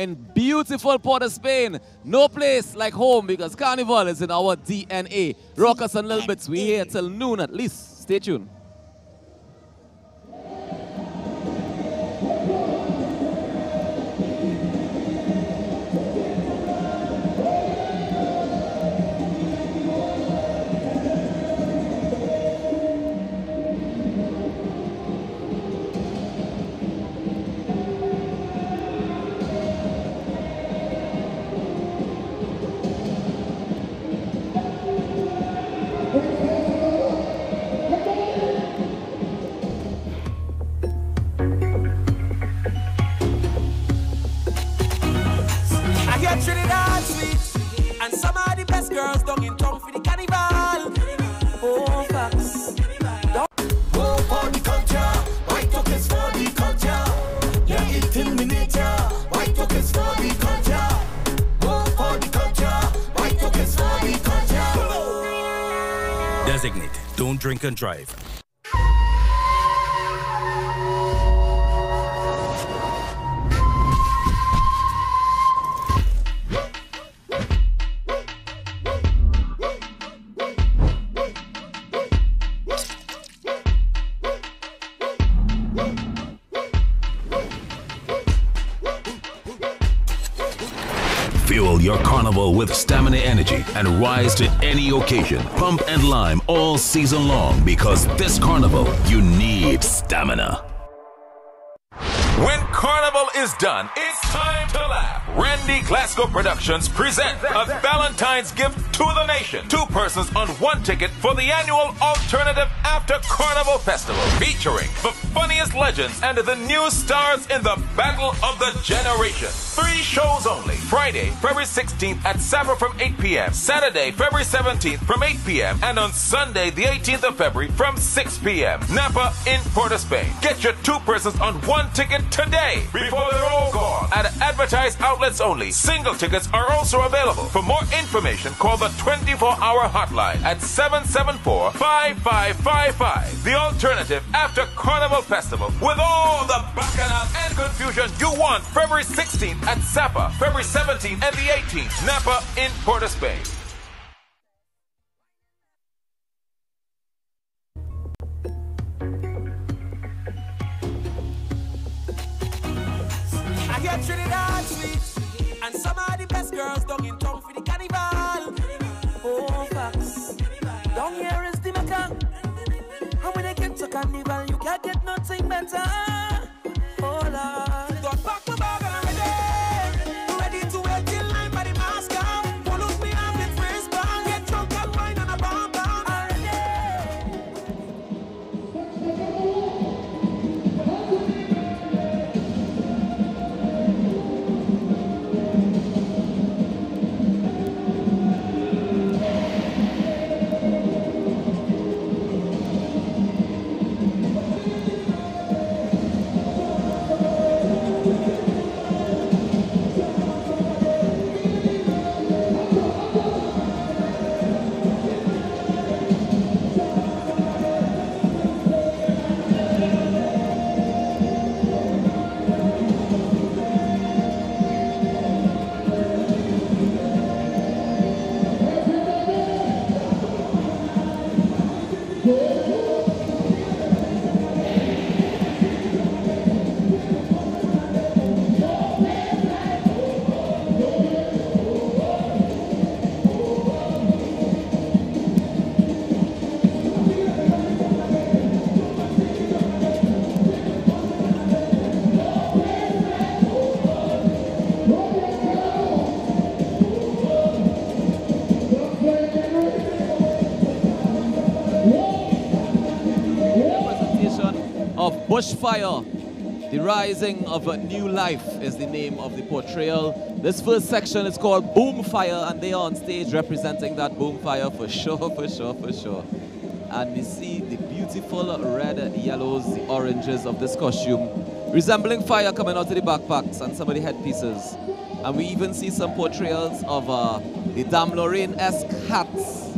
in beautiful Port of Spain. No place like home because Carnival is in our DNA. Rock us a little bit. We here till noon at least. Stay tuned. Drink and drive. Fuel your carnival with stamina energy and rise to any occasion. Pump and lime all season long because this carnival, you need stamina. When carnival is done, it's time to laugh. Randy Glasgow Productions present a Valentine's gift to the nation. Two persons on one ticket for the annual Alternative After Carnival Festival, featuring the funniest legends and the new stars in the battle of the generation. Three shows only. Friday, February 16th at SAPA from 8 p.m. Saturday, February 17th from 8 p.m. And on Sunday, the 18th of February from 6 p.m. Napa in Port of Spain. Get your two persons on one ticket today before they're all gone. At advertised outlets only. Single tickets are also available. For more information, call the 24-hour hotline at 774-5555. The alternative after Carnival Festival with all the bacchanal and confusion you want February 16th at SAPA, February 17th and the 18th, Napa in Port of Spain. I hear Trinidad sweet, and some of the best girls in town for the carnival. Oh, facts. Down here is the mecca. And when they get to carnival, you can't get nothing better. Oh. Bushfire. The Rising of a New Life is the name of the portrayal. This first section is called Boomfire, and they are on stage representing that Boomfire for sure, for sure, for sure. And we see the beautiful red, yellows, the oranges of this costume, resembling fire coming out of the backpacks and some of the headpieces. And we even see some portrayals of uh, the Dame Lorraine-esque hats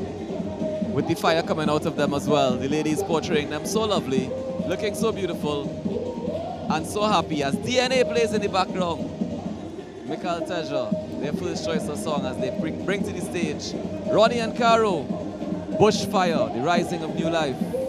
with the fire coming out of them as well. The ladies portraying them so lovely, looking so beautiful, and so happy as DNA plays in the background. Mical Teja, their first choice of song as they bring, bring to the stage Ronnie and Caro, Bushfire, the rising of new life.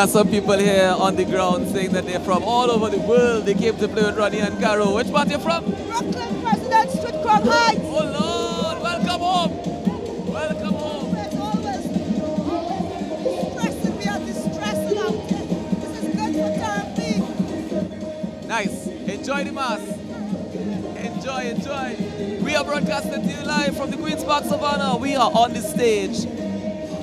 We have some people here on the ground saying that they're from all over the world. They came to play with Ronnie and Caro. Which part are you from? Brooklyn President Street Crown Heights. Oh Lord, welcome home. Welcome home. Always, always stressing me out, distressing out. This is good for therapy. Nice. Enjoy the mass. Enjoy, enjoy. We are broadcasting to you live from the Queen's Park Savannah. We are on the stage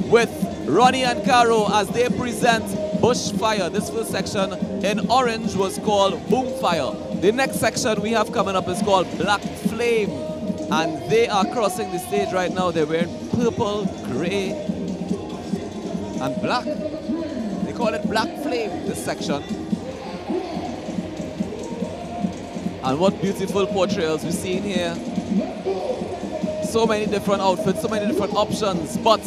with Ronnie and Caro as they present Bushfire. This first section in orange was called Boomfire. The next section we have coming up is called Black Flame. And they are crossing the stage right now. They're wearing purple, gray, and black. They call it Black Flame, this section. And what beautiful portrayals we see in here. So many different outfits, so many different options. But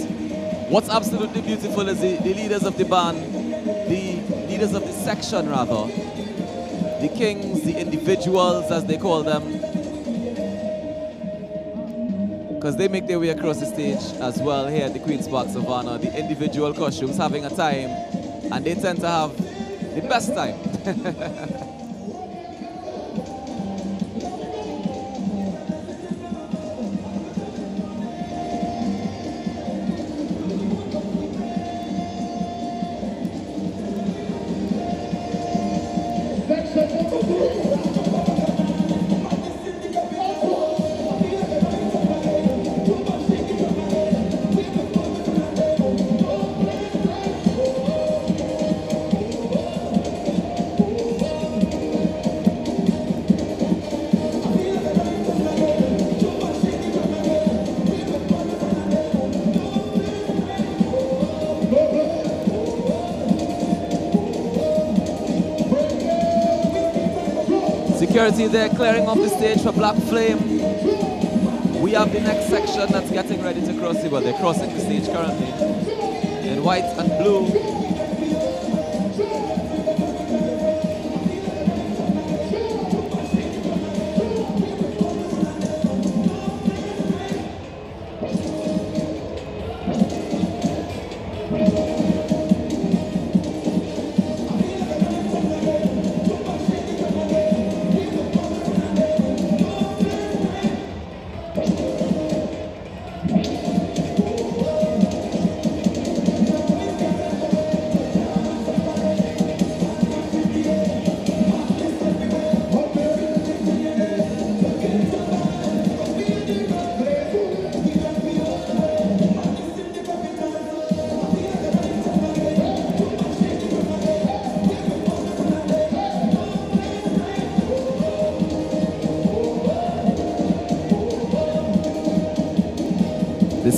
what's absolutely beautiful is the, the leaders of the band, leaders of the section rather, the kings, the individuals as they call them. Because they make their way across the stage as well here at the Queen's Park Savannah. The individual costumes having a time and they tend to have the best time. Security there clearing off the stage for Black Flame. We have the next section that's getting ready to cross well, they're crossing the stage currently in white and blue.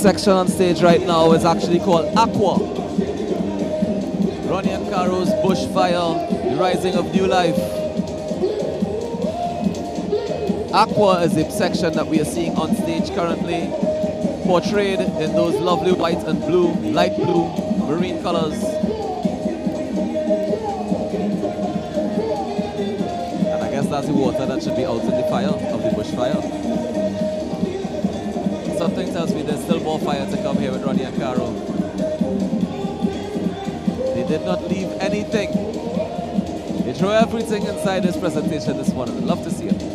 Section on stage right now is actually called Aqua. Ronnie and Caro's Bushfire, the rising of new life. Aqua is the section that we are seeing on stage currently, portrayed in those lovely white and blue, light blue, marine colors. And I guess that's the water that should be out in the fire of the bushfire. Something tells me there's still more fire to come here with Ronnie and Caro. They did not leave anything. They threw everything inside this presentation this morning. Love to see it.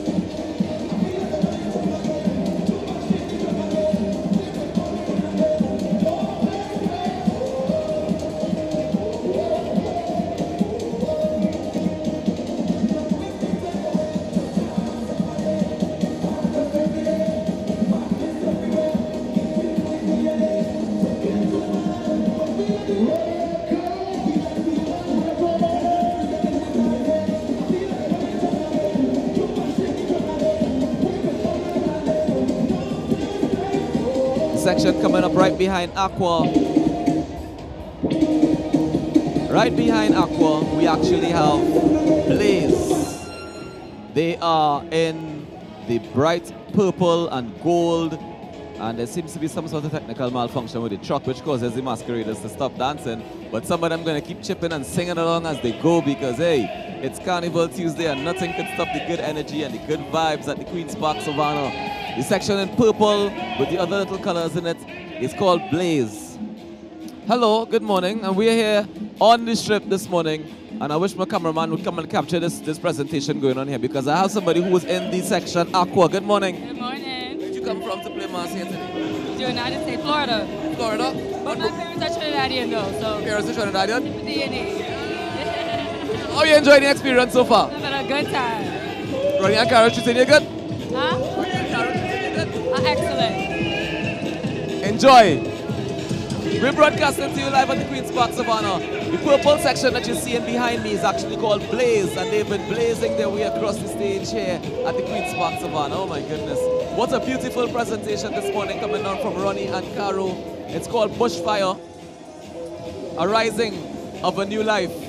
Behind Aqua. Right behind Aqua, we actually have Blaze. They are in the bright purple and gold, and there seems to be some sort of technical malfunction with the truck, which causes the masqueraders to stop dancing. But some of them going to keep chipping and singing along as they go because, hey, it's Carnival Tuesday and nothing can stop the good energy and the good vibes at the Queen's Park Savannah. The section in purple with the other little colors in it is called Blaze. Hello, good morning, and we're here on the strip this morning. And I wish my cameraman would come and capture this, this presentation going on here because I have somebody who was in the section Aqua. Good morning. Good morning. Where'd you come from to play Mass here today? United States, Florida. Florida. But my parents are Trinidadian though, so Parents are Trinidadian. DNA. How you enjoying the experience so far? I'm Having a good time. Ronnie and Caro, saying you're good? Enjoy. We're broadcasting to you live at the Queen's Park Savannah. The purple section that you're seeing behind me is actually called Blaze, and they've been blazing their way across the stage here at the Queen's Park Savannah. Oh my goodness. What a beautiful presentation this morning coming on from Ronnie and Caro. It's called Bushfire, a rising of a new life.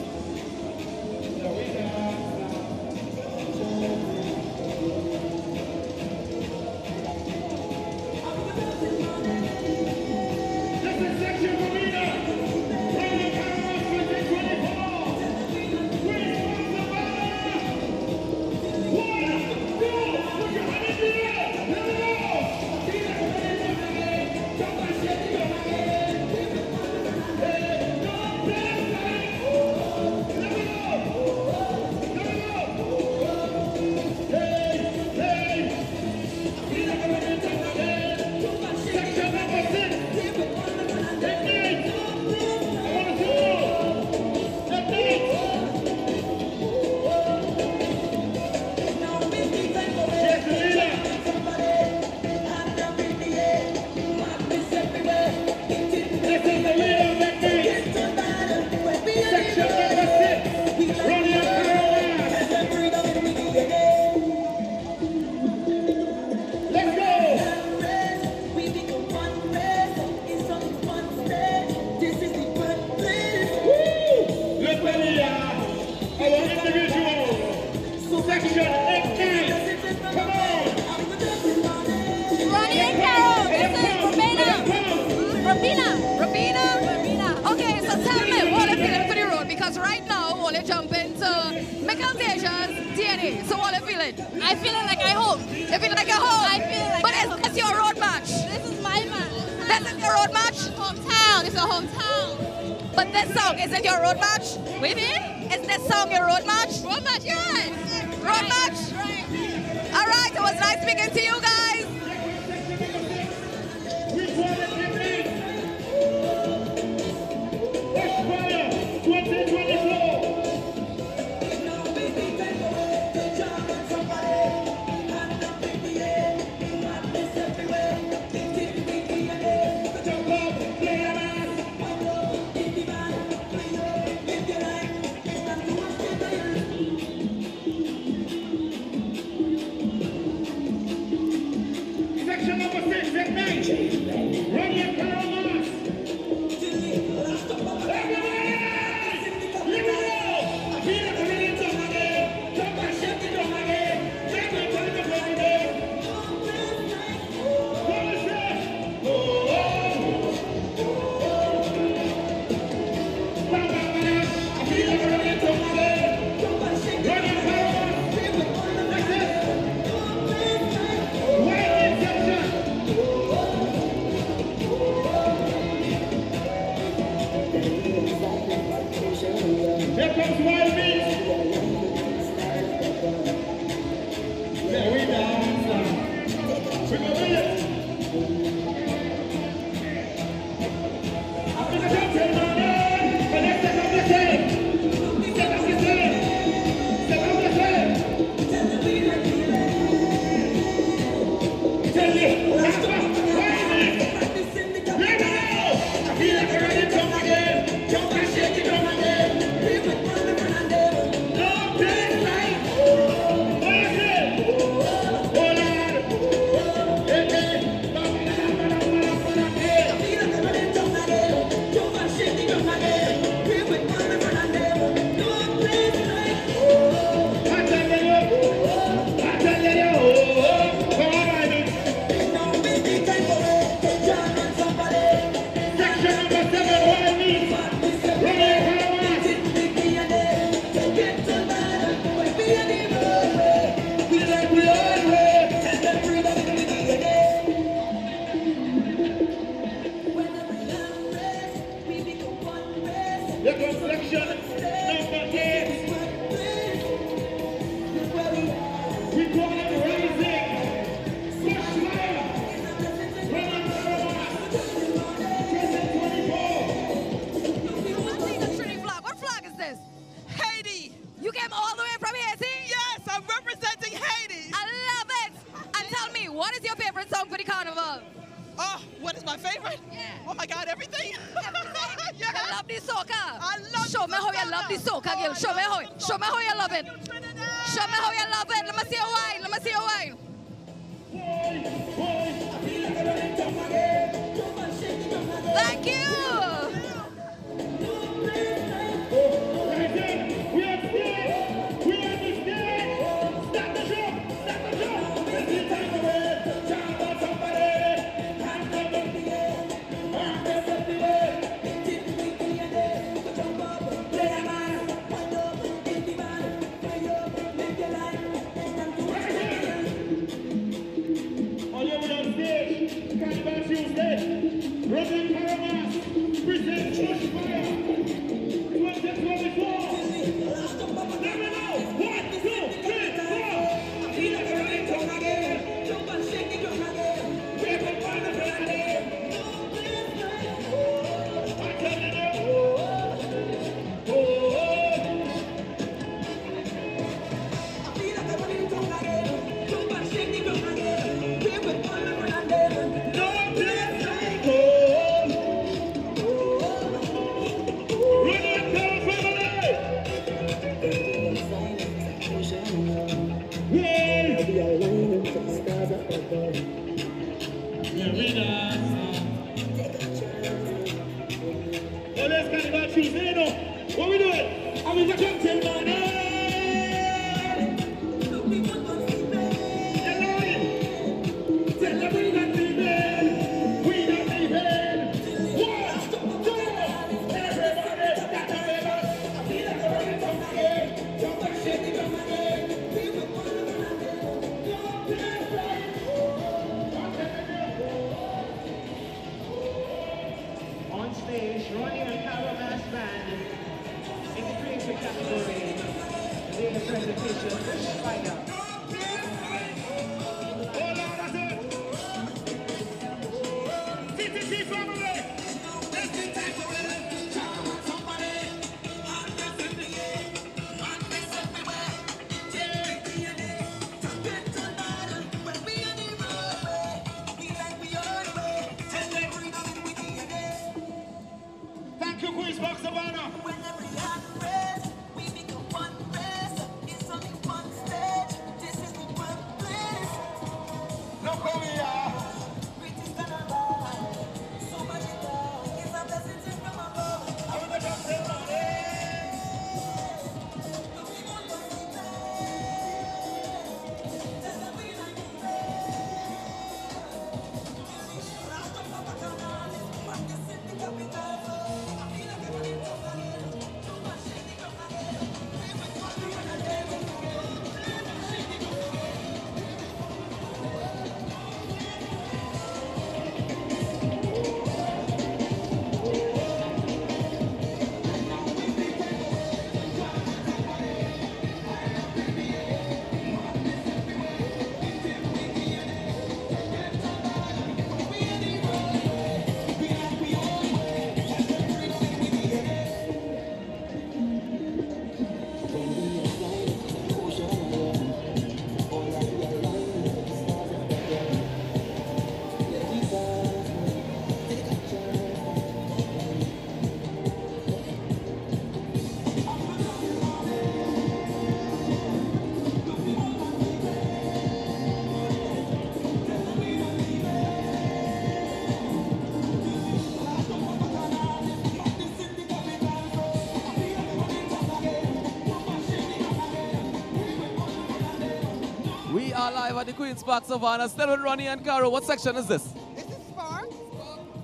Queen's Park Savannah, still with Ronnie and Caro. What section is this? This is spark.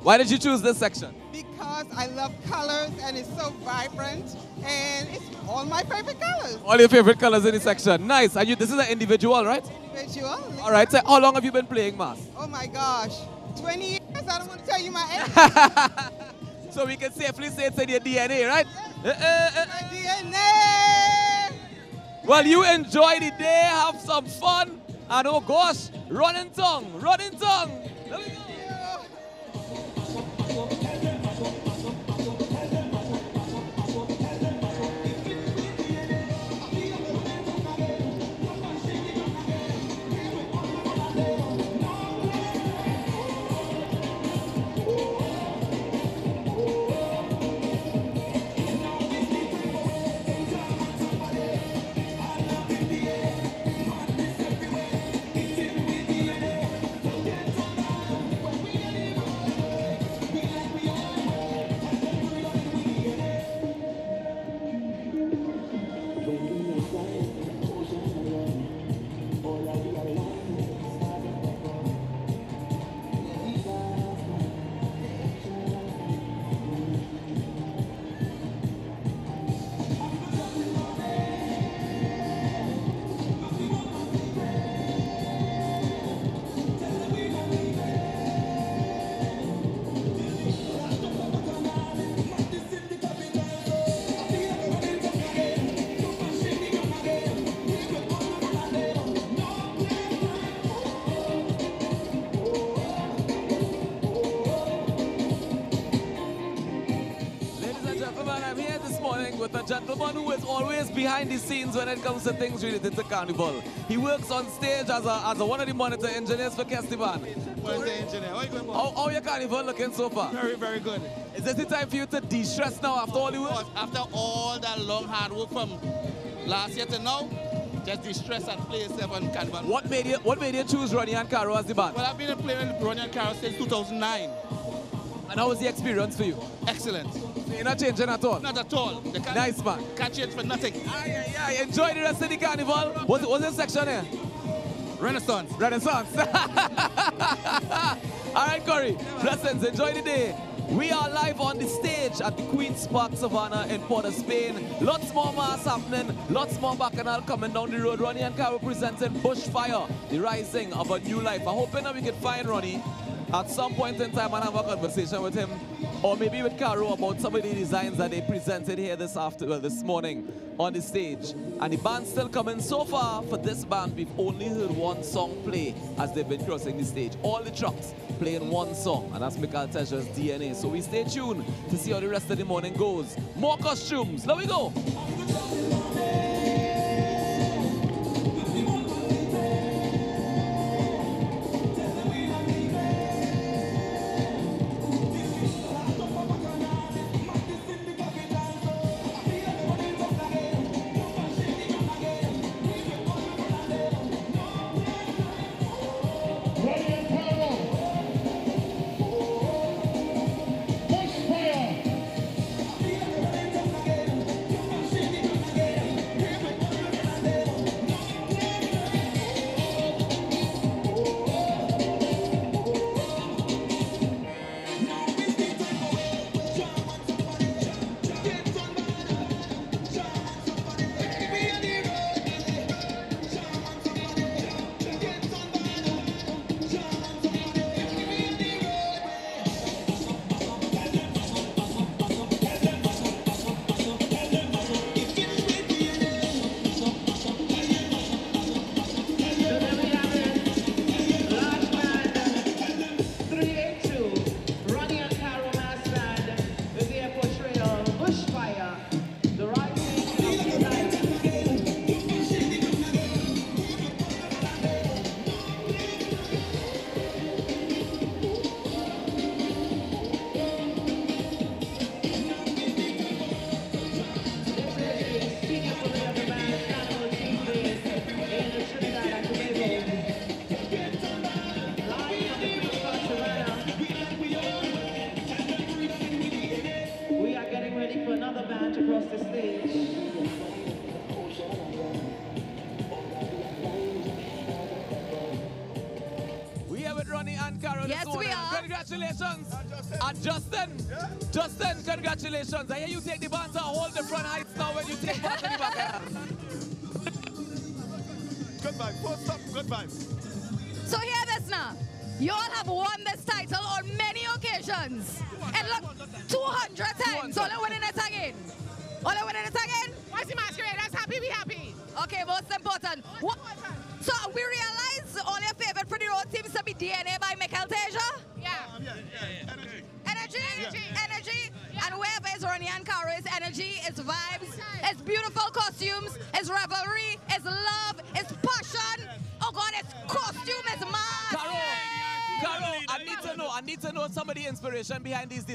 Why did you choose this section? Because I love colors and it's so vibrant and it's all my favorite colors. All your favorite colors in this section. Nice. And you, this is an individual, right? Individual. All right. So how long have you been playing mass? Oh my gosh. 20 years. I don't want to tell you my age. so we can safely say it's in your DNA, right? Yes. Uh, uh, uh. My DNA. Well, you enjoy the day, have some fun, and oh gosh, running tongue, running tongue. The scenes when it comes to things related to Carnival. He works on stage as a, as a one of the monitor engineers for Kes the Band. Where's the engineer? How you going, How, how your Carnival looking so far? Very, very good. Is this the time for you to de-stress now after all the work? After all that long hard work from last year to now, just de-stress and play yourself on Carnival. What made you What made you choose Ronnie and Caro as the band? Well, I've been playing with Ronnie and Caro since 2009. And how was the experience for you? Excellent. You're not changing at all? Not at all. Nice, man. Can't change for nothing. Aye, aye, aye. Enjoy the rest of the carnival. What's, what's this section here? Renaissance. Renaissance. All right, Corey. Blessings. Enjoy the day. We are live on the stage at the Queen's Park Savannah in Port of Spain. Lots more mass happening. Lots more bacchanal coming down the road. Ronnie and Caro presenting Bushfire, the rising of a new life. I'm hoping that we can find Ronnie at some point in time and have a conversation with him or maybe with Caro about some of the designs that they presented here this after well, this morning on the stage. And the band's still coming. So far for this band, we've only heard one song play as they've been crossing the stage. All the trucks playing one song, and that's Mical Teja's DNA. So we stay tuned to see how the rest of the morning goes. More costumes. There we go.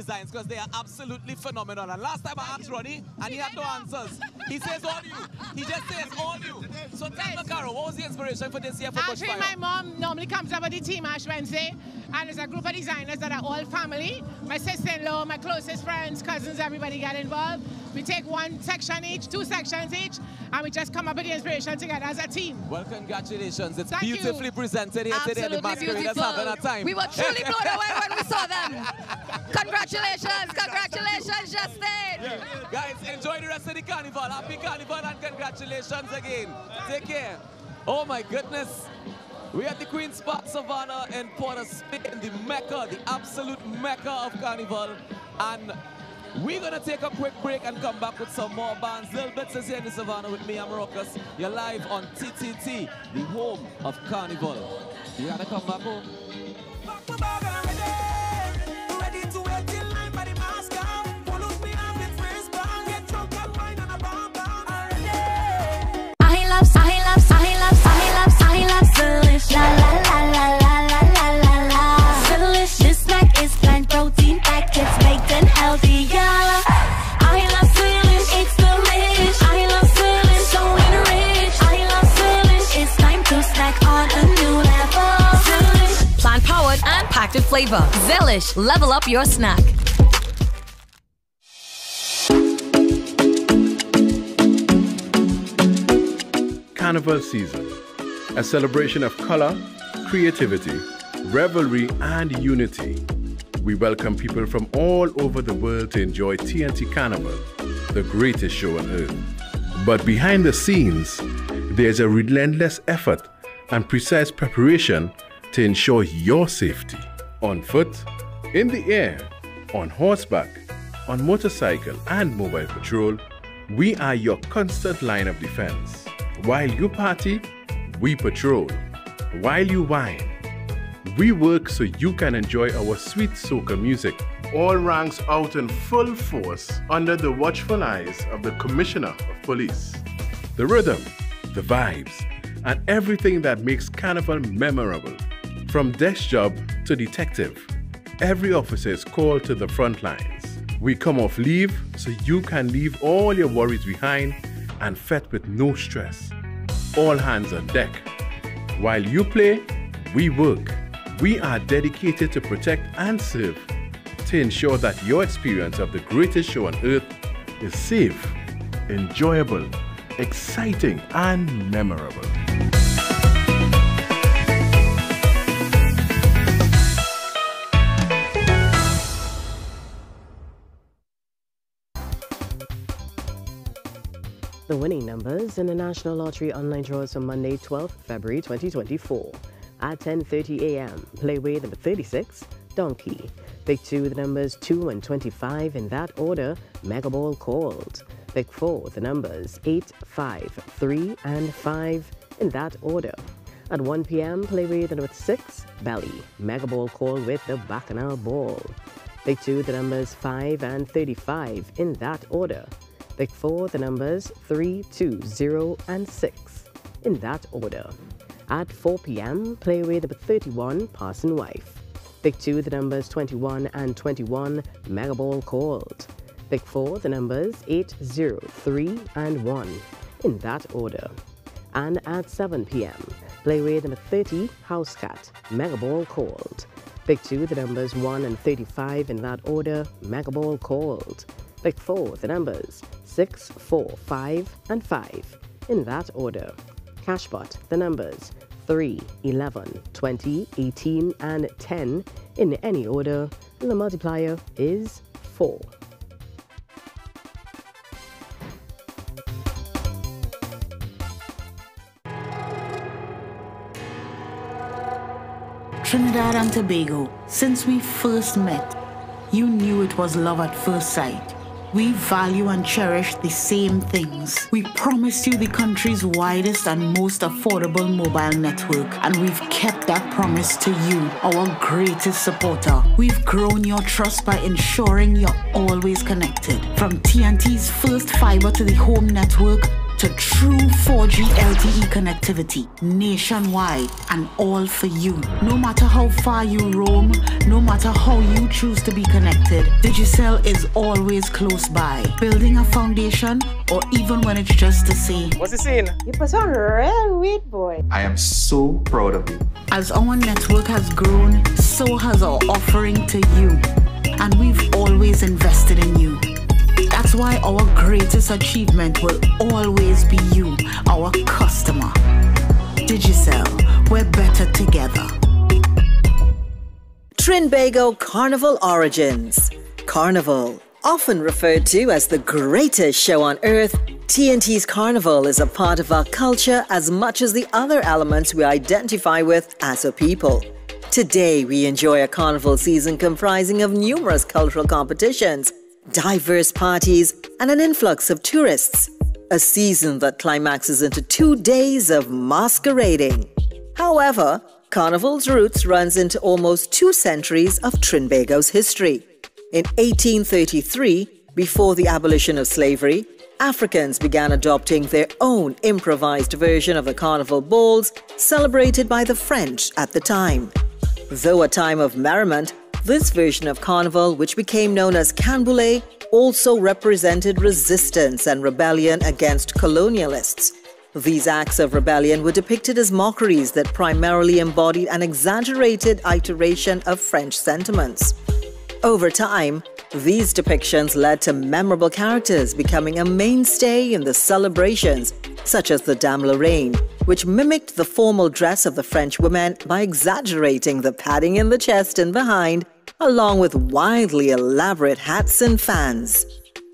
Designs because they are absolutely phenomenal. And last time I asked Ronnie, and he had no answers. He says all you. He just says all you. So tell me, Caro, what was the inspiration for this year for Actually, my mom normally comes up with the team Ash Wednesday, and it's a group of designers that are all family. My sister-in-law, my closest friends, cousins, everybody got involved. We take one section each, two sections each, and we just come up with the inspiration together as a team. Well, congratulations. It's Thank you. beautifully presented here today at the Absolutely Masqueraders having a time. We were truly blown away when we saw them. Congratulations, congratulations, Justin. Guys, enjoy the rest of the carnival. Happy carnival and congratulations again. Take care. Oh my goodness. We at the Queen's Park Savannah in Port of Spain, the mecca, the absolute mecca of carnival. And we're gonna take a quick break and come back with some more bands. Little Bits is here in the Savannah with me, I'm Marcus. You're live on TTT, the home of carnival. You gotta come back home. Flavor. Zelish, level up your snack. Carnival season, a celebration of color, creativity, revelry, and unity. We welcome people from all over the world to enjoy TNT Carnival, the greatest show on earth. But behind the scenes, there's a relentless effort and precise preparation to ensure your safety. On foot, in the air, on horseback, on motorcycle, and mobile patrol, we are your constant line of defense. While you party, we patrol. While you wine, we work so you can enjoy our sweet soca music. All ranks out in full force under the watchful eyes of the Commissioner of Police. The rhythm, the vibes, and everything that makes Carnival memorable. From desk job to detective, every officer is called to the front lines. We come off leave so you can leave all your worries behind and fet with no stress. All hands on deck. While you play, we work. We are dedicated to protect and serve to ensure that your experience of the greatest show on earth is safe, enjoyable, exciting, and memorable. The winning numbers in the National Lottery online draws for Monday, 12th February 2024. At 10.30 a.m., play playway number 36, Donkey. Pick 2 the numbers 2 and 25 in that order, Mega Ball called. Pick 4 the numbers 8, 5, 3 and 5 in that order. At 1 p.m., Play Whe the number 6, Belly. Mega Ball call with the Bacchanal Ball. Pick 2 the numbers 5 and 35 in that order. Pick 4 the numbers 3, 2, 0 and 6 in that order. At 4 p.m., play with number 31, Parson Wife. Pick 2 the numbers 21 and 21, Mega Ball called. Pick 4 the numbers 8, 0, 3 and 1 in that order. And at 7 p.m., play with number 30, House Cat, Mega Ball called. Pick 2 the numbers 1 and 35 in that order, Mega Ball called. Pick 4 the numbers 6, 4, 5 and 5 in that order. Cashpot the numbers 3, 11, 20, 18 and 10 in any order. The multiplier is 4. Trinidad and Tobago, since we first met, you knew it was love at first sight. We value and cherish the same things. We promised you the country's widest and most affordable mobile network, and we've kept that promise to you, our greatest supporter. We've grown your trust by ensuring you're always connected. From TNT's first fiber to the home network to true 4G LTE connectivity nationwide and all for you. No matter how far you roam, no matter how you choose to be connected, Digicel is always close by, building a foundation or even when it's just to say, What's the scene? You put on real weed, boy. I am so proud of you. As our network has grown, so has our offering to you. And we've always invested in you. That's why our greatest achievement will always be you, our customer. Digicel, we're better together. Trinbago Carnival Origins. Carnival, often referred to as the greatest show on earth, TNT's Carnival is a part of our culture as much as the other elements we identify with as a people. Today, we enjoy a carnival season comprising of numerous cultural competitions, diverse parties, and an influx of tourists. A season that climaxes into two days of masquerading. However, Carnival's roots runs into almost two centuries of Trinbago's history. In 1833, before the abolition of slavery, Africans began adopting their own improvised version of the carnival balls celebrated by the French at the time. Though a time of merriment, this version of carnival, which became known as Canboulay, also represented resistance and rebellion against colonialists. These acts of rebellion were depicted as mockeries that primarily embodied an exaggerated iteration of French sentiments. Over time, these depictions led to memorable characters becoming a mainstay in the celebrations, such as the Dame Lorraine, which mimicked the formal dress of the French women by exaggerating the padding in the chest and behind, along with wildly elaborate hats and fans.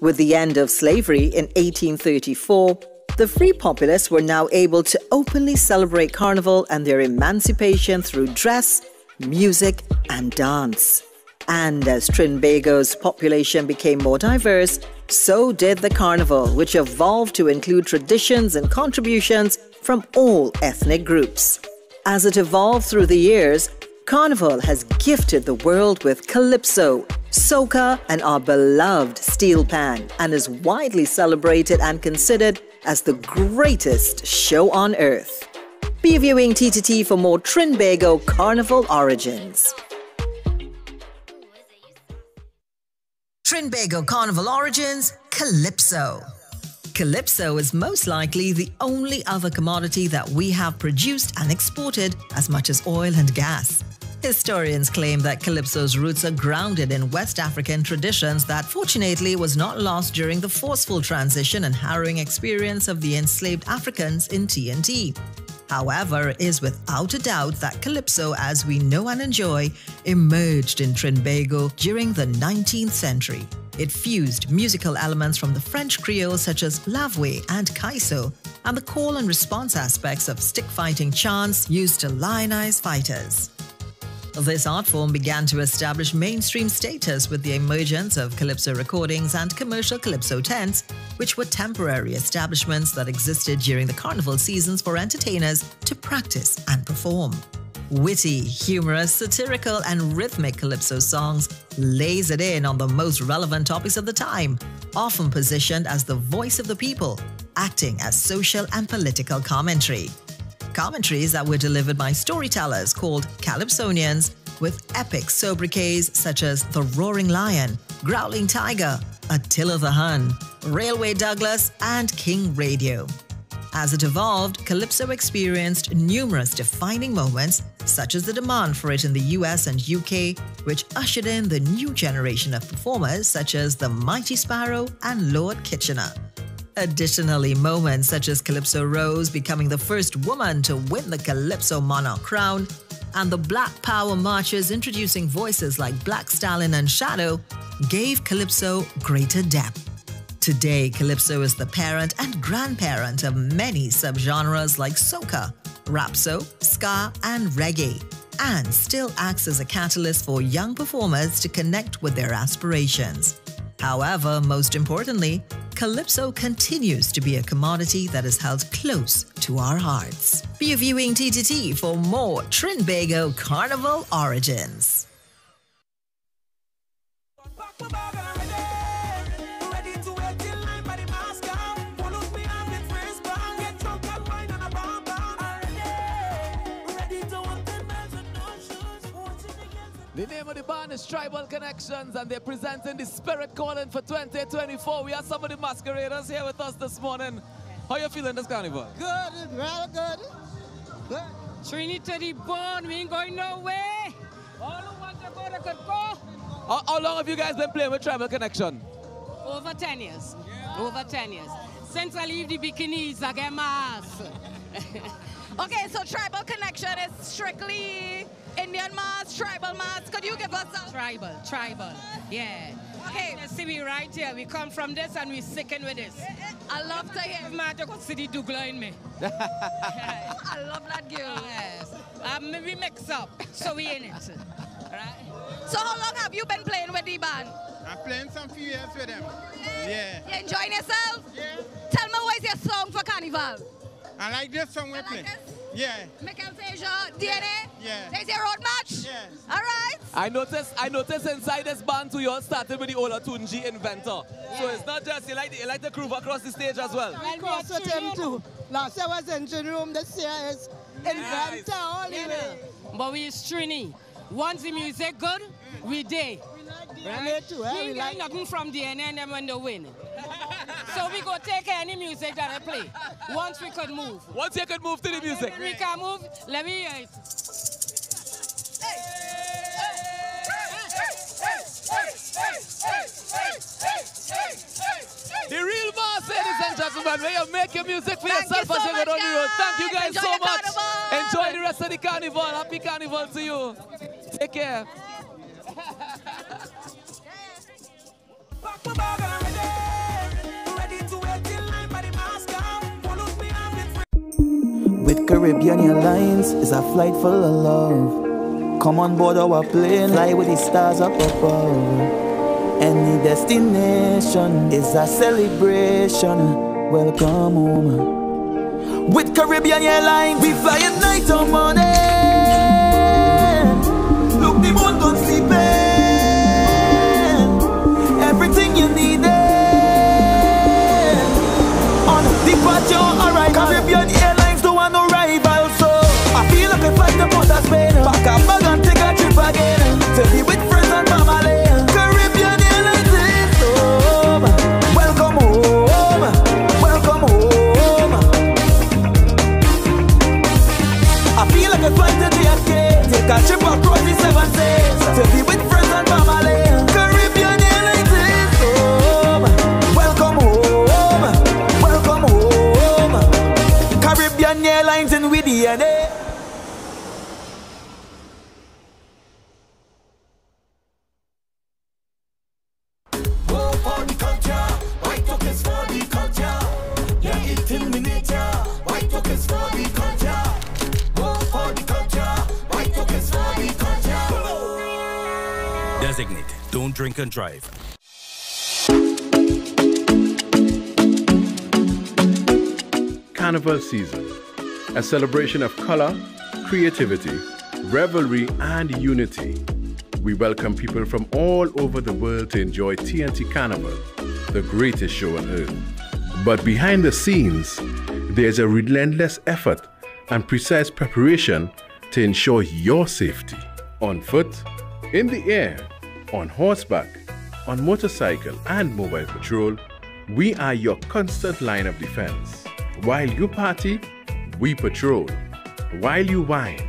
With the end of slavery in 1834, the free populace were now able to openly celebrate Carnival and their emancipation through dress, music, and dance. And as Trinbago's population became more diverse, so did the carnival, which evolved to include traditions and contributions from all ethnic groups. As it evolved through the years, Carnival has gifted the world with calypso, soca, and our beloved steel pan, and is widely celebrated and considered as the greatest show on earth. Be viewing TTT for more Trinbago Carnival origins. Trinbago Carnival Origins Calypso. Calypso is most likely the only other commodity that we have produced and exported as much as oil and gas. Historians claim that Calypso's roots are grounded in West African traditions that fortunately was not lost during the forceful transition and harrowing experience of the enslaved Africans in TNT. However, it is without a doubt that Calypso, as we know and enjoy, emerged in Trinbago during the 19th century. It fused musical elements from the French Creole such as lavwe and kaiso, and the call and response aspects of stick fighting chants used to lionize fighters. This art form began to establish mainstream status with the emergence of calypso recordings and commercial calypso tents, which were temporary establishments that existed during the carnival seasons for entertainers to practice and perform. Witty, humorous, satirical, and rhythmic calypso songs lasered in on the most relevant topics of the time, often positioned as the voice of the people, acting as social and political commentary commentaries that were delivered by storytellers called Calypsonians with epic sobriquets such as The Roaring Lion, Growling Tiger, Attila the Hun, Railway Douglas, and King Radio. As it evolved, Calypso experienced numerous defining moments, such as the demand for it in the US and UK, which ushered in the new generation of performers such as the Mighty Sparrow and Lord Kitchener. Additionally, moments such as Calypso Rose becoming the first woman to win the Calypso Monarch crown, and the Black Power marches introducing voices like Black Stalin and Shadow gave Calypso greater depth. Today, Calypso is the parent and grandparent of many subgenres like soca, rapso, ska, and reggae, and still acts as a catalyst for young performers to connect with their aspirations. However, most importantly, Calypso continues to be a commodity that is held close to our hearts. Be viewing TTT for more Trinbago Carnival origins. The name of the band is Tribal Connections, and they're presenting the Spirit Calling for 2024. We have some of the masqueraders here with us this morning. How you feeling this carnival? Good, real good. Good. Trinity the bone, we ain't going nowhere. All who want to go, they could go. How, how long have you guys been playing with Tribal Connection? Over 10 years. Over 10 years. Since I leave the bikinis, I get my ass. Okay, so tribal connection is strictly Indian mass, tribal mass. Could you give us a Tribal, tribal. Yeah. Okay. You see me right here. We come from this and we sicking with this. I love to hear. Matter could see the Douglas in me. I love that girl. Yes. Um, we mix up, so we in it. Right? So how long have you been playing with the band? I'm playing some few years with them. Yeah. You enjoying yourself? Yeah. Tell me what is your song for Carnival? I like this song we're playing. Yeah. Mical Teja, DNA? Yeah. There's your road match? Yes. All right. I noticed I noticed inside this band too, you all started with the Olatunji inventor. So it's not just you like the, you like the groove across the stage as well. We cross with him too. Last year was engine room, this year is inventor all the way. But we is Trini. Once the music good, we day. DNA too, eh? We We ain't like nothing from DNA and them when they win. So we go take any music that I play. Once we could move. Once you could move to the music. We can move. Let me hear it. The real boss, ladies and gentlemen, may you make your music for Thank yourself you as so you go much, down the road. Thank you guys. guys Enjoy so the much. carnival. Enjoy the rest of the carnival. Happy carnival to you. Take care. With Caribbean Airlines is a flight full of love. Come on board our plane, fly with the stars up above. Any destination is a celebration. Welcome home. With Caribbean Airlines, we fly at night or morning. Spain. Pack drink and drive. Carnival season, a celebration of color, creativity, revelry, and unity. We welcome people from all over the world to enjoy TNT Carnival, the greatest show on earth. But behind the scenes, there's a relentless effort and precise preparation to ensure your safety. On foot, in the air, on horseback, on motorcycle, and mobile patrol, we are your constant line of defense. While you party, we patrol. While you wine,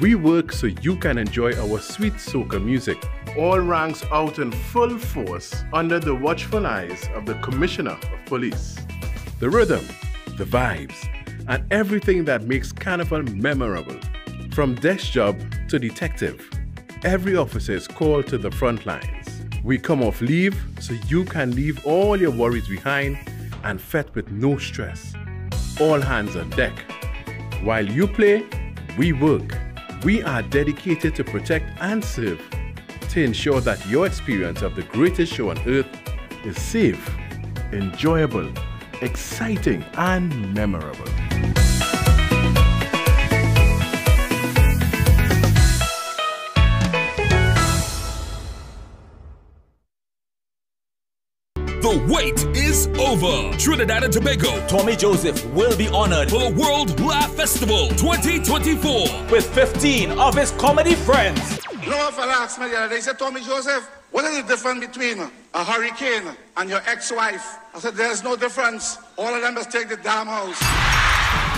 we work so you can enjoy our sweet soca music. All ranks out in full force under the watchful eyes of the Commissioner of Police. The rhythm, the vibes, and everything that makes Carnival memorable. From desk job to detective, every officer is called to the front lines. We come off leave so you can leave all your worries behind and fet with no stress. All hands on deck. While you play, we work. We are dedicated to protect and serve to ensure that your experience of the greatest show on earth is safe, enjoyable, exciting, and memorable. The wait is over. Trinidad and Tobago. Tommy Joseph will be honored for the World Laugh Festival 2024 with 15 of his comedy friends. You know what fella asked me the other day? He said, Tommy Joseph, what is the difference between a hurricane and your ex-wife? I said, there's no difference. All of them must take the damn house.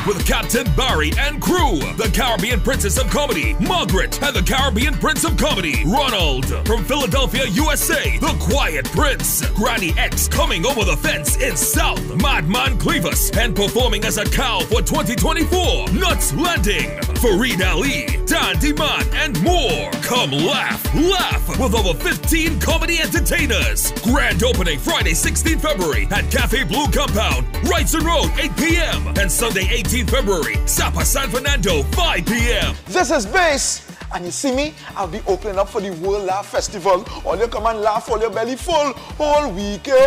With Captain Barry and crew, the Caribbean Princess of Comedy, Margaret, and the Caribbean Prince of Comedy, Ronald. From Philadelphia, USA, the Quiet Prince, Granny X coming over the fence in South, Madman Clevis, and performing as a cow for 2024, Nuts Landing, Farid Ali, Dan Diman, and more. Come laugh, laugh with over 15 comedy entertainers. Grand opening Friday, 16 February at Cafe Blue Compound, Wrightson Road, 8 p.m. and Sunday, 18 February, Sapa San Fernando, 5 p.m. This is Bass, and you see me, I'll be opening up for the World Laugh Festival. All you come and laugh all your belly full all weekend.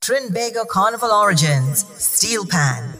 Trinbago Carnival Origins, Steel Pan.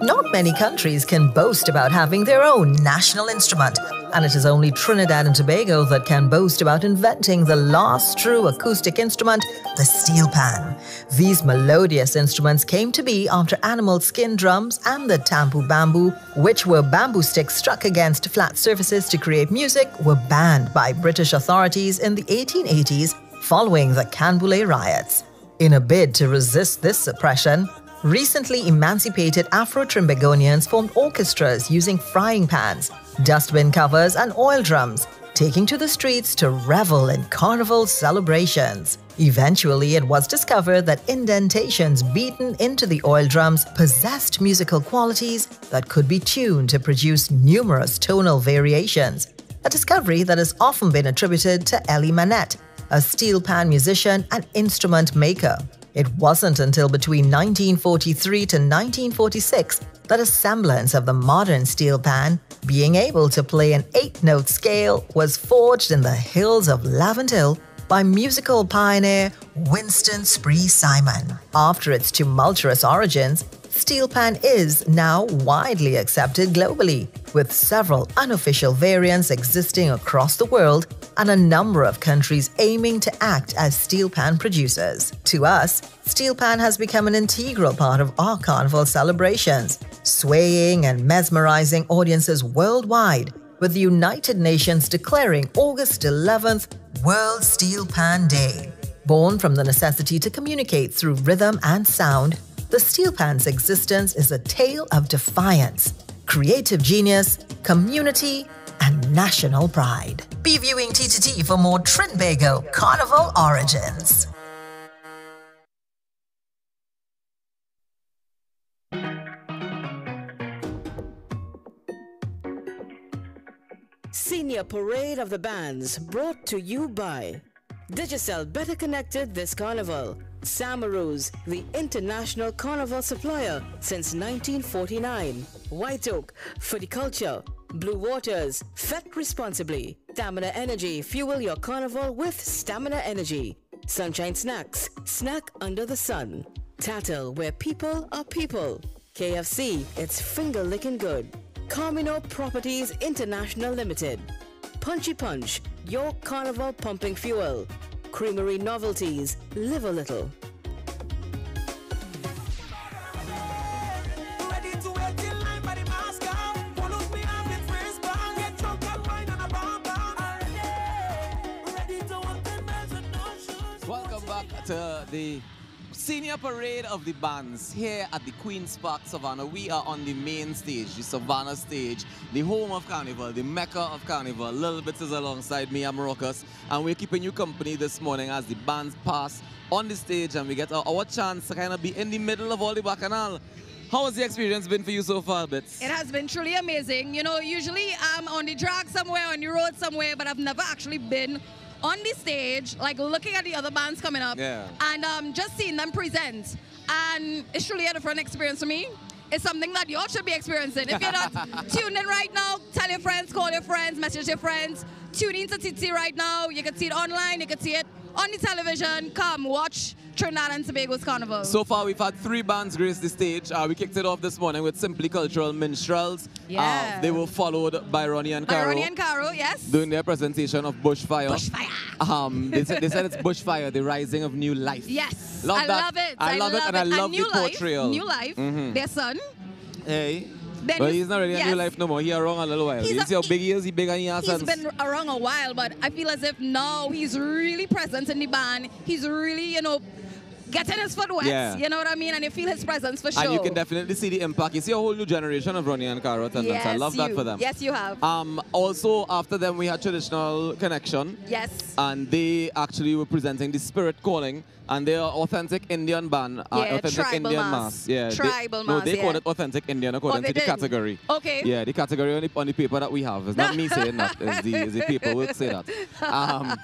Not many countries can boast about having their own national instrument, and it is only Trinidad and Tobago that can boast about inventing the last true acoustic instrument, the steel pan. These melodious instruments came to be after animal skin drums and the tamboo bamboo, which were bamboo sticks struck against flat surfaces to create music, were banned by British authorities in the 1880s following the Canboulay riots. In a bid to resist this suppression, recently emancipated Afro Trinbagonians formed orchestras using frying pans, dustbin covers, and oil drums, taking to the streets to revel in carnival celebrations. Eventually, it was discovered that indentations beaten into the oil drums possessed musical qualities that could be tuned to produce numerous tonal variations, a discovery that has often been attributed to Ellie Mannette, a steel pan musician and instrument maker. It wasn't until between 1943 to 1946 that a semblance of the modern steel pan, being able to play an eight note scale, was forged in the hills of Laventille by musical pioneer Winston Spree Simon. After its tumultuous origins, steel pan is now widely accepted globally, with several unofficial variants existing across the world and a number of countries aiming to act as steel pan producers. To us, steel pan has become an integral part of our carnival celebrations, swaying and mesmerizing audiences worldwide, with the United Nations declaring August 11th World Steel Pan Day. Born from the necessity to communicate through rhythm and sound, the steel pan's existence is a tale of defiance, creative genius, community, and national pride. Be viewing TTT for more Trinbago Carnival origins. Senior Parade of the Bands brought to you by Digicel Better Connected this carnival. Samaroos, the international carnival supplier since 1949. White Oak, for culture. Blue Waters, fet responsibly. Stamina Energy, fuel your carnival with Stamina Energy. Sunshine Snacks, snack under the sun. Tatil, where people are people. KFC, it's finger licking good. Carmino Properties International Limited. Punchy Punch, your carnival pumping fuel. Creamery Novelties, live a little. Ready to wait in line by the mask off. Pull up me arm, get first bang. Get drunk and wine on a bomb bomb. Ready to walk ten miles with no shoes. Welcome back to the senior parade of the bands here at the Queen's Park Savannah. We are on the main stage, the Savannah stage, the home of Carnival, the mecca of Carnival. Little Bits is alongside me, I'm Rockus, and we're keeping you company this morning as the bands pass on the stage and we get our, our chance to kind of be in the middle of all the bacchanal. How has the experience been for you so far, Bits? It has been truly amazing. You know, usually I'm on the drag somewhere, on the road somewhere, but I've never actually been on the stage, like looking at the other bands coming up Yeah. and um, just seeing them present. And it's truly a different experience for me. It's something that you all should be experiencing. If you're not tuned in right now, tell your friends, call your friends, message your friends. Tune into TT right now. You can see it online, you can see it on the television. Come watch Trinidad and Tobago's Carnival. So far, we've had three bands grace the stage. Uh, we kicked it off this morning with Simply Cultural Minstrels. Yeah. Uh, they were followed by Ronnie and By Caro. Ronnie and Caro, yes. Doing their presentation of Bushfire. Bushfire. Um, they, said, they said it's Bushfire, the rising of new life. Yes. Love I that. love it. I love it, and I love new the life, portrayal. New life. Mhm. Their son. Hey. Then but you- he's not really a yes. new life no more. He around a little while. He's you a- see how big he is? He big and he has He's been around a while, but I feel as if now he's really present in the band. He's really, you know, getting his foot wet. Yeah. You know what I mean? And you feel his presence for sure. And you can definitely see the impact. You see a whole new generation of Ronnie and Caro attendants. I Yes, love that for them. Yes, you have. Um, also, after them, we had Traditional Connection. yes. and they actually were presenting the Spirit Calling, and they are authentic Indian band, uh, Yeah, authentic tribal Indian mass. mass. Yeah, they- Tribal No, they yeah. call it authentic Indian according they to the did? category. Okay. Yeah, the category on the, on the paper that we have. It's not me saying that. It's the, it's the paperwork say that. Um,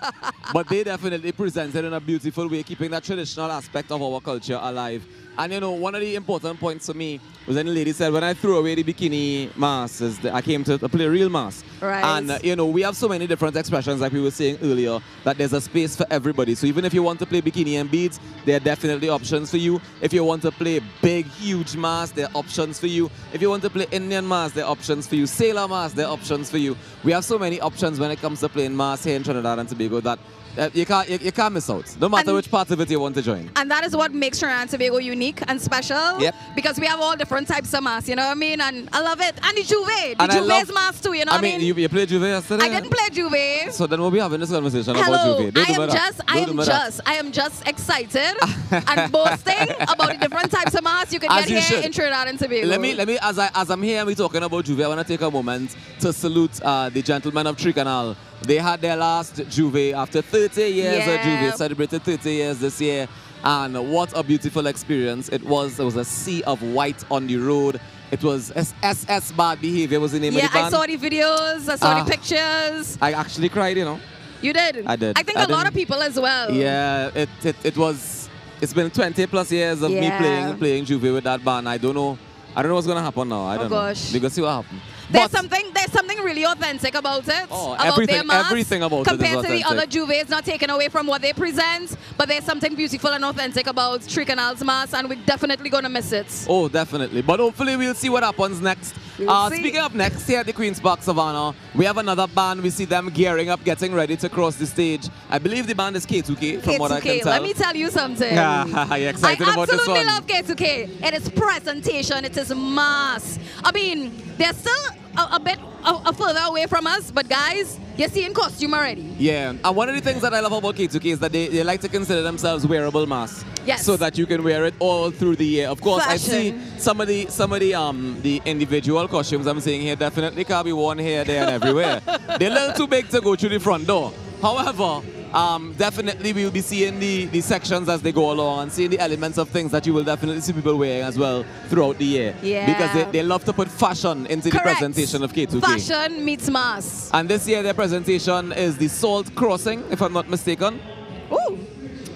but they definitely presented in a beautiful way, keeping that traditional aspect of our culture alive. And you know, one of the important points for me was when the lady said, when I threw away the bikini masks, I came to, play real mask. Right. And uh, you know, we have so many different expressions, like we were saying earlier, that there's a space for everybody. So even if you want to play bikini and beads, there are definitely options for you. If you want to play big, huge masks, there are options for you. If you want to play Indian masks, there are options for you. Sailor masks, there are options for you. We have so many options when it comes to playing masks here in Trinidad and Tobago that uh, you can't you, you can't miss out. No matter And- which part of it you want to join. And that is what makes Trinidad and Tobago unique. unique and special. Yep. Because we have all different types of masks, you know what I mean? And I love it. And the J'ouvert, the And I J'ouvert's love- mask too, you know I what mean, you, you played J'ouvert yesterday? I didn't play J'ouvert. So then we'll be having this conversation about J'ouvert. Don't I am just, I am just, I am just excited and boasting about the different types of masks you can As get you here should. in Trinidad and Tobago. Let me, let me, as I, as I'm here and we're talking about J'ouvert, I want to take a moment to salute uh, the gentlemen of 3canal. They had their last J'ouvert after 30 years of Yeah. J'ouvert, celebrated 30 years this year. And what a beautiful experience it was. There was a sea of white on the road. It was SS Bad Behavior was the name yeah, of the I saw the videos, I saw Ah. the pictures. I actually cried, you know. You did? I did. I think I a lot didn't- of people as well. Yeah, it, it, it was. It's been 20 plus years of me playing playing J'ouvert with that band. I don't know. I don't know what's gonna happen now. I Oh, don't gosh. know. We're gonna see what happens. There's something there's something really authentic about it. Oh, about everything- their masks, everything about compared to the other. J'ouverts, not taken away from what they present, but there's something beautiful and authentic about 3canal's mask, and we're definitely gonna miss it. Oh, definitely. But hopefully we'll see what happens next. We'll Uh, speaking of next, here at the Queen's Park Savannah, we have another band. We see them gearing up, getting ready to cross the stage. I believe the band is K2K, from what I can K2K, tell. let me tell you something. Yeah, you excited I about this absolutely one? love K2K. It is presentation, it is mass. I mean, they're still a, a bit a, a further away from us, but guys, you're seeing costume already. Yeah, and one of the things that I love about K2K is that they, they like to consider themselves wearable masks. Yes. So that you can wear it all through the year. Of course, I see some of the some of the um the individual costumes I'm seeing here definitely can be worn here, there, and everywhere. They're a little too big to go through the front door. However, um, definitely we'll be seeing the, the sections as they go along and seeing the elements of things that you will definitely see people wearing as well throughout the year. Yeah. Because they, they love to put fashion into the presentation of K2K. Fashion meets mass. And this year their presentation is the Salt Crossing, if I'm not mistaken.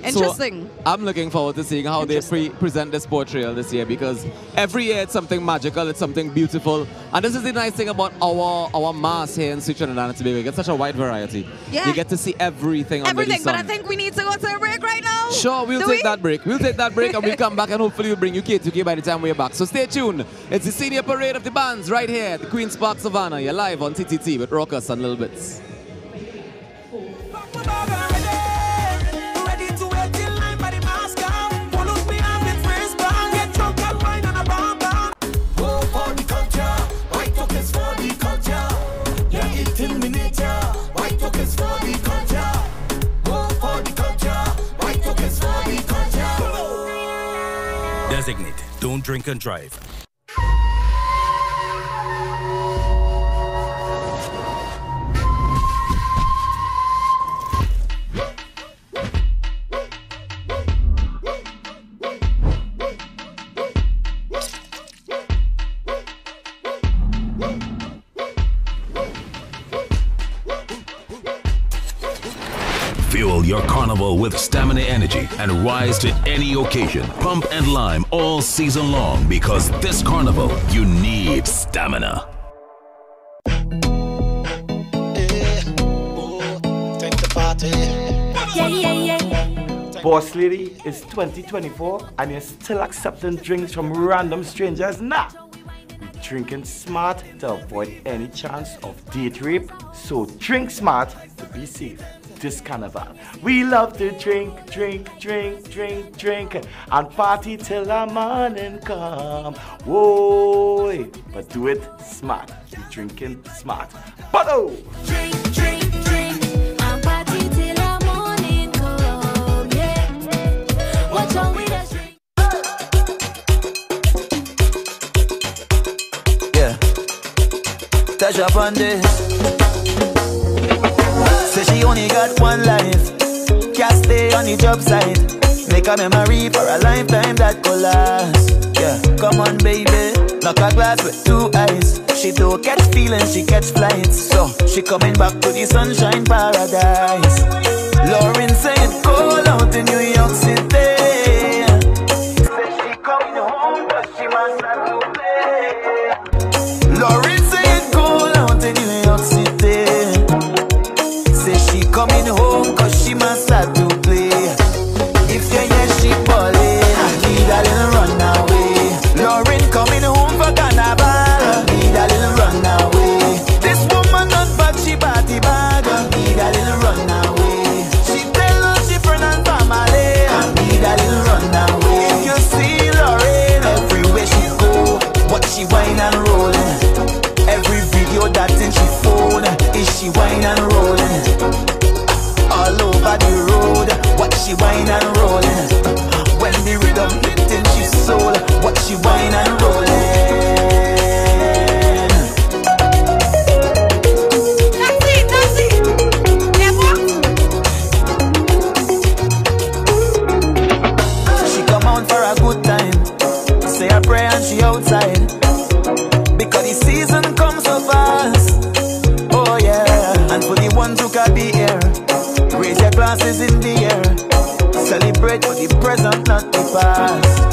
Ooh, interesting. So I'm looking forward to seeing how they pre- present this portrayal this year because every year it's something magical, it's something beautiful. And this is the nice thing about our our mass here in Sweet Trinidad and Tobago. We get such a wide variety. Yeah. You get to see everything under Everything, but. I think we need to go to a break right now. Sure, we'll Do take we? that break. We'll take that break and we'll come back and hopefully we'll bring you K2K by the time we're back. So stay tuned. It's the senior parade of the bands right here at the Queen's Park Savannah. You're live on TTT with Rockers and Little Bits. Designate. Don't drink and drive. Fuel your carnival with stamina energy and rise to any occasion. Pump and lime all season long because this carnival, you need stamina. Boss lady, it's 2024 and you're still accepting drinks from random strangers? Nah. Drinking smart to avoid any chance of date rape. So drink smart to be safe. This carnival. We love to drink, drink, drink, drink, drink, and party till the morning come. Whoa, but do it smart. You're drinking smart. But oh! Drink, drink, drink, and party till the morning come. Yeah. Touch up on this. Say she only got one life. Can't stay on the job site. Make a memory for a lifetime that could last. Yeah, come on, baby. Knock a glass with two eyes. She don't catch feelings, she catch flights. So she coming back to the sunshine paradise. Lauren said, cold out in New York City. Whine and rolling. All over the road, what she whine and rolling. When the rhythm hitting she soul, what she whine and rolling. Glasses in the air. Celebrate for the present, not the past.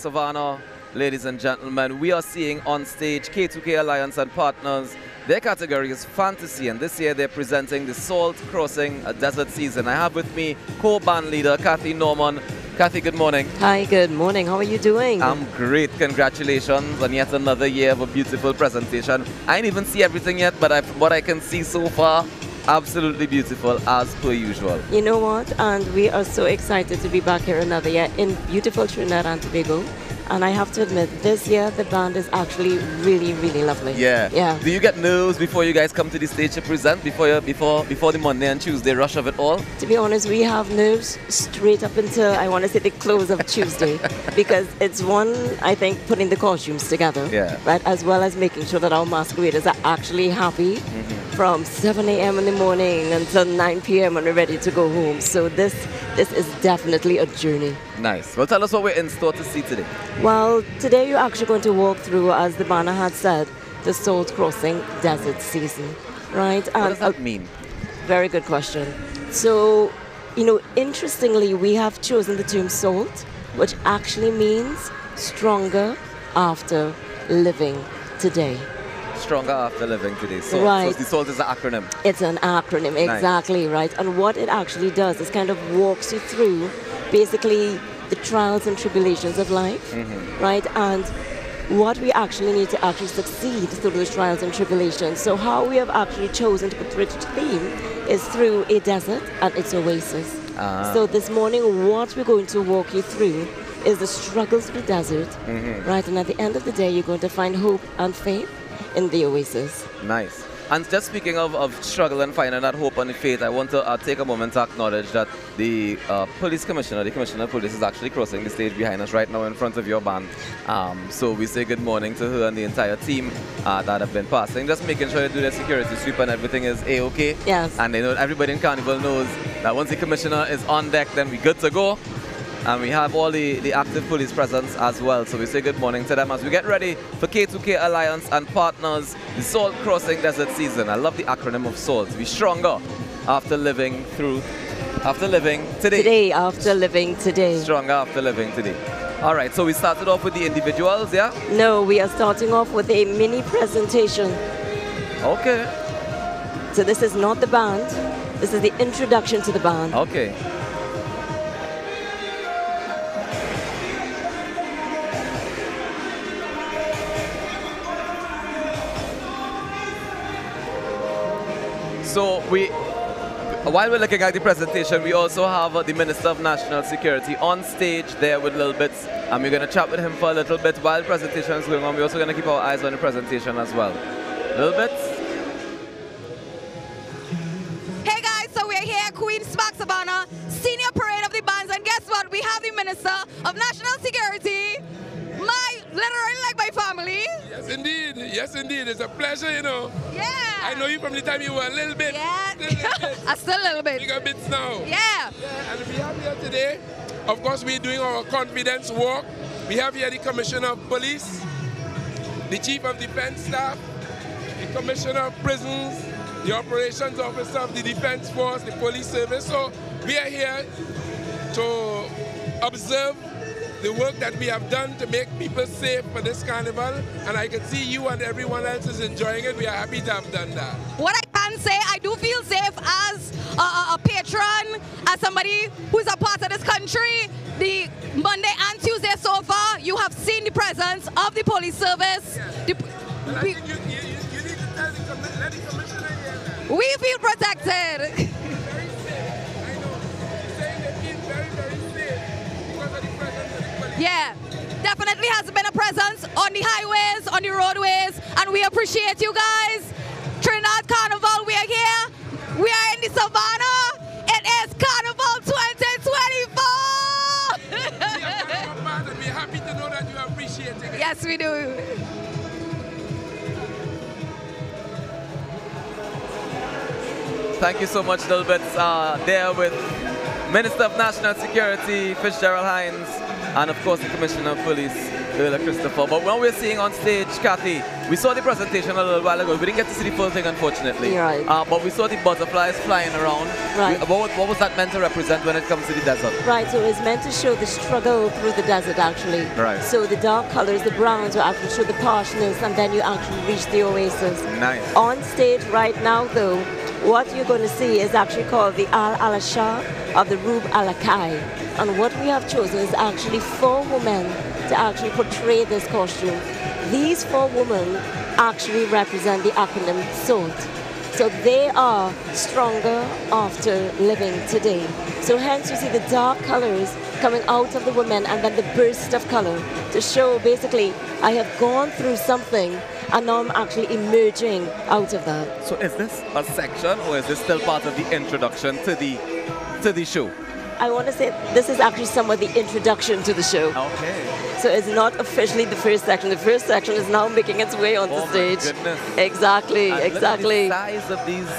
Savannah. Ladies and gentlemen, we are seeing on stage K2K Alliance and Partners. Their category is fantasy, and this year they're presenting the Salt Crossing a Desert Season. I have with me co-band leader Kathy Norman. Kathy, good morning. Hi, good morning. How are you doing? I'm great. Congratulations on yet another year of a beautiful presentation. I didn't even see everything yet, but I, what I can see so far, absolutely beautiful as per usual. You know what? And we are so excited to be back here another year in beautiful Trinidad and Tobago. And I have to admit, this year the band is actually really, really lovely. Yeah. Yeah. Do you get nerves before you guys come to the stage to present? Before you, before before the Monday and Tuesday rush of it all? To be honest, we have nerves straight up until I want to say the close of Tuesday because it's one, I think, putting the costumes together, Yeah. right, as well as making sure that our masqueraders are actually happy from 7 a.m. in the morning until 9 p.m. when we're ready to go home. So this this is definitely a journey. Nice. Well, tell us what we're in store to see today. Well, today you're actually going to walk through, as the banner had said, the Salt Crossing Desert Season, right? What does that mean? Very good question. So, you know, interestingly, we have chosen the term salt, which mm. actually means stronger after living today. Stronger after living today. So, Right. so the SALT is an acronym. It's an acronym, Nice. exactly right. And what it actually does is kind of walks you through basically the trials and tribulations of life, Mhm. right? And what we actually need to actually succeed through those trials and tribulations. So, how we have actually chosen to put to theme is through a desert and its oasis. Ah. So, this morning, what we're going to walk you through is the struggles of the desert, Mhm. right? And at the end of the day, you're going to find hope and faith in the oasis. Nice. And just speaking of, of struggle and finding that hope and faith, I want to uh, take a moment to acknowledge that the uh, police commissioner, the commissioner of police, is actually crossing the stage behind us right now in front of your band. Um, so we say good morning to her and the entire team uh, that have been passing, just making sure they do their security sweep and everything is a-okay. Yes. And they know everybody in Carnival knows that once the commissioner is on deck, then we're good to go. And we have all the, the active police presence as well. So we say good morning to them as we get ready for K2K Alliance and partners, the Salt Crossing Desert Season. I love the acronym of SALT. Be stronger after living through, after living today. Today, after living today. Stronger after living today. All right, so we started off with the individuals, yeah? No, we are starting off with a mini presentation. Okay. So this is not the band. This is the introduction to the band. Okay. So we, while we're looking at the presentation, we also have uh, the Minister of National Security on stage there with Little Bits, and we're going to chat with him for a little bit while the presentation is going on. We're also going to keep our eyes on the presentation as well. Little Bits. Hey guys, so we're here at Queen's Park Savannah, senior parade of the bands, and guess what? We have the Minister of National Security, literally like my family. Yes, indeed. Yes, indeed. It's a pleasure, you know. Yeah. I know you from the time you were a little bit. Yeah. I still a little bit. Bigger bits now. Yeah. And we have here today, of course, we're doing our confidence walk. We have here the Commissioner of Police, the Chief of Defense Staff, the Commissioner of Prisons, the Operations Officer of the Defense Force, the Police Service. So we are here to observe the work that we have done to make people safe for this carnival. And I can see you and everyone else is enjoying it. We are happy to have done that. What I can say, I do feel safe as a, a, patron, as somebody who's a part of this country. The Monday and Tuesday so far, you have seen the presence of the police service. The- we, we feel protected. Yeah, definitely has been a presence on the highways, on the roadways, and we appreciate you guys. Trinidad Carnival, we are here. We are in the savannah. It is Carnival 2024. We're happy to know that you are appreciating it. yes, we do. Thank you so much, Dilbert, Uh, there with Minister of National Security, Fitzgerald Hinds, and of course the Commissioner of Police, Erla Christopher. But when we're seeing on stage, Kathy, we saw the presentation a little while ago. We didn't get to see the full thing, unfortunately. Right. Uh, but we saw the butterflies flying around. Right. We- what, what was that meant to represent when it comes to the desert? Right, so it's meant to show the struggle through the desert actually. Right. So the dark colors, the browns will actually show the harshness and then you actually reach the oasis. Nice. On stage right now though, what you're going to see is actually called the Al Alashar of the Rub Alakai. And what we have chosen is actually four women to actually portray this costume. These four women actually represent the acronym SALT. So they are stronger after living today. So hence you see the dark colors coming out of the women and then the burst of color to show basically I have gone through something and now I'm actually emerging out of that. So is this a section or is this still part of the introduction to the to the show? I want to say this is actually somewhat the introduction to the show. Okay. So it's not officially the first section. The first section is now making its way onto Oh my stage. goodness. Exactly, And look at exactly. the size of these.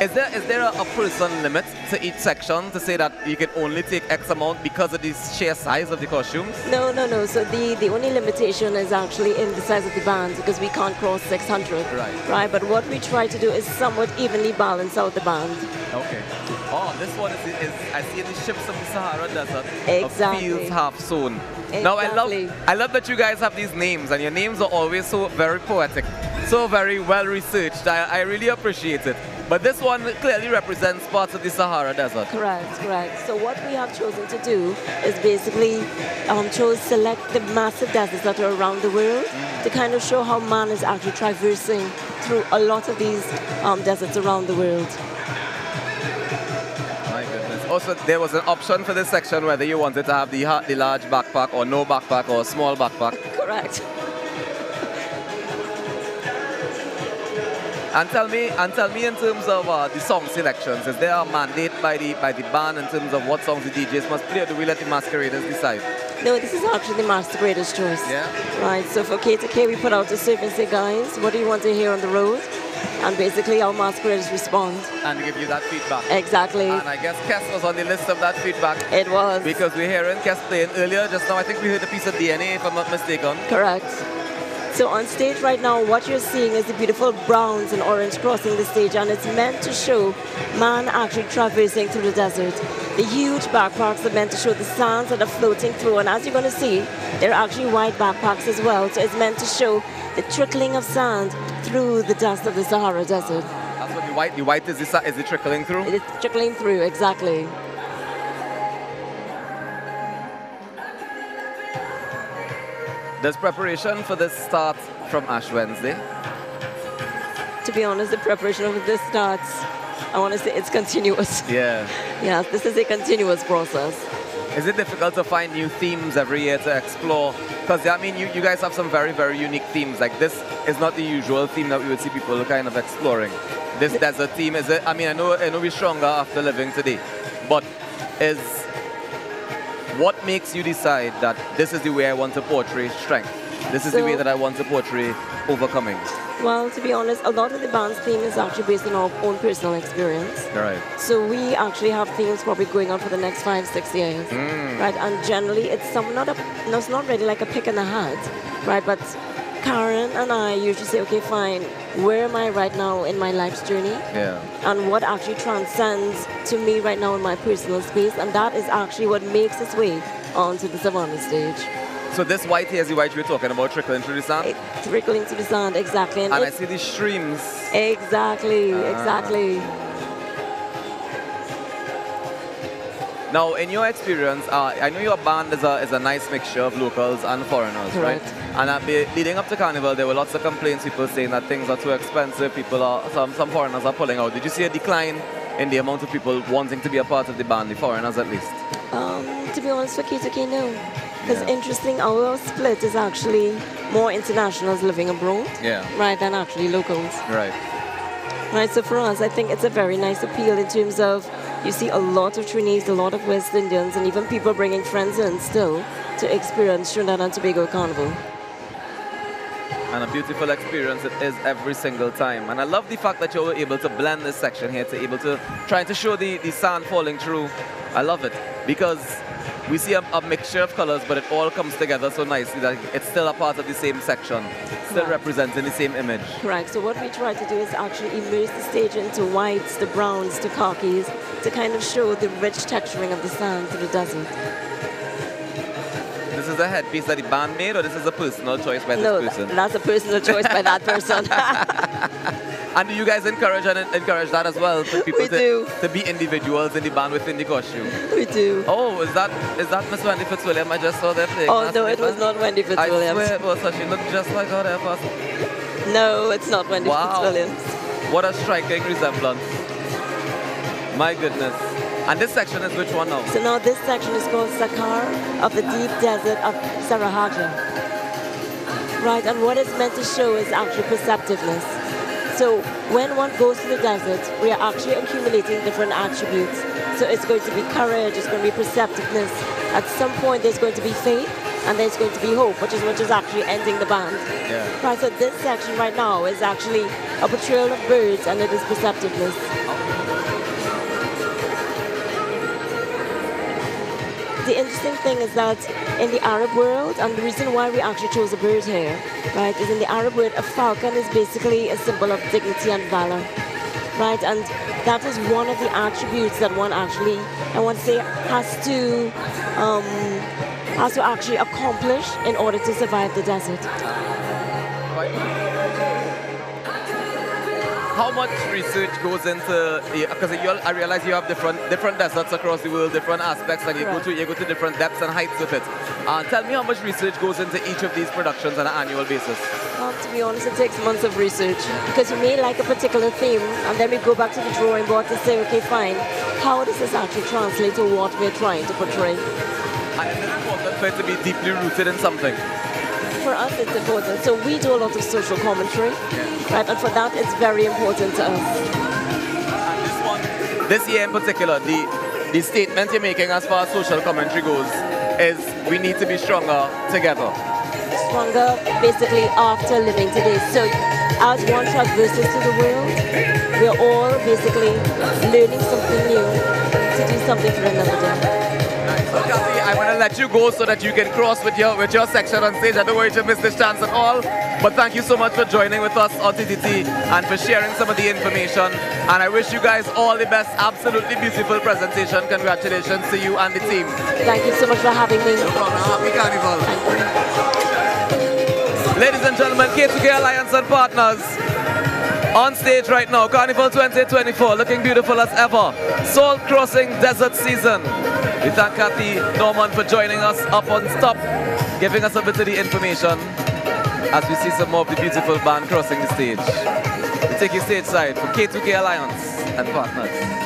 Is there is there a, a person limit to each section to say that you can only take X amount because of the sheer size of the costumes? No, no, no. So the, the only limitation is actually in the size of the bands because we can't cross 600. Right. Right. But what we try to do is somewhat evenly balance out the band. Okay. Oh, this one is, is I see the ships of the Sahara Desert. Exactly. Fields half sown. Now I love I love that you guys have these names and your names are always so very poetic, so very well researched. I, I really appreciate it. But this one clearly represents parts of the Sahara Desert. Correct, correct. So what we have chosen to do is basically um, chose select the massive deserts that are around the world to kind of show how man is actually traversing through a lot of these um, deserts around the world. Also, there was an option for this section whether you wanted to have the, the large backpack or no backpack or small backpack. Correct. And tell me, and tell me in terms of uh, the song selections, is there a mandate by the by the band in terms of what songs the DJs must play, or do we let the masqueraders decide? No, this is actually the masqueraders' choice. Yeah. Right, so for K2K, we put out a survey and say, guys, what do you want to hear on the road? And basically, our masqueraders respond. And give you that feedback. Exactly. And I guess Kes was on the list of that feedback. It was. Because we're hearing Kes playing earlier just now. I think we heard a piece of DNA, if I'm not mistaken. Correct. So on stage right now, what you're seeing is the beautiful browns and orange crossing the stage, and it's meant to show man actually traversing through the desert. The huge backpacks are meant to show the sands that are floating through, and as you're going to see, they're actually white backpacks as well. So it's meant to show the trickling of sand through the dust of the Sahara Desert. That's what the white, the white is, the, is it trickling through? It's trickling through, exactly. Does preparation for this start from Ash Wednesday? To be honest, the preparation of this starts, I want to say it's continuous. Yeah. Yeah, this is a continuous process. Is it difficult to find new themes every year to explore? Because, I mean, you, you guys have some very, very unique themes. Like, this is not the usual theme that we would see people kind of exploring. This desert theme, is it? I mean, I know, I know we're stronger after living today, but is what makes you decide that this is the way I want to portray strength? This is the way that I want to portray overcoming. Well, to be honest, a lot of the band's theme is actually based on our own personal experience. Right. So we actually have themes probably going on for the next five, six years, Mm. right? And generally, it's some not a, no, it's not really like a pick in the hat, right? But Karen and I usually say, okay, fine, where am I right now in my life's journey? Yeah. and what actually transcends to me right now in my personal space, and that is actually what makes its way onto the Savannah stage. So this white here is the white you were talking about trickling through the sand? Trickling through the sand, exactly. And I it's- see these streams. Exactly, Ah. exactly. Now, in your experience, uh, I know your band is a, is a nice mixture of locals and foreigners, Correct. right? And be- leading up to Carnival, there were lots of complaints, people saying that things are too expensive, people are, some, some foreigners are pulling out. Did you see a decline in the amount of people wanting to be a part of the band, the foreigners at least? Um, to be honest, for K2K, no. Because Yeah. interesting, our split is actually more internationals living abroad, Yeah. right, than actually locals. Right. Right, so for us, I think it's a very nice appeal in terms of you see a lot of Trinidad, a lot of West Indians, and even people bringing friends in still to experience Trinidad and Tobago Carnival. And a beautiful experience it is every single time. And I love the fact that you were able to blend this section here, to able to try to show the, the sand falling through. I love it because we see a, a mixture of colors, but it all comes together so nicely that it's still a part of the same section, still Correct. representing the same image. Correct. So what we try to do is actually immerse the stage into whites, the browns, the khakis, to kind of show the rich texturing of the sand to the desert. This is a headpiece that the band made, or this is a personal choice by this person? tha- that's a personal choice by that person. And do you guys encourage and encourage that as well for people We to, do. to be individuals in the band within the costume? we do. Oh, is that is that Miss Wendy Fitzwilliam? I just saw there playing. Oh no, it was not Wendy I Fitzwilliams. swear it was her. She looked just like her. No, it's not Wendy Wow. Fitzwilliams. What a striking resemblance. My goodness. And this section is which one now? So now this section is called Sakar of the deep desert of Sarahaja. Right, and what it's meant to show is actually perceptiveness. So when one goes to the desert, we are actually accumulating different attributes. So it's going to be courage, it's going to be perceptiveness. At some point there's going to be faith, and there's going to be hope, which is what is actually ending the band. Yeah. Right, so this section right now is actually a portrayal of birds, and it is perceptiveness. The interesting thing is that in the Arab world, and the reason why we actually chose a bird here, right, is in the Arab world, a falcon is basically a symbol of dignity and valor, right? And that is one of the attributes that one actually, I want to say, has to um, has to actually accomplish in order to survive the desert. How much research goes into because I realize you have different different deserts across the world, different aspects, and you go to you go to different depths and heights with it. Uh, tell me how much research goes into each of these productions on an annual basis. Well, to be honest, it takes months of research because you may like a particular theme, and then we go back to the drawing board to say, okay, fine, how does this actually translate to what we're trying to portray? And it is important for it to be deeply rooted in something for us it's important. So we do a lot of social commentary, right? And for that it's very important to us. And this one, this year in particular, the the statement you're making as far as social commentary goes is we need to be stronger together. Stronger basically after living today. So as one traverses to the world, we're all basically learning something new to do something for another day. So Kathy, I want to let you go so that you can cross with your with your section on stage. I don't want you to miss this chance at all. But thank you so much for joining with us on TTT and for sharing some of the information. And I wish you guys all the best. Absolutely beautiful presentation. Congratulations to you and the team. Thank you so much for having me. No problem. Happy Carnival. Ladies and gentlemen, K2K Alliance and partners on stage right now. Carnival 2024, looking beautiful as ever. Salt Crossing Desert Season. We thank Kathy Norman for joining us up on stop, giving us a bit of the information as we see some more of the beautiful band crossing the stage. We take you stage side for K2K Alliance and partners.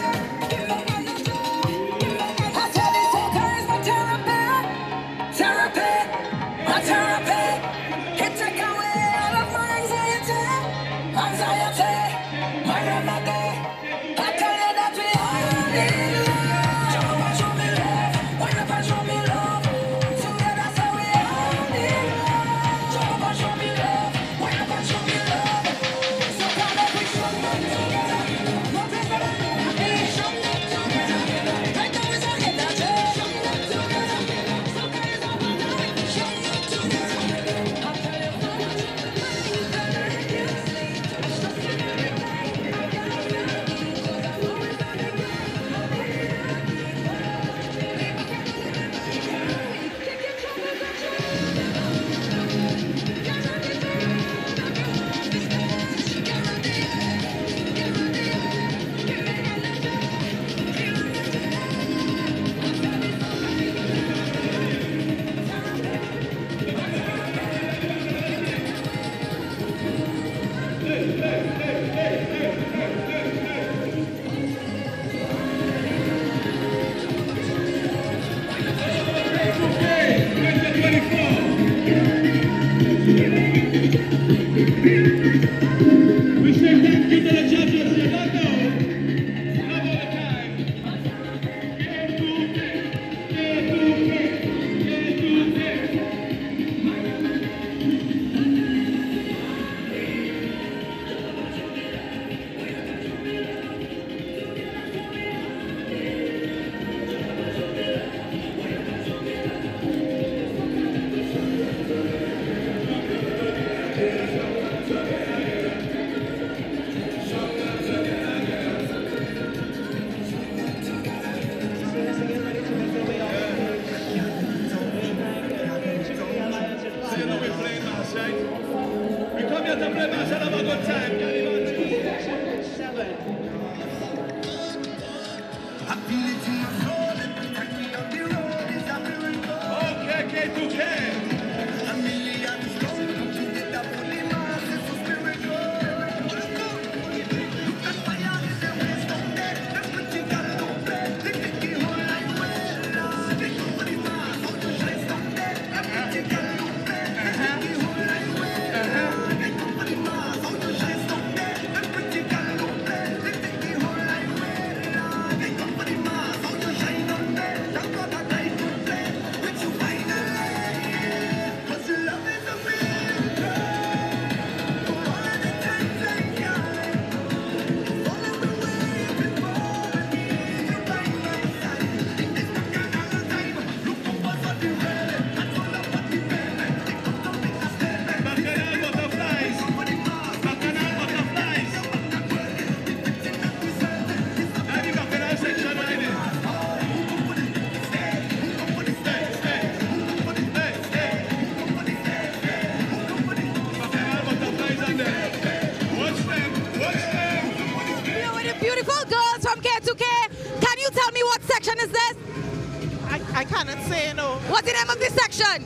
I cannot say no. What's the name of this section?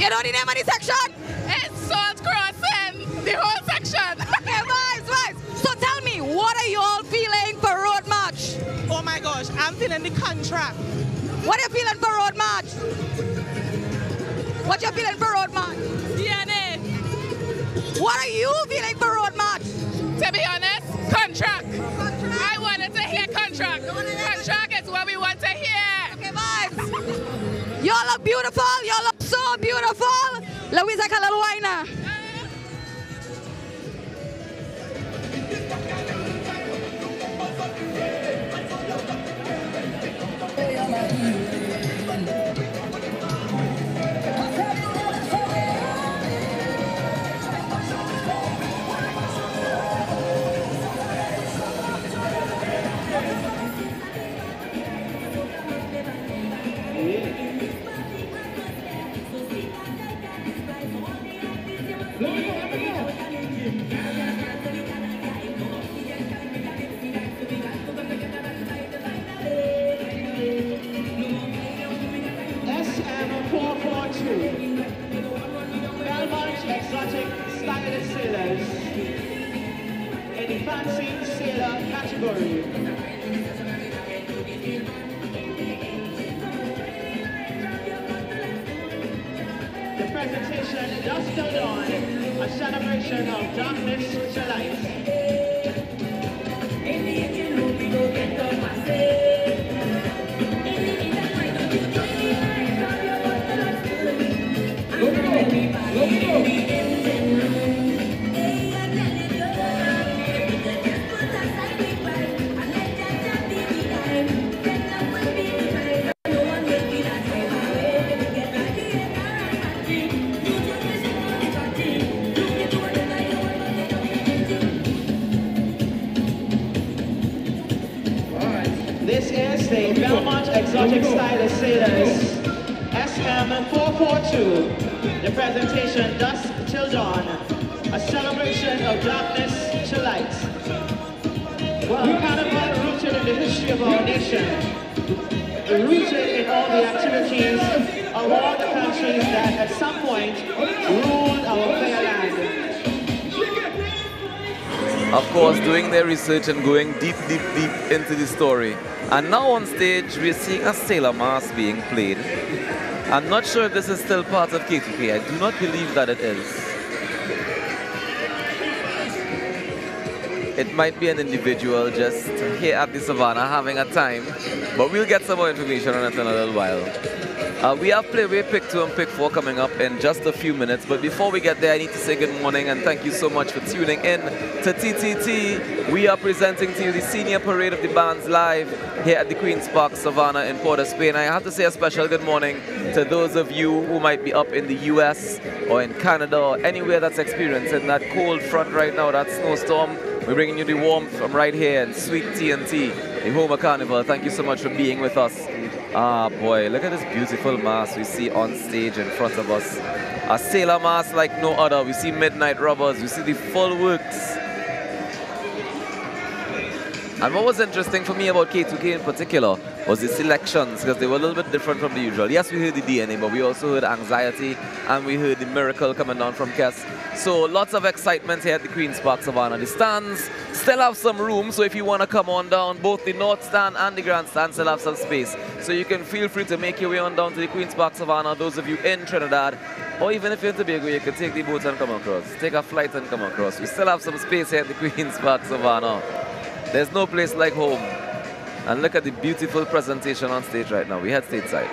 You know the name of the section? It's Salt Crossing, the whole section. okay, vibes, vibes. So tell me, what are you all feeling for Road March? Oh my gosh, I'm feeling the contract. What are you feeling for Road March? What you feeling for Road March? DNA. What are you feeling for Road March? To be honest, contract. I wanted to hear contract. Contract beautiful. Y'all look so beautiful. Louisa Kalalwaina. Presentation Dusk Till Dawn, a celebration of darkness to light. Well, Carnival rooted in the history of our nation, rooted in all the activities of all the countries that at some point ruled our fair land. Of course, doing their research and going deep, deep, deep into the story. And now on stage, we're seeing a sailor mass being played. I'm not sure if this is still part of K2K. I do not believe that it is. It might be an individual just here at the Savannah having a time, but we'll get some more information on it in a little while. Uh, we have Play Whe Pick 2 and Pick 4 coming up in just a few minutes, but before we get there, I need to say good morning and thank you so much for tuning in to TTT. We are presenting to you the Senior Parade of the Bands live here at the Queen's Park Savannah in Port of Spain. I have to say a special good morning to those of you who might be up in the US or in Canada or anywhere that's experiencing that cold front right now, that snowstorm. We're bringing you the warmth from right here in sweet TNT, the Homer Carnival. Thank you so much for being with us. Ah, boy, look at this beautiful mass we see on stage in front of us. A sailor mass like no other. We see Midnight Robbers, we see the full works. And what was interesting for me about K2K in particular was the selections, because they were a little bit different from the usual. Yes, we heard the DNA, but we also heard Anxiety, and we heard the Miracle coming down from Kes. So lots of excitement here at the Queen's Park Savannah. The stands still have some room, so if you want to come on down, both the North Stand and the Grandstand still have some space. So you can feel free to make your way on down to the Queen's Park Savannah, those of you in Trinidad, or even if you're in Tobago, you can take the boat and come across. Take a flight and come across. We still have some space here at the Queen's Park Savannah. There's no place like home. And look at the beautiful presentation on stage right now. We had stateside.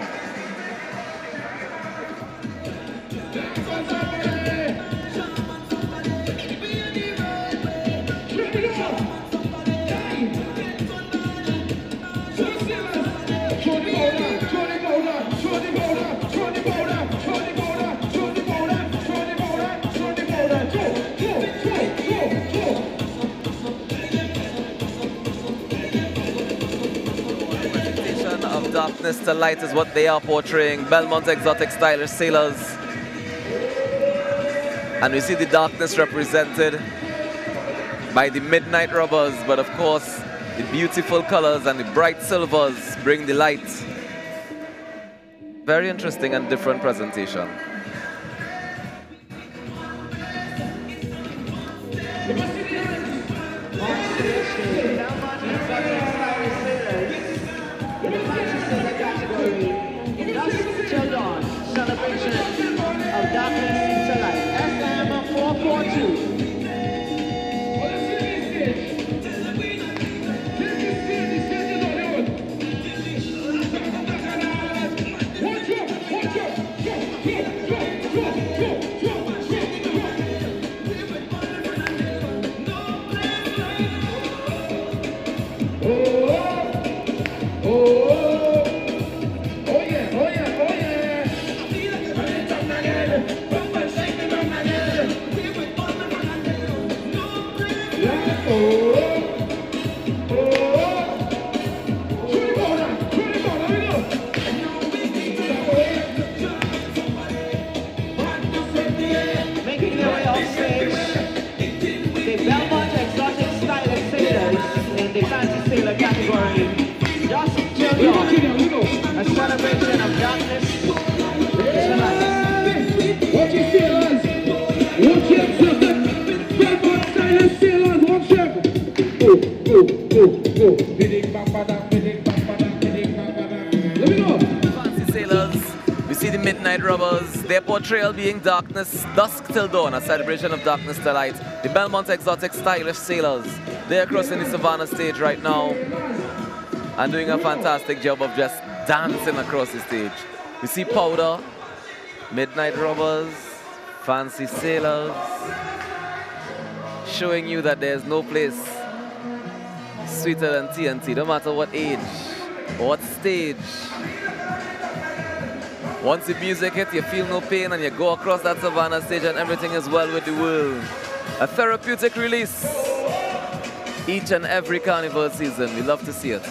Darkness to light is what they are portraying. Belmont Exotic Stylish Sailors. And we see the darkness represented by the Midnight Robbers, but of course, The beautiful colors and the bright silvers bring the light. Very interesting and different presentation. Portrayal being darkness, dusk till dawn, a celebration of darkness till light. The Belmont Exotic Stylish Sailors, they're crossing the Savannah stage right now and doing a fantastic job of just dancing across the stage. We see Powder, Midnight Robbers, Fancy Sailors, showing you that there's no place sweeter than TNT, no matter what age, what stage, once the music hits, you feel no pain and you go across that savannah stage and everything is well with the world. A therapeutic release each and every carnival season. We love to see it.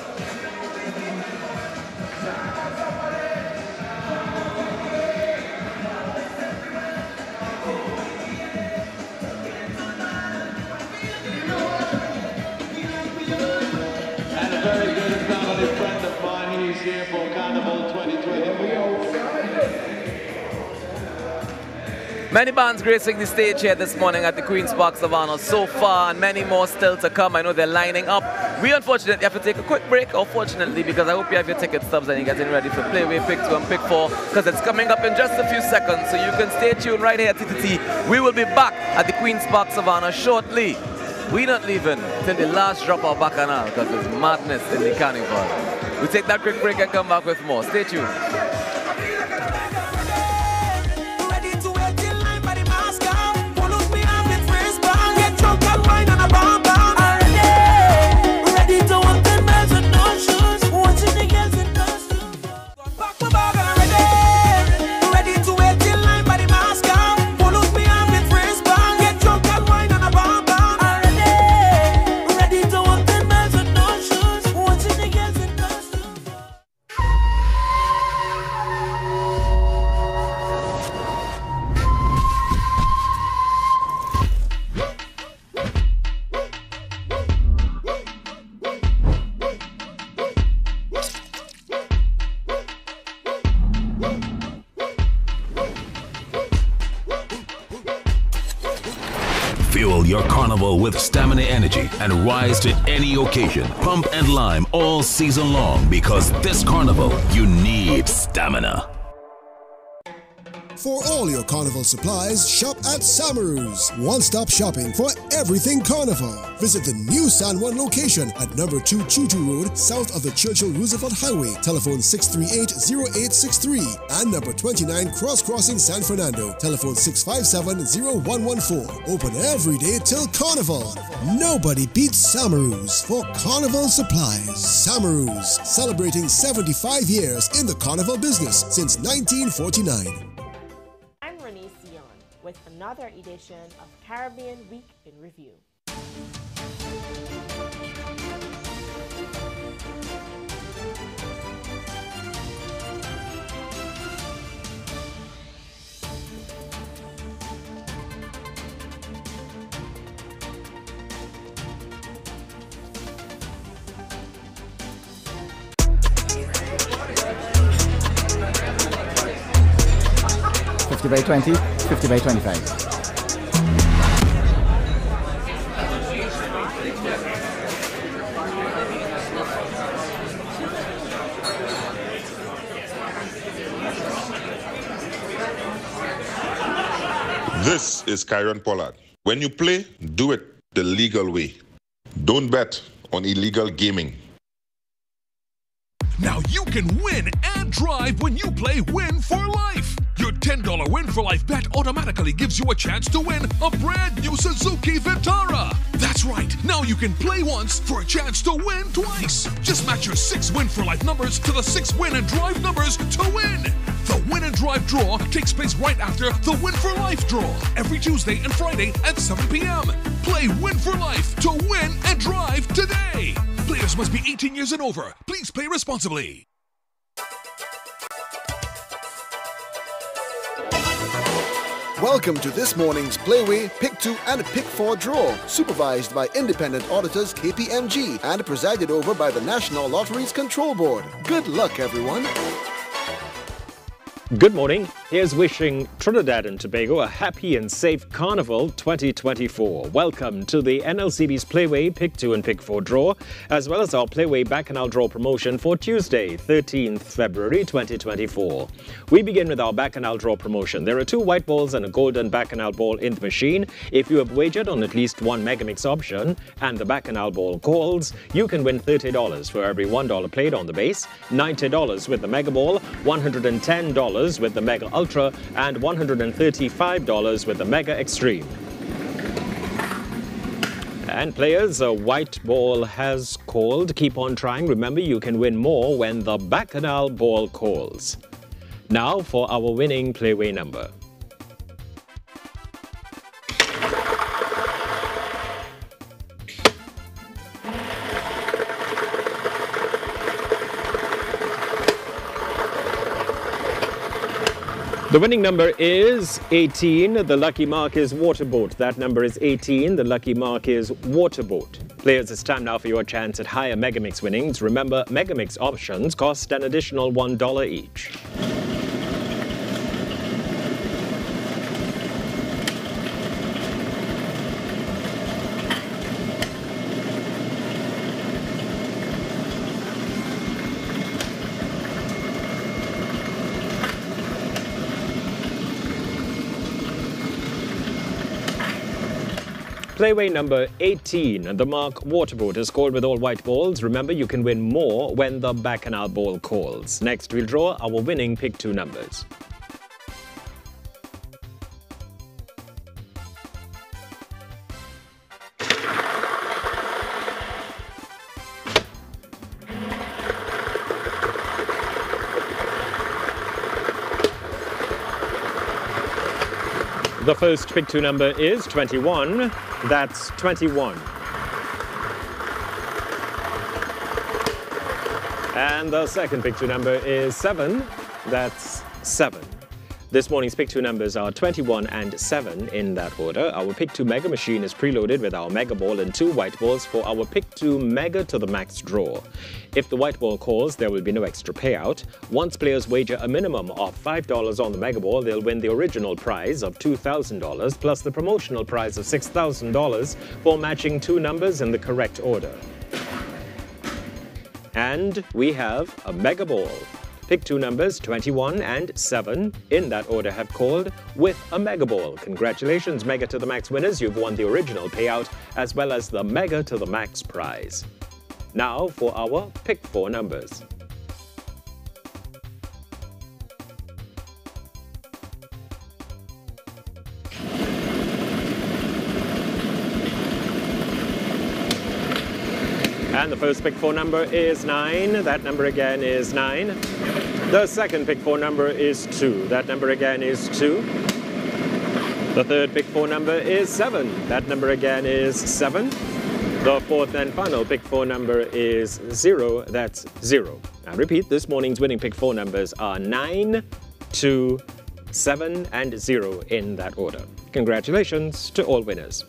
Many bands gracing the stage here this morning at the Queen's Park Savannah so far, and many more still to come. I know they're lining up. We unfortunately have to take a quick break, unfortunately, because I hope you have your ticket stubs and you're getting ready for Play Whe Pick 2 and Pick 4, because it's coming up in just a few seconds. So you can stay tuned right here at TTT. We will be back at the Queen's Park Savannah shortly. We're not leaving till the last drop of Bacchanal, because there's madness in the carnival. We take that quick break and come back with more. Stay tuned. And rise to any occasion. Pump and lime all season long because this carnival, you need stamina. For all your carnival supplies, shop at Samaroo's. One stop shopping for everything carnival. Visit the new San Juan location at number 2 Choo Choo Road, south of the Churchill Roosevelt Highway. Telephone 638 0863 and number 29 Cross Crossing San Fernando. Telephone 657 0114. Open every day till carnival. Nobody beats Samaroo's for carnival supplies. Samaroo's, celebrating 75 years in the carnival business since 1949 with another edition of Caribbean Week in Review. 50 by 20, 50 by 25. This is Kieron Pollard. When you play, do it the legal way. Don't bet on illegal gaming. Now you can win and drive when you play Win for Life. Your $10 Win for Life bet automatically gives you a chance to win a brand new Suzuki Vitara. That's right. Now you can play once for a chance to win twice. Just match your six Win for Life numbers to the six Win and Drive numbers to win. The Win and Drive draw takes place right after the Win for Life draw every Tuesday and Friday at 7 p.m. Play Win for Life to win and drive today. Players must be 18 years and over. Please play responsibly. Welcome to this morning's Play Whe Pick 2 and Pick 4 draw, supervised by independent auditors KPMG and presided over by the National Lotteries Control Board. Good luck, everyone. Good morning. Here's wishing Trinidad and Tobago a happy and safe Carnival 2024. Welcome to the NLCB's Play Whe Pick 2 and Pick 4 draw, as well as our Play Whe Bacchanal draw promotion for Tuesday, 13th February 2024. We begin with our Bacchanal draw promotion. There are two white balls and a golden Bacchanal ball in the machine. If you have wagered on at least one Megamix option and the Bacchanal ball calls, you can win $30 for every $1 played on the base, $90 with the Mega Ball, $110 with the Mega Ultra and $135 with the Mega Extreme. And players, a white ball has called. Keep on trying. Remember, you can win more when the Bacchanal ball calls. Now for our winning Play Whe number. The winning number is 18. The lucky mark is waterboat. That number is 18. The lucky mark is waterboat. Players, it's time now for your chance at higher Megamix winnings. Remember, Megamix options cost an additional $1 each. Play Whe number 18, the mark waterboat is called with all white balls. Remember, you can win more when the Bacchanal ball calls. Next, we'll draw our winning pick two numbers. The first two number is 21. That's 21. And the second two number is 7. That's 7. This morning's pick two numbers are 21 and 7 in that order. Our pick two mega machine is preloaded with our mega ball and two white balls for our pick two mega to the max draw. If the white ball calls, there will be no extra payout. Once players wager a minimum of $5 on the mega ball, they'll win the original prize of $2,000 plus the promotional prize of $6,000 for matching two numbers in the correct order. And we have a mega ball. Pick two numbers, 21 and 7, in that order have called, with a Mega Ball. Congratulations, Mega to the Max winners. You've won the original payout as well as the Mega to the Max prize. Now for our Pick 4 numbers. And the first pick four number is 9. That number again is 9. The second pick four number is 2. That number again is 2. The third pick four number is 7. That number again is 7. The fourth and final pick four number is 0. That's 0. Now repeat, this morning's winning pick four numbers are nine, two, seven, and 0 in that order. Congratulations to all winners.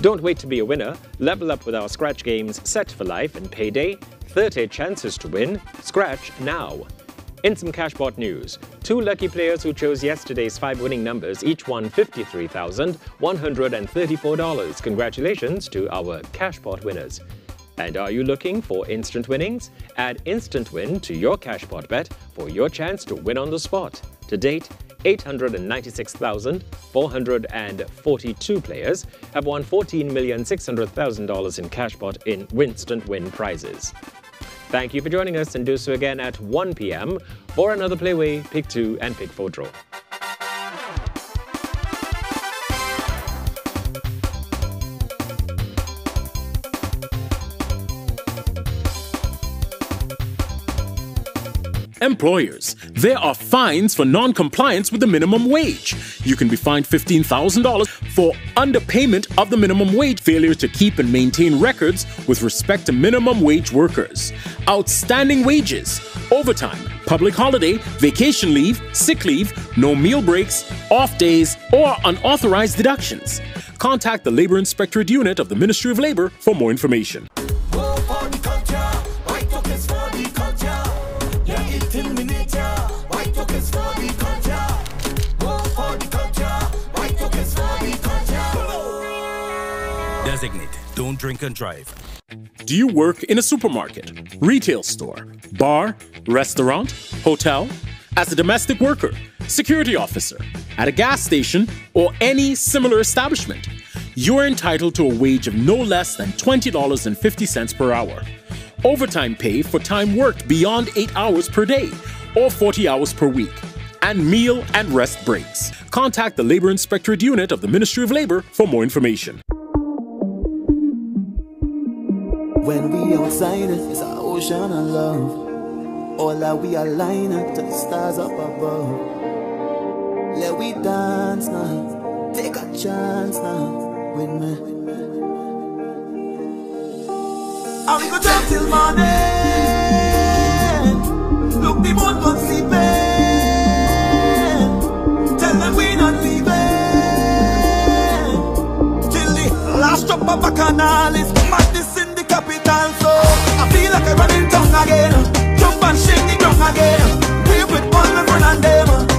Don't wait to be a winner. Level up with our Scratch games Set for Life and Payday. 30 chances to win. Scratch now. In some Cashpot news, two lucky players who chose yesterday's five winning numbers each won $53,134. Congratulations to our Cashpot winners. And are you looking for instant winnings? Add Instant Win to your Cashpot bet for your chance to win on the spot. To date, 896,442 players have won $14,600,000 in Cashpot in Winston Win prizes. Thank you for joining us and do so again at 1 p.m. for another Play Whe Pick 2 and Pick 4 draw. Employers, there are fines for non-compliance with the minimum wage. You can be fined $15,000 for underpayment of the minimum wage, failure to keep and maintain records with respect to minimum wage workers, outstanding wages, overtime, public holiday, vacation leave, sick leave, no meal breaks, off days, or unauthorized deductions. Contact the Labor Inspectorate Unit of the Ministry of Labor for more information. Drink and drive. Do you work in a supermarket, retail store, bar, restaurant, hotel? As a domestic worker, security officer, at a gas station, or any similar establishment? You are entitled to a wage of no less than $20.50 per hour. Overtime pay for time worked beyond 8 hours per day or 40 hours per week. And meal and rest breaks. Contact the Labor Inspectorate Unit of the Ministry of Labor for more information. When we outside it, it's an ocean of love. All that we align up to the stars up above. Let we dance now, take a chance now with me. And we go jump till morning. Look, the moon gone sleeping. Tell them we not leaving till the last drop of bacchanal is madness the. So I feel like I run in town again. Jump and shake the ground again. We with all my friends and them.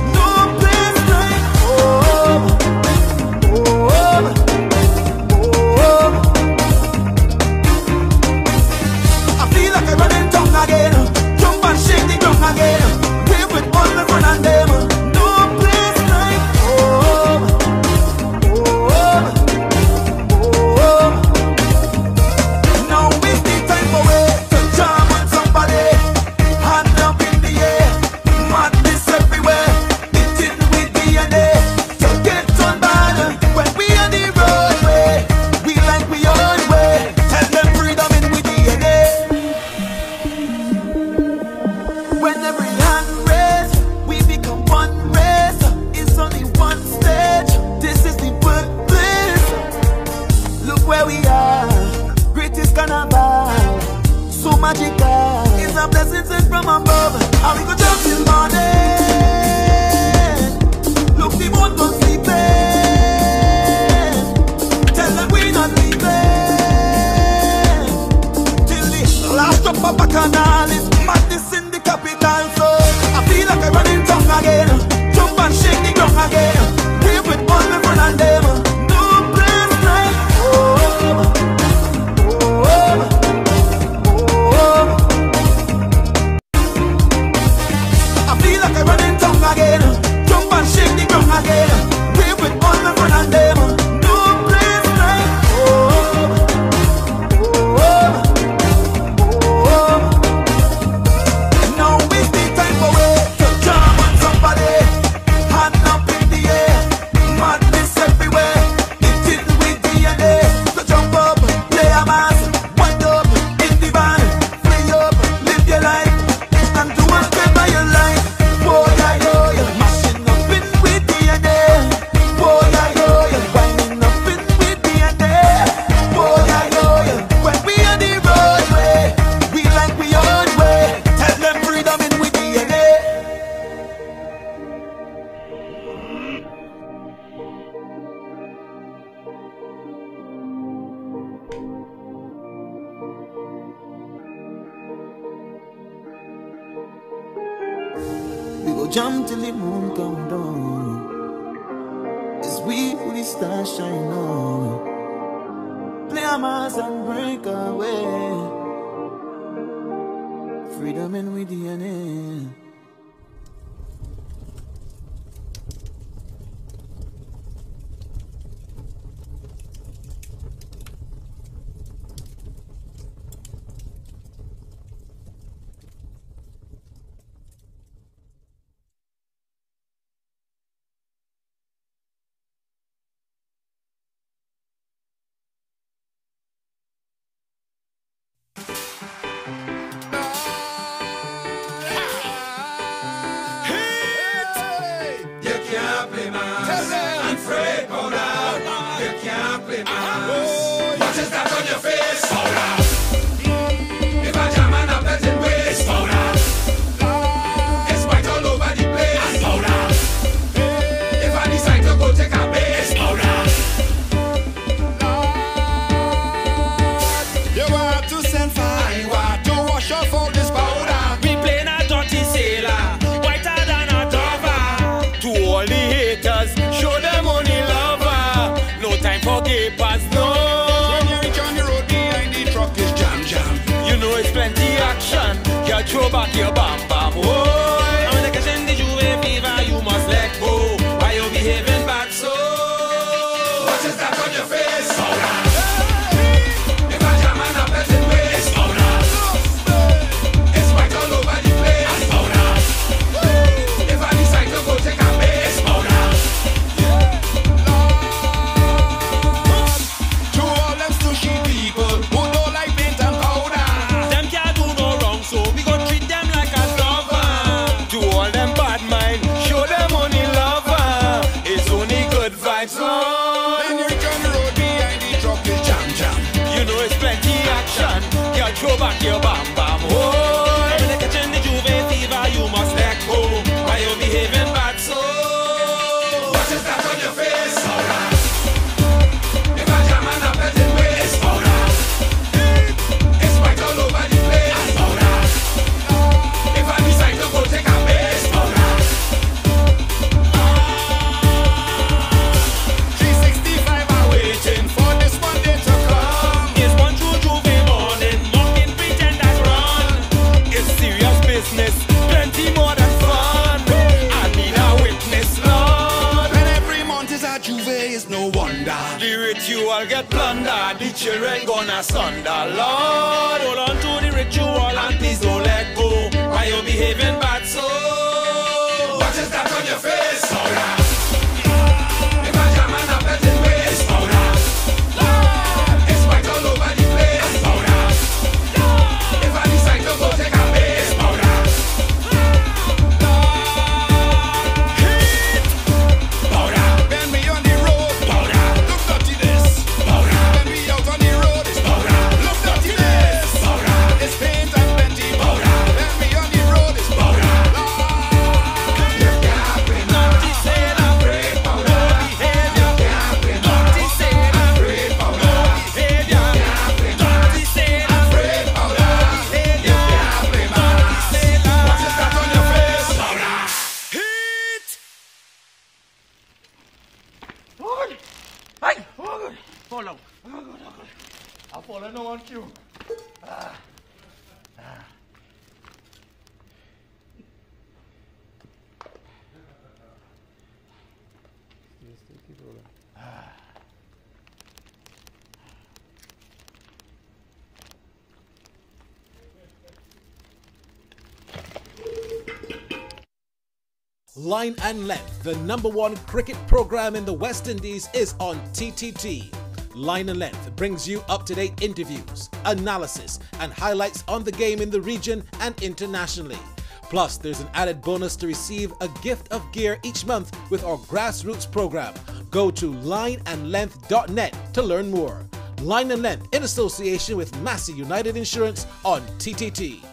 Line and Length, the number one cricket program in the West Indies, is on TTT. Line and Length brings you up to date interviews, analysis, and highlights on the game in the region and internationally. Plus, there's an added bonus to receive a gift of gear each month with our grassroots program. Go to lineandlength.net to learn more. Line and Length in association with Massey United Insurance on TTT.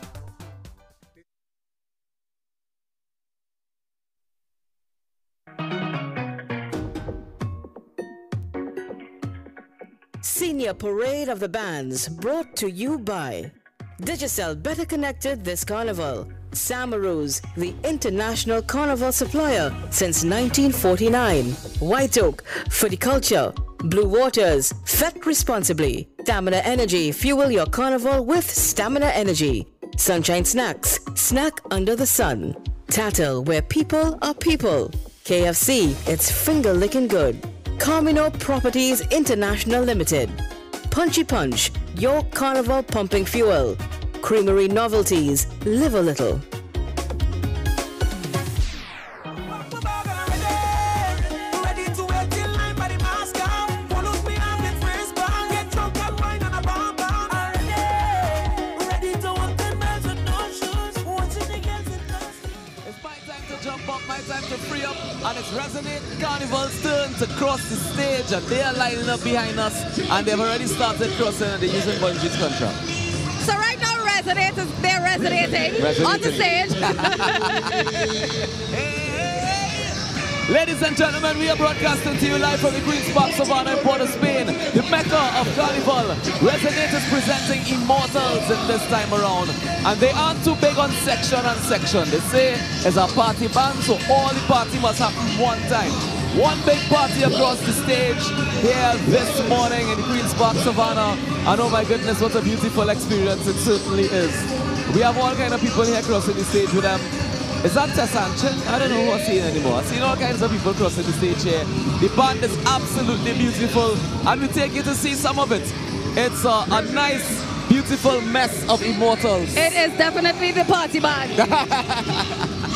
parade of the bands brought to you by Digicel Better Connected this carnival. Samaroos, the international carnival supplier since 1949. White Oak, for culture. Blue Waters, fet responsibly. Stamina Energy, fuel your carnival with stamina energy. Sunshine Snacks, snack under the sun. Tatil, where people are people. KFC, it's finger licking good. Carmino Properties International Limited. Punchy Punch, your carnival pumping fuel. Creamery Novelties, live a little. They are lining up behind us, and they've already started crossing, and they're using Bunji's contract. So right now, Resonate is they're resonating on the stage. Ladies and gentlemen, we are broadcasting to you live from the Queen's Park Savannah in Port of Spain, the mecca of Carnival. Resonate is presenting Immortals in this time around, and they aren't too big on section and section. They say it's a party band, so all the party must happen one time. One big party across the stage here this morning in Queen's Park Savannah. And oh my goodness, what a beautiful experience it certainly is. We have all kind of people here crossing the stage with them. Is that Tessanchen? I don't know who I've seen anymore. I've seen all kinds of people crossing the stage here. The band is absolutely beautiful, and we take you to see some of it. It's a, a nice, beautiful mess of immortals. It is definitely the party band.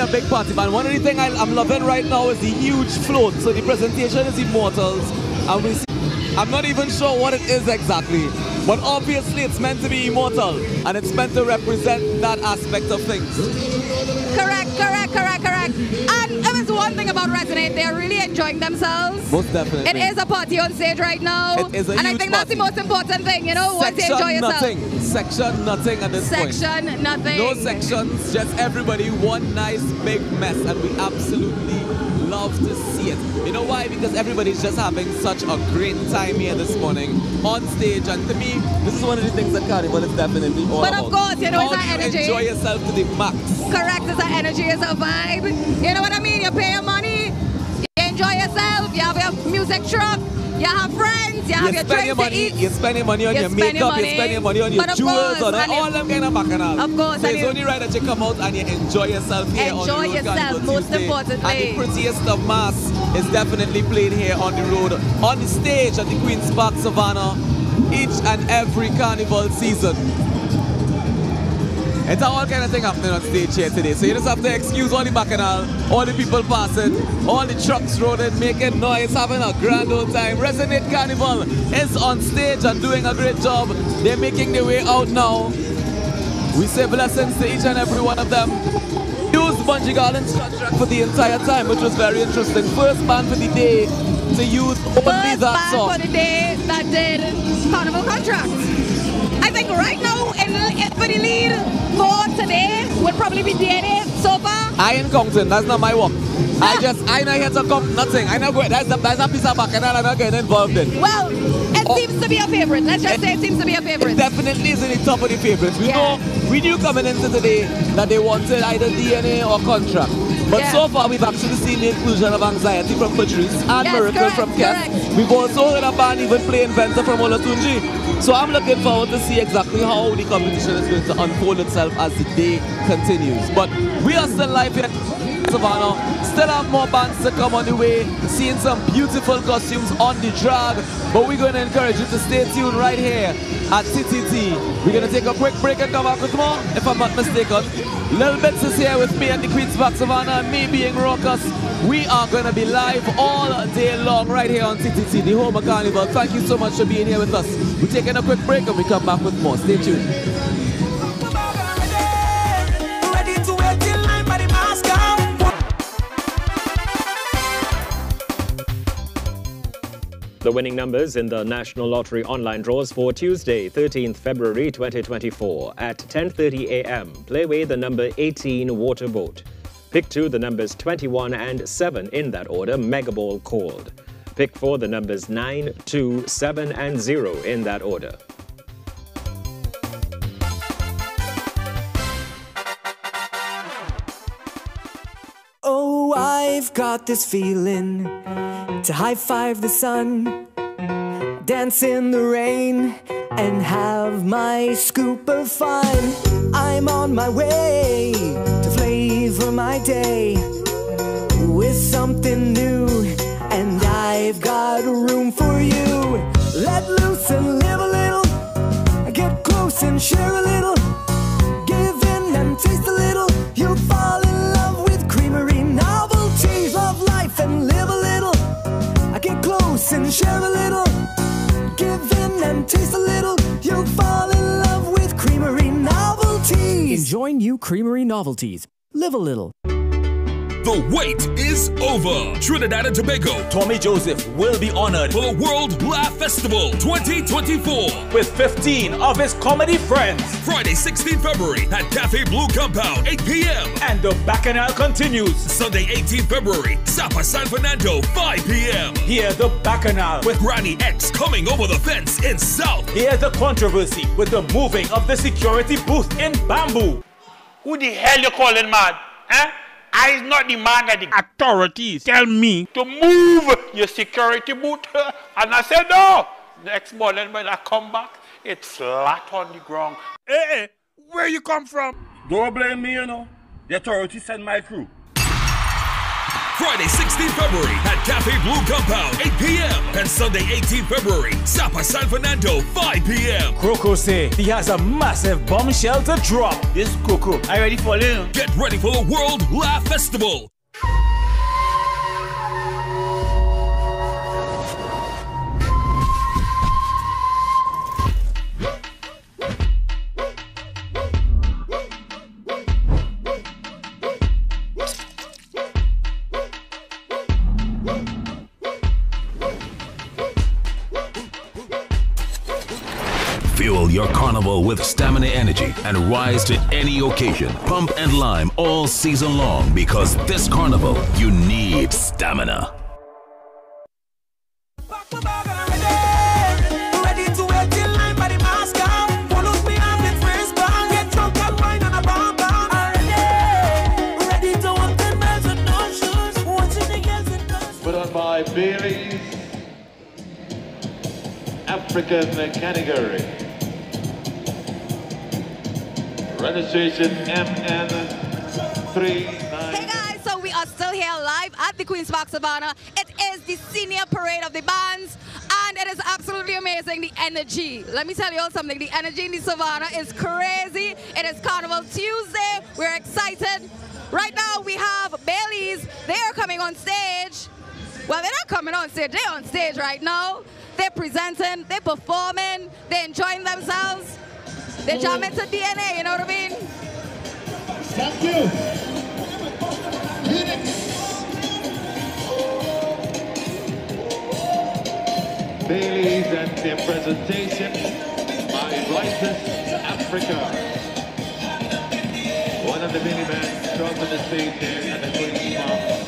a big party, man. One of the things I'm loving right now is the huge float. So the presentation is Immortals, and we see, I'm not even sure what it is exactly, but obviously it's meant to be immortal, and it's meant to represent that aspect of things. Correct, correct, correct, correct. And it was one thing about Resonate, they're really enjoying themselves. Most definitely. It is a party on stage right now. It is a And I think that's the most important thing, you know, once you enjoy yourself. nothing. Section nothing at this point. Section nothing. No sections, just everybody one nice big mess, and we absolutely love to see it. You know why? Because everybody's just having such a great time here this morning on stage, and to me, this is one of the things that Carnival is definitely all But about. of course, you know, How it's our energy. enjoy yourself to the max. Correct, it's an energy, it's a vibe. You know what I mean? You pay your money, you enjoy yourself, you have your music truck, you have friends, you have You your spend your money, eat. you spend your money on You your makeup, you money. spend your money on your jewels, course, on all them kind of bacchanal. Of course, So it's only right that you come out and you enjoy yourself here on the Enjoy yourself, most Tuesday. importantly. And the prettiest of mass is definitely played here on the road, on the stage at the Queen's Park Savannah, each and every carnival season. It's all kind of thing happening on stage here today. So you just have to excuse all the bacchanal, all the people passing, all the trucks rolling, making noise, having a grand old time. Resonate Carnival is on stage and doing a great job. They're making their way out now. We say blessings to each and every one of them. Used Bunji Garlin's contract for the entire time, which was very interesting. First band for the day to use only First that band song. for the day that did Carnival contracts. I think right now, and in, for the lead for today, would probably be DNA so far. I ain't counting, that's not my work. I just, I here to count nothing. I know that's a, that's a piece of bacchanal I'm not getting involved in. Well, it oh. seems to be a favorite. Let's just say it seems to be a favorite. It definitely is in the top of the favorites. We know, we knew coming into today that they wanted either DNA or contract. But Yeah. so far, we've actually seen the inclusion of Anxiety from Patrice and Yes, Miracle correct, from Kes. We've also heard a band even play Inventor from Olatunji. So I'm looking forward to see exactly how the competition is going to unfold itself as the day continues. But we are still live here at Savannah. Still have more bands to come on the way. Seeing some beautiful costumes on the drag. But we're going to encourage you to stay tuned right here at TTT. We're going to take a quick break and come back with more, if I'm not mistaken. Little Bits is here with me and the Queen's Park Savannah me being Raucus. We are going to be live all day long right here on TTT, the home of Carnival. Thank you so much for being here with us. We're taking a quick break and we come back with more. Stay tuned. The winning numbers in the National Lottery online draws for Tuesday, 13th February 2024 at 10:30 a.m. Play Whe the number 18 Waterboat. Pick 2 the numbers 21 and 7 in that order Mega Ball called. Pick 4 the numbers 9, 2, 7 and 0 in that order. I've got this feeling to high five the sun, dance in the rain, and have my scoop of fun. I'm on my way to flavor my day with something new, and I've got room for you. Let loose and live a little, get close and share a little. And share a little. Give in and taste a little. You'll fall in love with creamery novelties. Enjoy new Creamery novelties. Live a little. The wait is over. Trinidad and Tobago. Tommy Joseph will be honored for the World Laugh Festival 2024 with 15 of his comedy friends. Friday, 16 February at Cafe Blue Compound, 8 p.m. And the Bacchanal continues. Sunday, 18 February, Sapa San Fernando, 5 p.m. Hear the Bacchanal with Granny X coming over the fence in South. Here's the controversy with the moving of the security booth in Bamboo. Who the hell you calling mad? Eh? I is not the man that the authorities tell me to move your security boot. And I said no. Next morning when I come back, it's flat on the ground. Hey, hey, where you come from? Don't blame me, you know. The authorities send my crew. Friday 16 February at Cafe Blue Compound 8 p.m. and Sunday 18 February, Sapa San Fernando 5 p.m. Coco say he has a massive bombshell to drop. This Coco, are you ready for it? Get ready for the World Laugh Festival. Your carnival with stamina energy and rise to any occasion. Pump and lime all season long because this carnival, you need stamina. Ready to wait in line by the mask on. Follows me up with friends bang. Get drunk and wine on a bomb bomb. Ready, ready to walk ten miles with no shoes. Watching the girls in those. Put on by Bailey's African category. Registration MN39. Hey guys, so we are still here live at the Queen's Park Savannah. It is the senior parade of the bands and it is absolutely amazing, the energy. Let me tell you all something, the energy in the Savannah is crazy. It is Carnival Tuesday, we're excited. Right now we have Bailey's, they are coming on stage. Well, they're not coming on stage, they're on stage right now. They're presenting, they're performing, they're enjoying themselves. They're jamming to DNA, you know what I mean? Thank you. Bailey's and their presentation by Rifus Africa. One of the mini bands from the stage here at the Queen's Park.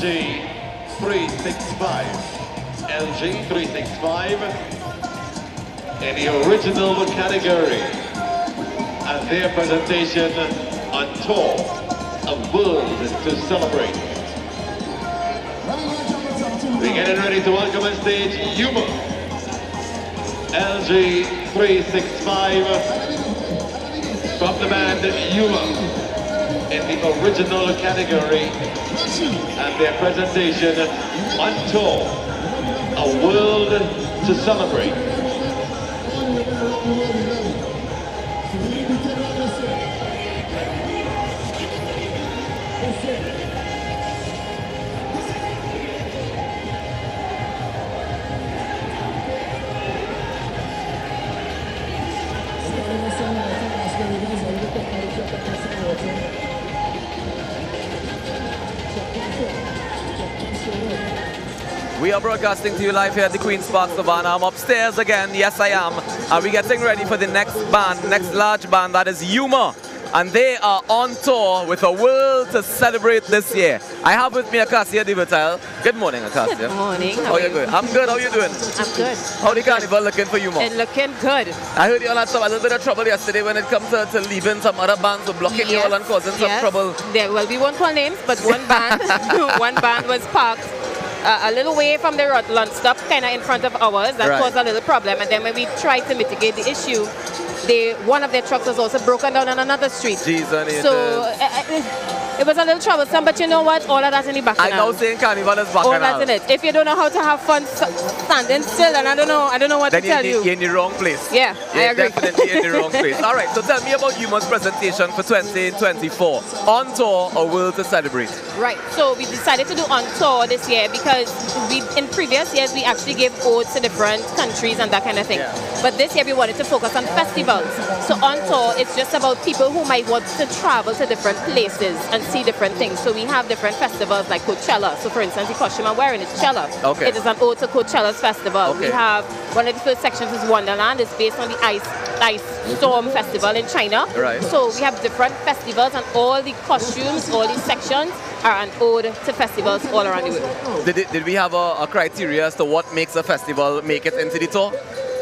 LG365. LG365 in the original category. And their presentation on tour—a world to celebrate. We're getting ready to welcome on stage Yuma. LG365 from the band Yuma in the original category and their presentation on tour, A World to Celebrate. We are broadcasting to you live here at the Queen's Park Savannah. I'm upstairs again, yes I am. And we're getting ready for the next band, next large band, that is Yuma. And they are on tour with a world to celebrate this year. I have with me Acacia Divital. Good morning, Acacia. Good morning. How, are you doing? I'm good. How are you doing? I'm good. How the carnival looking for you, Mom? It's looking good. I heard you all had some, a little bit of trouble yesterday when it comes to, to leaving some other bands or blocking you all and causing some trouble. There, well, we won't call names, but one band, one band was parked uh, a little way from the road lunch stop, kind of in front of ours. That Right. caused a little problem. And then when we tried to mitigate the issue, they one of their trucks was also broken down on another street. And So is. uh, uh, it was a little troublesome, but you know what? All of that in the back. I know saying carnival is back All that's in it. If you don't know how to have fun standing still, then I don't know. I don't know what Then to tell you. you're in the wrong place. Yeah, I You're agree. definitely in the wrong place. All right, so tell me about Yuma's presentation for 2024. On tour, or world to celebrate. Right. So we decided to do on tour this year because we in previous years we actually gave odes to different countries and that kind of thing. But this year we wanted to focus on festivals. So on tour it's just about people who might want to travel to different places and see different things. So we have different festivals like Coachella. So for instance the costume I'm wearing is Chella. Okay. It is an ode to Coachella's festival. Okay. We have one of the first sections is Wonderland. It's based on the ice ice storm festival in China. Right. So we have different festivals and all the costumes, all these sections are an ode to festivals all around the world. Did, it, did we have a, a criteria as to what makes a festival make it into the tour?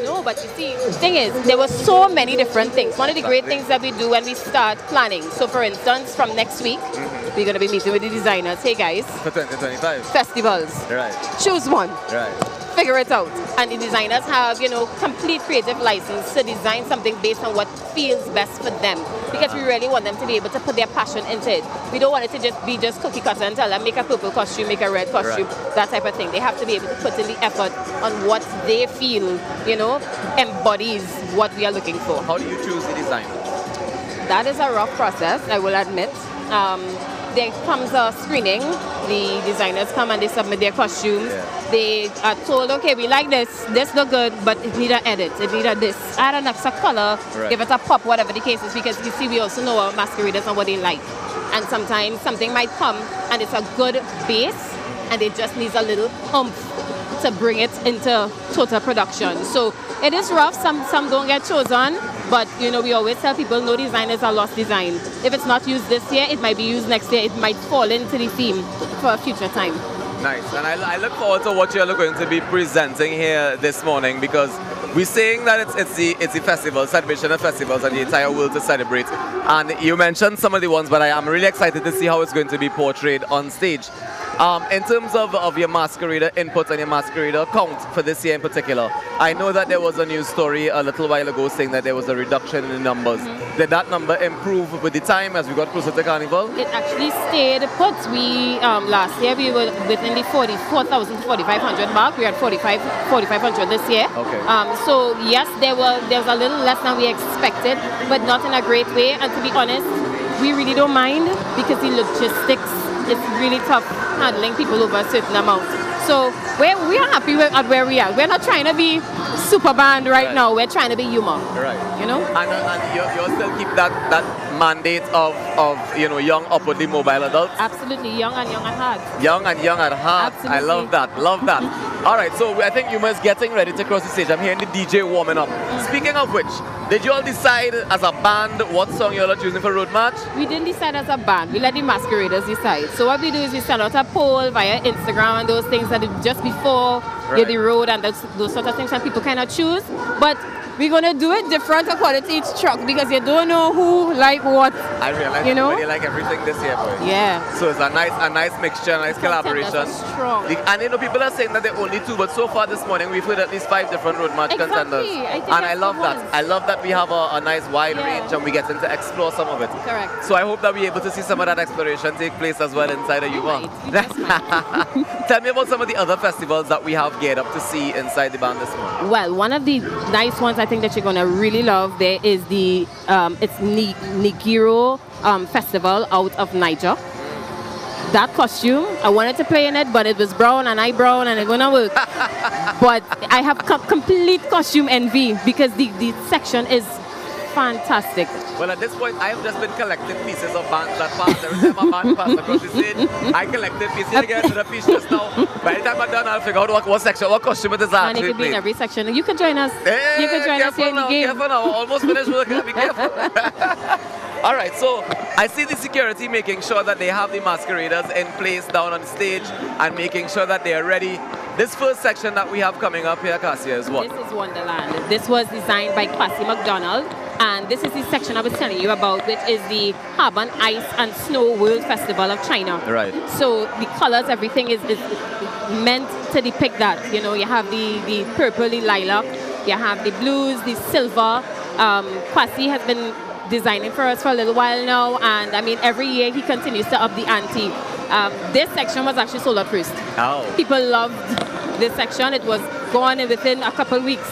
No, but you see, the thing is, there were so many different things. One of the great things that we do when we start planning. So, for instance, from next week, mm-hmm. we're going to be meeting with the designers. Hey, guys, For 2025. festivals. Right. Choose one. Right. Figure it out. And the designers have, you know, complete creative license to design something based on what feels best for them. Because we really want them to be able to put their passion into it. We don't want it to just be just cookie cutter and tell them make a purple costume, make a red costume, that type of thing. They have to be able to put in the effort on what they feel, you know, embodies what we are looking for. How do you choose the design? That is a rough process, I will admit. Um, there comes a screening. The designers come and they submit their costumes. They are told, okay, we like this. This look good, but it need an edit. It need a this. Add an extra color. Right. Give it a pop, whatever the case is. Because you see, we also know our masqueraders and what they like. And sometimes something might come and it's a good base, and it just needs a little oomph to bring it into total production. So it is rough. Some some don't get chosen, but you know we always tell people no design is a lost design. If it's not used this year, it might be used next year. It might fall into the theme for a future time. Nice. And I, I look forward to what you're going to be presenting here this morning because we're saying that it's, it's, the, it's the festival, celebration of festivals and the entire world to celebrate. And you mentioned some of the ones, but I am really excited to see how it's going to be portrayed on stage. Um, in terms of, of your masquerader input and your masquerader count for this year in particular, I know that there was a news story a little while ago saying that there was a reduction in the numbers. Did that number improve with the time as we got closer to Carnival? It actually stayed put. We um, last year we were within the 44,000 4,500 mark. We are at 45 4,500 this year. Okay. Um, so yes, there were there was a little less than we expected, but not in a great way. And to be honest, we really don't mind because the logistics it's really tough handling people over a certain amount. So we're, we are happy with, at where we are. We're not trying to be super band right, Right. now. We're trying to be Yuma. Right. You know? And, uh, and you, you still keep that, that mandate of, of, you know, young, upwardly mobile adults? Absolutely young and young at heart. Young and young at heart. I love that. Love that. All right, so I think Yuma is getting ready to cross the stage. I'm hearing the DJ warming up. Mm. Speaking of which, did you all decide as a band what song you all are choosing for Road March? We didn't decide as a band. We let the masqueraders decide. So what we do is we send out a poll via Instagram and those things that just before Right. the road and those, those sort of things and people kind of choose. But we're gonna do it different according to each truck because you don't know who like what. I realize You know? like everything this year, boy. Yeah. So it's a nice, a nice mixture, a nice collaboration. strong. The- And you know, people are saying that they're only two, but so far this morning we've heard at least five different road march Exactly. contenders. I and I love that. ones. I love that we have a, a nice wide Yeah. range and we get to explore some of it. Correct. So I hope that we're able to see some of that exploration take place as well inside of Yuma. Tell me about some of the other festivals that we have geared up to see inside the band this morning. Well, one of the nice ones I think that you're gonna really love there is the um, it's Ni- Nigiro um, festival out of Niger. That costume, I wanted to play in it, but it was brown and I brown and it wouldn't work. but I have com- complete costume envy because the, the section is fantastic. Well, at this point, I have just been collecting pieces of bands that pass. Every time a band passes across the stage, I collected pieces. You get to the piece just now. By the time I'm done, I'll figure out what, what section, what costume it is and it actually could be in every section. You can join us. Hey, you can join us here in the game. Careful now, almost finished work. Be careful. All right, so I see the security making sure that they have the masqueraders in place down on the stage and making sure that they are ready. This first section that we have coming up here, Cassia, is what? This is Wonderland. This was designed by Kwasi McDonald. And this is the section I was telling you about, which is the Harbin Ice and Snow World Festival of China. Right. So the colors, everything is, is meant to depict that. You know, you have the, the purpley lilac, you have the blues, the silver, Um, Kwasi has been designing for us for a little while now, and I mean, every year he continues to up the ante. Um, this section was actually sold out first. Oh. People loved this section. It was gone within a couple weeks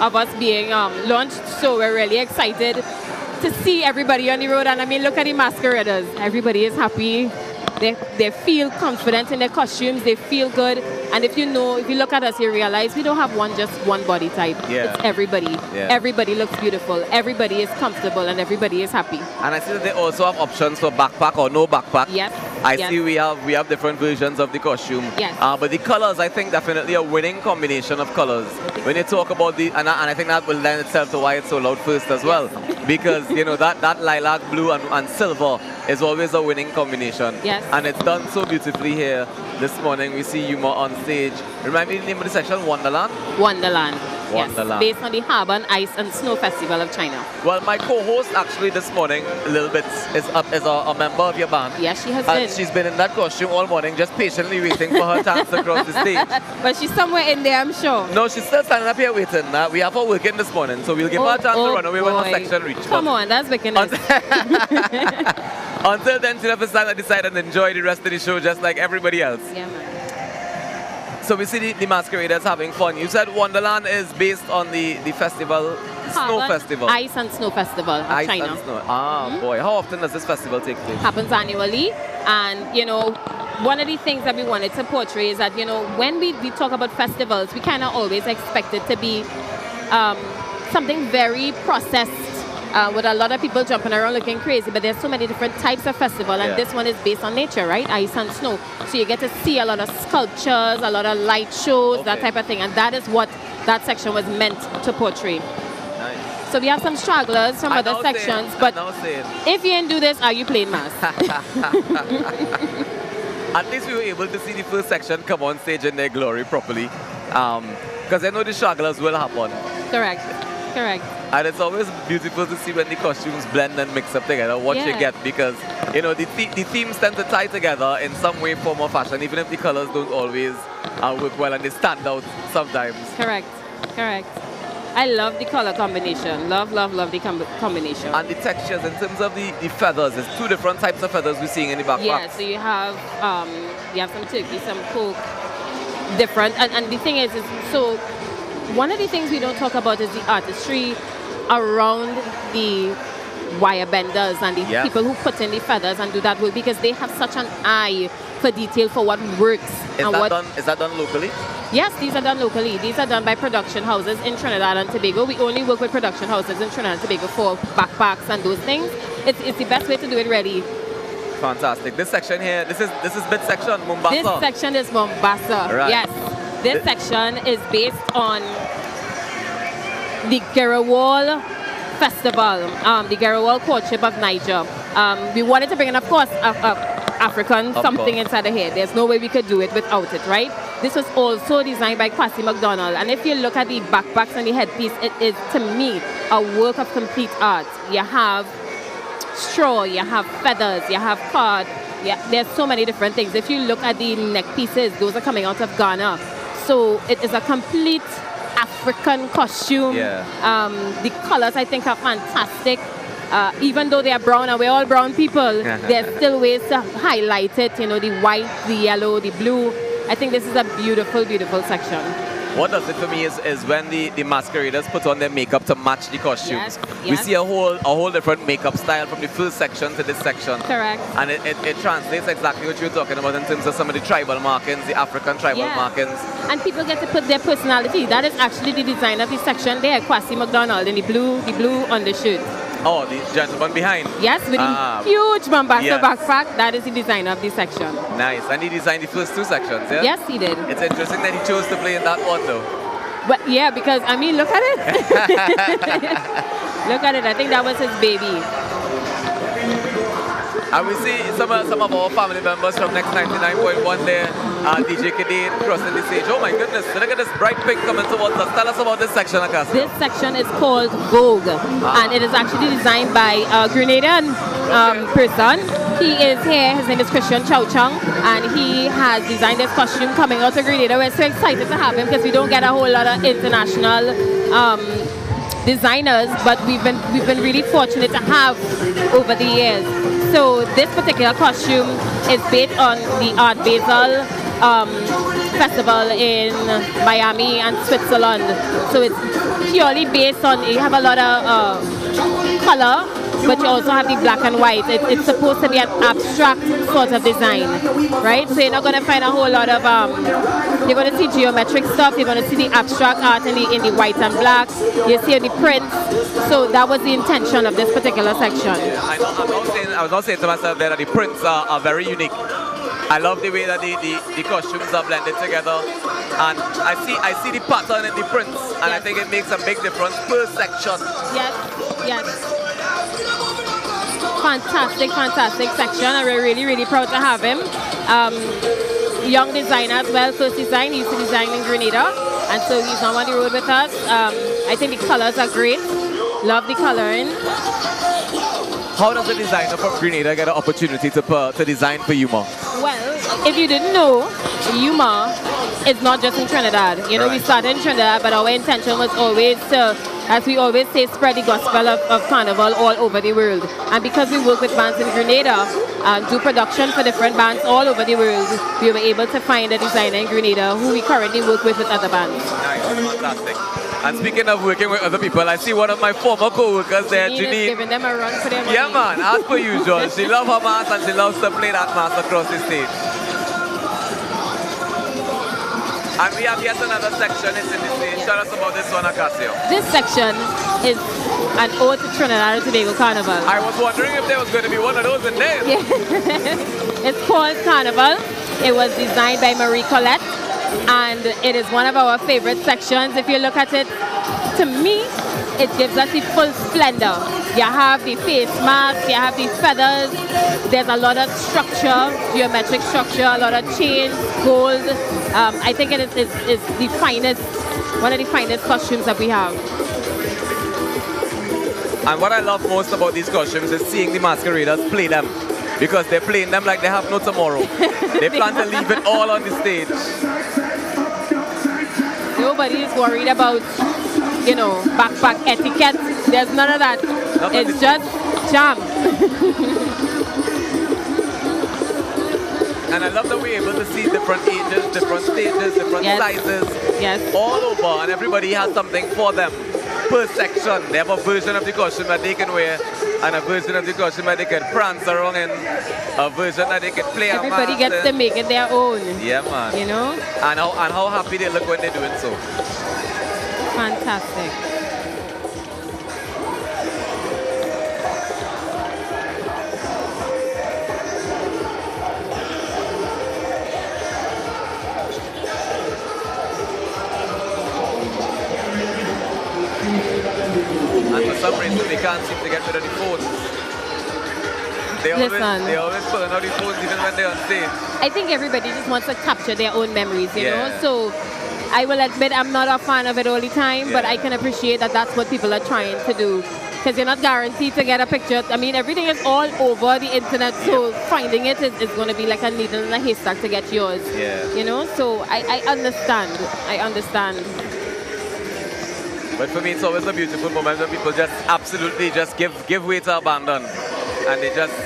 of us being um, launched, so we're really excited to see everybody on the road. And I mean, look at the masqueraders. Everybody is happy. They, they feel confident in their costumes. They feel good. And if you know, if you look at us, you realize we don't have one just one body type. Yeah. It's everybody. Yeah. Everybody looks beautiful. Everybody is comfortable, and everybody is happy. And I see that they also have options for backpack or no backpack. Yes. I yes. see we have we have different versions of the costume. Yes. Uh, but the colors, I think, definitely a winning combination of colors. When you talk about the, and I, and I think that will lend itself to why it's so loud first as well, because you know that that lilac blue and, and silver is always a winning combination. Yes. And it's done so beautifully here this morning. We see Yuma on stage. Remind me the name of the section, Wonderland. Wonderland. Wonderland. Yes, based on the Harbin and Ice and Snow Festival of China. Well, my co-host actually this morning, a little bit, is up is a, a member of your band. Yes, she has and been. she's been in that costume all morning, just patiently waiting for her chance to cross the stage. but she's somewhere in there, I'm sure. No, she's still standing up here waiting. Uh, we have her working this morning, so we'll give her a Oh, chance oh to run away when her section reaches. Come on, that's wickedness. Until then, she'll have to stand at the and enjoy the rest of the show just like everybody else. Yeah, man. So we see the, the masqueraders having fun. You said Wonderland is based on the, the festival, Snow Festival. Ice and Snow Festival of Ice China. and snow. Ah, boy. How often does this festival take place? happens annually. And, you know, one of the things that we wanted to portray is that, you know, when we, we talk about festivals, we kind of always expect it to be um, something very processed. Uh, with a lot of people jumping around looking crazy, but there's so many different types of festival, and Yeah. this one is based on nature, right? Ice and snow. So you get to see a lot of sculptures, a lot of light shows, that type of thing, and that is what that section was meant to portray. So we have some stragglers from I other now say it, sections, but now say it. if you didn't do this, are you playing mass? At least we were able to see the first section come on stage in their glory properly. Because I know the stragglers will happen. Correct. Correct. And it's always beautiful to see when the costumes blend and mix up together, what you get, because, you know, the, the, the themes tend to tie together in some way, form, or fashion, even if the colors don't always uh, work well and they stand out sometimes. Correct. Correct. I love the color combination. Love, love, love the com- combination. And the textures, in terms of the, the feathers, there's two different types of feathers we're seeing in the backpack. Yeah, so you have um, you have some turkey, some coque, different. And, and the thing is, is, so one of the things we don't talk about is the artistry around the wire benders and the people who put in the feathers and do that work because they have such an eye for detail for what works Is and that, what done, is that done locally? Yes, these are done locally. These are done by production houses in Trinidad and Tobago. We only work with production houses in Trinidad and Tobago for backpacks and those things. It's, it's the best way to do it really. Fantastic. This section here, this is this is bit section, Mombasa. This section is Mombasa. Right. Yes. This section is based on the Gerewol Festival, um, the Gerewol courtship of Niger. Um, we wanted to bring in, of course, a, a African Of something course. inside of here. There's no way we could do it without it, right? This was also designed by Kwasi McDonald. And if you look at the backpacks and the headpiece, it is, to me, a work of complete art. You have straw, you have feathers, you have card. Yeah, there's so many different things. If you look at the neck pieces, those are coming out of Ghana. So it is a complete African costume. Yeah. Um, the colors I think are fantastic. Uh, even though they are brown and we're all brown people, there's still ways to highlight it. You know, the white, the yellow, the blue. I think this is a beautiful, beautiful section. What does it for me is, is when the, the masqueraders put on their makeup to match the costumes. Yes, We see a whole a whole different makeup style from the first section to this section. Correct. And it, it, it translates exactly what you're talking about in terms of some of the tribal markings, the African tribal Yeah. markings. And people get to put their personality. That is actually the design of the section there, Kwasi McDonald in the blue, the blue on the shirt. Oh, the gentleman behind. Yes, with Ah, the huge Mombasa yes. backpack. That is the design of this section. Nice. And he designed the first two sections, yeah? Yes, he did. It's interesting that he chose to play in that one though. But yeah, because I mean, look at it. look at it. I think that was his baby. And we see some of, some of our family members from Next 99.1 there, uh, DJ Kadeen crossing the stage. Oh my goodness, look at this bright pink coming towards us. Tell us about this section, Acacia. This section is called Vogue, Ah. and it is actually designed by a Grenadian um, person. He is here. His name is Christian Chow Chung, and he has designed this costume coming out of Grenada. We're so excited to have him because we don't get a whole lot of international um, designers, but we've been we've been really fortunate to have over the years. So this particular costume is based on the Art Basel um, festival in Miami and Switzerland. So it's purely based on you have a lot of uh, color but you also have the black and white. It, it's supposed to be an abstract sort of design, right? So you're not going to find a whole lot of, um, you're going to see geometric stuff, you're going to see the abstract art in the, in the white and black, you see the prints. So that was the intention of this particular section. Yeah, I, I'm saying, I was not saying to myself that the prints are, are very unique. I love the way that the, the, the costumes are blended together. And I see I see the pattern in the prints and yes. I think it makes a big difference per section. Yes, yes fantastic, fantastic section, and we're really, really proud to have him. Um, young designer as well, first design, he used to design in Grenada, and so he's now on the road with us. Um, I think the colors are great. Love the coloring. How does a designer from Grenada get an opportunity to, uh, to design for Yuma? Well, if you didn't know, Yuma is not just in Trinidad. You know, right. we started in Trinidad, but our intention was always to as we always say, spread the gospel of, of Carnival all over the world. And because we work with bands in Grenada and do production for different bands all over the world, we were able to find a designer in Grenada who we currently work with with other bands. Nice, fantastic. And speaking of working with other people, I see one of my former co-workers there, Janine. Giving them a run for their money. Yeah, man, as per usual. she loves her mass and she loves to play that mass across the stage. And we have yet another section in the stage. Tell us about this one, Acacia. This section is an ode to Trinidad and Tobago Carnival. I was wondering if there was going to be one of those in there. Yeah. it's called Carnival. It was designed by Marie Colette and it is one of our favorite sections. If you look at it, to me, it gives us the full splendor. You have the face mask, you have the feathers, there's a lot of structure, geometric structure, a lot of chains, gold. Um, I think it is, is, is the finest, one of the finest costumes that we have. And what I love most about these costumes is seeing the masqueraders play them because they're playing them like they have no tomorrow. they plan to leave it all on the stage. Nobody is worried about, you know, backpack etiquette. There's none of that. It's just jam. and I love that we're able to see different ages, different stages, different yes. sizes. Yes. All over, and everybody has something for them per section. They have a version of the costume that they can wear and a version of the costume that they can prance around in, a version that they can play Everybody gets to make it their own. Yeah, man. You know? And how, and how happy they look when they're doing so. Fantastic. Some reason they can't seem to get rid of the phones. They always, Listen. they always put out the phones even when they're on stage. I think everybody just wants to capture their own memories, you yeah. know? So I will admit I'm not a fan of it all the time, yeah. but I can appreciate that that's what people are trying to do. Because you're not guaranteed to get a picture. I mean, everything is all over the internet, so finding it is, is going to be like a needle in a haystack to get yours. Yeah. You know? So I, I understand. I understand. But for me, it's always a beautiful moment when people just absolutely just give give way to abandon, and they just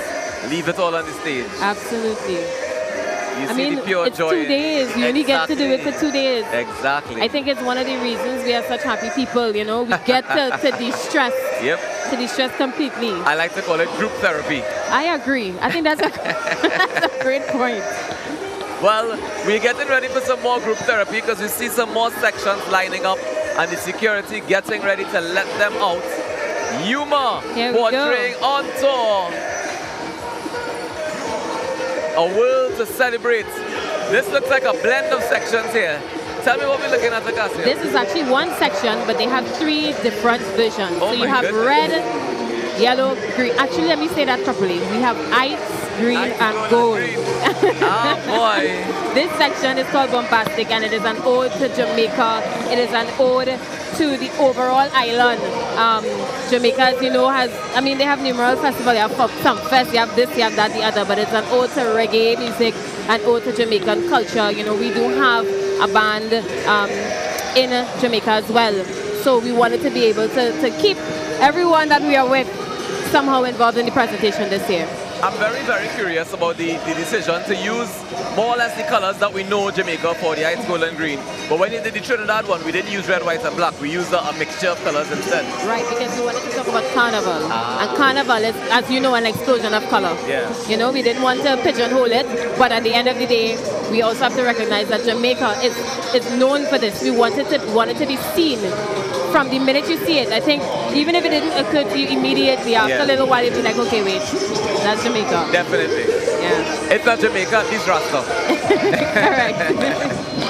leave it all on the stage. Absolutely. You I see mean, the pure it's joy. two days. You exactly. only get to do it for two days. Exactly. I think it's one of the reasons we are such happy people. You know, we get to, to de-stress. Yep. To de-stress completely. I like to call it group therapy. I agree. I think that's a, that's a great point. Well, we're getting ready for some more group therapy because we see some more sections lining up and the security getting ready to let them out. Yuma portraying go. on tour. A world to celebrate. This looks like a blend of sections here. Tell me what we're looking at. This is actually one section, but they have three different versions. Oh so you have goodness. red, yellow, green. Actually, let me say that properly. We have ice, green, ice, and gold. oh boy. This section is called Bombastic and it is an ode to Jamaica. It is an ode to the overall island. Um, Jamaica, as you know, has, I mean, they have numerous festivals. You have some fest, you have this, you have that, the other, but it's an ode to reggae music, and ode to Jamaican culture. You know, we do have a band um, in Jamaica as well. So we wanted to be able to, to keep everyone that we are with somehow involved in the presentation this year. I'm very, very curious about the, the decision to use more or less the colors that we know Jamaica for, the Heights gold and green. But when you did the Trinidad one, we didn't use red, white, and black. We used a, a mixture of colors instead. Right, because we wanted to talk about carnival. Ah. And carnival is, as you know, an explosion of color. Yeah. You know, we didn't want to pigeonhole it, but at the end of the day, we also have to recognize that Jamaica is, is known for this. We wanted to wanted to be seen from the minute you see it. I think even if it didn't occur to you immediately, after Yeah. a little while, you'd be like, okay, wait, that's Jamaica. Definitely. Yeah. It's not Jamaica, it's Rasta. Once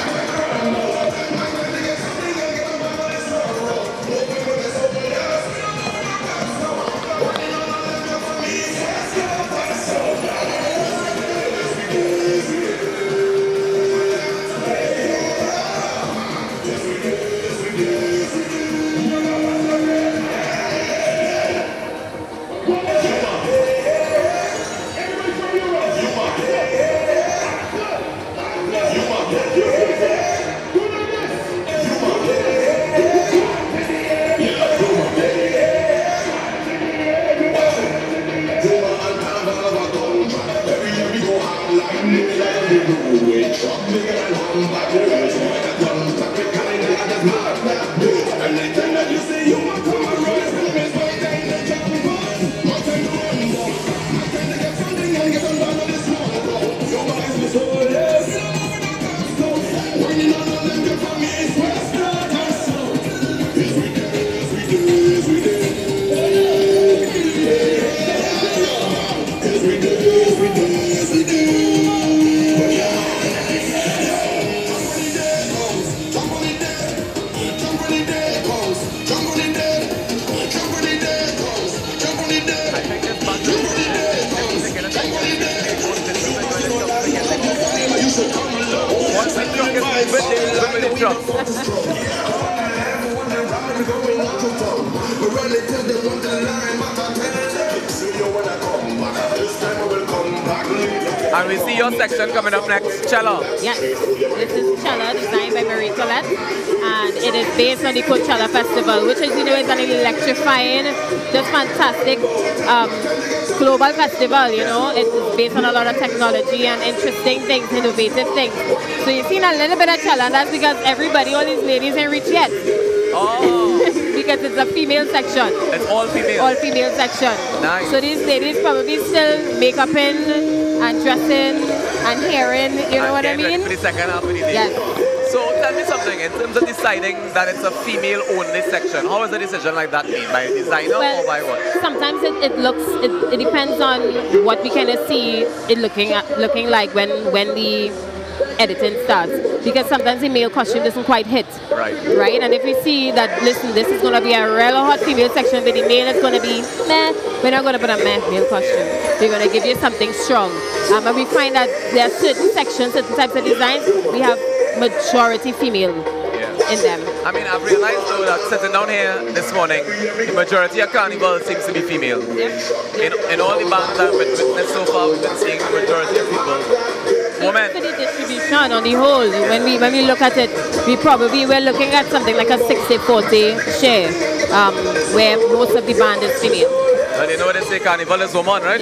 section coming up next, Chella. Yes, this is Chella, designed by Marie Colette, and it is based on the Coachella Festival, which, as you know, is an electrifying, just fantastic um, global festival. You know, it's based on a lot of technology and interesting things, innovative things. So you've seen a little bit of and that's because everybody, all these ladies, ain't rich yet. Oh. because it's a female section. It's all female. All female section. Nice. So these ladies probably still makeup in and dressing and hearing, you know what I mean? For the second half of the day. Yes. So tell me something, in terms of deciding that it's a female-only section, how is a decision like that made? By a designer Well, or by what? Sometimes it, it looks it, it depends on what we kind of see it looking at looking like when when the editing starts because sometimes the male costume doesn't quite hit. Right. right? And if we see that listen this is going to be a real hot female section but the male is going to be meh. We're not going to put a meh male costume. We're going to give you something strong. Um, and we find that there are certain sections certain types of designs we have majority female in them. I mean, I've realized though that sitting down here this morning, the majority of carnival seems to be female. In, in all the bands that we've witnessed so far, we've been seeing the majority of people. Women. for the distribution on the whole, when we when we look at it, we probably we're looking at something like a 60-40 share, um, where most of the band is female. Well, you know what they say carnival is woman, right?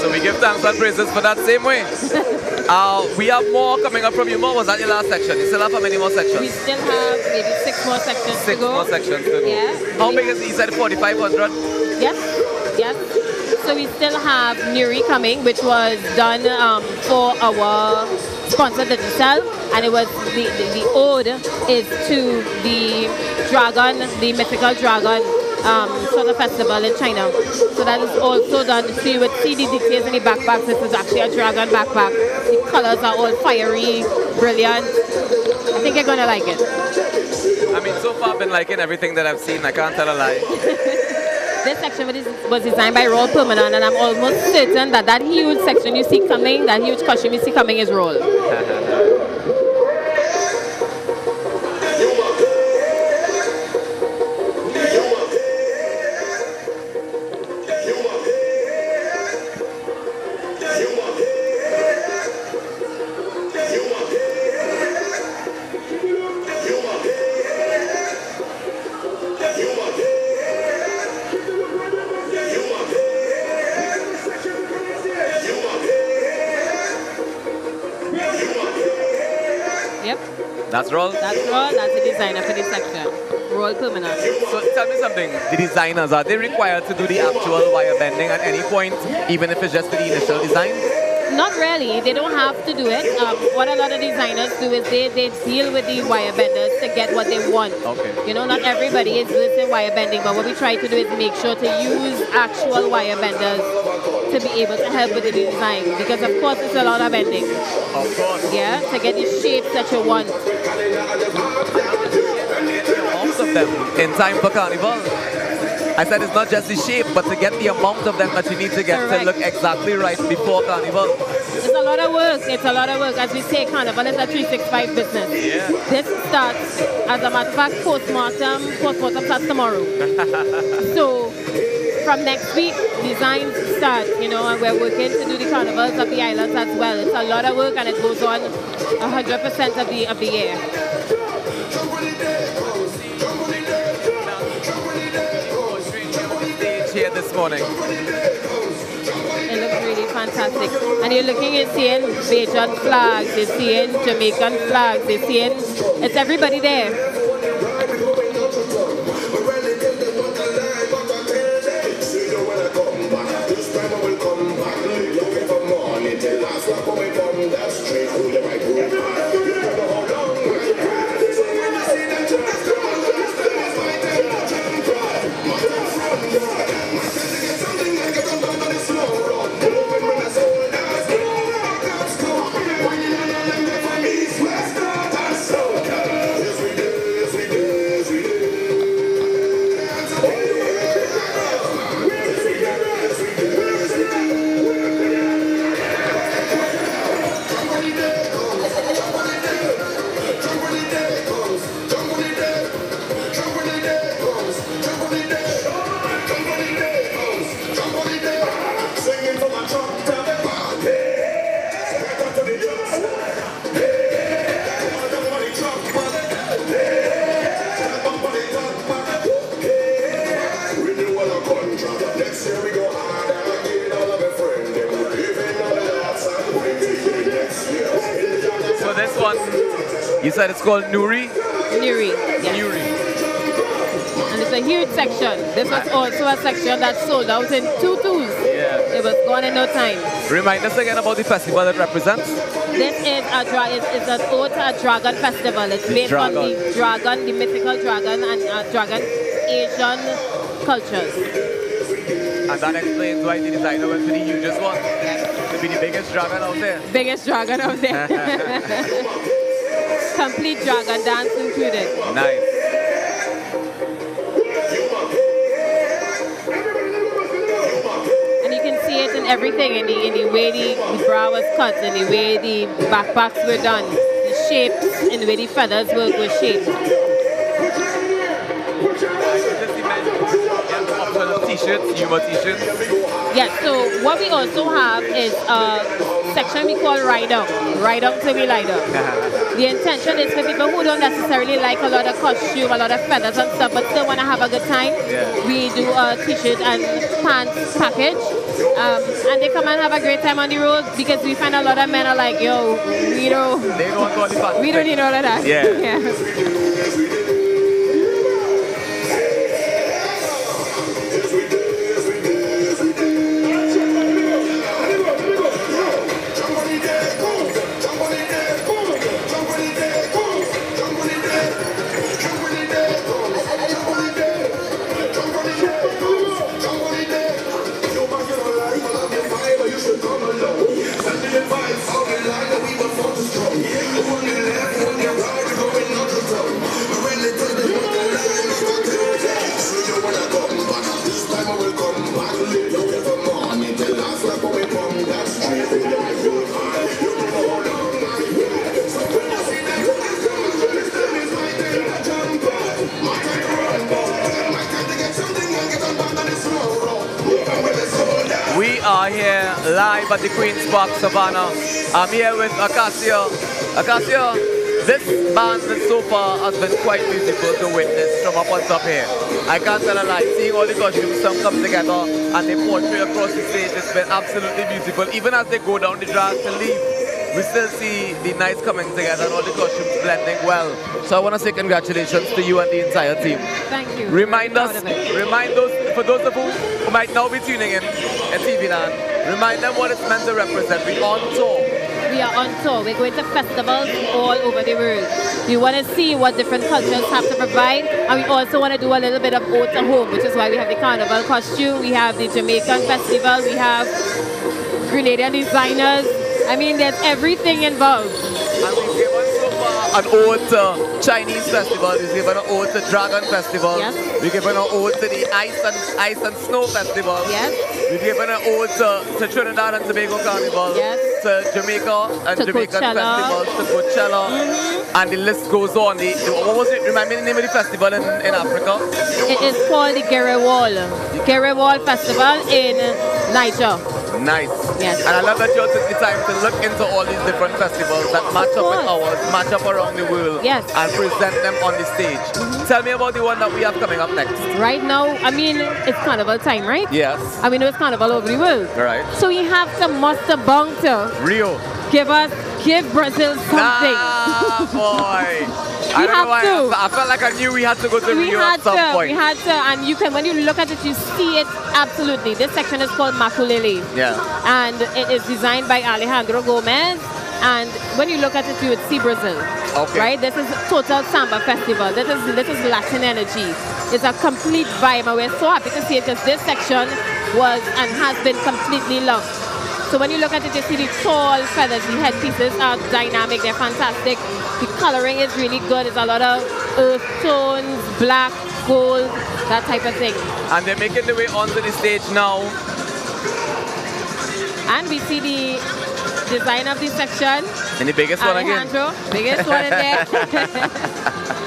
So we give thanks and praises for that same way. uh, we have more coming up from you. More was that your last section? You still have how many more sections? We still have maybe six more sections to Six more sections to go. Yeah. How big is it? You said 4,500? Yes, yes. So we still have Nuri coming, which was done um, for our sponsor Digicel, and it was the, the, the ode is to the dragon, the mythical dragon. Um, sort of festival in China. So that is also done. So you would see the details in the backpack. This is actually a dragon backpack. The colors are all fiery, brilliant. I think you're gonna like it. I mean, so far I've been liking everything that I've seen. I can't tell a lie. This section was designed by Roll Permanent, and I'm almost certain that that huge section you see coming, that huge costume you see coming is Roll. That's Roll? That's Roll. That's the designer for this section. Roll permanent. So tell me something. The designers, are they required to do the actual wire bending at any point, even if it's just for the initial design? Not really. They don't have to do it. Um, what a lot of designers do is they, they deal with the wire benders to get what they want. Okay. You know, not everybody is good wire bending, but what we try to do is make sure to use actual wire benders to be able to help with the design. Because of course it's a lot of bending. Of course. Yeah, to get the shapes that you want. Most of them in time for carnival. I said it's not just the shape, but to get the amount of them that you need to get Correct. to look exactly right before carnival. It's a lot of work. It's a lot of work. As we say, carnival is a 365 business. Yeah. This starts, as a matter of fact, postmortem. Postmortem starts tomorrow. so from next week, designs start, you know, and we're working to do the carnivals of the islands as well. It's a lot of work and it goes on 100% of the, of the year. Here this morning. It looks really fantastic. And you're looking at seeing Bajan flags, you're seeing Jamaican flags, you're seeing, it's everybody there. Called Nuri? Nuri, yes. Nuri. And it's a huge section. This was also a section that sold out in two twos. Yeah. It was gone in no time. Remind us again about the festival it represents. This is a dra- is, is an ode to a dragon festival. It's on Dragon. the dragon, the mythical dragon, and uh, dragon Asian cultures. And that explains why the designer went for the hugest one. To be the biggest dragon out there. Biggest dragon out there. Complete dragon dance included. Nice. And you can see it in everything, in the, in the way the, the bra was cut, in the way the backpacks were done, the shapes, in the way the feathers were, were shaped. T-shirts. Yes, so what we also have is a section we call Ride Up. Ride Up till we light up. Uh-huh. The intention is for people who don't necessarily like a lot of costume, a lot of feathers and stuff, but still want to have a good time. Yeah. We do a t-shirt and pants package. Um, and they come and have a great time on the road because we find a lot of men are like, yo, we don't, They don't want all the fun. we don't need all of that. Yeah. We Park Savannah. I'm here with Acacia. Acacia, this band so far has been quite beautiful to witness from up on top here. I can't tell a lie, seeing all the costumes some come together and they portray across the stage, it's been absolutely beautiful. Even as they go down the drag to leave, we still see the nights coming together and all the costumes blending well. So I want to say congratulations to you and the entire team. Thank you. Remind us, remind those, for those of you who might now be tuning in at TV Land, remind them what it's meant to represent. We're on tour. We are on tour. We're going to festivals all over the world. We want to see what different cultures have to provide, and we also want to do a little bit of out to home, which is why we have the carnival costume, we have the Jamaican festival, we have Grenadian designers. I mean, there's everything involved. And we've given so far an ode to Chinese festival, we've given an ode to Dragon Festival, Yes. we've given an ode to the Ice and Ice and Snow Festival, yes. We've given an ode to, to Trinidad and Tobago Carnival, yes. to Jamaica and To Jamaican Coachella. festivals, to Coachella, mm-hmm. and the list goes on. The, what was it? Remind me the name of the festival in, in Africa? It is called the Gerewol. Gerewol Festival in Niger. Nice. Yes. And I love that you all took the time to look into all these different festivals that match up with ours, match up around the world, Yes. And present them on the stage. Mm-hmm. Tell me about the one that we have coming up next. Right now, I mean, it's carnival time, right? Yes. I mean, it's carnival all over the world. Right. So we have to muster bong to Rio. give us, give Brazil something. Ah, boy. I We don't have know why. to. I I felt like I knew we had to go to we Rio had at some to, point. we had to, and you can, when you look at it, you see it absolutely. This section is called Makulele. Yeah. And it is designed by Alejandro Gomez. And when you look at it, you would see Brazil. Okay. Right? This is total samba festival. This is this is Latin energy. It's a complete vibe, and we're so happy to see it because this section was and has been completely loved. So when you look at it, you see the tall feathers, the headpieces are dynamic, they're fantastic. The coloring is really good. It's a lot of earth tones, black, gold, that type of thing. And they're making their way onto the stage now. And we see the design of this section. And the biggest one again. Alejandro, biggest one in there.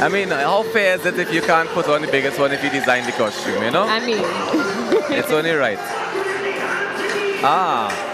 I mean, how fair is it if you can't put on the biggest one if you design the costume, you know? I mean, it's only right. Ah.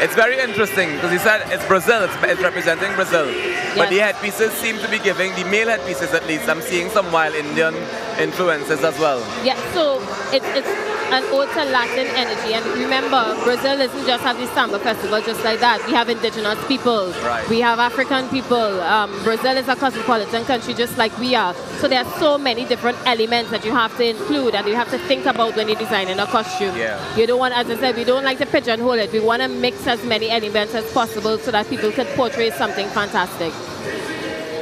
It's very interesting because he said it's Brazil, it's, it's representing Brazil. But the headpieces seem to be giving, the male headpieces at least, I'm seeing some wild Indian influences as well. yeah, so it's, it's an ode to Latin energy. And remember, Brazil doesn't just have the samba festival just like that. We have indigenous people. Right. We have African people. Um, Brazil is a cosmopolitan country just like we are. So there are so many different elements that you have to include and you have to think about when you're designing a costume. Yeah. You don't want, as I said, we don't like to pigeonhole it. We want to mix as many elements as possible so that people can portray something fantastic.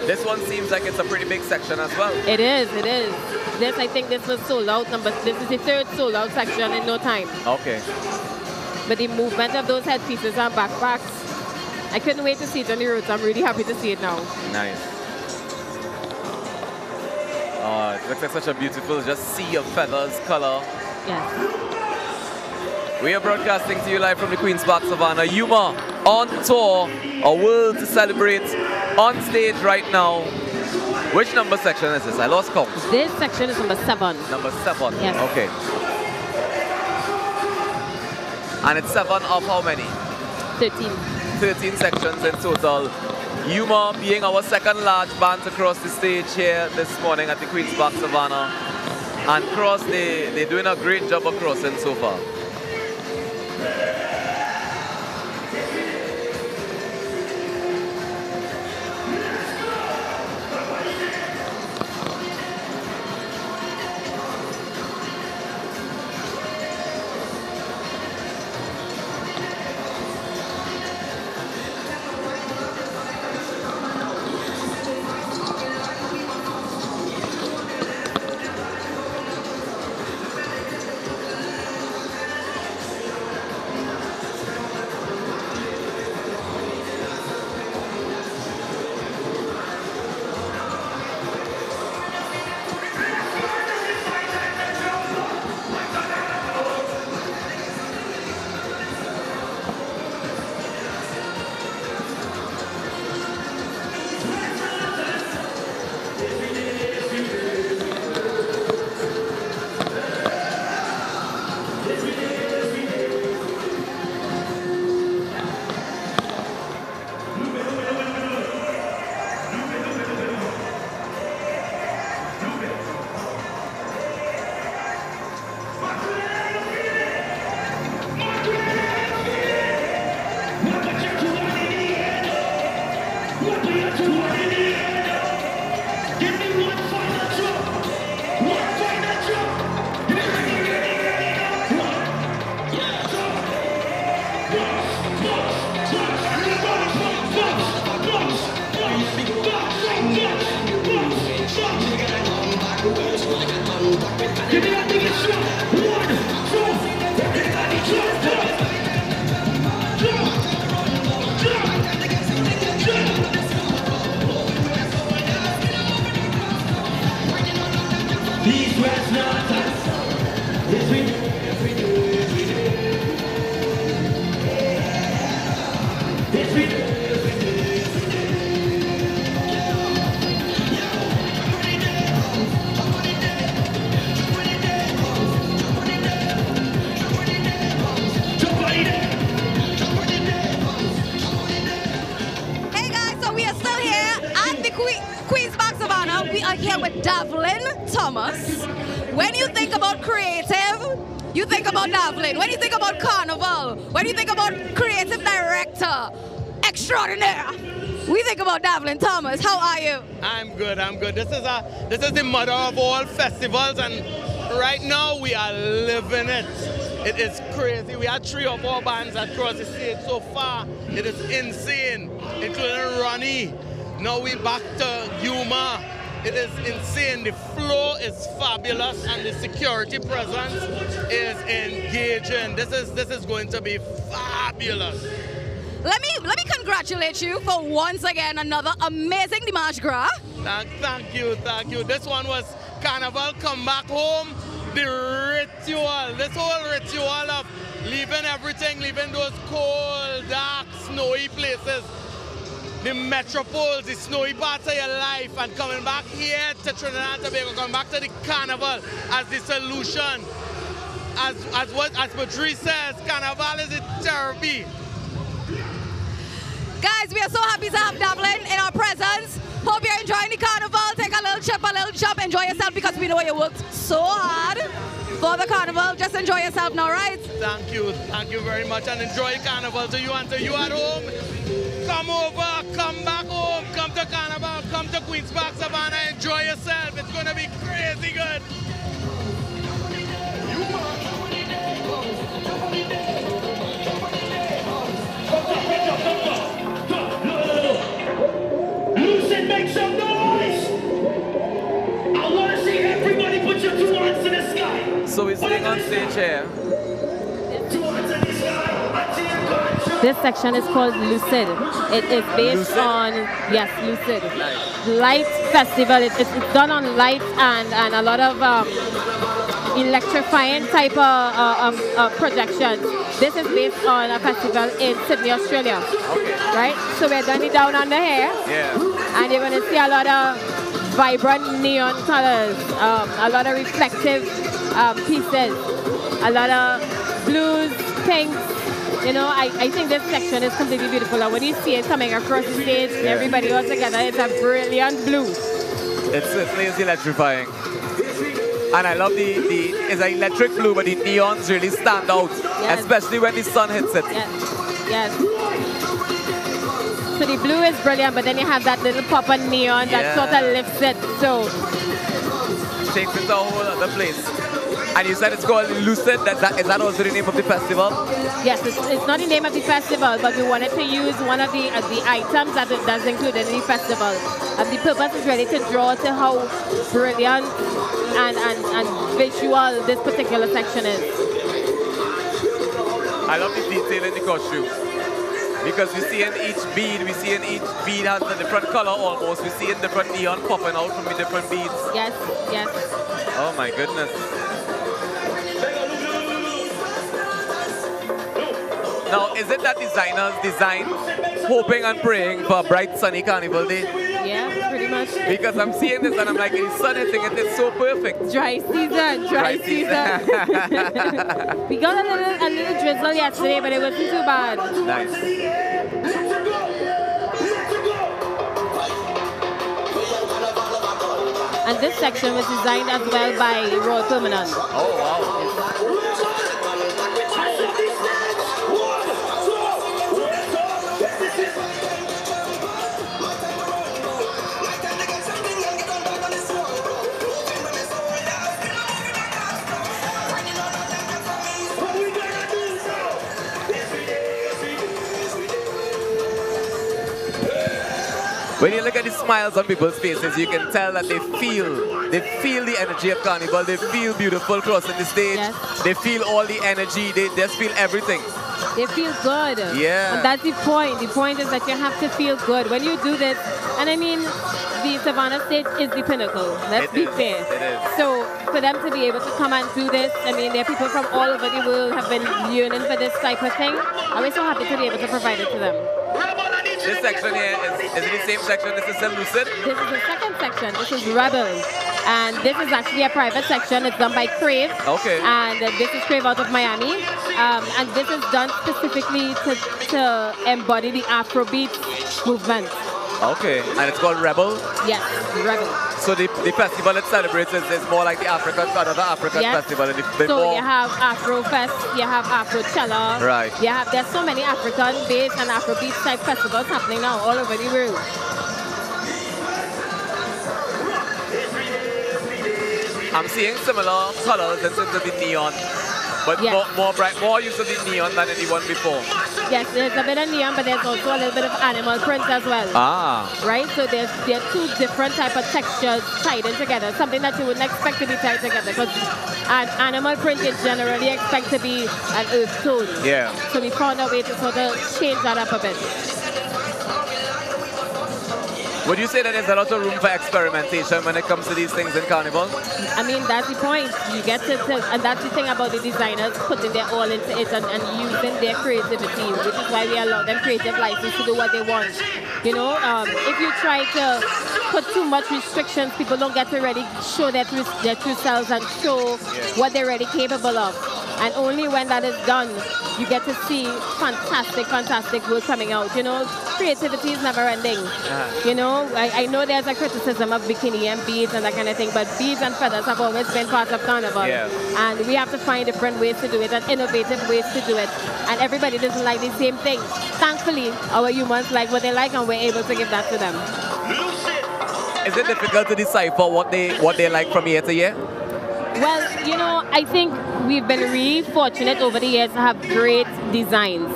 This one seems like it's a pretty big section as well. It is, it is. This, I think this was sold out number, this is the third sold out section in no time. Okay. But the movement of those headpieces and backpacks, I couldn't wait to see it on the roads. I'm really happy to see it now. Nice. Oh, it looks like such a beautiful just sea of feathers, color. Yes. We are broadcasting to you live from the Queen's Park Savannah. Yuma on tour, a world to celebrate, on stage right now. Which number section is this? I lost count. This section is number seven. Number seven. Yes. Okay. And it's seven of how many? 13. 13 sections in total. Yuma being our second large band to cross the stage here this morning at the Queen's Park Savannah. And cross, they, they're doing a great job of crossing so far. These Good. I'm good. This is a this is the mother of all festivals, and right now we are living it. It is crazy. We had three or four bands across the state so far. It is insane, including Ronnie. Now we back to Yuma. It is insane. The flow is fabulous, and the security presence is engaging. This is this is going to be fabulous. Let me let me congratulate you for once again another amazing Dimanche Gras. Thank, thank you, thank you. This one was Carnival Come Back Home. The ritual, this whole ritual of leaving everything, leaving those cold, dark, snowy places, the metropoles, the snowy parts of your life, and coming back here to Trinidad and Tobago, coming back to the carnival as the solution. As, as what as Patrice says, carnival is a therapy. Guys, we are so happy to have Dublin in our presence. Hope you're enjoying the carnival. Take a little chip, a little jump, enjoy yourself because we know you worked so hard for the carnival. Just enjoy yourself now, right? Thank you, thank you very much, and enjoy carnival to you and to you at home. Come over, come back home, come to carnival, come to Queens Park Savannah, enjoy yourself. It's gonna be crazy good. Lucid, make some noise! I want to see everybody put your two hands in the sky. So we're sitting on stage here. This section is called Lucid. It is based Lucid? on, yes, Lucid. Light Festival. It, it's, it's done on light and, and a lot of um, electrifying type of uh, um, uh, projections. This is based on a festival in Sydney, Australia. Right? So we're done it down under here. Yeah. And you're going to see a lot of vibrant neon colors, um, a lot of reflective um, pieces, a lot of blues, pinks. You know, I, I think this section is completely beautiful. And when you see it coming across the stage, and everybody all together, it's a brilliant blue. It's certainly is electrifying. And I love the, the it's an electric blue, but the neons really stand out, Yes. especially when the sun hits it. Yes. So the blue is brilliant, but then you have that little pop of neon that Yeah. sort of lifts it. So Takes it to a whole other place. And you said it's called Lucid. That, that, is that also the name of the festival? yes, it's, it's not the name of the festival, but we wanted to use one of the uh, the items that it does include in the festival. And the purpose is really to draw to how brilliant and, and, and visual this particular section is. I love the detail in the costume. Because we see in each bead, we see in each bead has a different color almost. We see in different neon popping out from the different beads. Yes, yes. Oh my goodness. Now, is it that designers design hoping and praying for a bright sunny carnival day? Yeah, pretty much. Because I'm seeing this and I'm like, it's sunny thing, it is so perfect. Dry season, dry, season. we got a little, a little drizzle yesterday, but it wasn't too bad. Nice. And this section was designed as well by Royal Permanent. Oh, wow. When you look at the smiles on people's faces, you can tell that they feel, they feel the energy of Carnival. They feel beautiful crossing the stage. They feel all the energy. They just feel everything. They feel good. Yeah. And that's the point. The point is that you have to feel good. When you do this, and I mean, the Savannah stage is the pinnacle. Let's It be is. fair. It is. So for them to be able to come and do this, I mean, there are people from all over the world have been yearning for this type of thing. And we're so happy to be able to provide it to them. This section here, is, is it the same section? This is still Lucid? This is the second section. This is Rebel. And this is actually a private section. It's done by Crave. Okay. And this is Crave out of Miami. Um, and this is done specifically to, to embody the Afrobeat movement. Okay. And it's called Rebel? Yes, Rebel. So the, the festival it celebrates is, is more like the African, another African Yes. festival. it's So you have Afrofest, you have Afrochella. Right. You have there's so many African-based and Afrobeat type festivals happening now all over the world. I'm seeing similar colors in terms of the neon, but Yes. more, more bright, more use of the neon than anyone before. Yes, there's a bit of neon, but there's also a little bit of animal print as well. Ah. Right, so there's there are two different type of textures tied in together, something that you wouldn't expect to be tied together. Because an animal print is generally expect to be an earth tone. Yeah. So we found a way to sort of change that up a bit. Would you say that there's a lot of room for experimentation when it comes to these things in Carnival? I mean, that's the point. You get to, to and that's the thing about the designers putting their all into it and, and using their creativity, which is why we allow them creative license to do what they want. You know, um, if you try to put too much restrictions, people don't get to really show their true, their true selves and show what they're really capable of. And only when that is done, you get to see fantastic, fantastic work coming out. You know, creativity is never ending. You know, I, I know there's a criticism of bikini and beads and that kind of thing, but beads and feathers have always been part of carnival. Yeah. And we have to find different ways to do it and innovative ways to do it. And everybody doesn't like the same thing. Thankfully, our humans like what they like and we're able to give that to them. Is it difficult to decipher what they what they like from year to year? Well, you know, I think we've been really fortunate over the years to have great designs.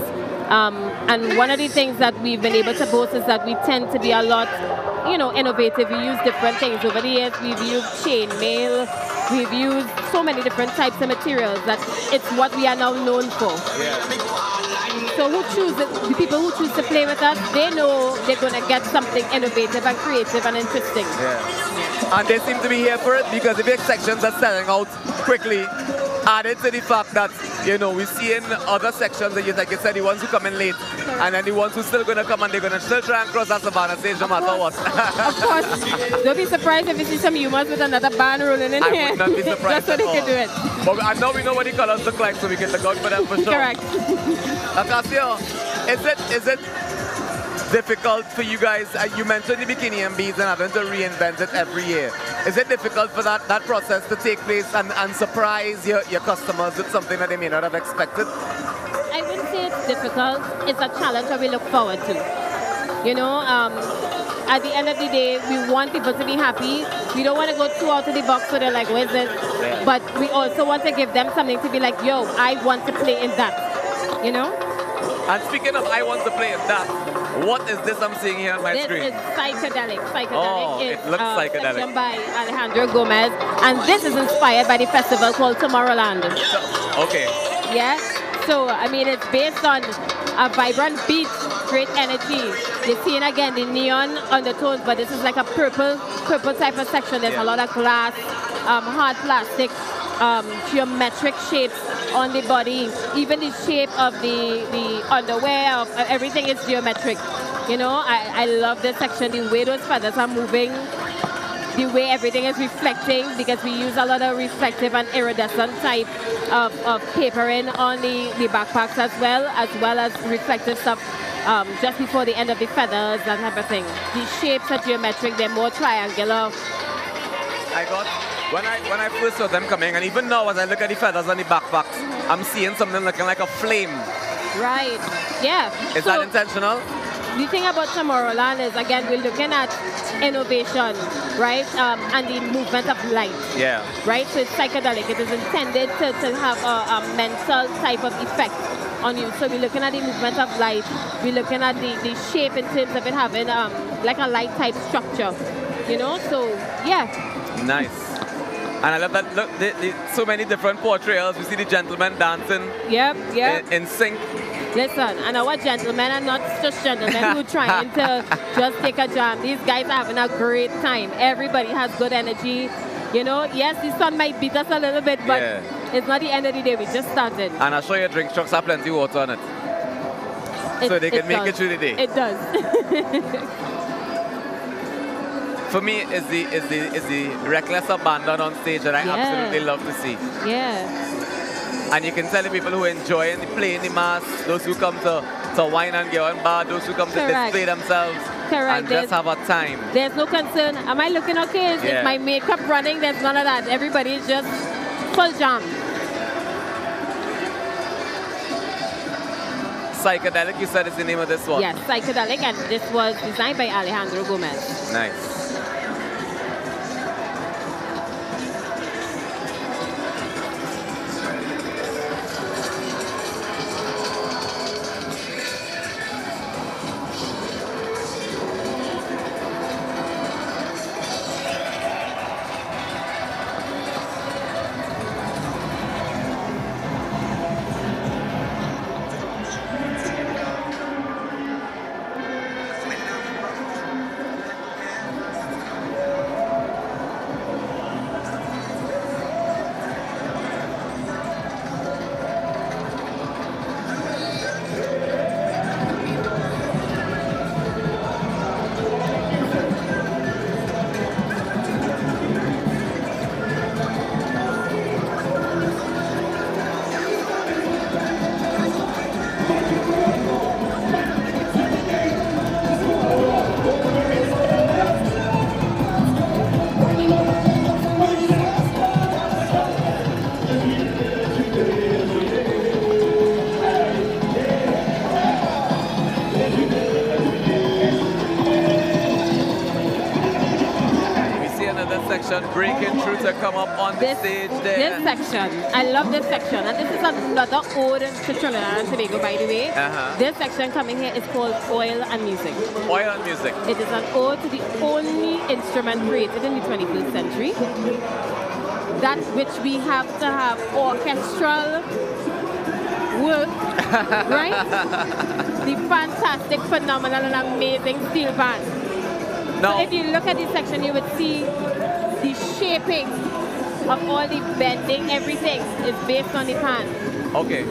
Um, and one of the things that we've been able to boast is that we tend to be a lot, you know, innovative. We use different things. Over the years, we've used chainmail, we've used so many different types of materials that it's what we are now known for. So who choose the people who choose to play with us, they know they're going to get something innovative and creative and interesting. Yeah. And they seem to be here for it because the big sections are selling out quickly. Added to the fact that, you know, we see in other sections, that, you, like you said, the ones who come in late, and then the ones who still going to come and they're going to still try and cross that Savannah stage no matter what. Of course. Don't be surprised if you see some humans with another band rolling in I here. would not be surprised Just so they all. can do it. But I know we know what the colors look like, so we can look out for them for sure. Correct. Acacia, is it is it difficult for you guys? Uh, you mentioned the bikini and beads and having to reinvent it every year. Is it difficult for that, that process to take place and, and surprise your, your customers with something that they may not have expected? I wouldn't say it's difficult. It's a challenge that we look forward to. You know, um, at the end of the day, we want people to be happy. We don't want to go too out of the box so they're like, where's this? Yeah. But we also want to give them something to be like, yo, I want to play in that. You know? And speaking of I want to play in that, what is this I'm seeing here on my this screen? is psychedelic. Psychedelic Oh, is it looks uh, psychedelic. by Alejandro Gomez, and this is inspired by the festival called Tomorrowland. Okay. Yeah. So I mean, it's based on a vibrant beat, great energy. You're seeing again the neon undertones, but this is like a purple, purple type of section. There's Yeah. a lot of glass, um, hard plastic, um, geometric shapes on the body. Even the shape of the the underwear, of, uh, everything is geometric. You know, I, I love this section. The way those feathers are moving, the way everything is reflecting because we use a lot of reflective and iridescent type of, of papering on the, the backpacks as well, as well as reflective stuff um, just before the end of the feathers, that type of thing. The shapes are geometric, they're more triangular. I got when I when I first saw them coming, and even now as I look at the feathers on the backpacks, I'm seeing something looking like a flame. Right, yeah. Is So- that intentional? The thing about Tomorrowland is, again, we're looking at innovation, right? Um, and the movement of light. Yeah. right? So it's psychedelic. It is intended to, to have a, a mental type of effect on you. So we're looking at the movement of light. We're looking at the, the shape in terms of it having um, like a light type structure, you know. So yeah, Nice. And I love that. Look, the, the, so many different portrayals. We see the gentlemen dancing yep, yep. in, in sync. Listen, and our gentlemen are not just gentlemen who trying to just take a jam. These guys are having a great time. Everybody has good energy. You know, yes, the sun might beat us a little bit, but Yeah. it's not the end of the day. We just started. And I show you drink trucks have plenty of water on it. so they can make does. it through the day. It does. For me, is the is the is the reckless abandon on stage that I Yeah. absolutely love to see. yeah. And you can tell the people who enjoy and playing the mass, those who come to, to wine and get on bar, those who come to Correct. display themselves Correct. and just have a time. There's no concern. Am I looking okay? Is Yeah. my makeup running? There's none of that. Everybody is just full jam. Psychedelic, you said is the name of this one. Yes, psychedelic, and this was designed by Alejandro Gomez. Nice. Up on the stage there. This section, I love this section, and this is another ode to Trinidad and Tobago, by the way. Uh-huh. This section coming here is called Oil and Music. Oil and music. It is an ode to the only instrument created in the 21st century. That which we have to have orchestral work, right? the fantastic, phenomenal, and amazing steel band. So if you look at this section, you would see the shaping of all the bending, everything is based on the pan. Okay.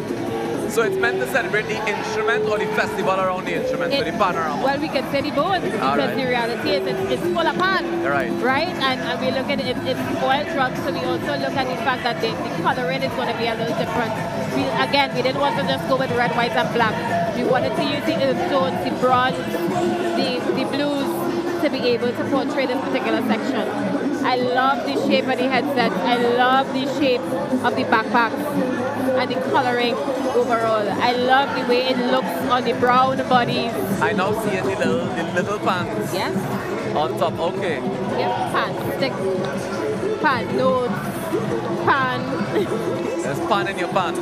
So it's meant to celebrate the instrument or the festival around the instrument, so the pan panorama. Well, we can say the both because Alright. the reality is it's, it's full of pan. Right. Right? And, and we look at it, it's oil drugs, so we also look at the fact that the, the coloring is going to be a little different. We, again, we didn't want to just go with red, white, and black. We wanted to use the earth tones, the bronze, the, the blues to be able to portray this particular section. I love the shape of the headsets. I love the shape of the backpacks and the coloring overall. I love the way it looks on the brown bodies. I now see the little, the little pans Yes. on top. Okay. Yep, pan, stick, pan, notes, pan. There's pan in your pan.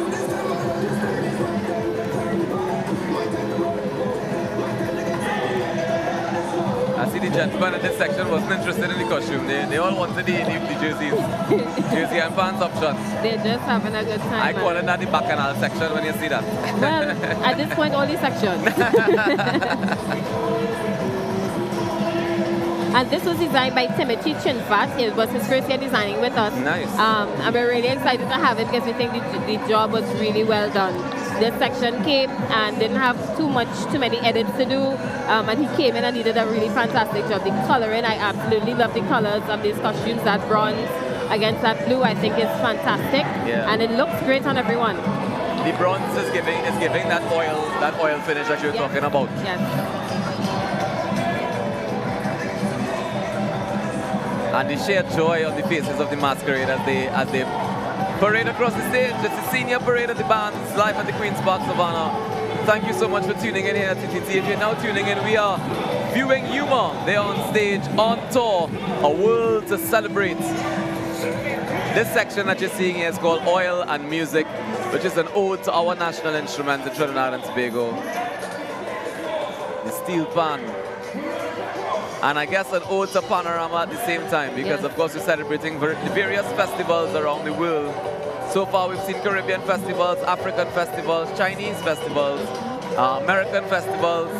I see the gentleman in this section wasn't interested in the costume. They, they all wanted the, the, the jerseys. Jersey and pants option. They're just having a good time. I call it that the bacchanal section when you see that. Well, at this point, only sections. and this was designed by Timothy Chinfat. It was his first year designing with us. Nice. Um, and we're really excited to have it because we think the, the job was really well done. This section came and didn't have too much, too many edits to do. Um, and he came in and he did a really fantastic job. The coloring, I absolutely love the colors of these costumes. That bronze against that blue, I think is fantastic. Yeah. And it looks great on everyone. The bronze is giving is giving that oil that oil finish that you were talking about. Yes. And the sheer joy on the faces of the masquerade as they as they parade across the stage. It's the senior parade of the bands live at the Queen's Park Savannah. Thank you so much for tuning in here at TTT. If you're now tuning in, we are viewing Yuma. They're on stage, on tour, a world to celebrate. This section that you're seeing here is called Oil and Music, which is an ode to our national instrument in Trinidad and Tobago. The steel pan. And I guess an ode to Panorama at the same time because, Yes. of course, we're celebrating various festivals around the world. So far, we've seen Caribbean festivals, African festivals, Chinese festivals, uh, American festivals,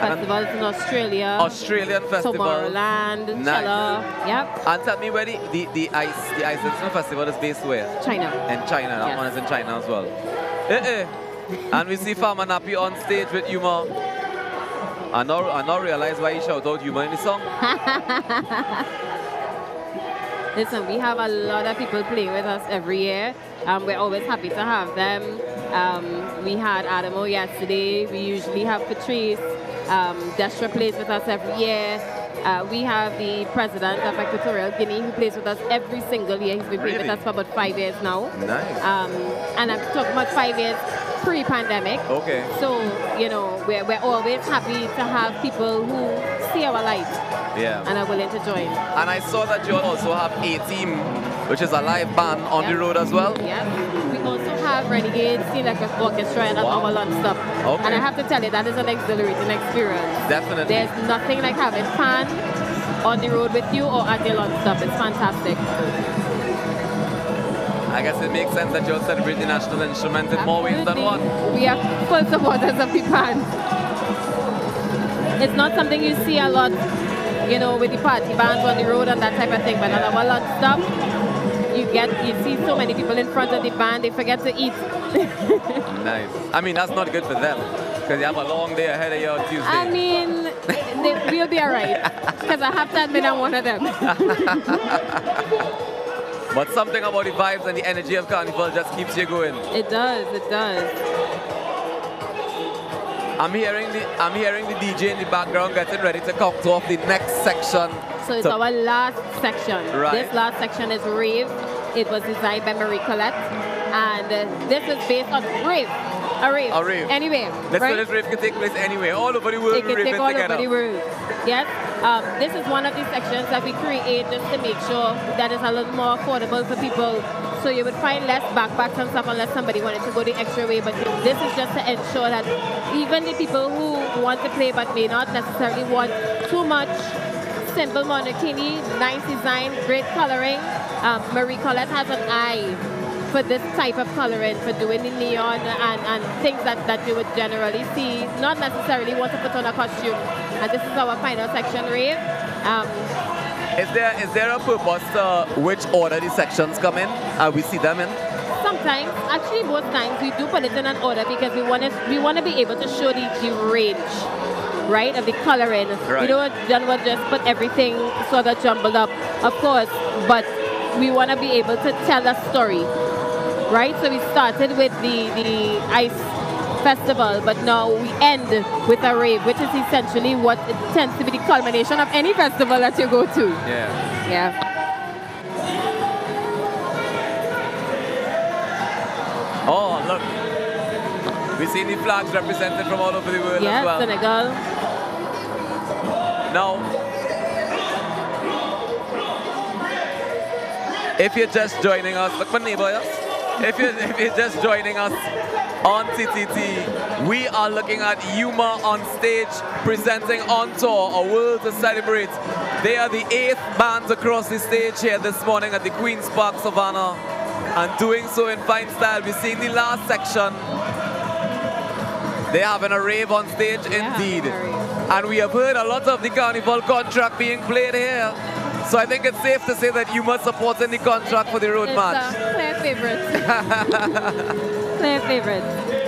Festivals in Australia. Australian festivals. Tomorrowland, Nice. Chella. Yep. And tell me where the, the, the ice the ice festival is based where? China. In China. That Yes. one is in China as well. Eh, eh. and we see Farmer Nappy on stage with Yuma. I now, I now realize why out Yuma in the song. Listen, we have a lot of people playing with us every year. Um, we're always happy to have them. Um, we had Adamo yesterday. We usually have Patrice. Um, Destra plays with us every year. Uh, we have the president of Equatorial Guinea who plays with us every single year. He's been playing Really? with us for about five years now. Nice. Um, and I'm talking about five years pre-pandemic. Okay. So, you know, we're, we're always happy to have people who see our light Yeah. and are willing to join. And I saw that you also have A Team, which is a live band on the road as well. Yeah. We also have Renegade Scenic Orchestra and Wow. our lunch stop. Okay. And I have to tell you, that is an exhilarating experience. Definitely. There's nothing like having Pan on the road with you or at your lunch stop. It's fantastic. I guess it makes sense that you're celebrating national instrument in more ways than one. We are full supporters of the Pan. It's not something you see a lot, you know, with the party bands on the road and that type of thing. But at our lunch stop, you get you see so many people in front of the band, they forget to eat. Nice. I mean, that's not good for them because you have a long day ahead of you on Tuesday. I mean, they, we'll be all right. Because I have to admit I'm one of them. But something about the vibes and the energy of Carnival just keeps you going. It does, it does. I'm hearing the I'm hearing the DJ in the background getting ready to count off the next section. So it's our last section. Right. This last section is Rave. It was designed by Marie Colette. And uh, this is based on Rave. A rave. A rave. Anyway, Let's right? this rave can take place anywhere, all over the world. It can take all together. over the world. Yes. Um, this is one of the sections that we create just to make sure that it's a little more affordable for people. So you would find less backpacks and stuff unless somebody wanted to go the extra way. But this is just to ensure that even the people who want to play but may not necessarily want too much simple monokini, nice design, great coloring. Um, Marie Colette has an eye for this type of coloring, for doing the neon and, and things that, that you would generally see, not necessarily want to put on a costume. And this is our final section, Rave. Um, Is there is there a purpose to which order the sections come in? Uh, we see them in. sometimes, actually most times, we do put it in an order because we want to we want to be able to show the, the range, right, of the coloring. We Right. don't don't want just put everything sort of jumbled up, of course, but we want to be able to tell a story, right? So we started with the the ice festival, but now we end with a rave, which is essentially what it tends to be the culmination of any festival that you go to. Yeah. Yeah. Oh, look. We see the flags represented from all over the world Yeah, as well. Senegal. Now, if you're just joining us, look yes? If you're, if you're just joining us on TTT, we are looking at Yuma on stage presenting On Tour, a world to celebrate. They are the eighth band across the stage here this morning at the Queen's Park Savannah and doing so in fine style. We're seeing the last section. They're having a rave on stage indeed. And we have heard a lot of the Carnival contract being played here. So I think it's safe to say that you must support any contract for the road It's match. a uh, clear favorite. clear favorite.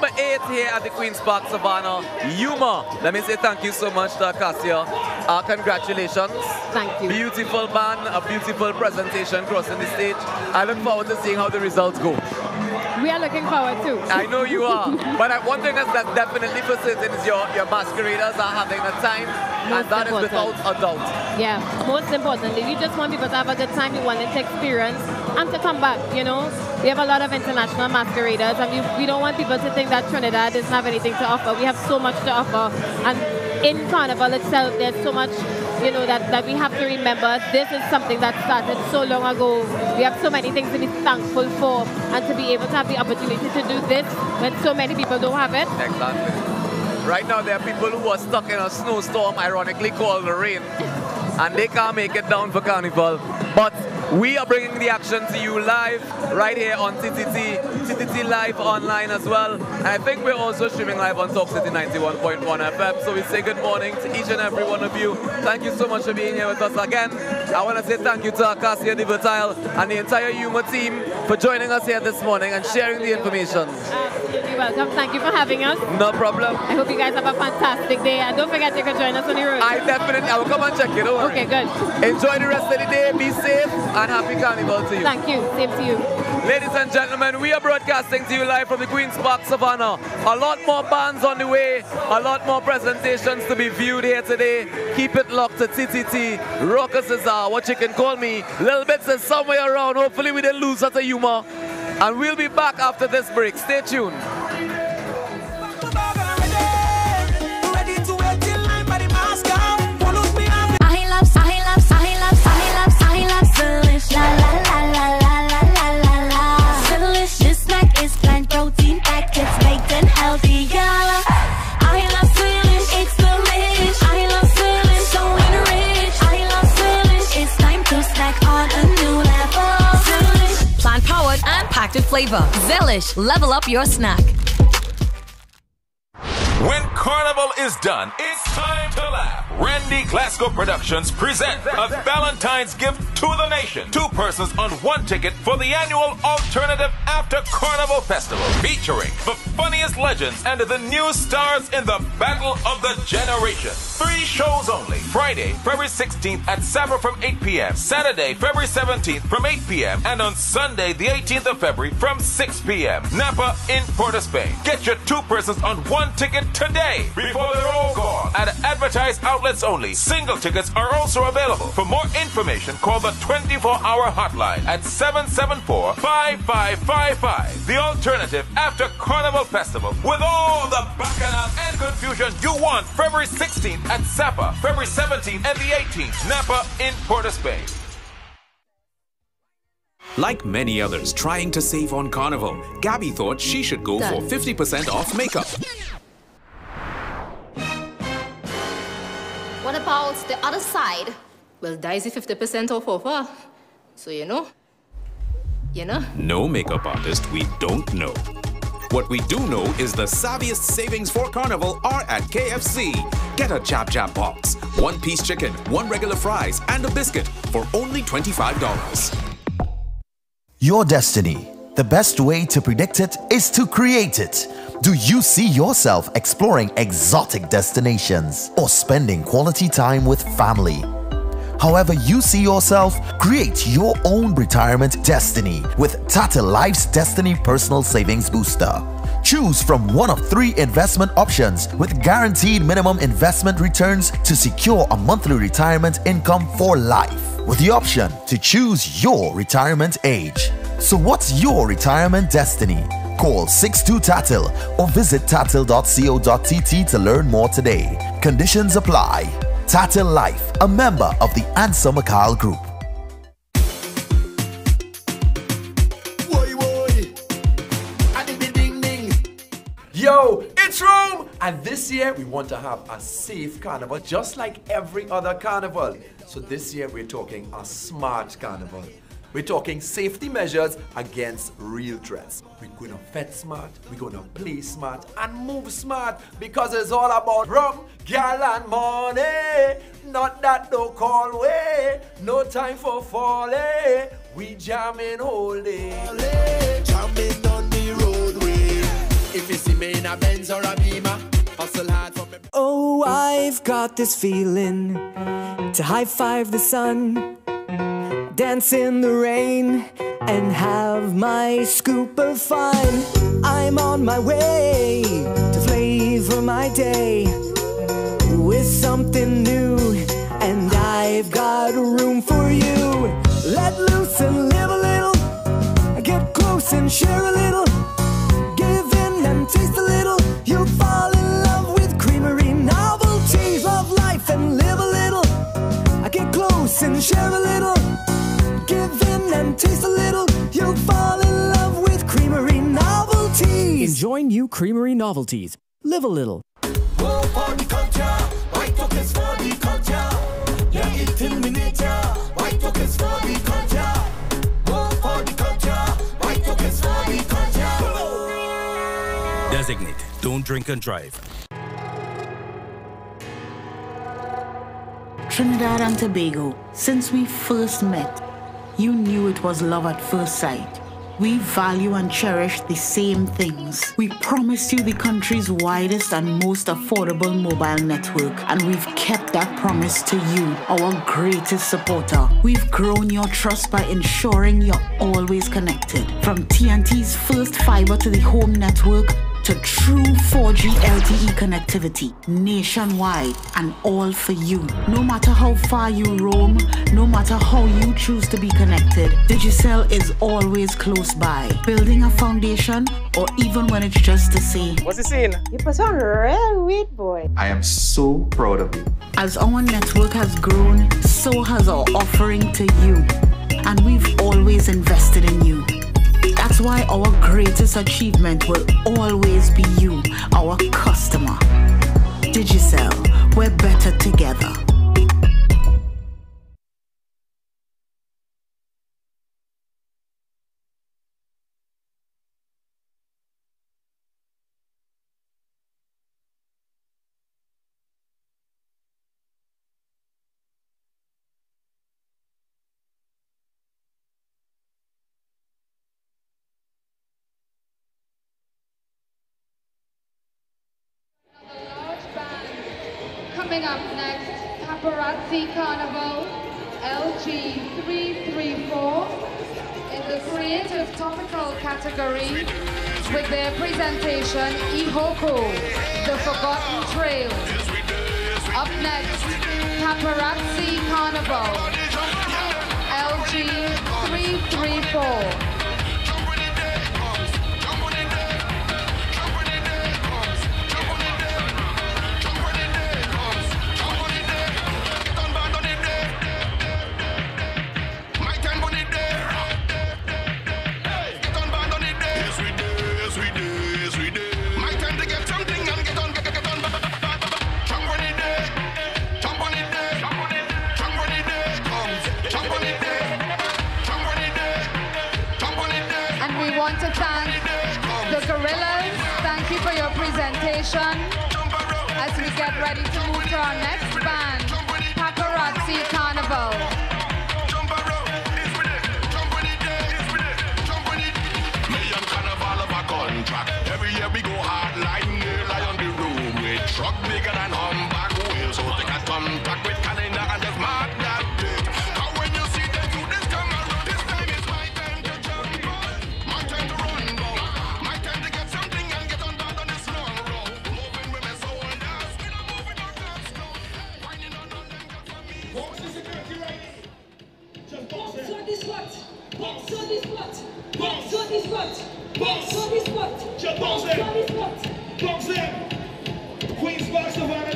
Number eight here at the Queen's Park Savannah, Yuma. Let me say thank you so much to Acacia. Uh, congratulations. Thank you. Beautiful band, a beautiful presentation crossing the stage. I look forward to seeing how the results go. We are looking forward to. I know you are. but I, one thing that's, that's definitely for certain is your, your masqueraders are having a time, and that is important. without a doubt. Yeah, most importantly, we just want people to have a good time. We want them to experience and to come back, you know. We have a lot of international masqueraders and we, we don't want people to think that Trinidad doesn't have anything to offer. We have so much to offer. And in Carnival itself, there's so much, you know, that, that we have to remember. This is something that started so long ago. We have so many things to be thankful for and to be able to have the opportunity to do this when so many people don't have it. Exactly. Right now, there are people who are stuck in a snowstorm, ironically called the rain, and they can't make it down for Carnival. But we are bringing the action to you live right here on TTT, TTT Live online as well. And I think we're also streaming live on Talk City 91.1 FM. So we say good morning to each and every one of you. Thank you so much for being here with us again. I want to say thank you to Acacia Divertile and the entire Yuma team for joining us here this morning and sharing the information. Absolutely welcome. Thank you for having us. No problem. I hope you guys have a fantastic day. And don't forget you can join us on the road. I definitely, I will come and check you. Worry. Okay, good. Enjoy the rest of the day. Be safe and happy carnival to you. Thank you. Same to you. Ladies and gentlemen, we are broadcasting to you live from the Queen's Park Savannah. A lot more bands on the way, a lot more presentations to be viewed here today. Keep it locked to TTT. Rockers is uh, what you can call me. Little bits is somewhere around. Hopefully we didn't lose that humor. And we'll be back after this break. Stay tuned. Flavor. Zelish, level up your snack. When Carnival is done, it's time to laugh. Randy Glasgow Productions present a Valentine's gift to the nation. Two persons on one ticket for the annual Alternative After Carnival Festival, featuring the funniest legends and the new stars in the Battle of the Generation. Three shows only. Friday, February 16th at Sapa from 8 p.m. Saturday, February 17th from 8 p.m. And on Sunday, the 18th of February from 6 p.m. Napa in Port of Spain. Get your two persons on one ticket today before they're all gone. At advertised outlets only. Single tickets are also available. For more information, call the 24-hour hotline at 774-5555. The alternative after Carnival Festival with all the bacchanal and confusion you want. February 16th at Sapa, February 17th and the 18th, Napa in Port of Spain. Like many others trying to save on Carnival, Gabby thought she should go for 50% off makeup. What about the other side? Well, Daisy 50% off offer. So, you know. You know? No makeup artist we don't know. What we do know is the savviest savings for Carnival are at KFC. Get a Jab Jab box, one piece chicken, one regular fries, and a biscuit for only $25. Your destiny. The best way to predict it is to create it. Do you see yourself exploring exotic destinations or spending quality time with family? However you see yourself, create your own retirement destiny with Tatil Life's Destiny Personal Savings Booster. Choose from one of three investment options with guaranteed minimum investment returns to secure a monthly retirement income for life with the option to choose your retirement age. So what's your retirement destiny? Call 62TATIL or visit tatil.co.tt to learn more today. Conditions apply. Tatil Life, a member of the ANSA McAL Group. Yo, it's Rome! And this year we want to have a safe carnival just like every other carnival. So this year we're talking a smart carnival. We're talking safety measures against real threats. We're gonna fet smart, we're gonna play smart, and move smart because it's all about rum, gal, and money. Not that no call way, no time for folly. We jamming all day. Jamming on the roadway. If you see me in a Benz or a Beamer, hustle hard for me. Oh, I've got this feeling to high five the sun, dance in the rain, and have my scoop of fun. I'm on my way to flavor my day with something new, and I've got room for you. Let loose and live a little. Get close and share a little. Give in and taste a little. You'll fall in love with creamery novelties. Love life and live a little. Get close and share a little. Give in and taste a little. You'll fall in love with creamery novelties. Enjoy new Creamery novelties. Live a little. War for the culture, white tokens for the culture. Yeah, eating miniature, white tokens for the culture. War for the culture, white tokens for the culture. Designated. Don't drink and drive. Trinidad and Tobago, since we first met, you knew it was love at first sight. We value and cherish the same things. We promised you the country's widest and most affordable mobile network, and we've kept that promise to you, our greatest supporter. We've grown your trust by ensuring you're always connected. From TNT's first fiber to the home network to true 4G LTE connectivity nationwide and all for you. No matter how far you roam, no matter how you choose to be connected, Digicel is always close by, building a foundation or even when it's just to say, What's the scene? You put on real weight, boy. I am so proud of you. As our network has grown, so has our offering to you. And we've always invested in you. That's why our greatest achievement will always be you, our customer. Digicel, we're better together. competition, Ihoko, The Forgotten Trail. Up next, Paparazzi Carnival, LG 334. Ready to move to our next box Box on the it. Box it. Queen's Park Savannah,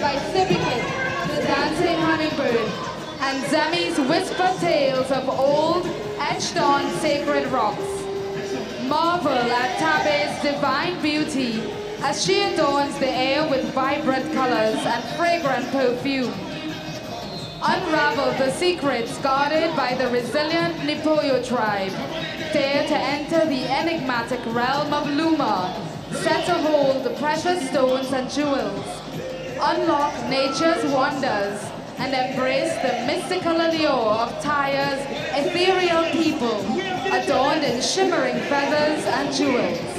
by Syndicate, the dancing hummingbird, and Zemi's whisper tales of old, etched-on sacred rocks. Marvel at Tabe's divine beauty as she adorns the air with vibrant colors and fragrant perfume. Unravel the secrets guarded by the resilient Nipoyo tribe. Dare to enter the enigmatic realm of Luma. Set to hold the precious stones and jewels. Unlock nature's wonders and embrace the mystical allure of Tyre's ethereal people, adorned in shimmering feathers and jewels.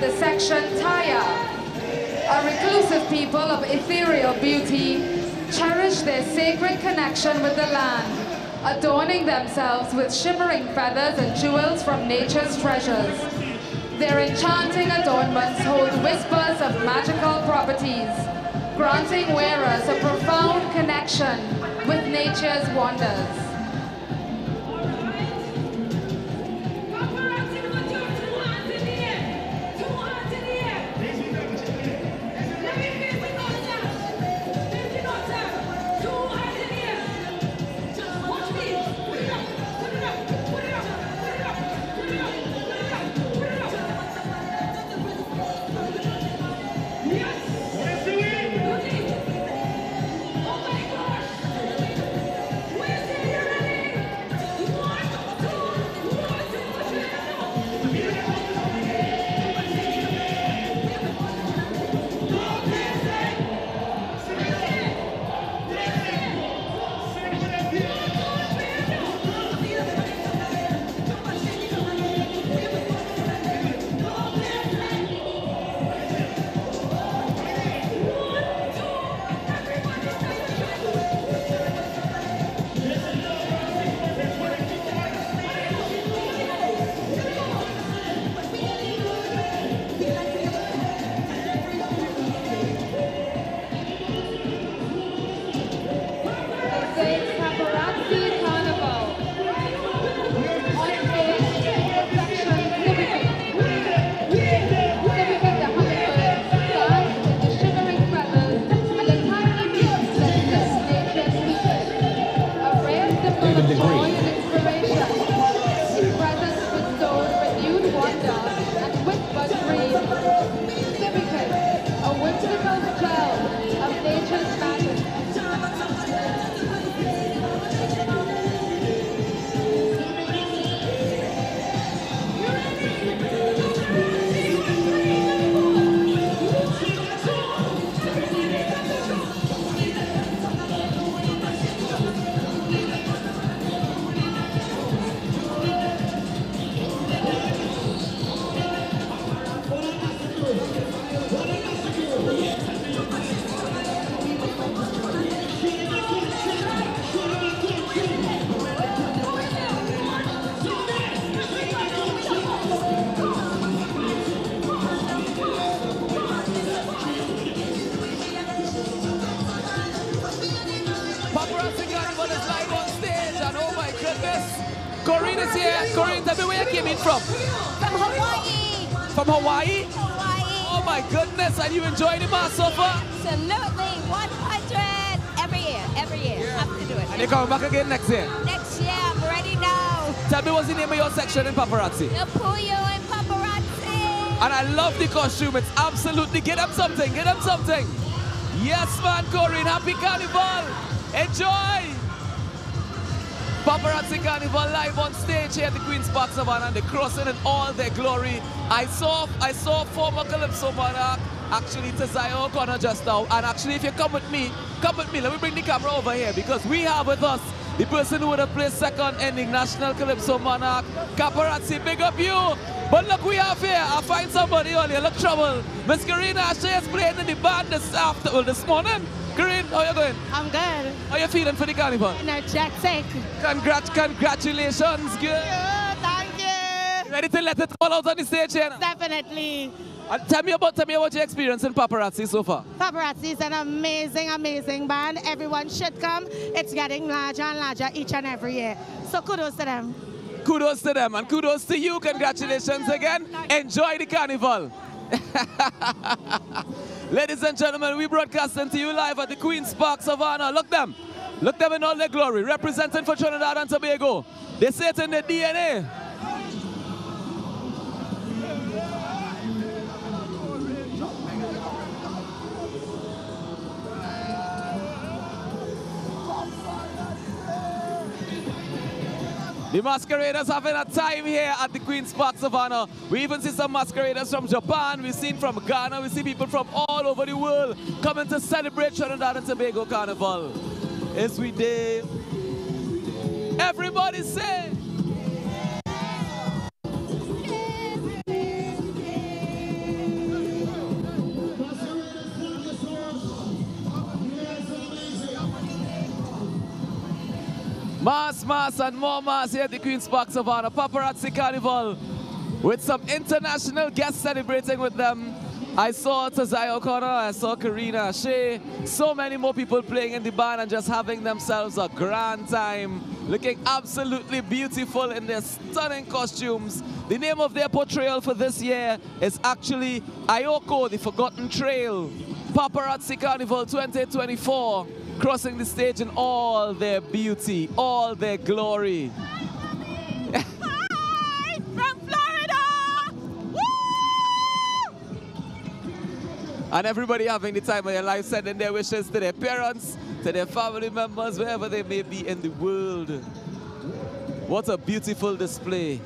The section Taya. A reclusive people of ethereal beauty cherish their sacred connection with the land, adorning themselves with shimmering feathers and jewels from nature's treasures. Their enchanting adornments hold whispers of magical properties, granting wearers a profound connection with nature's wonders. Back next year? I'm ready now. Tell me what's the name of your section in Paparazzi? The Puyo and Paparazzi. And I love the costume. It's absolutely, get them something, get them something. Yes, man, Corinne, happy carnival. Enjoy. Paparazzi Carnival live on stage here at the Queen's Park Savannah and the crossing in all their glory. I saw I saw former Calypso monarch actually Tazaya O'Connor just now. And actually if you come with me, come with me. Let me bring the camera over here because we have with us the person who would have placed second ending National Calypso Monarch. Caparazzi, big up you. But look, we have here, I find somebody earlier, look trouble. Miss Karina Ashe is playing in the band this after, well, this morning. Karina, How you going? I'm good. How you feeling for the carnival? Energetic. Congrat congratulations, girl. Thank you. Ready to let it all out on the stage here? Definitely. And tell me about tell me about your experience in paparazzi so far. Paparazzi is an amazing, amazing band. Everyone should come. It's getting larger and larger each and every year. So kudos to them. Kudos to them and kudos to you. Congratulations again. Enjoy the carnival. Ladies and gentlemen, we broadcasting to you live at the Queen's Park Savannah. Look them. Look them in all their glory. Representing for Trinidad and Tobago. They say it in the DNA. The masqueraders having a time here at the Queen's Park Savannah. We even see some masqueraders from Japan, we've seen from Ghana, we see people from all over the world coming to celebrate Trinidad and Tobago Carnival. Yes, we did. Everybody say. Mass, mass, and more mass here at the Queen's Park Savannah. Paparazzi Carnival with some international guests celebrating with them. I saw Tazai O'Connor, I saw Karina Shea, so many more people playing in the band and just having themselves a grand time, looking absolutely beautiful in their stunning costumes. The name of their portrayal for this year is actually Ayoko, the Forgotten Trail. Paparazzi Carnival 2024, crossing the stage in all their beauty, all their glory. From Florida! And everybody having the time of their life, sending their wishes to their parents, to their family members, wherever they may be in the world. What a beautiful display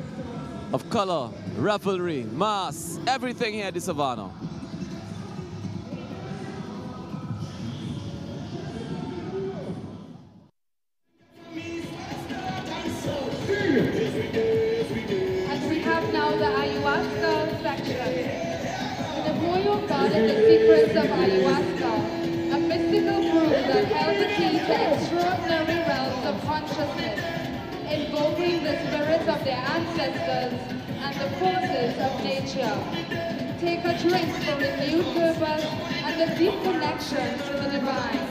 of color, revelry, mass, everything here at the Savannah. Guarded the secrets of ayahuasca, a mystical brew that held the key to extraordinary realms of consciousness, invoking the spirits of their ancestors and the forces of nature. Take a drink for renewed purpose and a deep connection to the divine.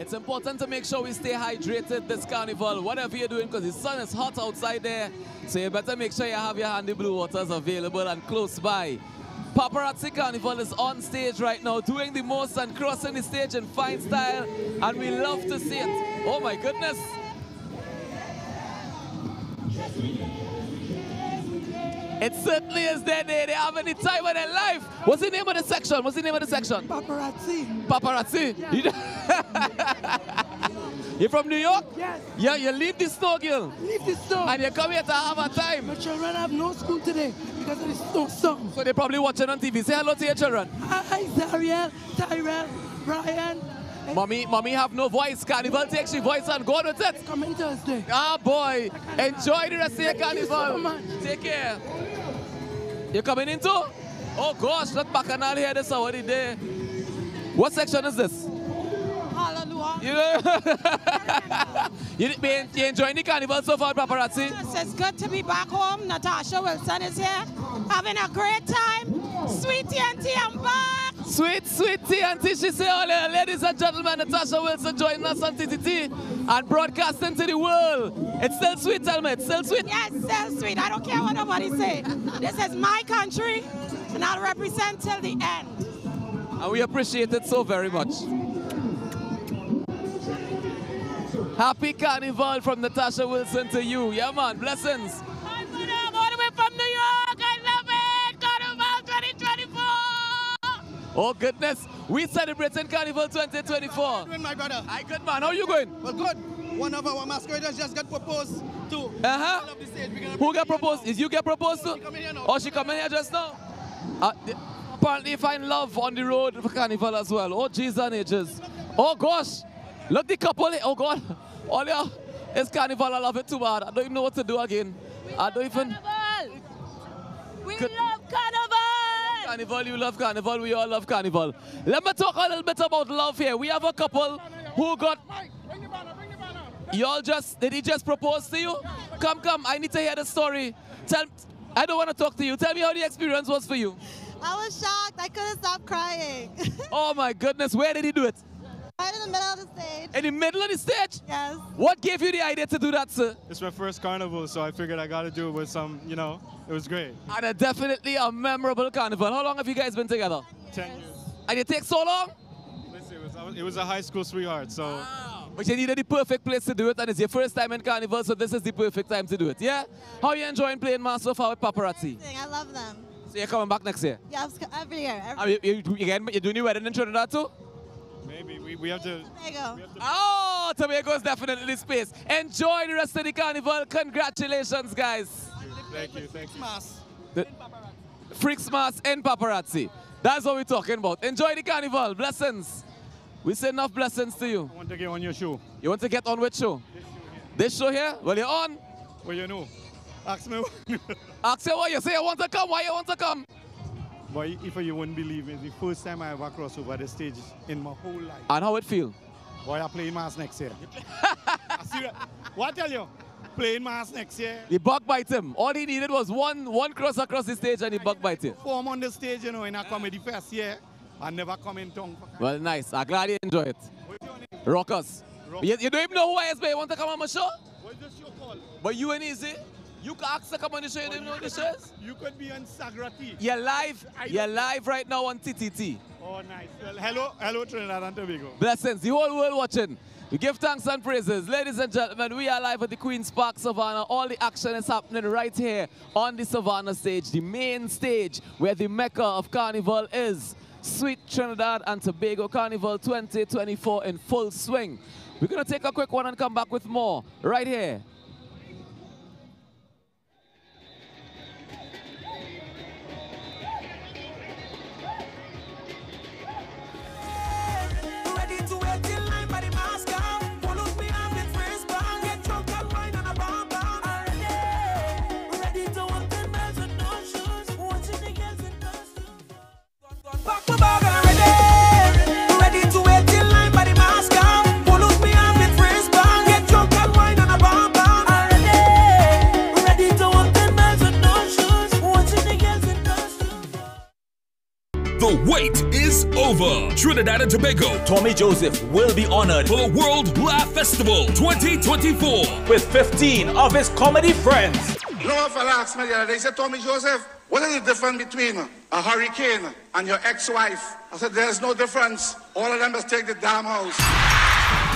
It's important to make sure we stay hydrated this carnival, whatever you're doing, because the sun is hot outside there. So you better make sure you have your handy blue waters available and close by. Paparazzi Carnival is on stage right now, doing the most and crossing the stage in fine style, and we love to see it. Oh my goodness. It certainly is their day. They have any time of their life. What's the name of the section? What's the name of the section? Paparazzi. Paparazzi. You You're from New York? Yes. Yeah, you leave the snow, girl. Leave the snow. And you come here to have a time. My children have no school today because of the snowstorm. So they're probably watching on TV. Say hello to your children. Hi, Zariel, Tyrell, Brian. Mommy, mommy have no voice. Carnival takes your voice and go with it. Coming Thursday. Ah, boy. Enjoy the rest of your Thank you carnival. so. Take care. You coming in too? Oh gosh, look bacchanal here this already there. What section is this? You, you, been- you enjoying the carnival so far, paparazzi? Oh, yes, it's good to be back home. Natasha Wilson is here, having a great time. Sweet TNT, I'm back. Sweet, sweet TNT, she say, all the ladies and gentlemen, Natasha Wilson joining us on TTT and broadcasting to the world. It's still sweet, tell me, it's still sweet. Yes, still sweet. I don't care what nobody say. This is my country, and I'll represent till the end. And we appreciate it so very much. Happy Carnival from Natasha Wilson to you. Yeah, man, blessings. All the way from New York. I love it. Carnival 2024. Oh, goodness. We celebrating Carnival 2024. doing, my brother? Hi, good man. How you going? Well, good. One of our masqueraders just got proposed to. Uh-huh. All of the stage. We're gonna Who got proposed? Is you get proposed to? coming here now. Oh, she coming here just now? Uh, apparently find love on the road for Carnival as well. Oh, Jesus and ages. Oh, gosh. Look the couple. Oh, God. Oh, yeah. It's Carnival. I love it too bad. I don't even know what to do again. I don't even... Carnival. We love Carnival. Carnival, you love Carnival, we all love Carnival. Let me talk a little bit about love here. We have a couple who got... Y'all just, did he just propose to you? Come, come, I need to hear the story. Tell, I don't want to talk to you. Tell me how the experience was for you. I was shocked. I couldn't stop crying. Oh my goodness, where did he do it? Right in the middle of the stage. In the middle of the stage? Yes. What gave you the idea to do that, sir? It's my first carnival, so I figured I got to do it with some, you know, it was great. And a definitely a memorable carnival. How long have you guys been together? Ten years. And it takes so long? Listen, it was, it was a high school sweetheart, so. Wow. But you needed the perfect place to do it, and it's your first time in Carnival, so this is the perfect time to do it, yeah? How you enjoying playing Mass so far with Paparazzi? I love them. So you're coming back next year? Yeah, every year. Every Are you, you, you, again, you're doing your wedding in Trinidad too? Maybe we, we have to. Tobago. Oh, Tobago is definitely the space. Enjoy the rest of the carnival. Congratulations, guys. Thank you, thank you. The Freaks Mass and Paparazzi. That's what we're talking about. Enjoy the carnival. Blessings. We say enough blessings to you. I want to get on your show. You want to get on which show? This show here? Well, you're on. Well, you know. Ask me. Ask you what you say. I want to come. Why you want to come? Boy, if you wouldn't believe me, it's the first time I ever crossed over the stage in my whole life. And how it feel? Boy, I play mass next year. What I tell you? Playing mass next year. The bug bite him. All he needed was one one cross across the stage and he bug bite him. Perform on the stage, you know, in a comedy fest, yeah. I never come in tongue. Well, nice. I'm glad you enjoy it. Rockers. You, you don't even know who I is, but you want to come on my show? What's this show called? But you and Easy, you can ask to come on the show. You don't know what the show is? You could be on Sagrati. You're live. You're live right now on TTT. Oh, nice. Well, hello, hello, Trinidad and Tobago. Blessings. The whole world watching. We give thanks and praises. Ladies and gentlemen, we are live at the Queen's Park Savannah. All the action is happening right here on the Savannah stage, the main stage where the mecca of Carnival is. Sweet Trinidad and Tobago Carnival 2024 in full swing. We're going to take a quick one and come back with more right here. The wait is over. Trinidad and Tobago. Tommy Joseph will be honored for the World Laugh Festival 2024 with 15 of his comedy friends. You know what fella asked me the other day? He said, Tommy Joseph, what is the difference between a hurricane and your ex-wife? I said, there's no difference. All of them must take the damn house.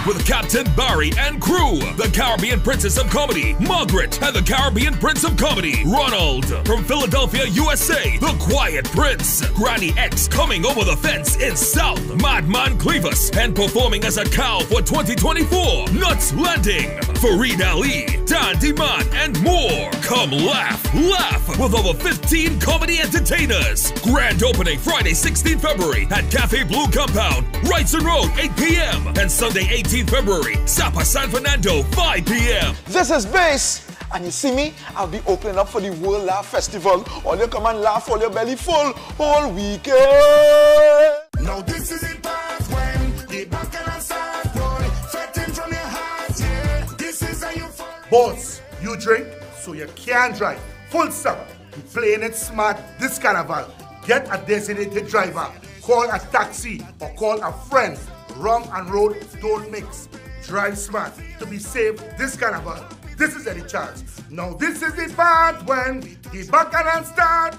With Captain Barry and crew. The Caribbean Princess of Comedy, Margaret, and the Caribbean Prince of Comedy, Ronald. From Philadelphia, USA, the Quiet Prince. Granny X coming over the fence in South. Madman Clevis and performing as a cow for 2024. Nuts Landing. Farid Ali, Dan Diman, and more. Come laugh, laugh with over 15 comedy entertainers. Grand opening Friday, 16 February at Cafe Blue Compound, Wrightson Road, 8 p.m. and Sunday, 18 February, Sapa San Fernando, 5 p.m. This is Bass. And you see me, I'll be opening up for the World Laugh Festival. All you come and laugh all your belly full all weekend. Now this is it part when the bacchanal start boy Sweating from your heart, yeah This is how you fall Boss, you drink, so you can't drive. Full stop. You playing it smart this carnival. Get a designated driver. Call a taxi or call a friend. Rum and road don't mix. Drive smart to be safe this carnival. This is Eddie Charles. Now this is the part when the and start.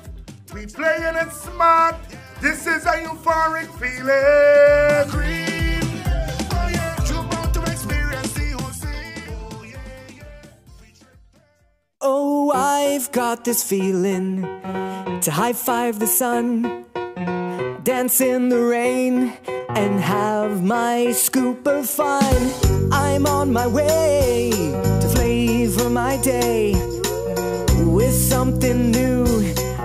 We playing it smart. This is a euphoric feeling. Oh yeah, you're about to experience the whole scene oh, oh, I've got this feeling to high five the sun, dance in the rain, and have my scoop of fun. I'm on my way to flavor my day with something new,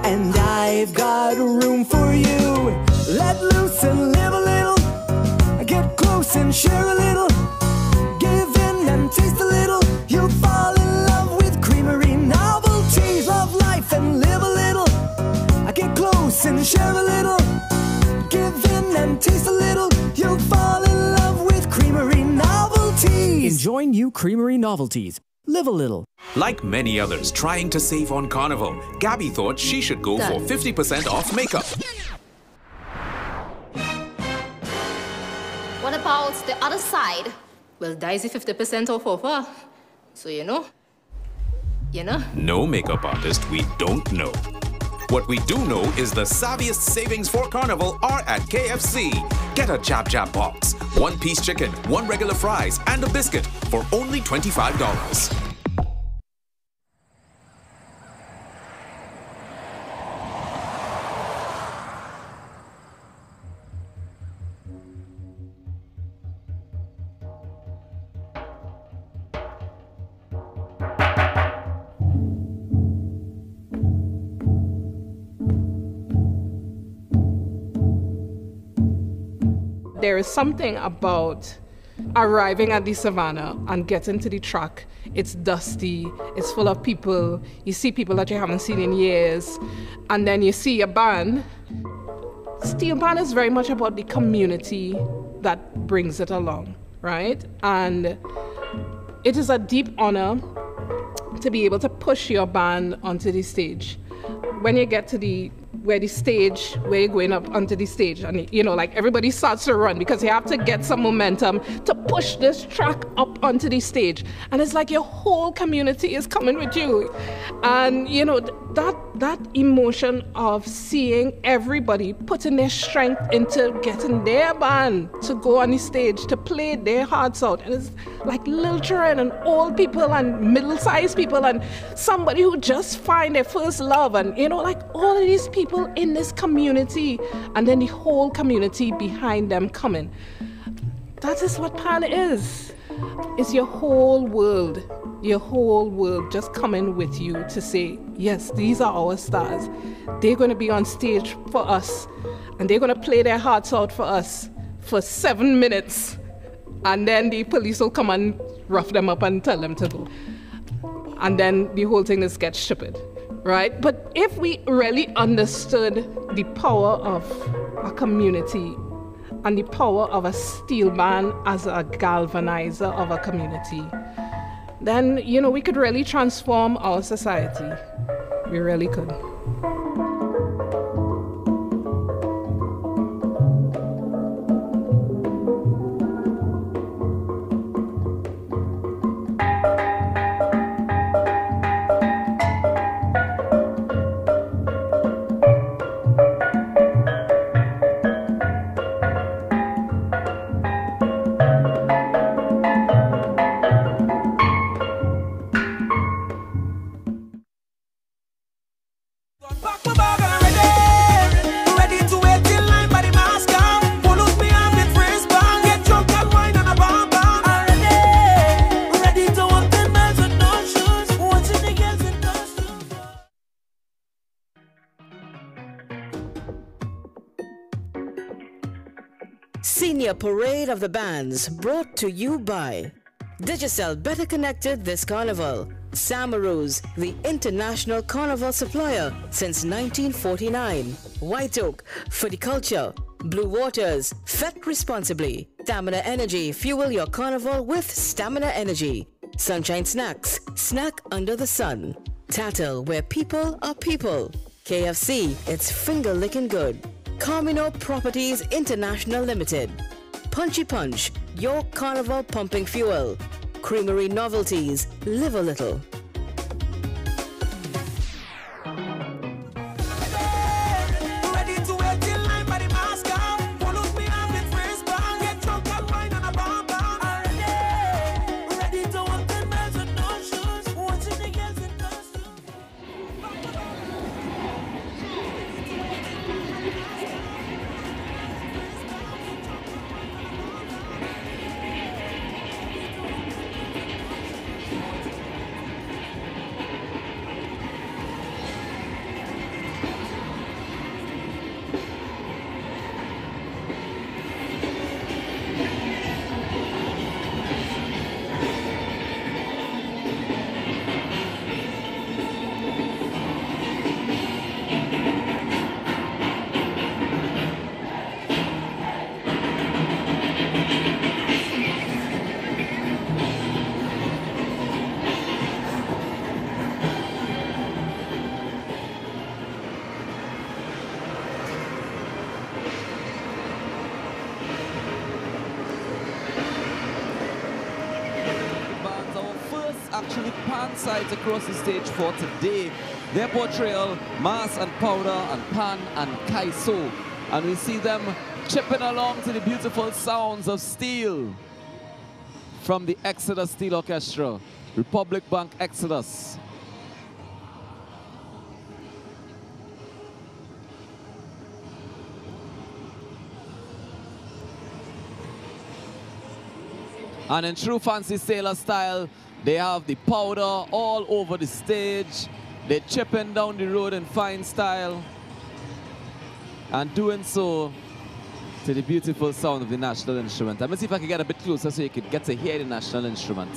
and I've got room for you. Let loose and live a little, get close and share a little, give in and taste a little. You'll fall in love with creamery novelties. Love life and live a little. I get close and share a little. Give in and taste a little. You'll fall in love with creamery novelties. Enjoy new Creamery novelties. Live a little. Like many others trying to save on Carnival, Gabby thought she should go for 50% off makeup. What about the other side? Well, Daisy 50% off offer. So, you know. You know? No makeup artist we don't know. What we do know is the savviest savings for Carnival are at KFC. Get a Jab Jab box, one piece chicken, one regular fries, and a biscuit for only $25. There is something about arriving at the savannah and getting to the truck. It's dusty, it's full of people. You see people that you haven't seen in years, and then you see a band. Steel Band is very much about the community that brings it along, right? And it is a deep honor to be able to push your band onto the stage. When you get to the where the stage, where you're going up onto the stage, and you know, like everybody starts to run because you have to get some momentum to push this track up onto the stage. And it's like your whole community is coming with you. And you know, that that emotion of seeing everybody putting their strength into getting their band to go on the stage to play their hearts out. And it's like little children and old people and middle-sized people and somebody who just find their first love and you know, like all of these people in this community and then the whole community behind them coming. That is what Pan is. It's your whole world, your whole world just coming with you to say, yes, these are our stars. They're going to be on stage for us and they're going to play their hearts out for us for seven minutes. And then the police will come and rough them up and tell them to go. And then the whole thing just gets stupid right? But if we really understood the power of a community and the power of a steel band as a galvanizer of a community, then, you know, we could really transform our society. We really could. A parade of the bands brought to you by Digicel Better Connected this carnival. Samaroos, the international carnival supplier since 1949. White Oak, for the culture. Blue Waters, fet responsibly. Stamina Energy, fuel your carnival with Stamina Energy. Sunshine Snacks, snack under the sun. Tatil, where people are people. KFC, it's finger licking good. Carmino Properties International Limited. Punchy Punch, your carnival pumping fuel. Creamery Novelties, live a little. Sides across the stage for today. Their portrayal, Mass and Powder and Pan and Kaiso. And we see them chipping along to the beautiful sounds of steel from the Exodus Steel Orchestra, Republic Bank Exodus. And in true fancy sailor style, they have the powder all over the stage. They're chipping down the road in fine style. And doing so to the beautiful sound of the national instrument. Let me see if I can get a bit closer so you could get to hear the national instrument.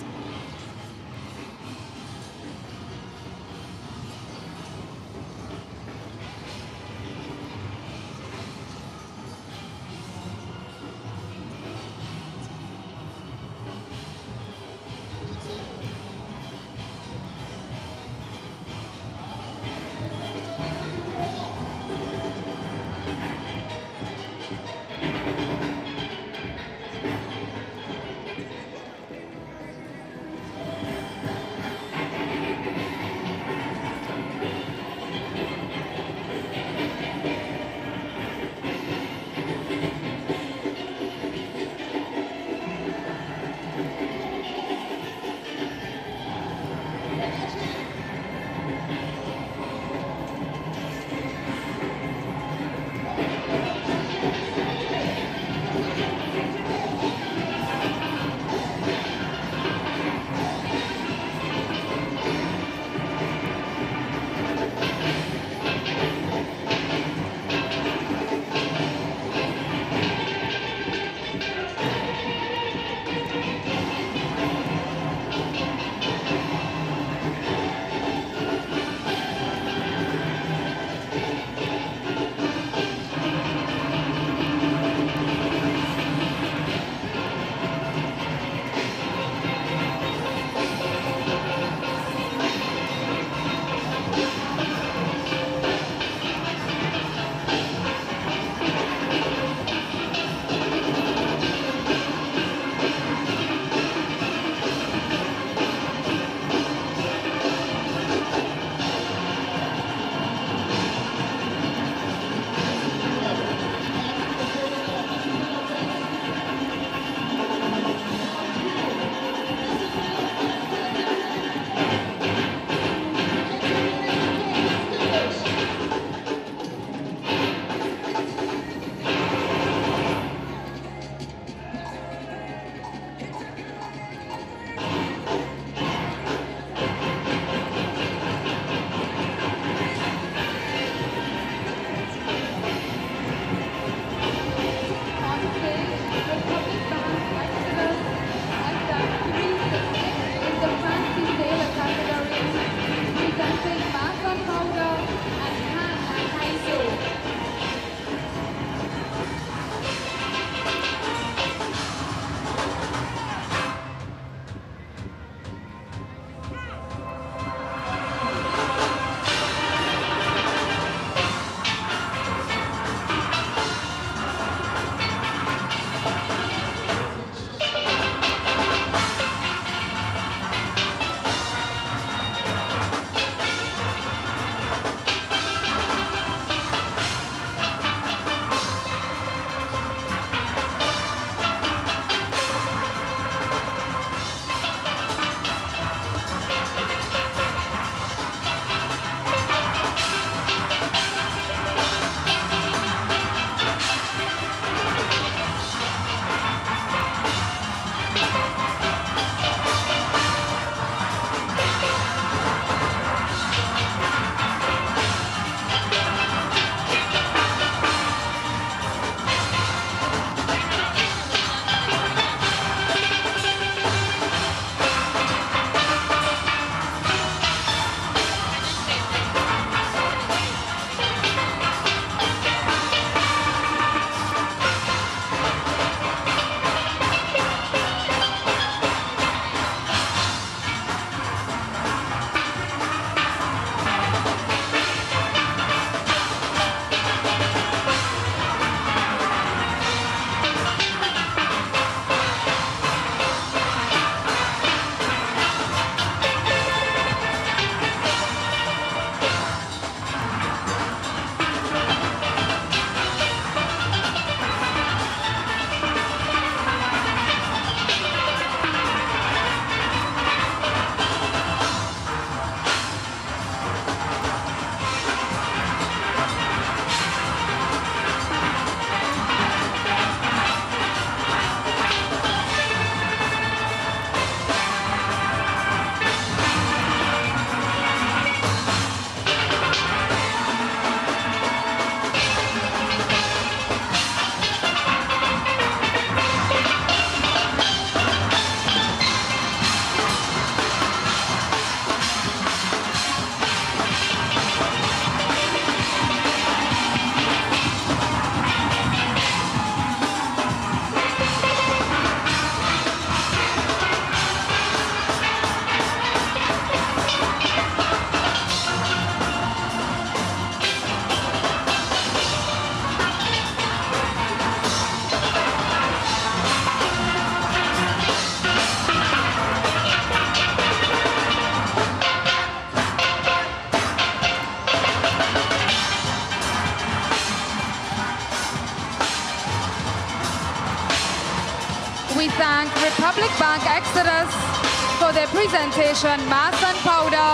Presentation, Mass and Powder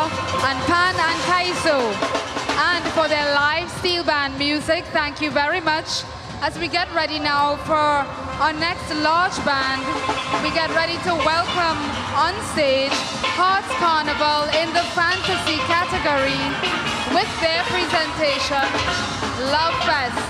and Pan and Kaiso. And for their live steel band music, thank you very much. As we get ready now for our next large band, we get ready to welcome on stage Harts Carnival in the fantasy category with their presentation, Love Fest.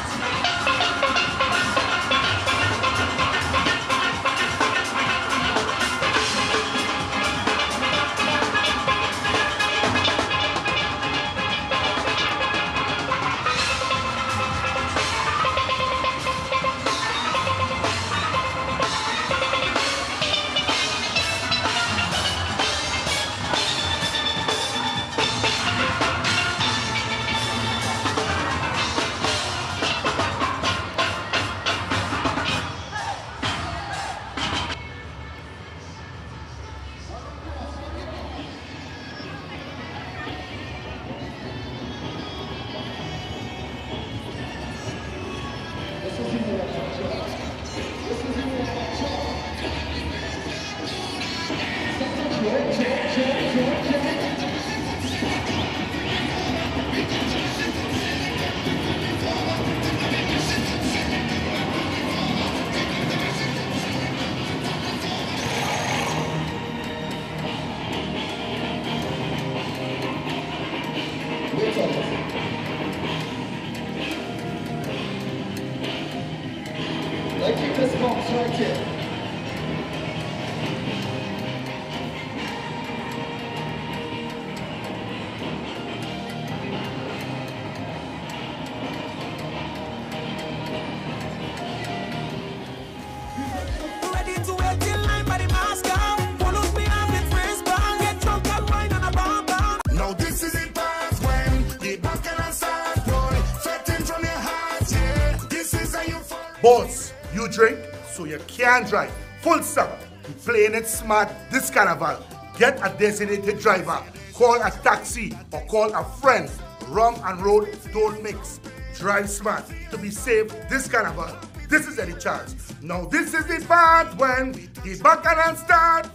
Can't drive. Full stop. Playing it smart this carnival. Get a designated driver. Call a taxi or call a friend. Rum and road don't mix. Drive smart to be safe this carnival. This is Eddie Charles. Now this is the part when the bacchanal start.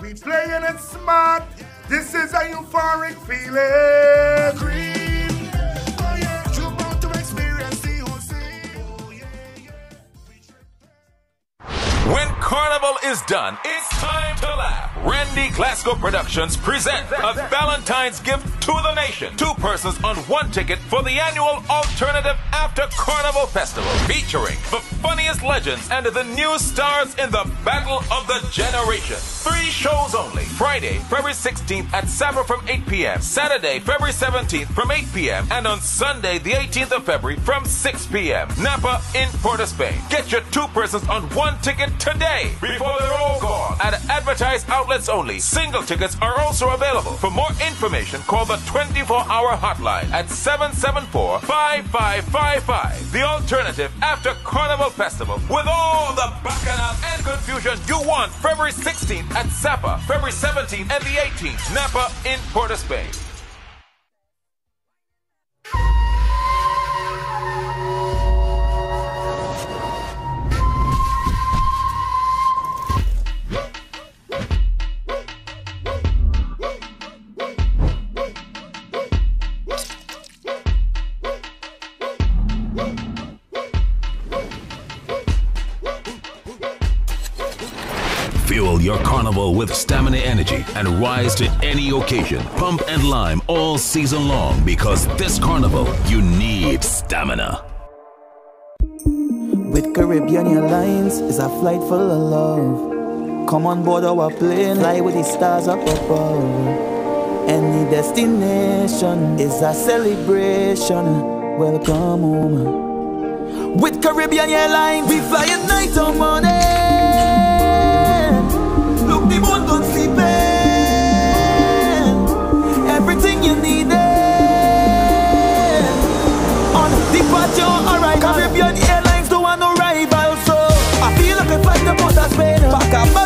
We playing it smart. This is a euphoric feeling. Randy Glasgow Productions present a Valentine's gift to the nation. Two persons on one ticket for the annual Alternative After Carnival Festival, featuring the funniest legends and the new stars in the Battle of the Generation. Three shows only. Friday, February 16th at Sapa from 8 p.m. Saturday, February 17th from 8 p.m. And on Sunday, the 18th of February from 6 p.m. Napa in Port of Spain. Get your two persons on one ticket today before they're advertised outlets only. Single tickets are also available. For more information, call the 24-hour hotline at 774-5555. The alternative after Carnival Festival with all the bacchanal and confusion you want. February 16th at Sapa, February 17th and the 18th, Napa in Port of Spain. And rise to any occasion. Pump and lime all season long because this carnival, you need stamina. With Caribbean Airlines is a flight full of love. Come on board our plane, fly with the stars up above. Any destination is a celebration. Welcome home. With Caribbean Airlines, we fly at night or morning. Spain.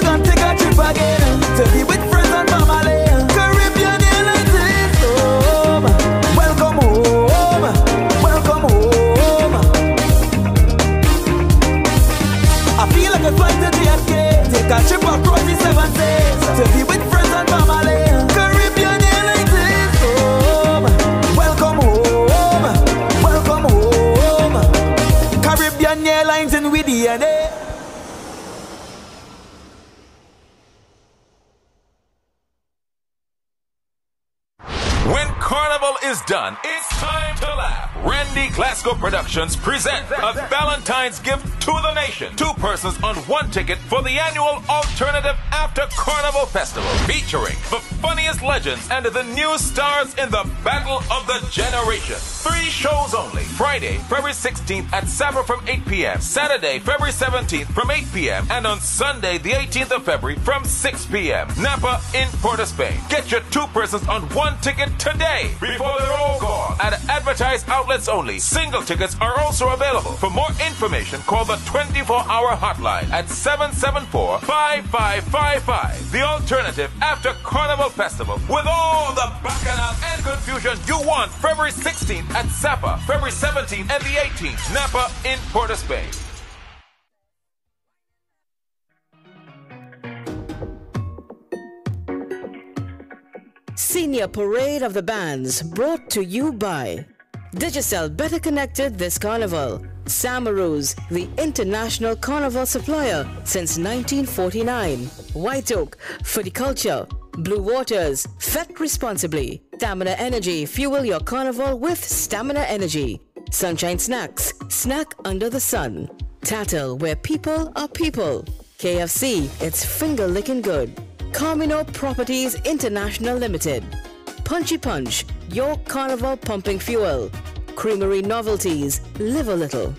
Is done, it's time to laugh. Randy Glasgow Productions present a Valentine's gift to the nation. Two persons on one ticket for the annual Alternative After Carnival Festival, featuring the funniest legends and the new stars in the Battle of the Generation. Three shows only. Friday, February 16th at Sapa from 8 p.m. Saturday, February 17th from 8 p.m. And on Sunday, the 18th of February from 6 p.m. Napa in Port of Spain. Get your two persons on one ticket today before they're all gone. At advertised outlets only. Single tickets are also available. For more information, call the 24-hour hotline at 774-5555. The alternative after Carnival Festival with all the bacchanal and confusion you want February 16th at Sapa, February 17th and the 18th, Napa in Port of Spain. Senior Parade of the Bands brought to you by Digicel Better Connected this carnival. Samaroos, the international carnival supplier since 1949. White Oak, for the culture. Blue Waters, fet responsibly. Stamina Energy, fuel your carnival with Stamina Energy. Sunshine Snacks, snack under the sun. Tatil, where people are people. KFC, it's finger licking good. Carmino Properties International Limited. Punchy Punch, your carnival pumping fuel. Creamery Novelties, live a little.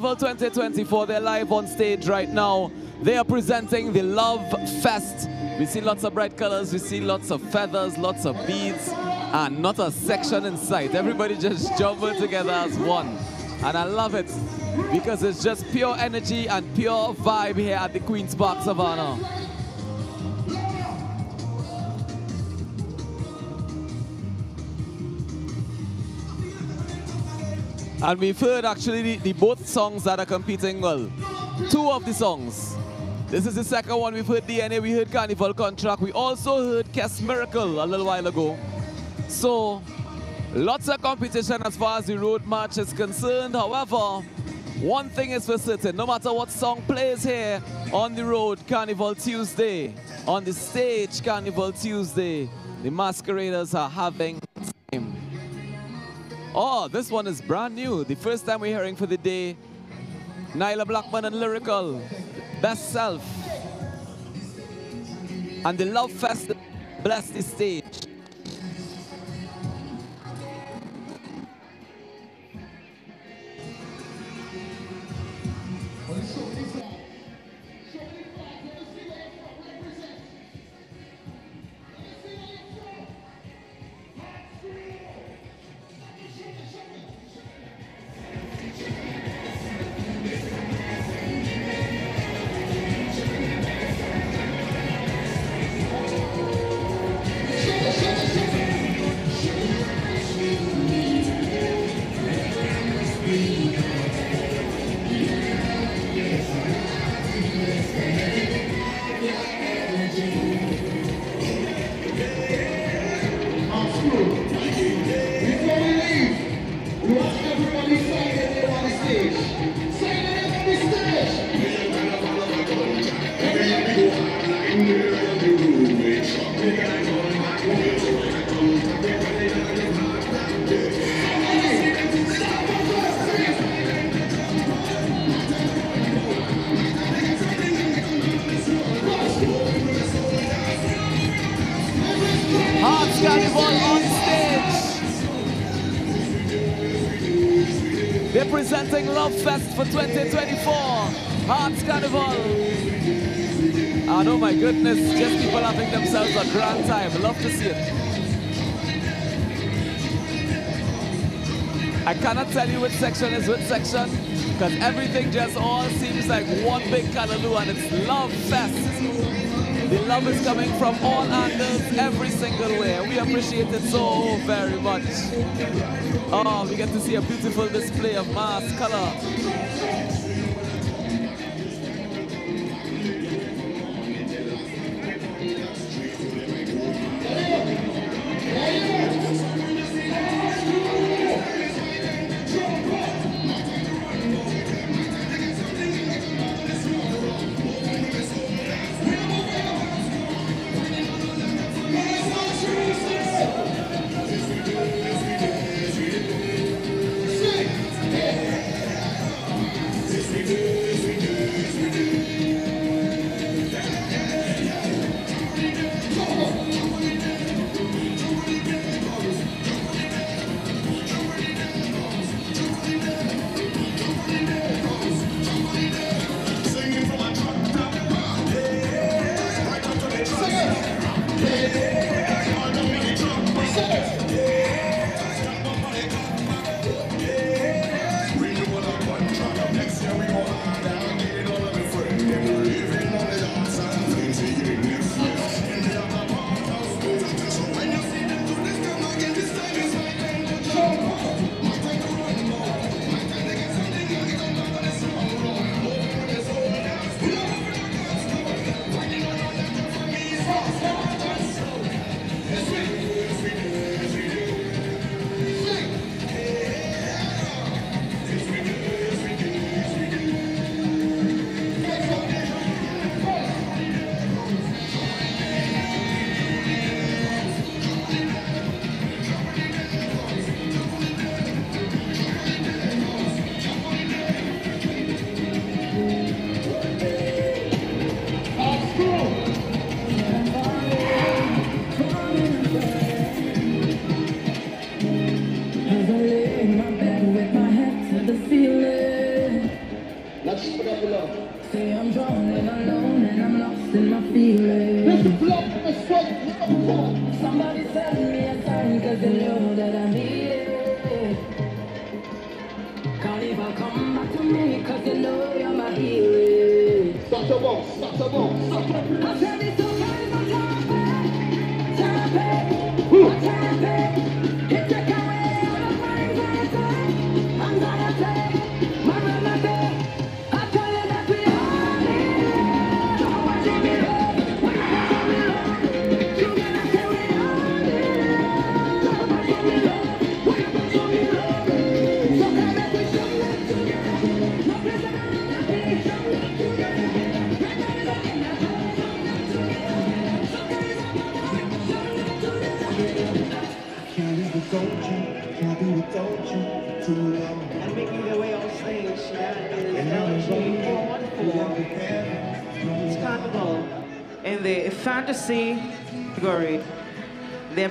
Carnival 2024, they're live on stage right now. They are presenting the Love Fest. We see lots of bright colors, we see lots of feathers, lots of beads, and not a section in sight. Everybody just jumbled together as one. And I love it because it's just pure energy and pure vibe here at the Queen's Park Savannah. And we've heard actually the, the both songs that are competing, well, two of the songs. This is the second one. We've heard DNA, we heard Carnival Contract. We also heard Kes Miracle a little while ago. So, lots of competition as far as the road march is concerned. However, one thing is for certain, no matter what song plays here on the road, Carnival Tuesday, on the stage, Carnival Tuesday, the masqueraders are having time. Oh, this one is brand new. The first time we're hearing for the day, Nailah Blackman and Lyrikal, Best Self. And the Love Fest bless the stage. Section is which section because everything just all seems like one big callaloo and it's Love Fest. The love is coming from all angles, every single way. We appreciate it so very much. Oh, we get to see a beautiful display of mass color.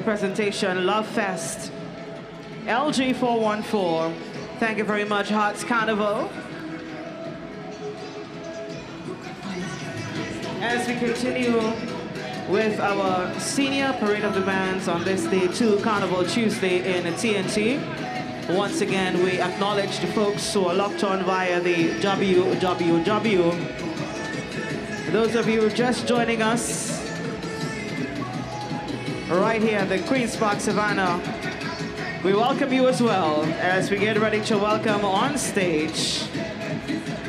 Presentation, Love Fest. LG414, thank you very much, Harts Carnival. As we continue with our senior parade of demands on this day two, Carnival Tuesday in TNT. Once again, we acknowledge the folks who are locked on via the www. Those of you just joining us, right here at the Queen's Park Savannah. We welcome you as well as we get ready to welcome on stage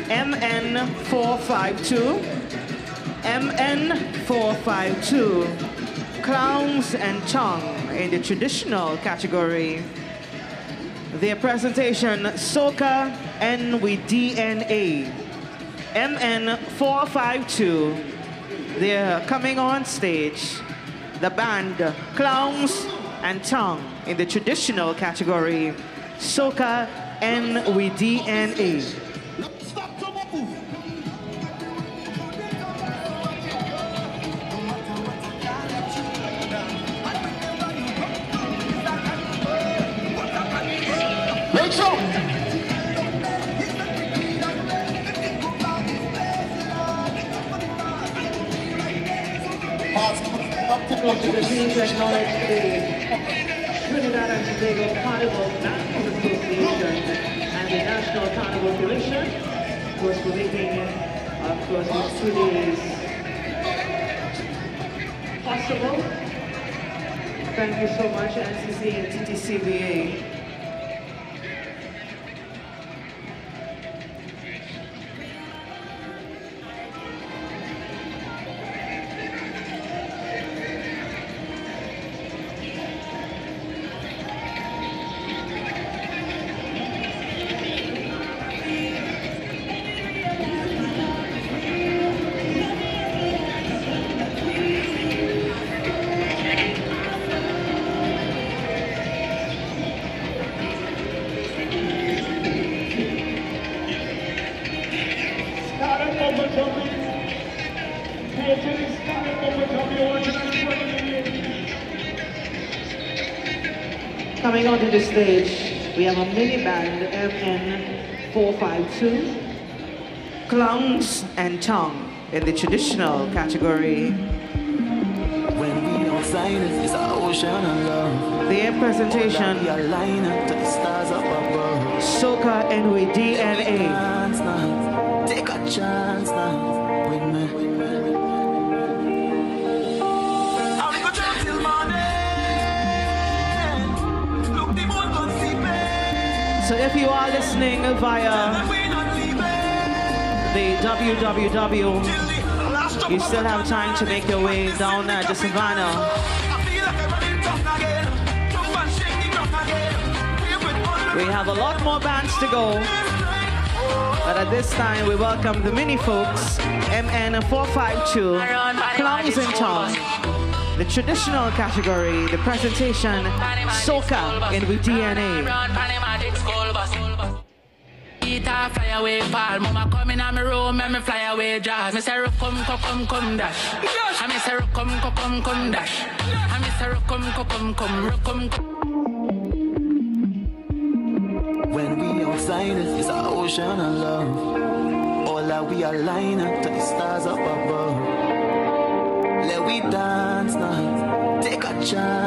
MN452, MN452, Clowns and Chung in the traditional category. Their presentation, Soca N with DNA, MN452. They're coming on stage the band Clowns and Tongue in the traditional category, Soca N with DNA. was as soon as possible. Thank you so much, NCC and TTCBA. The stage, we have a mini band MN452, Clowns and Tongue in the traditional category. When we outside, it's an ocean of love. The presentation, We align if you are listening via the www, you still have time to make your way down there to Savannah. We have a lot more bands to go. But at this time, we welcome the mini folks, MN452, Clowns in Town. The traditional category, the presentation, Soca in with DNA. Fly away fall. Mama come in my room and me fly away jazz. Me say rock come come come come dash. I me say rock come come come come dash. I me say rock come come come come rock come come. When we outside, it's an ocean of love. All that we align up to the stars up above. Let we dance now. Take a chance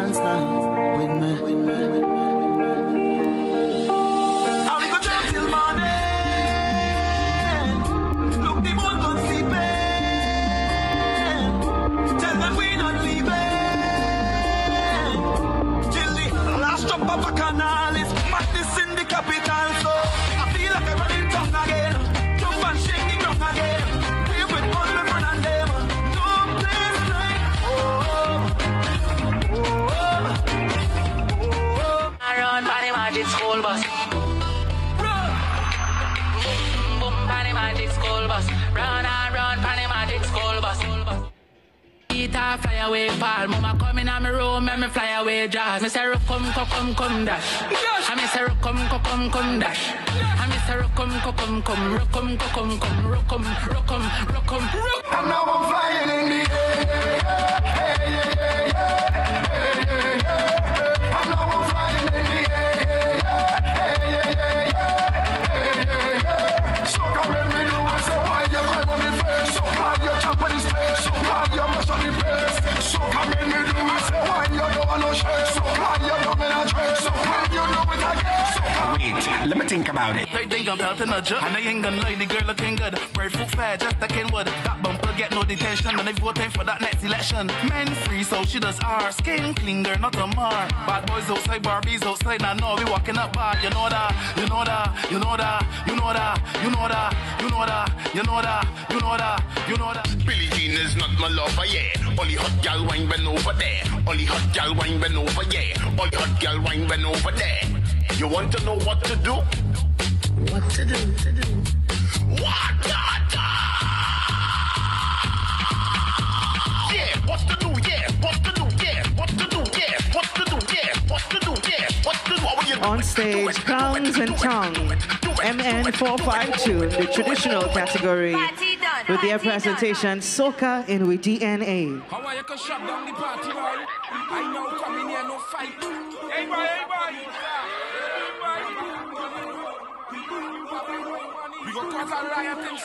ko come come dash. I miss a rokum come come come dash. I miss a rokum come come come rokum come come come rokum come rokum come. So let me think about it. They think I'm out in a jet, and they ain't gonna lie, the girl looking good. Bird foot fair, just like Kenwood. That bumper get no detention, and they voting for that next election. Men free, so she does R. Skin clean, girl, not a mar. Bad boys outside, Barbies outside, now know we walking up bad. You know that, you know that, you know that, you know that, you know that, you know that, you know that, you know that, you know that. Billie Jean is not my lover, yeah. Only hot gal wine when over there. Only hot gal wine when over, yeah. Only hot gal wine when over there. You want to know what to do? What to do? To do. What to do? Yeah, what to do? Yeah, what to do? Yeah, what to do? Yeah, what to do? Yeah, what to do? Yeah, what to do? What you? On stage, Clowns and Tongue, MN452, the traditional category, with their presentation, Soca in with DNA. How are you shut down the party,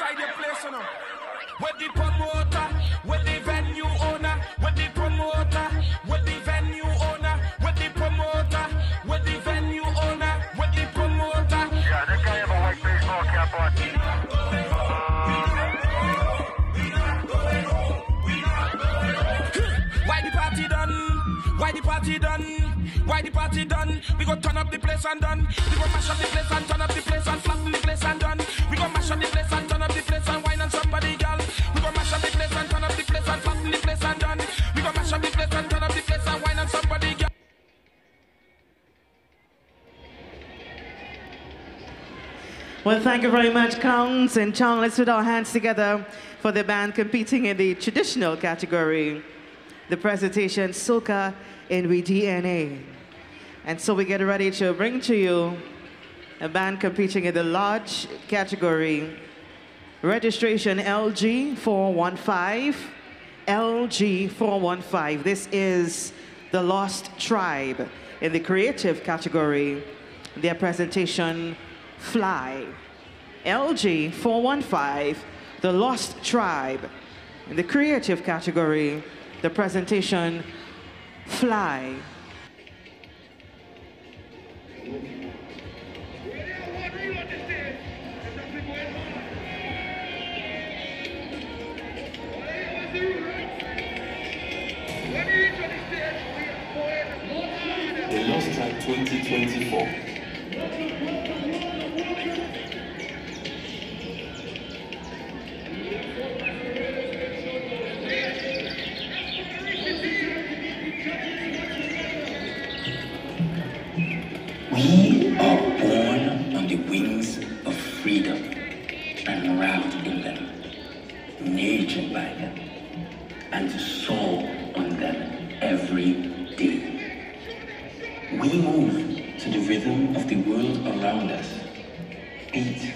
inside your place, you know. With the promoter, with the venue owner, with the promoter, with the venue owner, with the promoter, with the venue owner, with the promoter. Yeah, that guy have a white baseball cap on. Why the party done? Why the party done? Why the party done? We go turn up the place and done. We go mash up the place and turn up the. Well, thank you very much, Counts and Chong. Let's put our hands together for the band competing in the traditional category, the presentation Soca in We DNA. And so we get ready to bring to you a band competing in the large category, registration LG 415, LG 415. This is the Lost Tribe in the creative category. Their presentation Fly. LG 415, The Lost Tribe. In the creative category, the presentation Fly. The Lost Tribe 2024. By them, and to soar on them every day. We move to the rhythm of the world around us, beat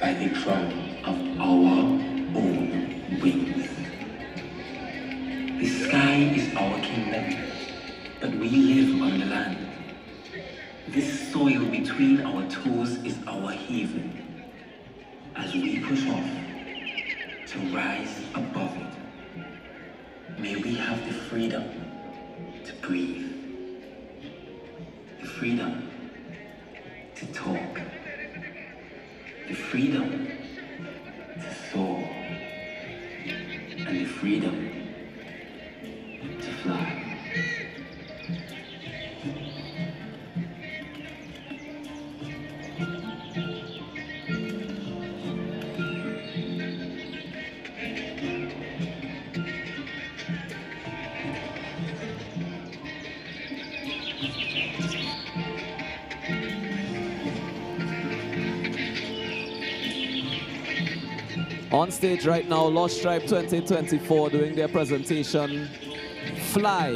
by the drum of our own wings. The sky is our kingdom, but we live on the land. This soil between our toes is our haven. As we push off to rise above it, may we have the freedom to breathe, the freedom to talk, the freedom to soar, and the freedom to fly. On stage right now, Lost Tribe 2024 doing their presentation, Fly.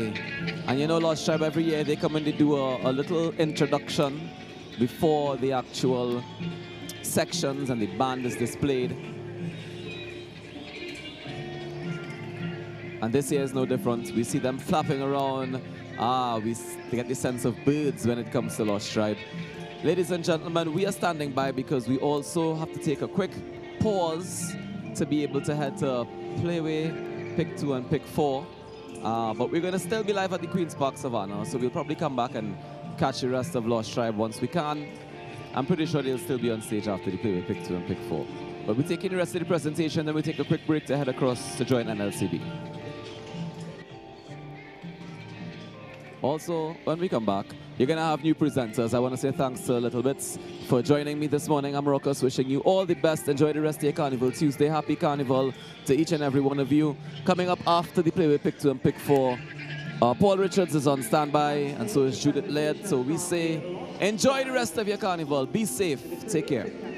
And you know Lost Tribe, every year they come and they do a, a little introduction before the actual sections and the band is displayed. And this year is no different. We see them flapping around. Ah, we get the sense of birds when it comes to Lost Tribe. Ladies and gentlemen, we are standing by because we also have to take a quick pause to be able to head to Play Whe, Pick 2 and Pick 4. Uh, but we're going to still be live at the Queen's Park Savannah, so we'll probably come back and catch the rest of Lost Tribe once we can. I'm pretty sure they'll still be on stage after the Play Whe, Pick 2 and Pick 4. But we're taking the rest of the presentation, then we take a quick break to head across to join NLCB. Also, when we come back, you're going to have new presenters. I want to say thanks to Little Bits for joining me this morning. I'm Rockus, wishing you all the best. Enjoy the rest of your Carnival Tuesday. Happy Carnival to each and every one of you. Coming up after the play with Pick 2 and Pick 4, uh, Paul Richards is on standby, and so is Judith Laird. So we say, enjoy the rest of your Carnival. Be safe. Take care.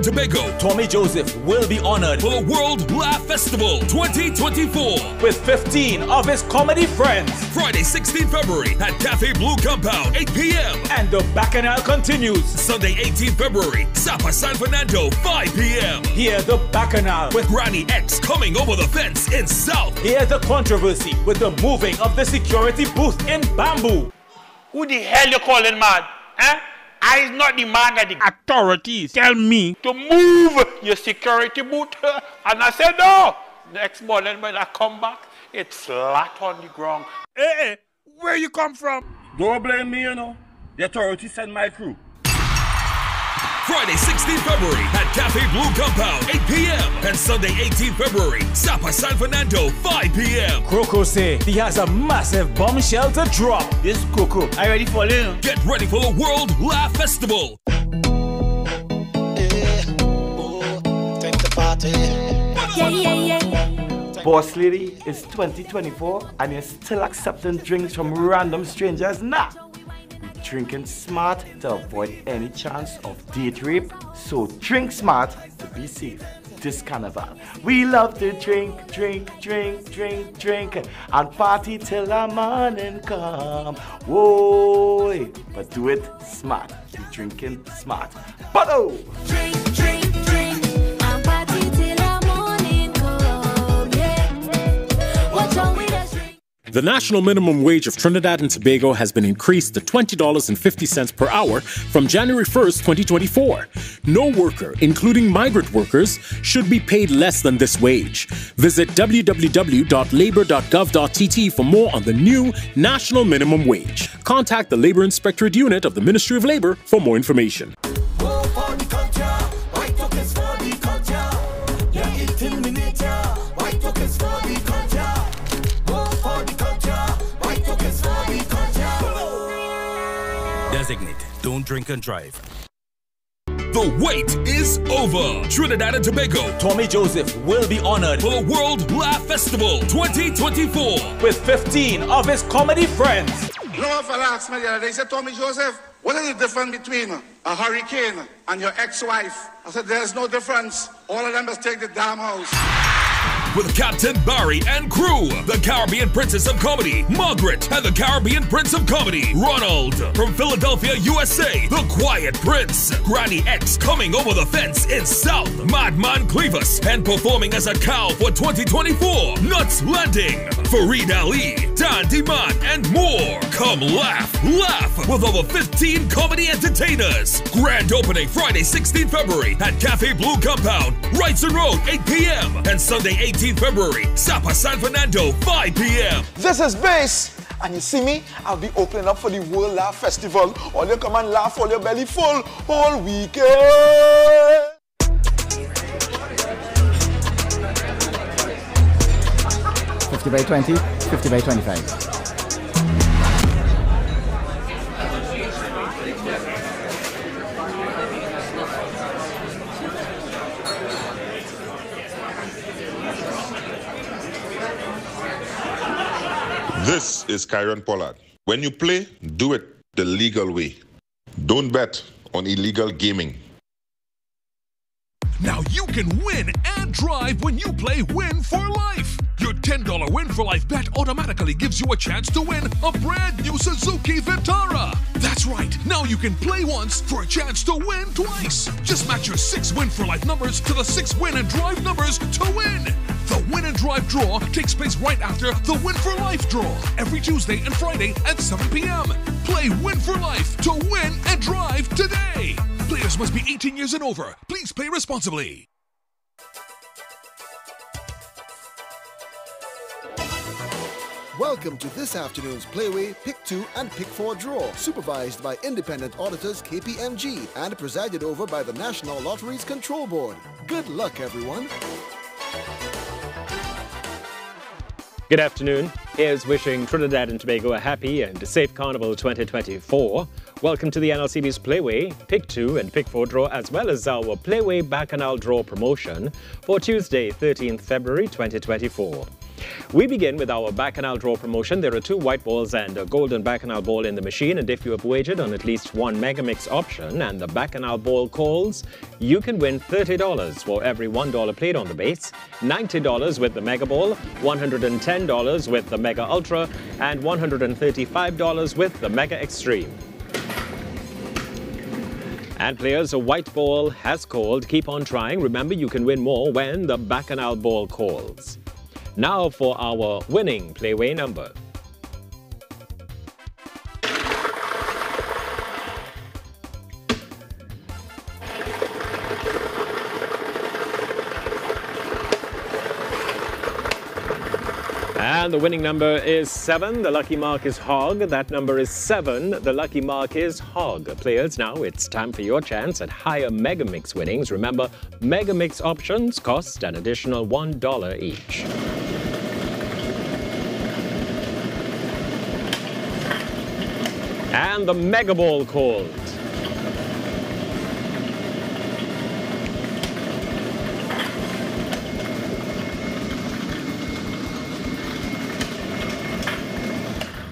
And Tobago. Tommy Joseph will be honored for the World Laugh Festival 2024 with 15 of his comedy friends. Friday, 16 February at Cafe Blue Compound, 8 p.m. And the Bacchanal continues. Sunday, 18 February, Sapa San Fernando, 5 p.m. Hear the Bacchanal with Granny X coming over the fence in South. Hear the controversy with the moving of the security booth in Bamboo. Who the hell you calling mad? Eh? I is not the man that the authorities tell me to move your security boot. And I said no. Next morning when I come back, it's flat on the ground. Hey, hey, where you come from? Don't blame me, you know. The authorities sent my crew. Friday, 16 February at Cafe Blue Compound, 8 p.m. And Sunday, 18 February, Sapa San Fernando, 5 p.m. Croco say he has a massive bombshell to drop. This Coco, are you ready for him. Get ready for the World Laugh Festival. Yeah, yeah, yeah. Boss lady, it's 2024 and you're still accepting drinks from random strangers? Nah drinking smart to avoid any chance of date rape. So drink smart to be safe this carnival. We love to drink, drink, drink, drink, drink, and party till the morning come. Whoa, but do it smart. Be drinking smart. Drink, drink, drink, The national minimum wage of Trinidad and Tobago has been increased to $20.50 per hour from January 1, 2024. No worker, including migrant workers, should be paid less than this wage. Visit www.labor.gov.tt for more on the new national minimum wage. Contact the Labor Inspectorate Unit of the Ministry of Labor for more information. Drink and drive. The wait is over. Trinidad and Tobago. Tommy Joseph will be honored for the World Laugh Festival 2024 with 15 of his comedy friends. You know, if I asked me the other day, said, Tommy Joseph, what is the difference between a hurricane and your ex-wife? I said, there's no difference. All of them must take the damn house with Captain Barry and crew. The Caribbean Princess of Comedy, Margaret, and the Caribbean Prince of Comedy, Ronald. From Philadelphia, USA, The Quiet Prince. Granny X coming over the fence in South. Madman Clevis and performing as a cow for 2024. Nuts Landing. Farid Ali, Dan Diman, and more. Come laugh, laugh with over 15 comedy entertainers. Grand opening Friday, 16 February at Cafe Blue Compound, Wrightson Road, 8 p.m. and Sunday, 8 18th February, Sapa San Fernando, 5 p.m. This is Bass. And you see me, I'll be opening up for the World Laugh Festival. All you come and laugh all your belly full all weekend. Fifty by twenty, fifty by twenty-five. This is Kieron Pollard. When you play, do it the legal way. Don't bet on illegal gaming. Now you can win and drive when you play Win for Life. Your $10 Win for Life bet automatically gives you a chance to win a brand new Suzuki Vitara. That's right, now you can play once for a chance to win twice. Just match your six Win for Life numbers to the six Win and Drive numbers to win. The Win and Drive draw takes place right after the Win for Life draw, every Tuesday and Friday at 7 p.m. Play Win for Life to win and drive today. Players must be 18 years and over. Please play responsibly. Welcome to this afternoon's Play Whe Pick 2 and Pick 4 draw, supervised by independent auditors KPMG and presided over by the National Lotteries Control Board. Good luck, everyone. Good afternoon. Here's wishing Trinidad and Tobago a happy and safe Carnival 2024. Welcome to the NLCB's Play Whe, Pick 2 and Pick 4 draw, as well as our Play Whe Bacchanal draw promotion for Tuesday, 13th February 2024. We begin with our Bacchanal draw promotion. There are two white balls and a golden Bacchanal ball in the machine, and if you have wagered on at least one Megamix option and the Bacchanal ball calls, you can win $30 for every $1 played on the base, $90 with the Mega Ball, $110 with the Mega Ultra, and $135 with the Mega Extreme. And players, a white ball has called. Keep on trying. Remember, you can win more when the Bacchanal ball calls. Now for our winning Play Whe number. And the winning number is seven. The lucky mark is hog. That number is seven. The lucky mark is hog. Players, now it's time for your chance at higher Megamix winnings. Remember, Megamix options cost an additional $1 each. And the Mega Ball called.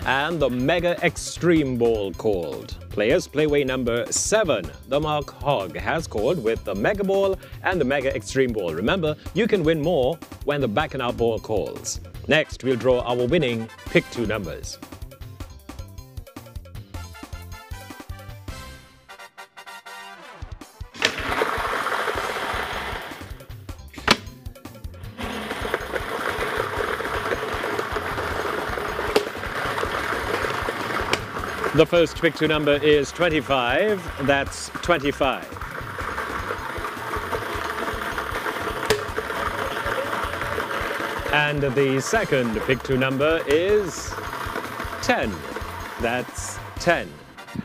And the Mega Extreme Ball called. Players, Play Whe number seven, the Mark Hogg has called with the Mega Ball and the Mega Extreme Ball. Remember, you can win more when the Bacchanal Ball calls. Next, we'll draw our winning pick two numbers. The first two number is 25. That's 25. And the second pick two number is 10. That's 10.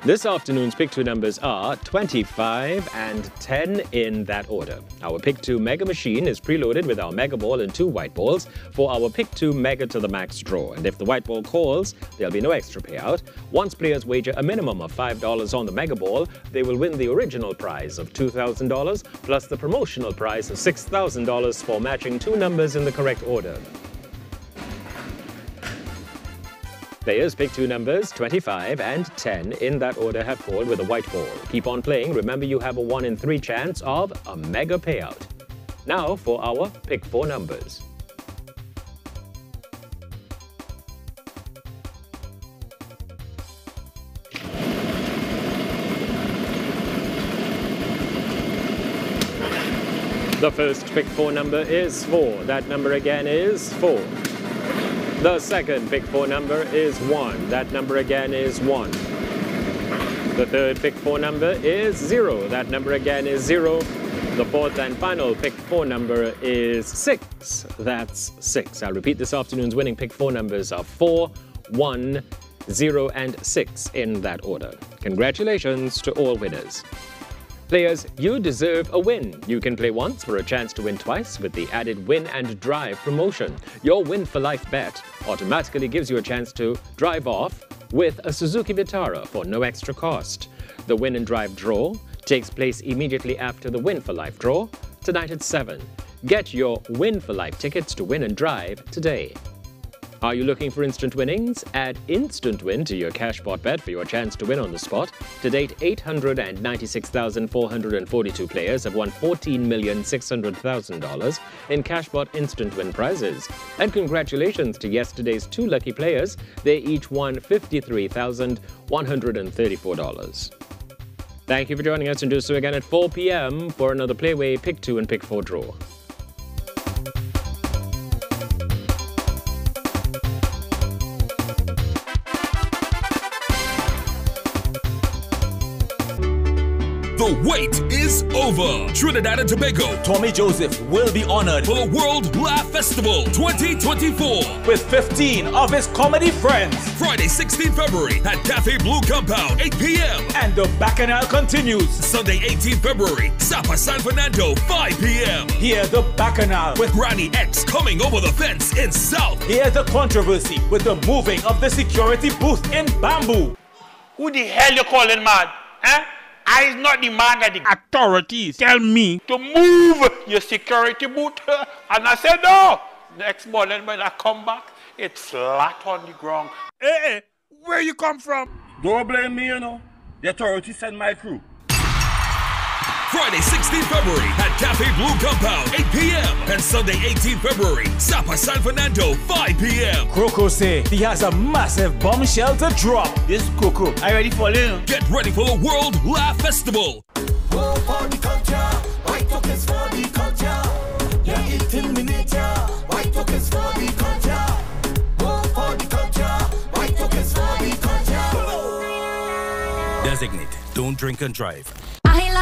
This afternoon's pick two numbers are 25 and 10 in that order. Our pick two mega machine is preloaded with our mega ball and two white balls for our pick two mega to the max draw. And if the white ball calls, there'll be no extra payout. Once players wager a minimum of $5 on the mega ball, they will win the original prize of $2,000 plus the promotional prize of $6,000 for matching two numbers in the correct order. Players pick two numbers, 25 and 10, in that order have called with a white ball. Keep on playing. Remember, you have a 1 in 3 chance of a mega payout. Now for our pick four numbers. The first pick four number is 4. That number again is 4. The second pick four number is 1. That number again is 1. The third pick four number is 0. That number again is 0. The fourth and final pick four number is 6. That's 6. I'll repeat this afternoon's winning pick four numbers are four, one, zero, and 6 in that order. Congratulations to all winners. Players, you deserve a win. You can play once for a chance to win twice with the added Win and Drive promotion. Your Win for Life bet automatically gives you a chance to drive off with a Suzuki Vitara for no extra cost. The Win and Drive draw takes place immediately after the Win for Life draw, tonight at 7. Get your Win for Life tickets to Win and Drive today. Are you looking for instant winnings? Add Instant Win to your Cashpot bet for your chance to win on the spot. To date, 896,442 players have won $14,600,000 in Cashpot Instant Win prizes. And congratulations to yesterday's two lucky players. They each won $53,134. Thank you for joining us and do so again at 4 p.m. for another Play Whe Pick 2 and Pick 4 draw. The wait is over. Trinidad and Tobago, Tommy Joseph will be honored for the World Laugh Festival 2024 with 15 of his comedy friends. Friday, 16 February at Cafe Blue Compound, 8 p.m. And the Bacchanal continues. Sunday, 18 February, Sapa San Fernando, 5 p.m. Hear the Bacchanal with Granny X coming over the fence in South. Hear the controversy with the moving of the security booth in Bamboo. Who the hell you calling mad? Eh? I is not the man that the authorities tell me to move your security boot. And I said, no, Next morning when I come back, it's flat on the ground. Hey, hey, where you come from? Don't blame me, you know. The authorities sent my crew. Friday, 16 February at Cafe Blue Compound, 8 p.m. And Sunday, 18 February, Sapa San Fernando, 5 p.m. Croco say he has a massive bombshell to drop. This Coco, I ready for you? Get ready for the World Laugh Festival. Go for the culture, white tokens for the culture. Yeah, eating miniature, white tokens for the culture. Go for the culture, white tokens for the culture. Designate. Don't drink and drive.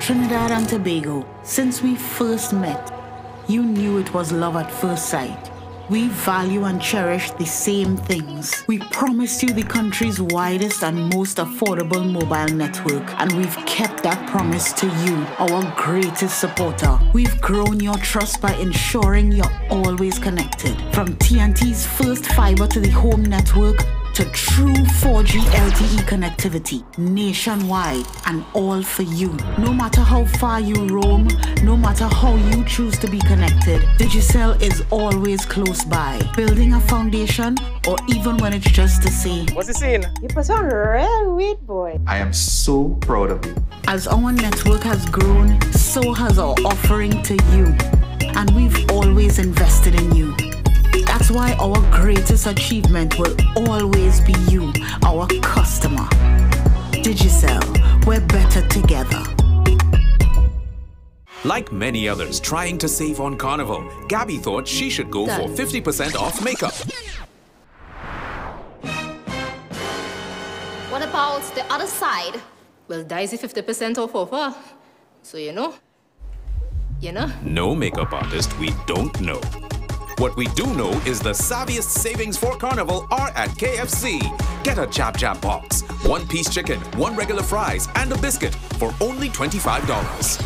Trinidad and Tobago, since we first met, you knew it was love at first sight. We value and cherish the same things. We promised you the country's widest and most affordable mobile network, and we've kept that promise to you, our greatest supporter. We've grown your trust by ensuring you're always connected. From TNT's first fiber to the home network to true 4G LTE connectivity nationwide and all for you. No matter how far you roam, no matter how you choose to be connected, Digicel is always close by, building a foundation or even when it's just to say, What's the scene? You put on real weed, boy. I am so proud of you. As our network has grown, so has our offering to you. And we've always invested in you. That's why our greatest achievement will always be you, our customer. Digicel, we're better together. Like many others trying to save on Carnival, Gabby thought she should go for 50% off makeup. What about the other side? Well, Daisy 50% off offer. So, you know. You know? No makeup artist we don't know. What we do know is the savviest savings for Carnival are at KFC. Get a Jab Jab box, one piece chicken, one regular fries, and a biscuit for only $25.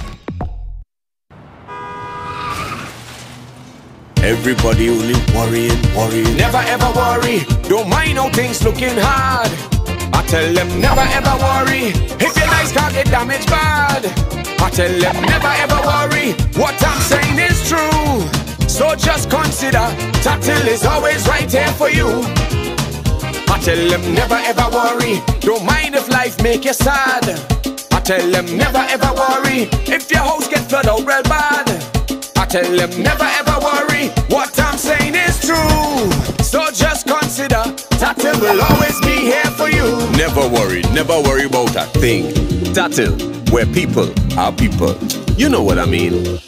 Everybody only worrying, worrying. Never ever worry. Don't mind how things looking hard. I tell them never ever worry. If your nice can't get damaged bad. I tell them never ever worry. What I'm saying is true. So just consider Tatil is always right here for you. I tell them never ever worry. Don't mind if life make you sad. I tell them never ever worry. If your house get flooded oh, out real bad. I tell them never ever worry. What I'm saying is true. So just consider Tatil will always be here for you. Never worry, never worry about a thing. Tatil, where people are people. You know what I mean.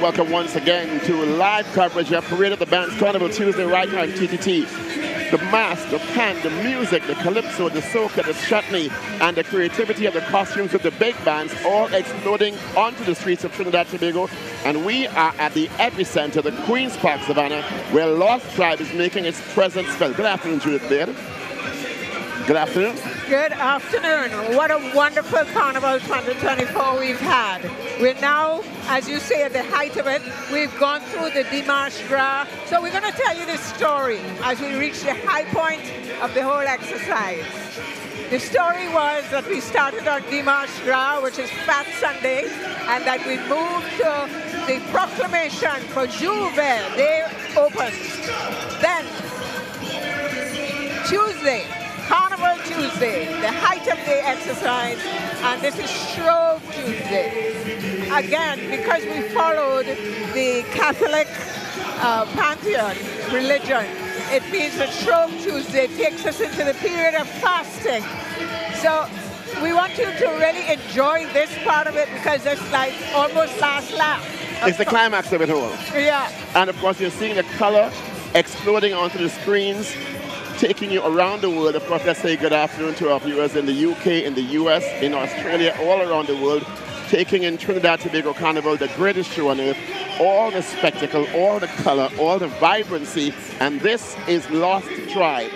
Welcome once again to live coverage of Parade of the Bands Carnival Tuesday right here on TTT. The mask, the pan, the music, the calypso, the soca, the chutney, and the creativity of the costumes of the big bands all exploding onto the streets of Trinidad and Tobago. And we are at the epicenter, the Queen's Park Savannah, where Lost Tribe is making its presence felt. Good afternoon, Judith. Good afternoon. Good afternoon. What a wonderful Carnival 2024 we've had. We're now, as you say, at the height of it. We've gone through the Dimanche Gras. So we're going to tell you the story as we reach the high point of the whole exercise. The story was that we started on Dimanche Gras, which is Fat Sunday, and that we moved to the proclamation for J'ouvert. They opened. Then, Tuesday, Carnival Tuesday, the height of the exercise, and this is Shrove Tuesday. Again, because we followed the Catholic uh, pantheon religion, it means that Shrove Tuesday takes us into the period of fasting. So we want you to really enjoy this part of it because it's like almost last lap. It's the climax of it all. Yeah. And of course, you're seeing the color exploding onto the screens taking you around the world. Of course, let's say good afternoon to our viewers in the UK, in the US, in Australia, all around the world, taking in Trinidad Tobago Carnival, the greatest show on earth, all the spectacle, all the color, all the vibrancy, and this is Lost Tribe.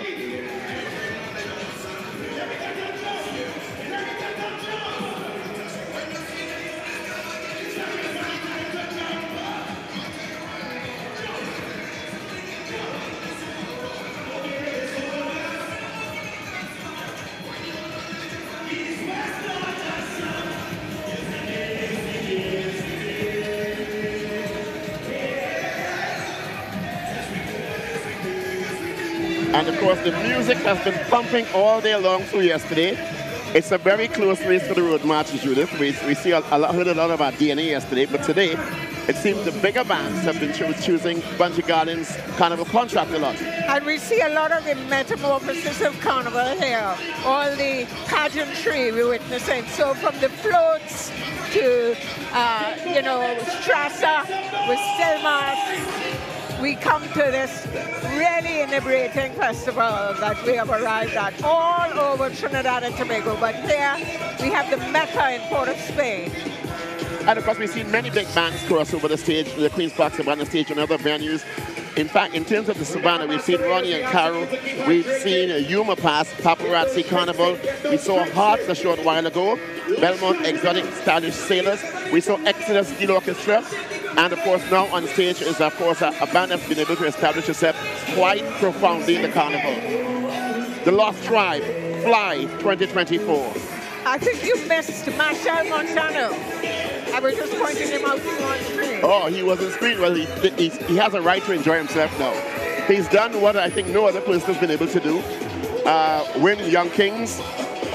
Has been pumping all day long through yesterday. It's a very close race for the road marches, Judith. We, we see a, a lot, heard a lot about DNA yesterday, but today it seems the bigger bands have been cho choosing Bunji Garlin's Carnival contract a lot. And we see a lot of the metamorphosis of Carnival here. All the pageantry we're witnessing. So from the floats to, uh, you know, Strasser with Stelmas, we come to this really inebriating festival that we have arrived at all over Trinidad and Tobago. But here we have the Mecca in Port of Spain. And of course, we've seen many big bands cross over the stage, the Queen's Park Savannah stage and other venues. In fact, in terms of the Savannah, we've seen Ronnie and Caro, we've seen Yuma Pass, Paparazzi Carnival, we saw Harts a short while ago, Belmont Exotic Stylish Sailors, we saw Exodus Steel Orchestra, and of course, now on stage is, of course, a, a band that's been able to establish itself quite profoundly in the carnival. The Lost Tribe, Fly 2024. I think you missed Machel Montano. I was just pointing him out to you on screen. Oh, he was on screen. Well, he, he, he has a right to enjoy himself now. He's done what I think no other person has been able to do. Uh, win Young Kings,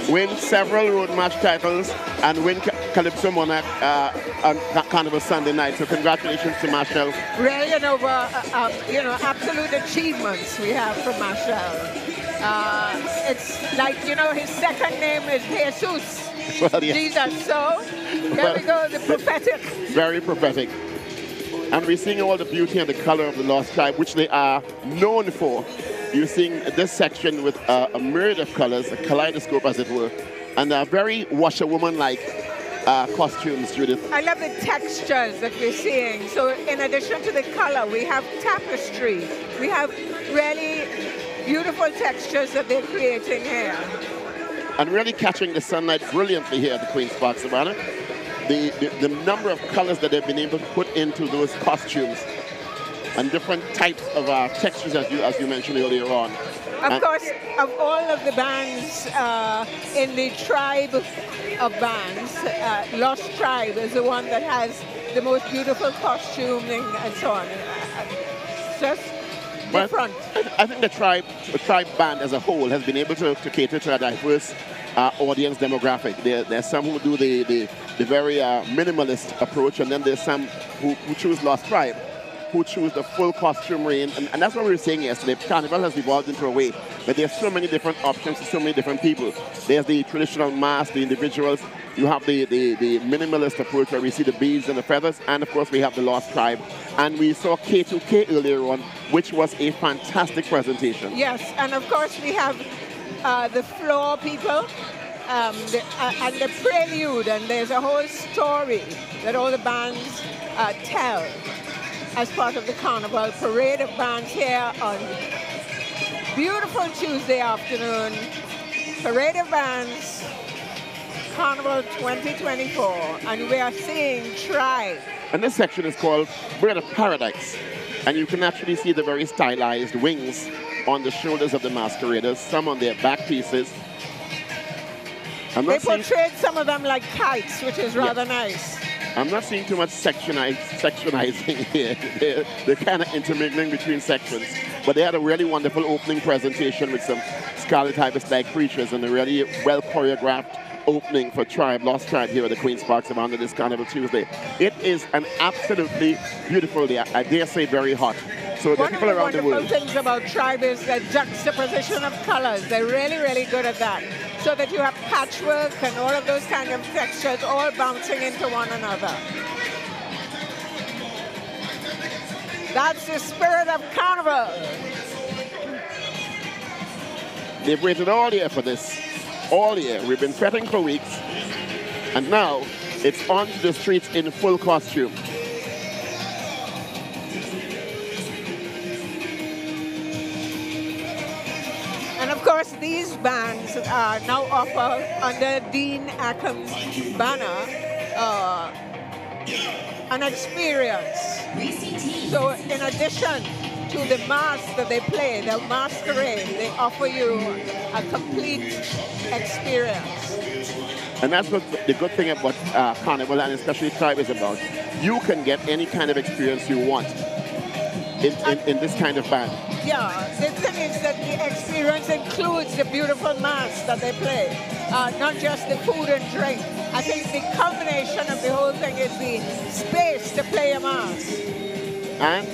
win several road march titles, and win Calypso Monarch uh, on Carnival Sunday night. So congratulations to Machel. Really, and over, uh, uh, you know, absolute achievements we have from Machel. Uh, it's like, you know, his second name is Jesus. Well, yes. Jesus. So, here Well, we go, the prophetic. Very prophetic. And we're seeing all the beauty and the color of the Lost Tribe, which they are known for. You're seeing this section with uh, a myriad of colors, a kaleidoscope as it were, and a very washerwoman-like uh, costumes, Judith. I love the textures that we're seeing. So in addition to the color, we have tapestry. We have really beautiful textures that they're creating here. and really catching the sunlight brilliantly here at the Queen's Park Savannah. The, the, the number of colors that they've been able to put into those costumes and different types of uh, textures as you, as you mentioned earlier on. Of And- course, of all of the bands uh, in the tribe of bands, uh, Lost Tribe is the one that has the most beautiful costuming and so on. Just Well, different. I, I think the tribe, the tribe band as a whole has been able to, to cater to a diverse uh, audience demographic. There, there's some who do the, the, the very uh, minimalist approach, and then there's some who, who choose Lost Tribe. Who choose the full costume range. And, and that's what we were saying yesterday. Carnival has evolved into a way that there's so many different options to so many different people. There's the traditional mask, the individuals. You have the, the, the minimalist approach where we see the beads and the feathers. And of course, we have the Lost Tribe. And we saw K2K earlier on, which was a fantastic presentation. Yes, and of course, we have uh, the floor people. Um, the, uh, and the prelude, and there's a whole story that all the bands uh, tell as part of the carnival parade of bands here on beautiful Tuesday afternoon. Parade of bands, Carnival 2024, and we are seeing Tribe. And this section is called Bird of Paradise. And you can actually see the very stylized wings on the shoulders of the masqueraders, some on their back pieces. I'm they portrayed some of them like kites, which is rather yeah. nice. I'm not seeing too much sectionize, sectionizing here. They're, they're kind of intermingling between sections. But they had a really wonderful opening presentation with some Scarlet Ibis-like creatures and a really well choreographed opening for Tribe, Lost Tribe here at the Queen's Park Savannah this Carnival Tuesday. It is an absolutely beautiful day. I dare say very hot. So One the people of the around the world. things about Tribe is the juxtaposition of colors. They're really, really good at that. So that you have patchwork and all of those kind of textures all bouncing into one another. That's the spirit of Carnival. They've waited all year for this. All year. We've been fretting for weeks. And now it's onto the streets in full costume. And of course, these bands are now offer under Dean Ackin's banner uh, an experience. So in addition to the mask that they play, the masquerade, they offer you a complete experience. And that's what the good thing about uh, Carnival and especially Tribe is about. You can get any kind of experience you want in, in, in this kind of band. Yeah, the thing is that the experience includes the beautiful mass that they play, uh, not just the food and drink. I think the combination of the whole thing is the space to play a mass. And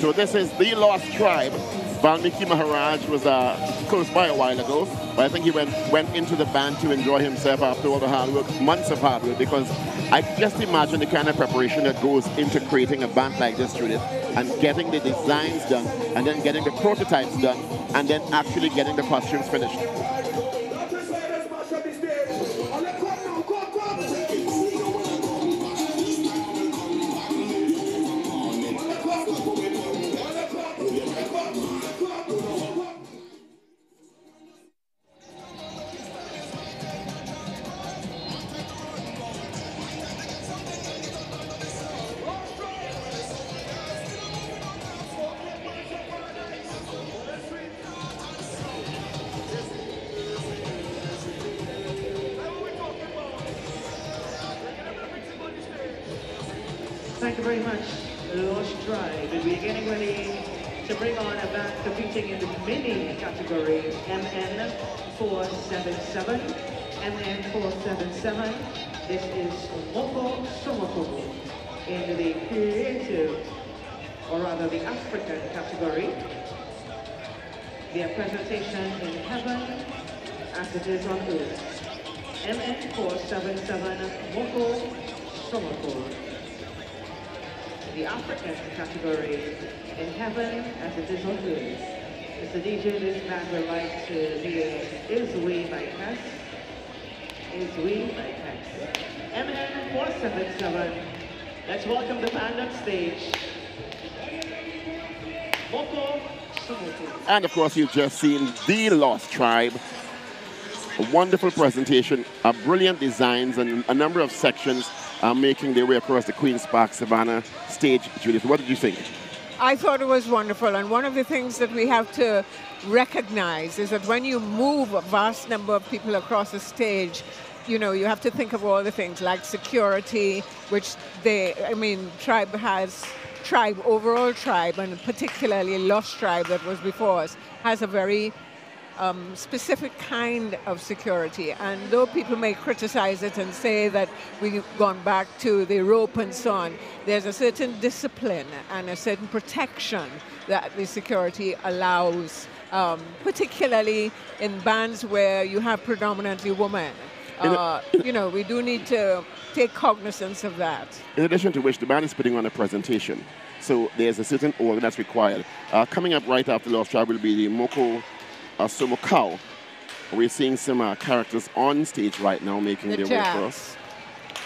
So this is the Lost Tribe. Valmiki Maharaj was uh, close by a while ago, but I think he went, went into the band to enjoy himself after all the hard work, months of hard work, because I just imagine the kind of preparation that goes into creating a band like this, Judith, and getting the designs done, and then getting the prototypes done, and then actually getting the costumes finished. Presentation in heaven as it is on earth. MN477 Moko Somoko the African category in heaven as it is on earth. Mr. DJ, this band would like to hear Is We by Kes. Is We by Kes. MN 477. Let's welcome the band on stage. Moko. And of course, you've just seen The Lost Tribe. A wonderful presentation, a brilliant designs, and a number of sections are making their way across the Queen's Park Savannah stage. Judith, what did you think? I thought it was wonderful. And one of the things that we have to recognize is that when you move a vast number of people across a stage, you know, you have to think of all the things like security, which they, I mean, Tribe has, Tribe, overall Tribe, and particularly Lost Tribe that was before us, has a very um, specific kind of security. And though people may criticize it and say that we've gone back to the rope and so on, there's a certain discipline and a certain protection that the security allows, um, particularly in bands where you have predominantly women. Uh, you know, we do need to take cognizance of that. In addition to which, the band is putting on a presentation. So there's a certain order that's required. Uh, coming up right after Lost Tribe will be the Moko uh, Somokau. We're seeing some uh, characters on stage right now making The their way for us.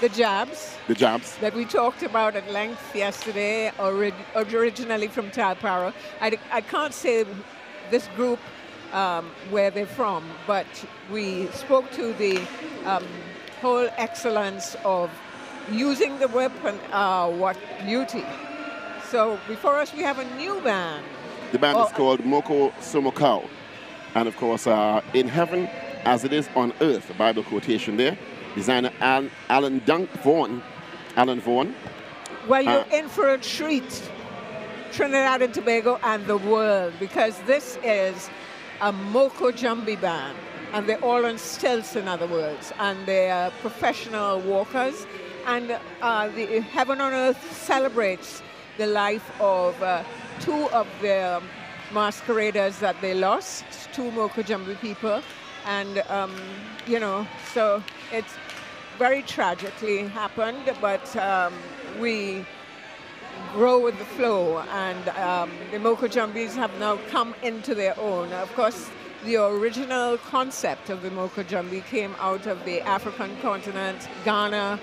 The jabs The jabs. that we talked about at length yesterday, ori- originally from Talparo. I, I can't say this group um, where they're from, but we spoke to the um, whole excellence of using the weapon. Uh, what beauty! So before us, we have a new band. The band Oh, is called Moko Somokau. And of course, uh, in heaven as it is on earth, a Bible quotation there. Designer Alan, Alan Dunk Vaughan. Alan Vaughan. Well, you're Uh, in for a treat, Trinidad and Tobago and the world, because this is a Moko Jambi band, and they're all on stilts, in other words, and they are professional walkers. And uh, the Heaven on Earth celebrates the life of uh, two of the masqueraders that they lost, two Moko Jambi people, and um, you know, so it's very tragically happened, but um, we grow with the flow, and um, the Moko Jumbis have now come into their own. Of course, the original concept of the Moko Jumbi came out of the African continent, Ghana,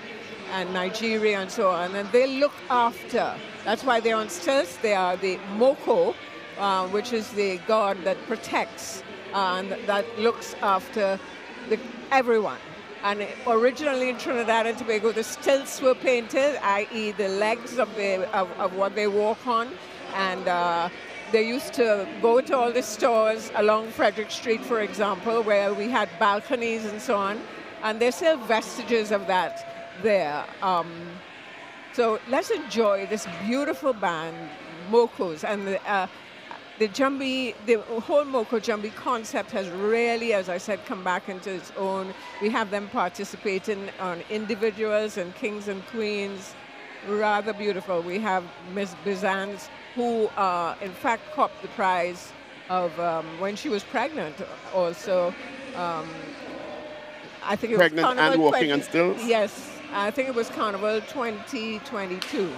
and Nigeria, and so on. And they look after. That's why they're on stilts. They are the Moko, uh, which is the god that protects uh, and that looks after the, everyone. And originally in Trinidad and Tobago, the stilts were painted, i.e., the legs of, the, of, of what they walk on. And uh, they used to go to all the stores along Frederick Street, for example, where we had balconies and so on. And there's still vestiges of that there. Um, so let's enjoy this beautiful band, Mokos. And the, uh, the Jambi, the whole Moko Jambi concept has really, as I said, come back into its own. We have them participating on individuals and kings and queens. Rather beautiful. We have Miss Bizanz, who uh, in fact copped the prize of um, when she was pregnant also. Um, I think it Pregnant was and Carnival walking on 20 stilts? Yes, I think it was Carnival 2022.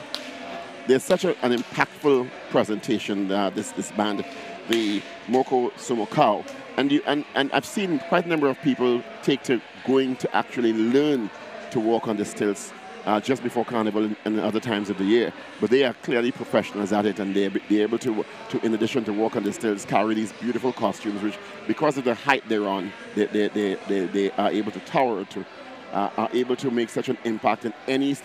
There's such a, an impactful presentation, uh, this, this band, the Moko Somokau. And, you, and, and I've seen quite a number of people take to going to actually learn to walk on the stilts uh, just before Carnival and, and other times of the year. But they are clearly professionals at it, and they're, they're able to, to, in addition to walk on the stilts, carry these beautiful costumes, which, because of the height they're on, they, they, they, they, they are able to tower to, uh, are able to make such an impact in any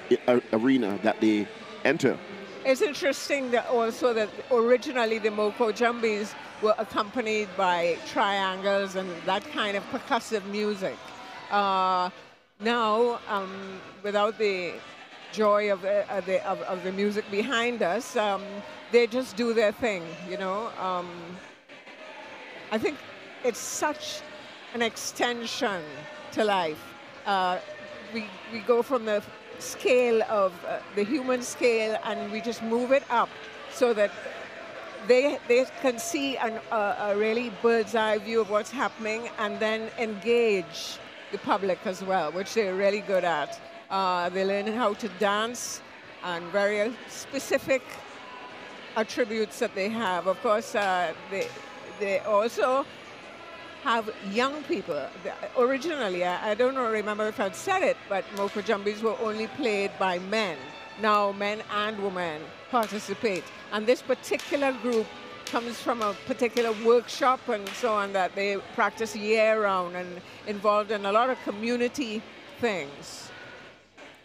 arena that they enter. It's interesting that also that originally the Moko Jumbis were accompanied by triangles and that kind of percussive music. Uh, now, um, without the joy of the, of, the, of, of the music behind us, um, they just do their thing, you know. Um, I think it's such an extension to life. Uh, we, we go from the scale of uh, the human scale and we just move it up so that they, they can see an, uh, a really bird's eye view of what's happening and then engage the public as well, which they're really good at. Uh, they learn how to dance and very specific attributes that they have. Of course, uh, they, they also have young people. Originally, I, I don't know, remember if I'd said it, but Moko Jumbies were only played by men. Now men and women participate. And this particular group comes from a particular workshop and so on that they practice year round and involved in a lot of community things.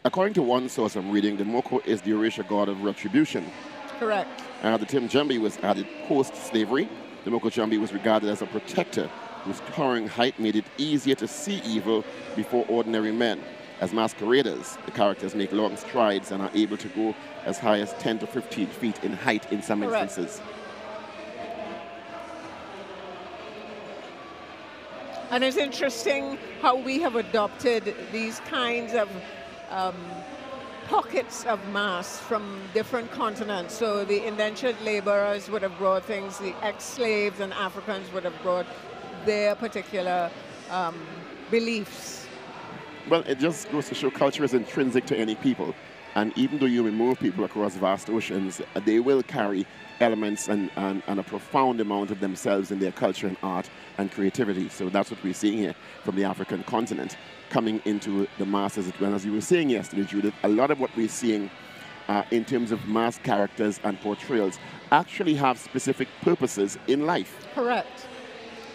According to one source I'm reading, the Moko is the Orisha god of retribution. Correct. Uh, the Tim Jambi was added post-slavery. The Moko Jambi was regarded as a protector whose towering height made it easier to see evil before ordinary men. As masqueraders, the characters make long strides and are able to go as high as 10 to 15 feet in height in some Correct. instances. And it's interesting how we have adopted these kinds of um, pockets of mass from different continents. So the indentured laborers would have brought things, the ex-slaves and Africans would have brought their particular um, beliefs. Well, it just goes to show culture is intrinsic to any people. And even though you remove people across vast oceans, they will carry elements and, and, and, a profound amount of themselves in their culture and art and creativity. So that's what we're seeing here from the African continent coming into the masses. And as you were saying yesterday, Judith, a lot of what we're seeing uh, in terms of mass characters and portrayals actually have specific purposes in life. Correct.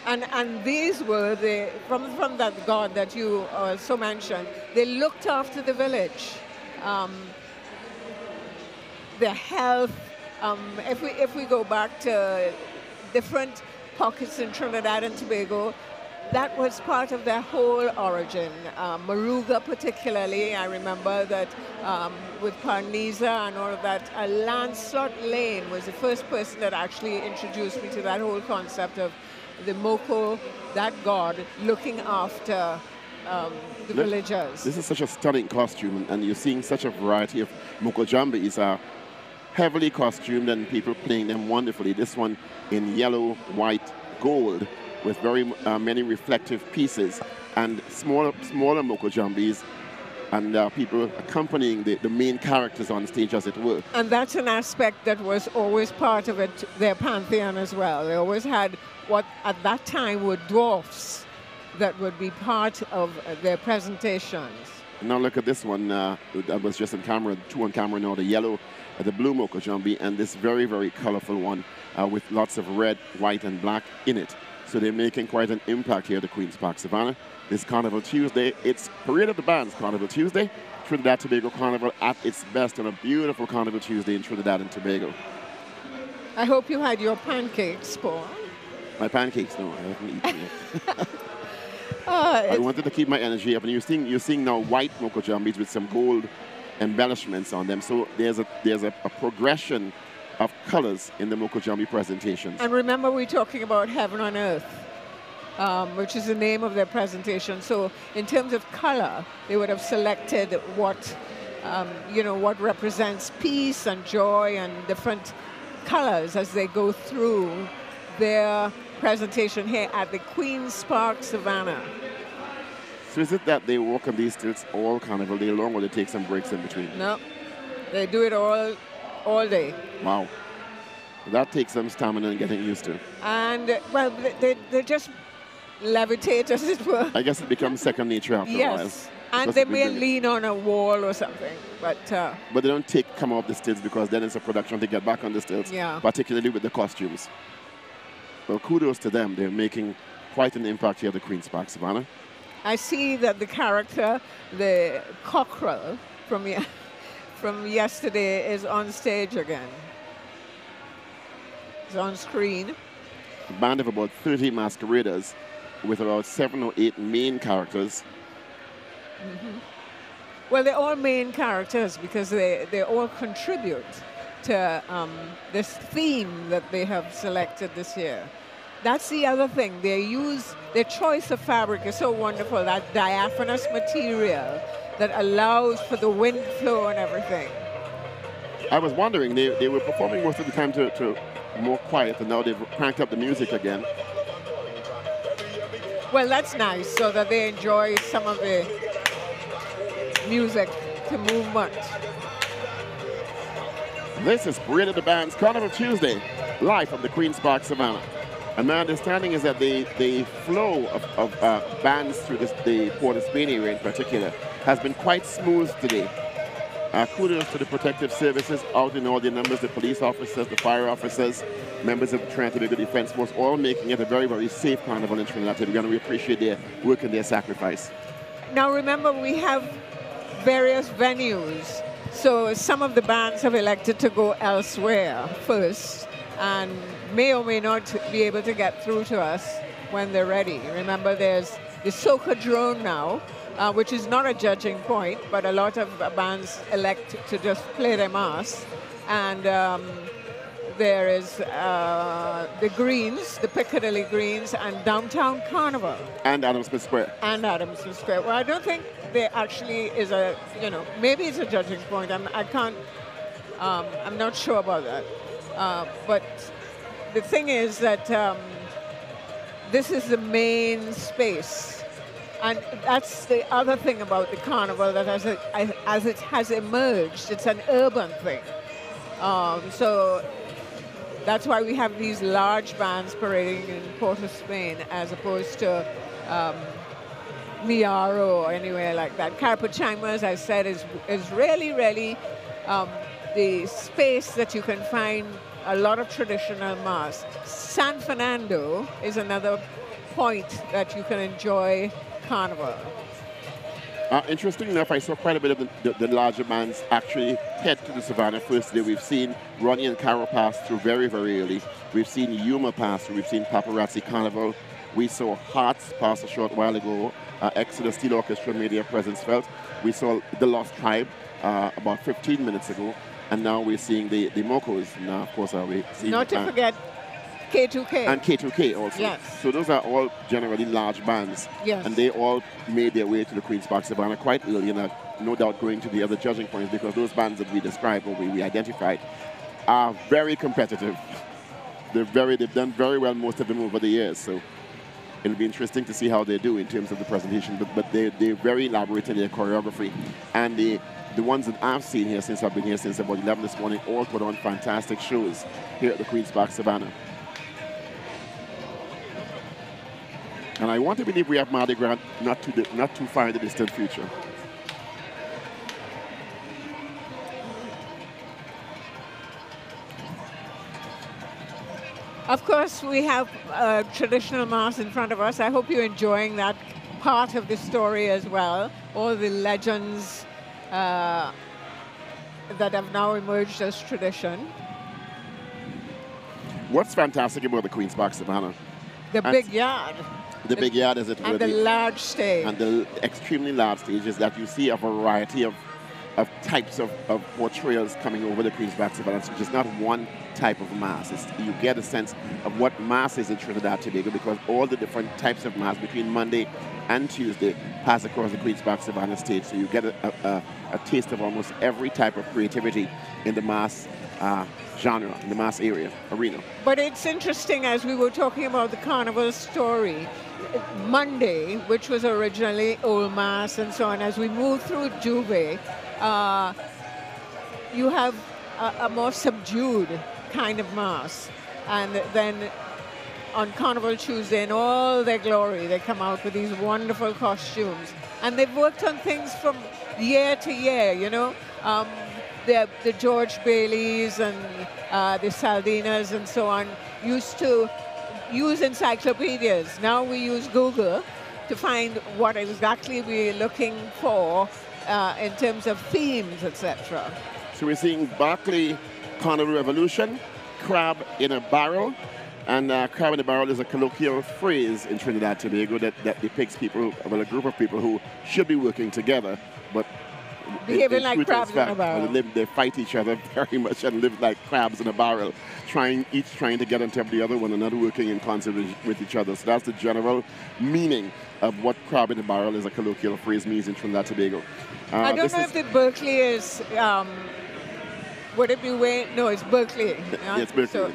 And, and these were the, from, from that God that you so mentioned, they looked after the village. Um, the health, um, if, we, if we go back to different pockets in Trinidad and Tobago, that was part of their whole origin. Um, Moruga particularly, I remember that um, with Parnesa and all of that, uh, Lancelot Lane was the first person that actually introduced me to that whole concept of the Moko, that god, looking after um, the villagers. This is such a stunning costume, and you're seeing such a variety of Moko Jambis are heavily costumed and people playing them wonderfully. This one in yellow, white, gold with very uh, many reflective pieces and smaller, smaller Moko Jambis and uh, people accompanying the, the main characters on stage, as it were. And that's an aspect that was always part of it, their pantheon as well. They always had what at that time were dwarfs that would be part of their presentations. Now look at this one uh, that was just on camera, two on camera now, the yellow, the blue Moko Jambi, and this very, very colorful one uh, with lots of red, white, and black in it. So they're making quite an impact here at the Queen's Park Savannah. This Carnival Tuesday, it's Parade of the Bands Carnival Tuesday, Trinidad Tobago Carnival at its best on a beautiful Carnival Tuesday in Trinidad and Tobago. I hope you had your pancakes, Paul. My pancakes, no, I haven't eaten yet. uh, I wanted to keep my energy up, and you're seeing you're seeing now white Moko Jambis with some gold embellishments on them. So there's a there's a, a progression of colors in the Mokojambi presentations. And remember, we're talking about heaven on earth. Um, which is the name of their presentation. So, in terms of color, they would have selected what, um, you know, what represents peace and joy and different colors as they go through their presentation here at the Queen's Park Savannah. So is it that they walk on these stilts all carnival day long or they take some breaks in between? No, they do it all, all day. Wow. That takes some stamina and getting used to. And, well, they, they just levitate, as it were. I guess it becomes second nature after yes. a while. And they may lean on a wall or something, but... Uh, but they don't take come off the stilts because then it's a production to get back on the stilts, yeah. particularly with the costumes. Well, kudos to them. They're making quite an impact here at the Queen's Park Savannah. I see that the character, the cockerel from, from yesterday, is on stage again. It's on screen. A band of about 30 masqueraders with about seven or eight main characters. Mm -hmm. Well, they're all main characters because they, they all contribute to um, this theme that they have selected this year. That's the other thing. They use, their choice of fabric is so wonderful, that diaphanous material that allows for the wind flow and everything. I was wondering, they, they were performing most of the time to, to more quiet, and now they've cranked up the music again. Well, that's nice, so that they enjoy some of the music to movement. This is of the Bands Carnival Tuesday, live from the Queen's Park Savannah. And my understanding is that the, the flow of, of uh, bands through this, the Port of Spain area in particular has been quite smooth today. Uh, kudos to the protective services out in all their numbers, the police officers, the fire officers, members of the Trinidad Tobago Defense Force, all making it a very, very safe carnival in Trinidad Tobago, and we appreciate their work and their sacrifice. Now remember, we have various venues, so some of the bands have elected to go elsewhere first, and may or may not be able to get through to us when they're ready. Remember, there's the Socadrome now, uh, which is not a judging point, but a lot of bands elect to just play their mass. And um, there is uh, the Greens, the Piccadilly Greens, and Downtown Carnival. And Adam Smith Square. And Adam Smith Square. Well, I don't think there actually is a, you know, maybe it's a judging point. I'm, I can't, um, I'm not sure about that. Uh, but the thing is that um, this is the main space. And that's the other thing about the carnival that as it, as it has emerged, it's an urban thing. Um, so that's why we have these large bands parading in Port of Spain as opposed to um, Mayaro or anywhere like that. Carapichaima, as I said, is, is really, really um, the space that you can find a lot of traditional mass. San Fernando is another point that you can enjoy carnival. Uh, interesting enough, I saw quite a bit of the, the, the, larger bands actually head to the Savannah first day. We've seen Ronnie and Caro pass through very, very early. We've seen Yuma pass through. We've seen Paparazzi Carnival. We saw Harts pass a short while ago. Uh, Exodus Steel Orchestra made their presence felt. We saw The Lost Tribe uh, about 15 minutes ago. And now we're seeing the, the Mokos. Now, of course, are we seeing Not to forget K2K. And K2K also. Yes. So those are all generally large bands. Yes. And they all made their way to the Queen's Park Savannah quite early, and no doubt going to the other judging points because those bands that we described or we, we identified are very competitive. They're very, they've done very well, most of them over the years. So it'll be interesting to see how they do in terms of the presentation. But, but they, they're very elaborate in their choreography. And the, the ones that I've seen here since I've been here since about 11 this morning all put on fantastic shows here at the Queen's Park Savannah. And I want to believe we have Mardi Gras not too, not too far in the distant future. Of course, we have traditional mass in front of us. I hope you're enjoying that part of the story as well. All the legends uh, that have now emerged as tradition. What's fantastic about the Queen's Park Savannah? The big yard the big yard, as it were. And the large stage. And the extremely large stages that you see a variety of, of types of, of portrayals coming over the Queen's Park Savannah. So just not one type of mass. It's, you get a sense of what mass is in Trinidad Tobago because all the different types of mass between Monday and Tuesday pass across the Queen's Park Savannah stage. So you get a, a, a taste of almost every type of creativity in the mass uh, genre, in the mass area, arena. But it's interesting as we were talking about the carnival story. Monday, which was originally Old Mass and so on, as we move through J'ouvert, uh, you have a, a, more subdued kind of mass. And then on Carnival Tuesday, in all their glory, they come out with these wonderful costumes. And they've worked on things from year to year, you know. Um, the, the George Baileys and uh, the Saldenahs and so on used to use encyclopedias. Now we use Google to find what exactly we're looking for uh, in terms of themes, etc. So we're seeing Barclay Carnival Revolution, crab in a barrel, and uh, crab in the barrel is a colloquial phrase in Trinidad and Tobago that, that depicts people, well, a group of people who should be working together, but behaving like crabs fact, in a barrel. They, live, they fight each other very much and live like crabs in a barrel, trying each trying to get on top of the other one and not working in concert with each other. So that's the general meaning of what crab in a barrel is a colloquial phrase means in Trinidad Tobago. Uh, I don't know if the Berkeley is. Um, would it be? No, it's Berkeley. Yeah, it's Berkeley. So.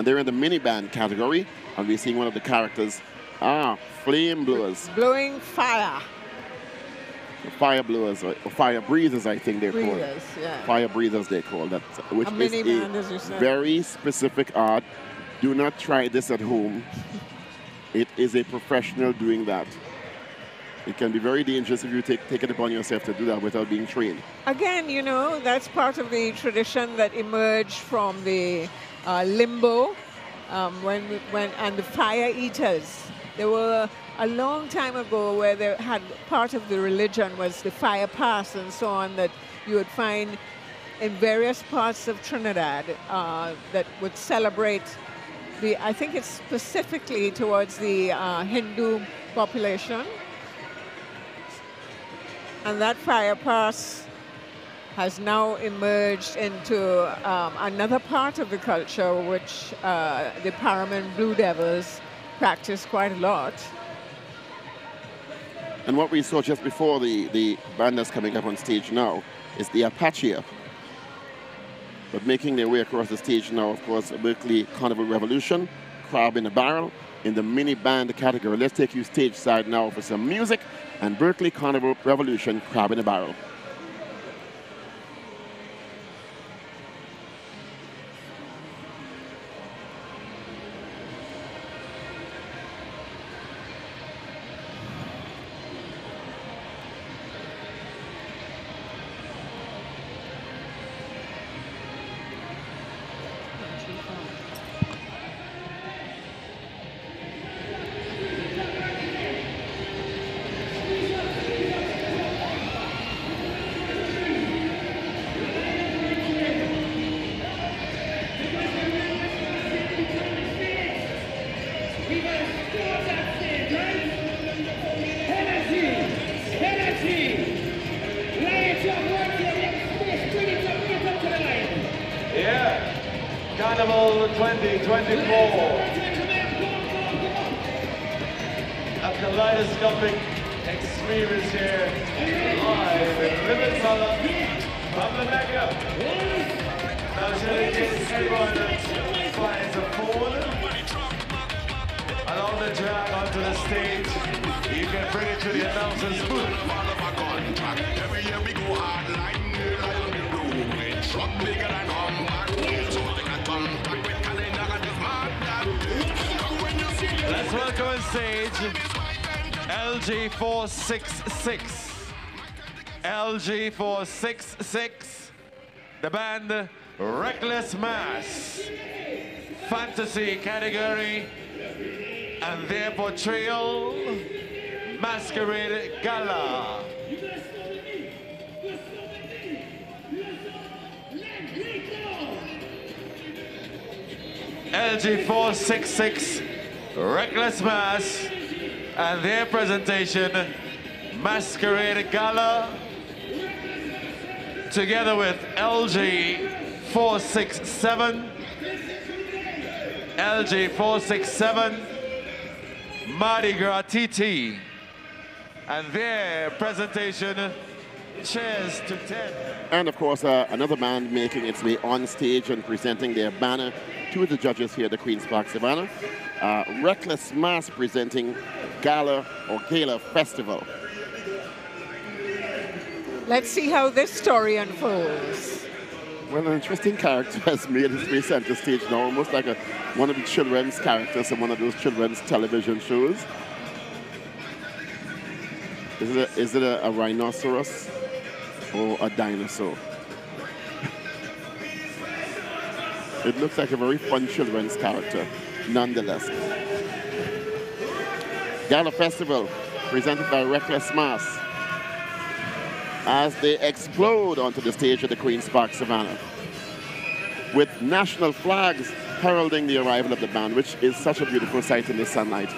And they're in the mini band category, and we're seeing one of the characters. Ah, flame blowers. Blowing fire fire blowers or fire breathers, I think they're breathers, called. Yeah. Fire breathers, they call that, which a is a very specific art. Do not try this at home. it is a professional doing that. It can be very dangerous if you take, take it upon yourself to do that without being trained. Again, you know, that's part of the tradition that emerged from the uh, limbo um, when, when, and the fire eaters. There were a long time ago where they had part of the religion was the fire pass and so on that you would find in various parts of Trinidad uh, that would celebrate the, I think it's specifically towards the uh, Hindu population. And that fire pass has now emerged into um, another part of the culture which uh, the Paramin Blue Devils practice quite a lot. And what we saw just before the, the band that's coming up on stage now is the Apache. But making their way across the stage now, of course, Berkeley Carnival Revolution, Crab in a Barrel, in the mini band category. Let's take you stage side now for some music and Berkeley Carnival Revolution, Crab in a Barrel. LG466, the band Reckless Mass, fantasy category, and their portrayal, Masquerade Gala. LG466, Reckless Mass, and their presentation, Masquerade Gala, together with LG 467, LG 467, Mardi Gras TT, and their presentation, Cheers to 10. And of course, uh, another band making its way on stage and presenting their banner to the judges here at the Queen's Park Savannah. Uh, Reckless Mass presenting Gala or Gala Festival. Let's see how this story unfolds. Well, an interesting character has made his way center stage now, almost like a, one of the children's characters in one of those children's television shows. Is it a, is it a, a rhinoceros or a dinosaur? it looks like a very fun children's character, nonetheless. Gala Festival, presented by Reckless Mass as they explode onto the stage at the Queen's Park Savannah with national flags heralding the arrival of the band, which is such a beautiful sight in the sunlight.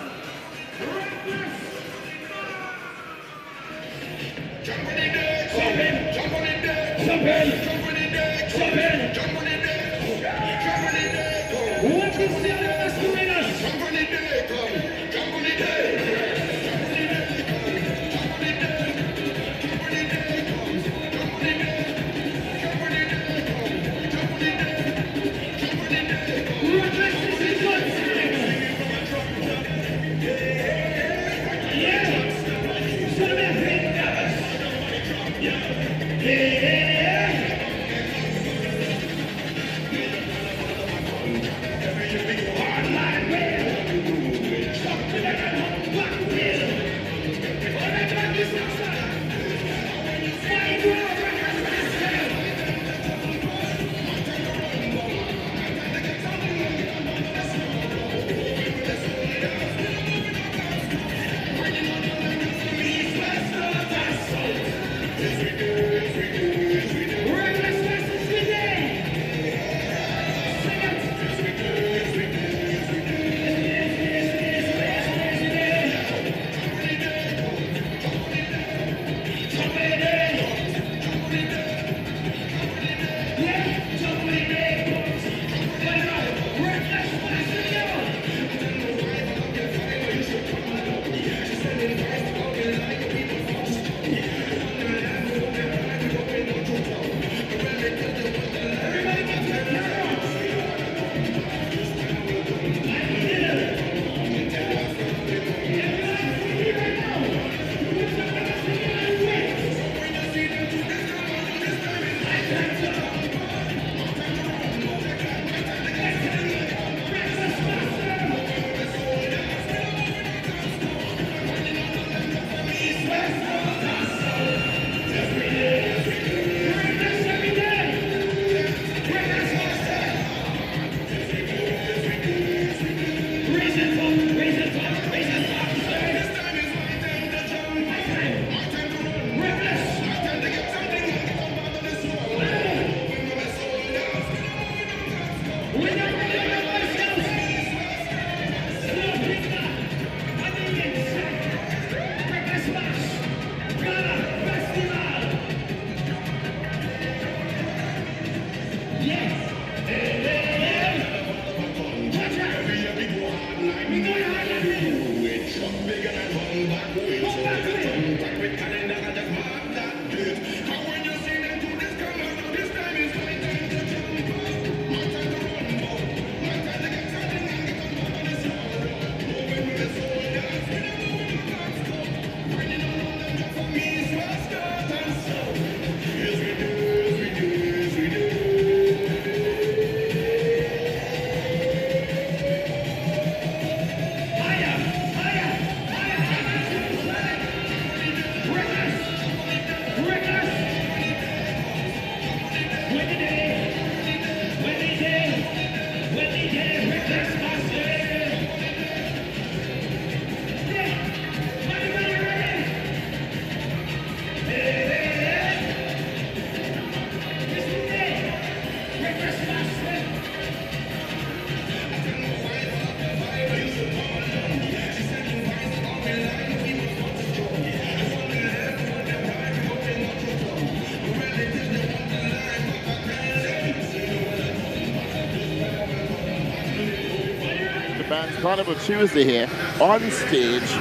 Carnival Tuesday here. On stage,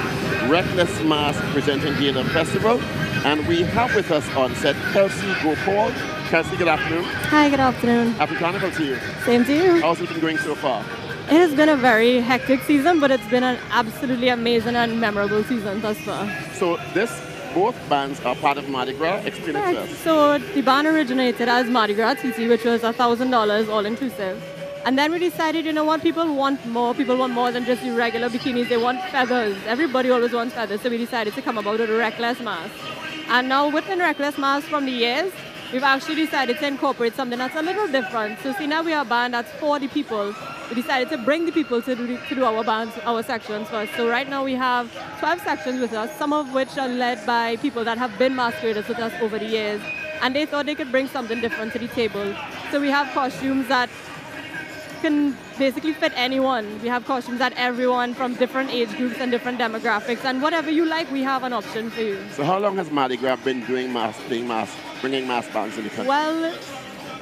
Reckless Mass presenting the Gala Festival. And we have with us on set Kelsey Gopal. Kelsey, good afternoon. Hi, good afternoon. Happy Carnival to you. Same to you. How's it been going so far? It has been a very hectic season, but it's been an absolutely amazing and memorable season thus far. So this, both bands are part of Mardi Gras. Explain it to us. So the band originated as Mardi Gras TT, which was $1,000 all inclusive. And then we decided, you know what, people want more. People want more than just the regular bikinis. They want feathers. Everybody always wants feathers. So we decided to come about with a Reckless Mass. And now within Reckless Mass from the years, we've actually decided to incorporate something that's a little different. So see now we are a band that's 40 people. We decided to bring the people to do, the, to do our bands, our sections first. So right now we have 12 sections with us, some of which are led by people that have been masqueraders with us over the years. And they thought they could bring something different to the table. So we have costumes that can basically fit anyone. We have costumes that everyone from different age groups and different demographics, and whatever you like, we have an option for you. So how long has Mardi Gras been doing mass, being mass, bringing mass bands in the country? Well,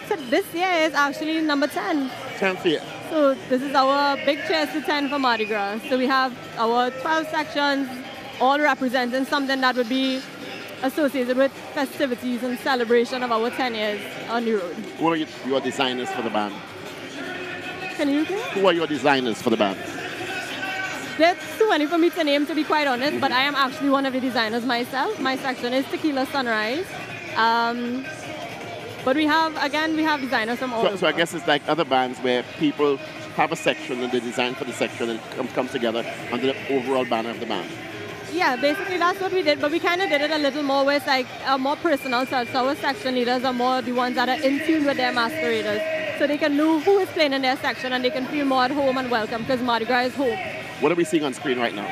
so this year is actually number 10. 10th year. So this is our big cheers to 10 for Mardi Gras. So we have our 12 sections, all representing something that would be associated with festivities and celebration of our 10 years on the road. Who are your designers for the band? Can you repeat? Who are your designers for the band? That's too many for me to name, to be quite honest, but I am actually one of the designers myself. My section is Tequila Sunrise. Um, but we have, again, we have designers from all So, over. so I guess it's like other bands where people have a section and they design for the section and it comes, comes together under the overall banner of the band. Yeah, basically that's what we did, but we kind of did it a little more where it's like a more personal touch. So our section leaders are more the ones that are in tune with their masqueraders. So they can know who is playing in their section and they can feel more at home and welcome because Mardi Gras is home. What are we seeing on screen right now?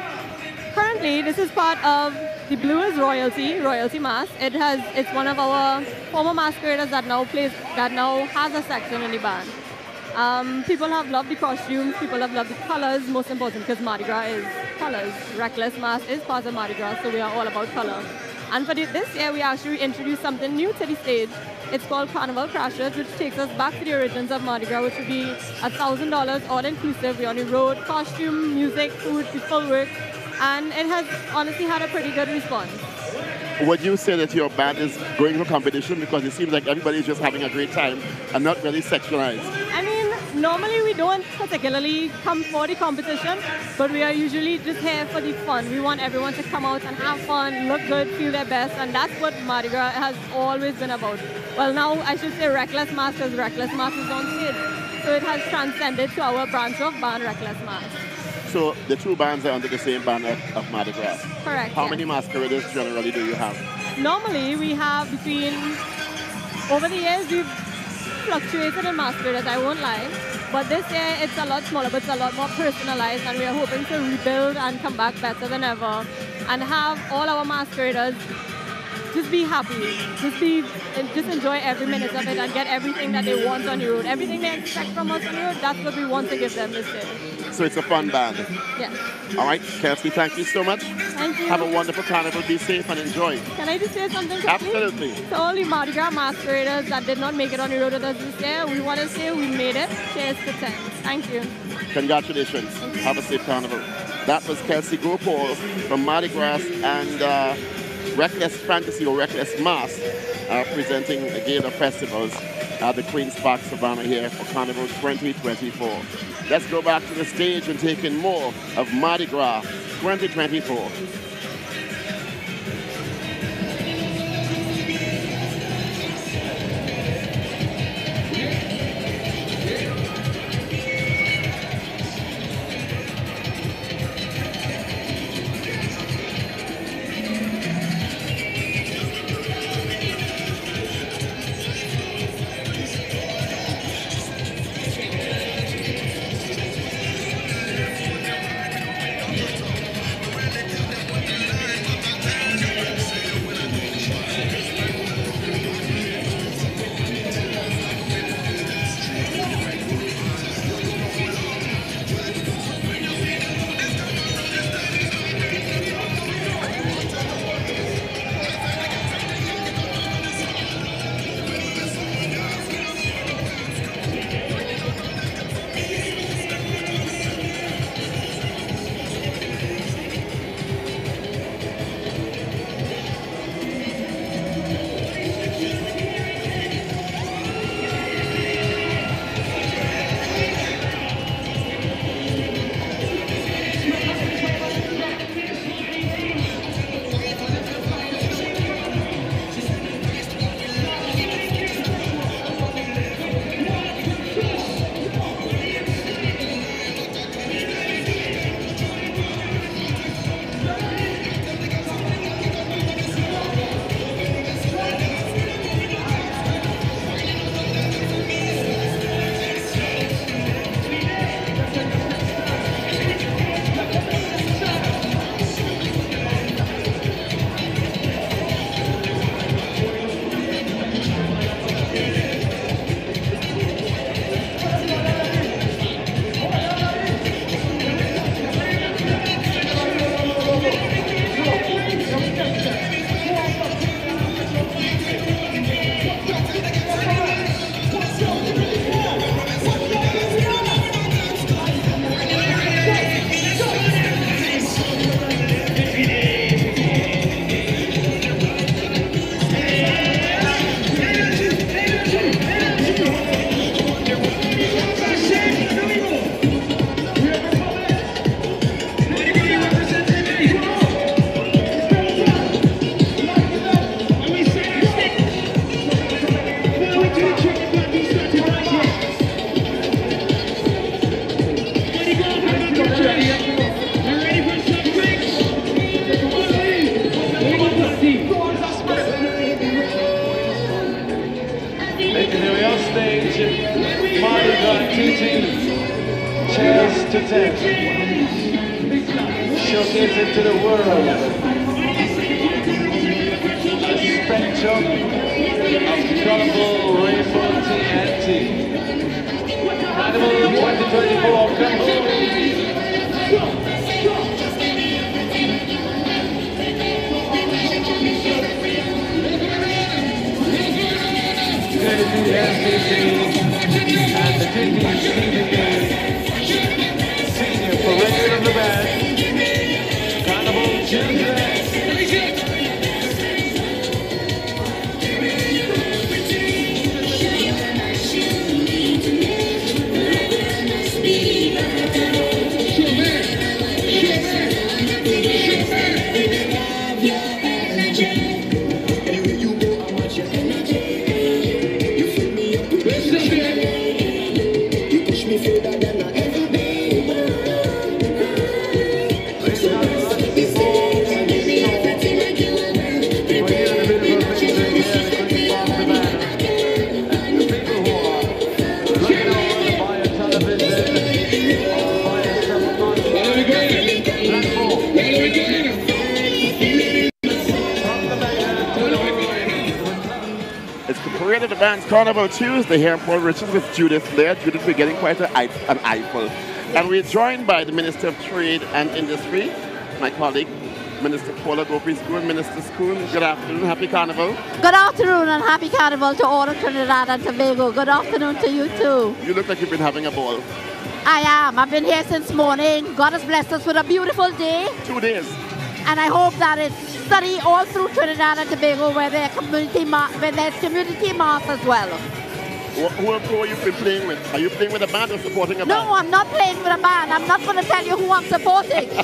Currently, this is part of the Blue is Royalty, Royalty Mass. It has, it's one of our former masqueraders that now plays, that now has a section in the band. Um, people have loved the costumes, people have loved the colors, most important because Mardi Gras is colors. Reckless Mass is part of Mardi Gras, so we are all about color. And for this year, we actually introduced something new to the stage. It's called Carnival Crashers, which takes us back to the origins of Mardi Gras, which would be $1,000 all inclusive. We're on the road, costume, music, food, full work. And it has honestly had a pretty good response. Would you say that your band is going for competition because it seems like everybody's just having a great time and not really sexualized? I mean, normally we don't particularly come for the competition, but we are usually just here for the fun. We want everyone to come out and have fun, look good, feel their best, and that's what Mardi Gras has always been about. Well, now I should say Reckless because Reckless Mass is on stage. So it has transcended to our branch of band Reckless Mass. So the two bands are under the same banner of Mardi Gras. Correct. How yes. many masqueraders generally do you have? Normally we have between, over the years we've fluctuated in masqueraders, I won't lie. But this year it's a lot smaller, but it's a lot more personalized and we are hoping to rebuild and come back better than ever and have all our masqueraders just be happy, just be, just enjoy every minute of it and get everything that they want on the road. Everything they expect from us on the road, that's what we want to give them this year. So it's a fun band. Yes. All right, Kelsey, thank you so much. Thank you. Have a wonderful carnival. Be safe and enjoy. Can I just say something quickly? Absolutely. To all the Mardi Gras masqueraders that did not make it on the road with us this year, we want to say we made it. Cheers to 10. Thank you. Congratulations. Have a safe carnival. That was Kelsey Gopal from Mardi Gras and uh, Reckless Fantasy or Reckless Mass uh, presenting Gala Festivals at the Queen's Park Savannah here for Carnival 2024. Let's go back to the stage and take in more of Mardi Gras 2024. Of the Bands Carnival Tuesday here in Paul Richards with Judith there. Judith, we're getting quite a, an eyeful. And we're joined by the Minister of Trade and Industry, my colleague, Minister Paula Gopee-Scoon, Minister Scoon. Good afternoon, happy carnival. Good afternoon and happy carnival to all of Trinidad and Tobago. Good afternoon to you too. You look like you've been having a ball. I am. I've been here since morning. God has blessed us with a beautiful day. Two days. And I hope that it's sunny all through Trinidad and Tobago where there's community ma- where there's community mass as well. Who, who, who are you playing with? Are you playing with a band or supporting a band? No, I'm not playing with a band. I'm not going to tell you who I'm supporting.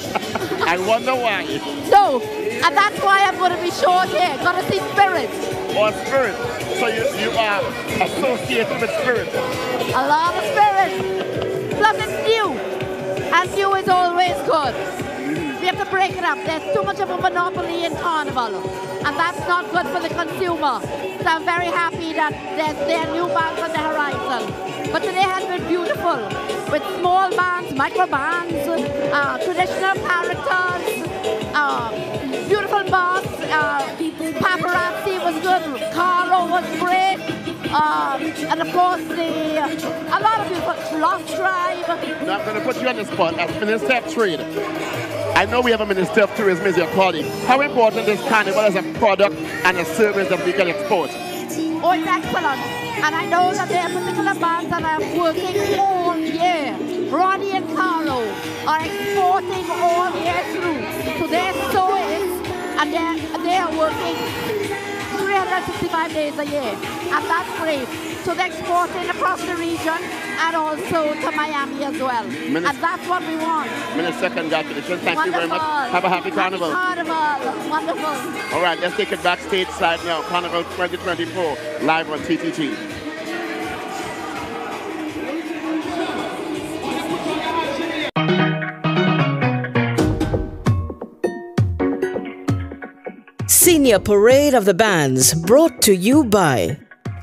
I wonder why. No, and that's why I'm going to be short here. Going to see Spirit. Or Spirit. So you, you are associated with Spirit. A lot of Spirit. Plus it's new. And new is always good. We have to break it up. There's too much of a monopoly in Carnival. And that's not good for the consumer. So I'm very happy that there's, there are new bands on the horizon. But today has been beautiful. With small bands, micro bands, uh, traditional characters, uh, beautiful boss, uh, paparazzi was good, Caro was great, uh, and of course the a lot of people, Lost Tribe. Now I'm going to put you on the spot as Minister of Trade. I know we have a Minister of Tourism as your colleague. How important is Carnival as a product and a service that we can export? Oh, it's excellent. And I know that there are particular bands that are working all year. Ronnie and Caro are exporting all year through. So they're so and they're, they are working 365 days a year. And that's great. So they're exporting across the region and also to Miami as well. Minister- and that's what we want. Minister, congratulations. Thank Wonderful. you very much. Have a happy carnival. Carnival. Wonderful. All right, let's take it backstage side now. Carnival 2024, live on TTT. Senior Parade of the Bands brought to you by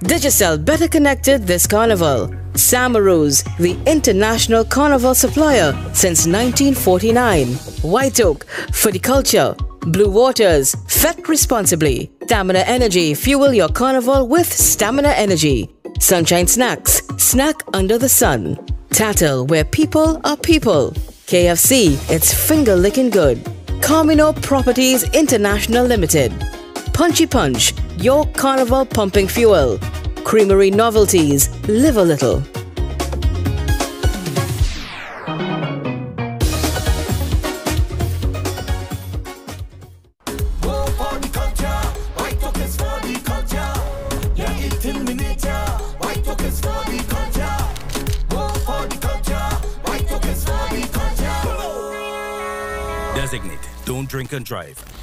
Digicel Better Connected this carnival. Samaroos, the international carnival supplier since 1949. White Oak, for culture. Blue Waters, fet responsibly. Stamina Energy, fuel your carnival with Stamina Energy. Sunshine Snacks, snack under the sun. Tatil, where people are people. KFC, it's finger licking good. Carmino Properties International Limited. Punchy Punch, your carnival pumping fuel. Creamery Novelties, live a little. Designated. Don't drink and drive.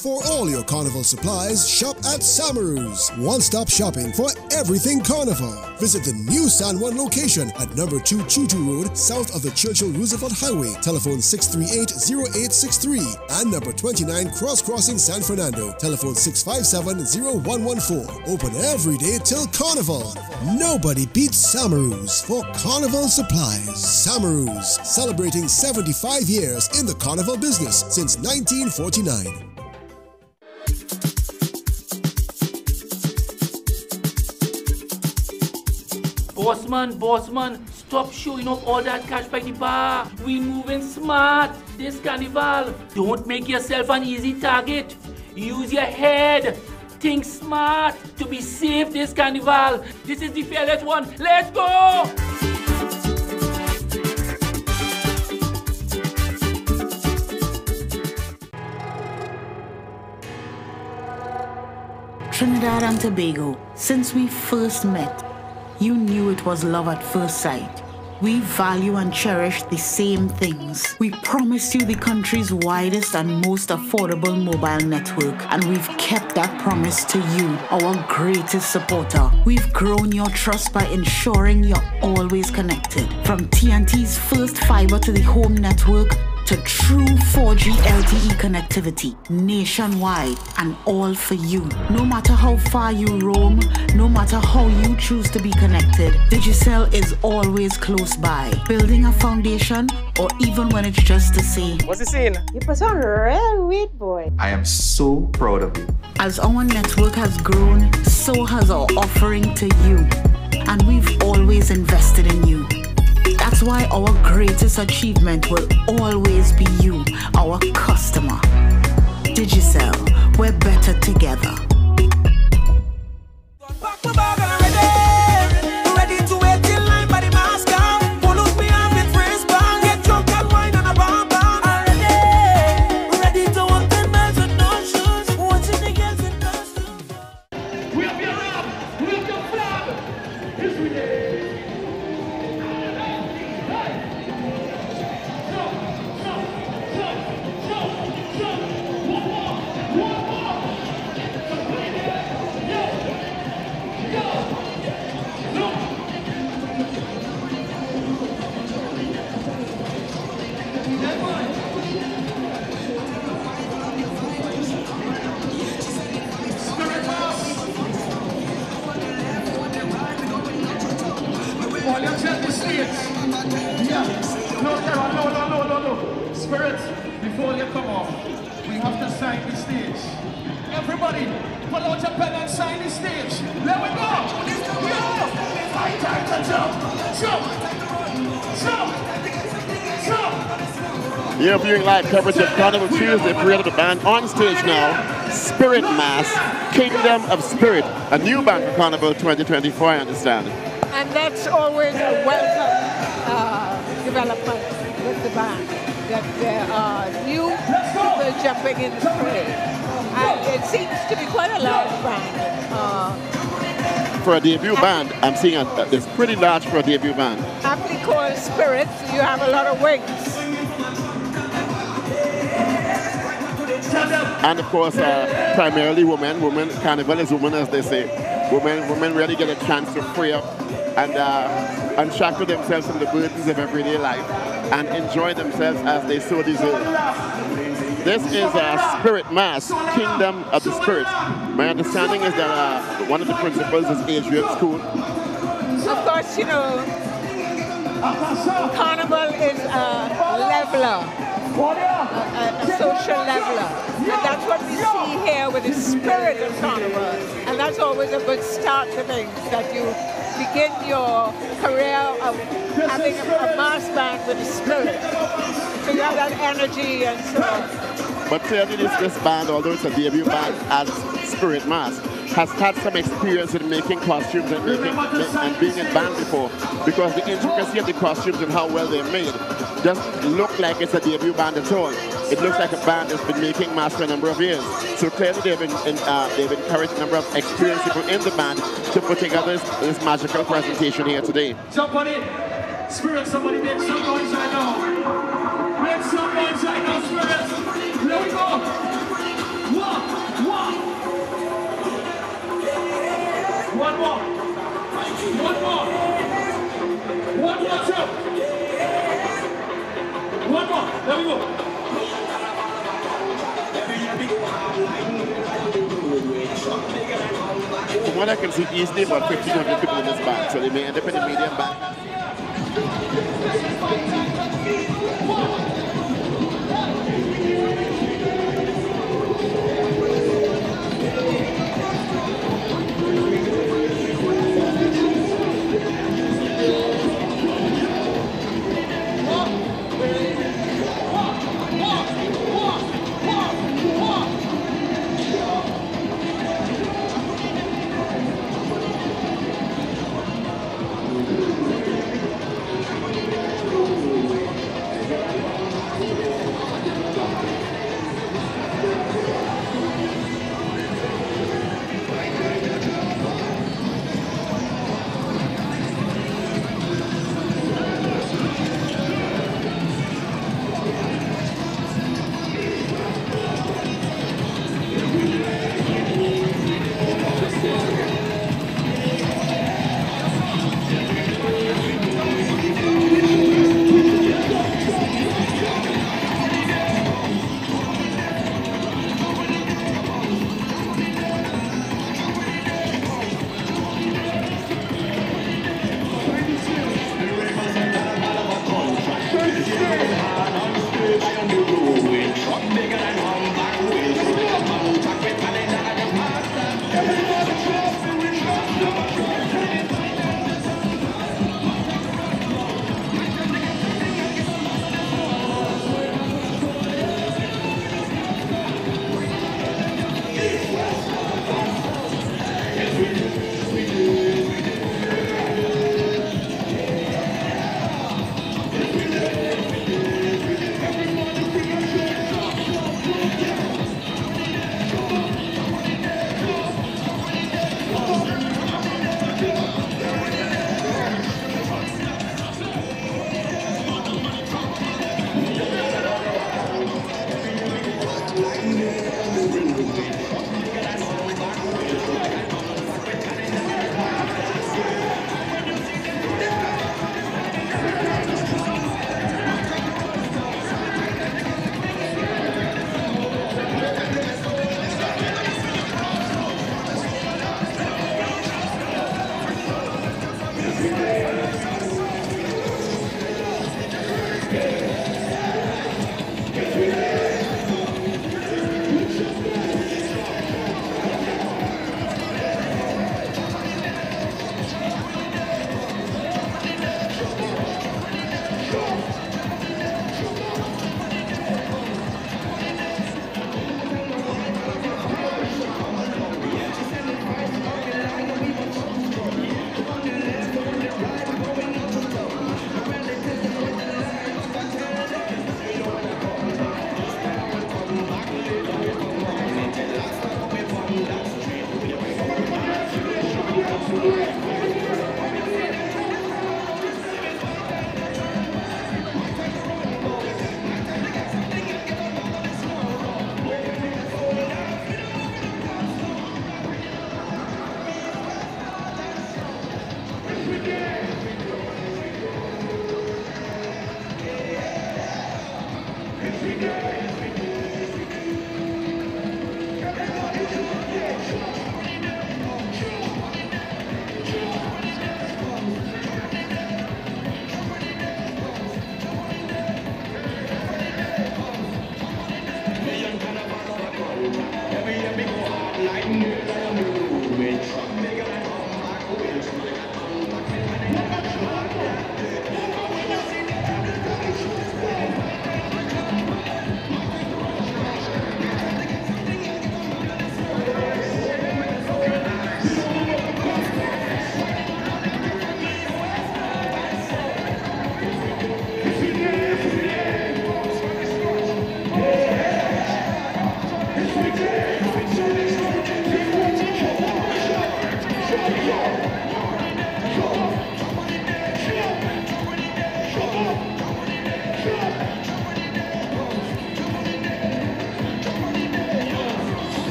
For all your carnival supplies, shop at Samaroo's. One stop shopping for everything carnival. Visit the new San Juan location at number 2 Chuchu Road, south of the Churchill Roosevelt Highway. Telephone 638 0863 and number 29 Cross Crossing San Fernando. Telephone 657 0114. Open every day till carnival. Nobody beats Samaroo's for carnival supplies. Samaroo's, celebrating 75 years in the carnival business since 1949. Bossman, bossman, stop showing off all that cash by the bar. We moving smart this carnival. Don't make yourself an easy target. Use your head. Think smart to be safe this carnival. This is the fearless one. Let's go! Trinidad and Tobago, since we first met, you knew it was love at first sight. We value and cherish the same things. We promised you the country's widest and most affordable mobile network, and we've kept that promise to you, our greatest supporter. We've grown your trust by ensuring you're always connected. From TNT's first fiber to the home network to true 4G LTE connectivity nationwide and all for you. No matter how far you roam, no matter how you choose to be connected, Digicel is always close by, building a foundation or even when it's just to say, What's the scene? You put on real weed, boy. I am so proud of you. As our network has grown, so has our offering to you. And we've always invested in you. That's why our greatest achievement will always be you, our customer. Digicel, we're better together. You're viewing live coverage of Carnival Tuesday, of the band on stage now. Spirit Mass, Kingdom of Spirit, a new band for Carnival 2024, I understand. And that's always a welcome uh, development with the band, that there are new people jumping in the parade. And it seems to be quite a large band. Uh, For a debut band, I'm seeing a, it's pretty large for a debut band. aptly called Spirit, you have a lot of wings. And of course, uh, primarily women. Women, carnival is women, as they say. Women, women really get a chance to free up and uh, unshackle themselves from the burdens of everyday life and enjoy themselves as they so deserve. This is a spirit mass, Kingdom of the Spirit. My understanding is that uh, one of the principals is Adrian Scoon. Of course, you know, Carnival is a leveler, a, a, a social leveler. And that's what we see here with the spirit of Carnival. And that's always a good start to things, that you begin your career of having a, a mass band with a spirit. So you have that energy and so on. But clearly this, this band, although it's a debut band as Spirit Mass, has had some experience in making costumes and making and being in band before because the intricacy of the costumes and how well they're made doesn't look like it's a debut band at all. It looks like a band that's been making masks for a number of years. So clearly they've, been, in, uh, they've encouraged a number of experienced people in the band to put together this, this magical presentation here today. Jump on it. Spirit, somebody make some noise right now. Make some noise right now, Spirit. Here we go. More. One more. One more jump. One more. There we go. From what I can see, easily about 1,500 people in this band, so they may end up in the medium band.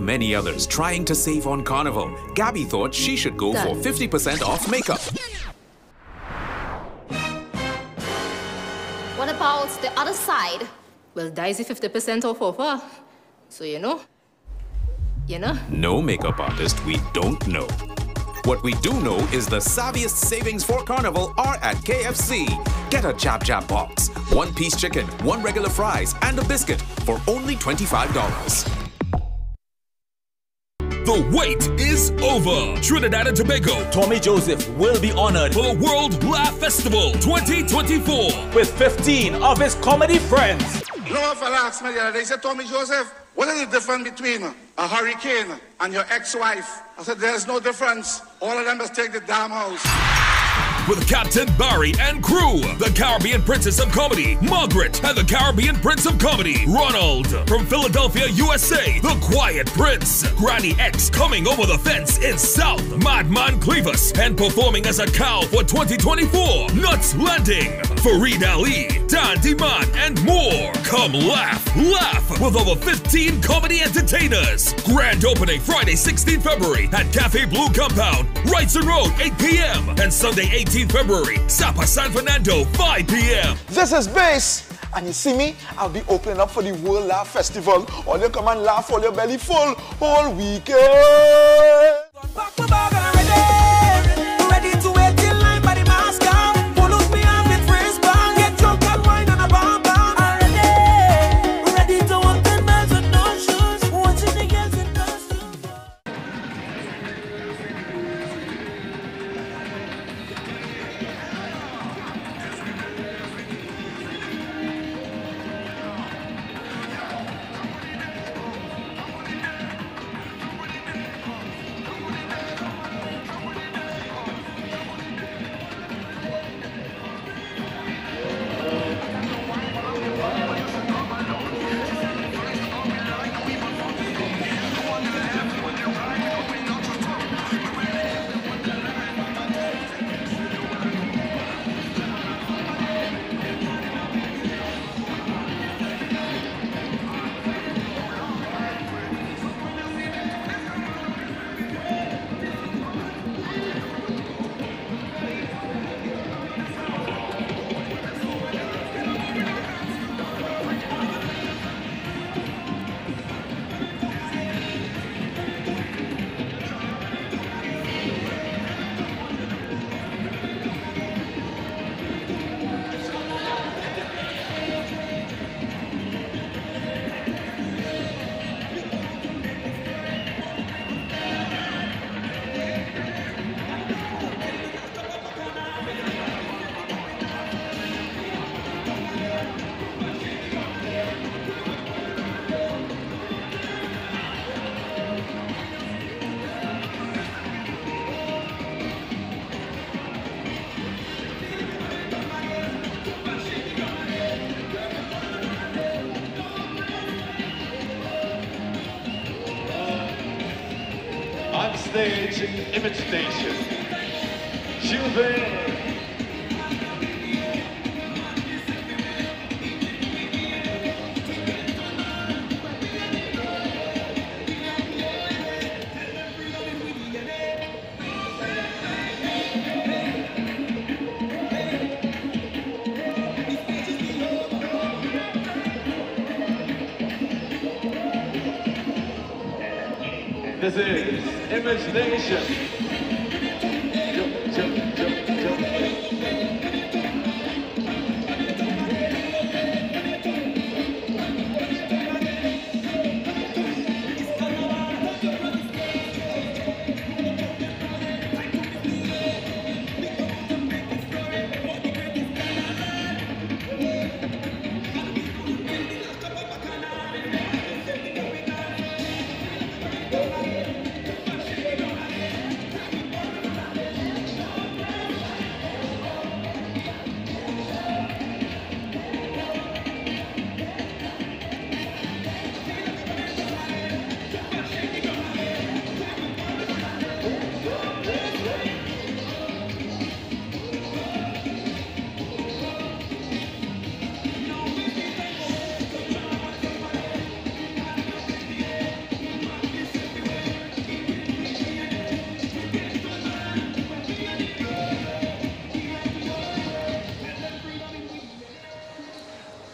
Many others trying to save on Carnival, Gabby thought she should go for 50% off makeup. What about the other side? Well, Daisy 50% off offer. So, you know, you know. No makeup artist we don't know. What we do know is the savviest savings for Carnival are at KFC. Get a Jab Jab box, one piece chicken, one regular fries, and a biscuit for only $25. The wait is over. Trinidad and Tobago. Tommy Joseph will be honored for the World Laugh Festival 2024 with 15 of his comedy friends. You know what fella asked me the other day? He said, Tommy Joseph, what is the difference between a hurricane and your ex-wife? I said, there's no difference. All of them must take the damn house. With Captain Barry and crew, the Caribbean Princess of Comedy, Margaret, and the Caribbean Prince of Comedy, Ronald. From Philadelphia, USA, the Quiet Prince, Granny X coming over the fence in South, Madman Clevis, and performing as a cow for 2024, Nuts Landing, Farid Ali, Dan Diman, and more. Come laugh, laugh with over 15 comedy entertainers. Grand opening Friday, 16 February at Cafe Blue Compound, Wrightson Road, 8 p.m. and Sunday, 18 February, Sapa San Fernando, 5 p.m. This is Bass. And you see me, I'll be opening up for the World Laugh Festival. All you come and laugh all your belly full all weekend.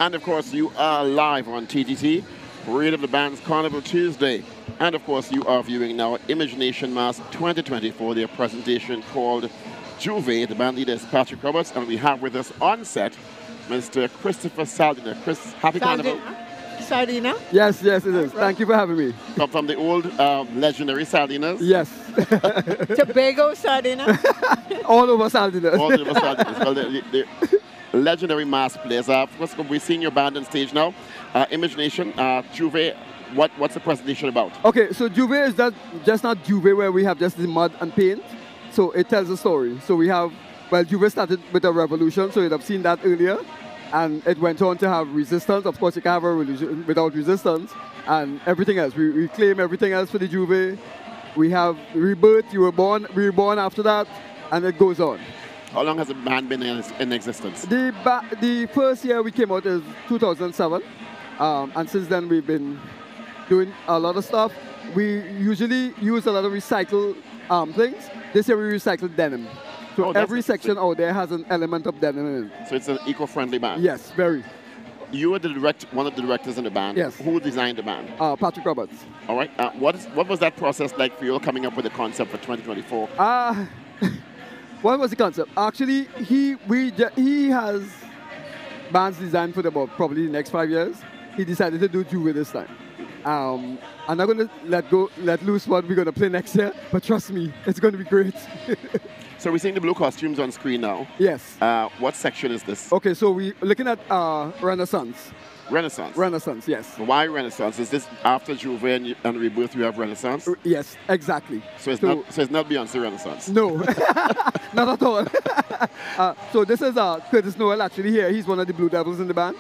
And of course, you are live on TTT, Parade of the Bands Carnival Tuesday. And of course, you are viewing now Imagination Mass 2024, their presentation called J'ouvert. The band leader is Patrick Roberts, and we have with us on set Mr. Christopher Saldenah. Chris, happy carnival. Sardina? Yes, yes, it is. Thank you for having me. Come from the old uh, legendary Sardinas? Yes. Tobago Sardina? All over Sardinas. All over Sardinas. well, the, the, the legendary mass players. Uh, of course, we're seeing your band on stage now. Uh, Imagination, uh, J'ouvert, what, what's the presentation about? Okay, so J'ouvert is that just not J'ouvert where we have just the mud and paint. So it tells a story. So we have, well, J'ouvert started with a revolution, so you'd have seen that earlier. And it went on to have resistance. Of course, you can't have a religion without resistance and everything else. We, we claim everything else for the J'ouvert. We have rebirth, you were born, we were born after that, and it goes on. How long has the band been in, in existence? The, ba- the first year we came out is 2007. Um, and since then we've been doing a lot of stuff. We usually use a lot of recycled um, things. This year we recycled denim. So Oh, every section out there has an element of denim in it. So it's an eco-friendly band? Yes, very. You were the direct, one of the directors in the band. Yes. Who designed the band? Uh, Patrick Roberts. All right. Uh, what, is, what was that process like for you coming up with the concept for 2024? Uh, what was the concept? Actually, he we he has bands designed for about probably the next five years. He decided to do J'ouvert this time. Um, I'm not gonna let go, let loose what we're gonna play next year, but trust me, it's gonna be great. So we're seeing the blue costumes on screen now. yes. Uh, what section is this? Okay, so we're looking at uh, Renaissance. Renaissance. Renaissance, yes. Why Renaissance? Is this after J'ouvert and, and Rebirth you have Renaissance? Yes, exactly. So it's So- not so it's not Beyonce Renaissance. No, not at all. uh, so this is uh, Curtis Noel actually here. He's one of the Blue Devils in the band.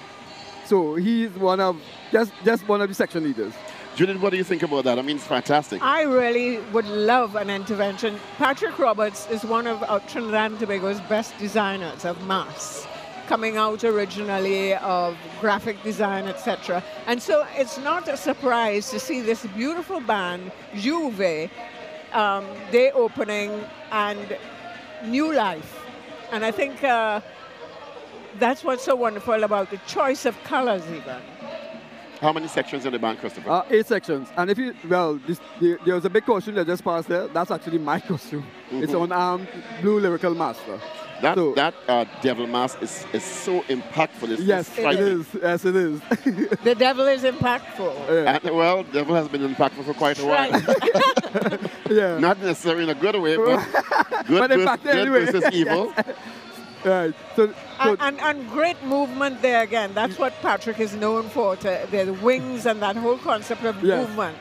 So he's one of just just one of the section leaders. Judith, what do you think about that? I mean, it's fantastic. I really would love an intervention. Patrick Roberts is one of uh, Trinidad and Tobago's best designers of mass, coming out originally of graphic design, etc. And so it's not a surprise to see this beautiful band, J'ouvert, um, day opening and new life. And I think uh, that's what's so wonderful about the choice of colors, even. How many sections in the band, Christopher? Uh, eight sections. And if you, well, this, the, there was a big costume that just passed there. That's actually my costume. It's Mhm. on um, Blue Lyrical Master. That so- that uh, devil mask is, is so impactful. It's Yes, it's it striking. is. Yes, it is. The devil is impactful. And, well, devil has been impactful for quite a while. yeah. Not necessarily in a good way, but good, But in vers- fact, good anyway. versus evil. right. So, And, and, and great movement there again. That's what Patrick is known for. To, the wings and that whole concept of Yes. movement.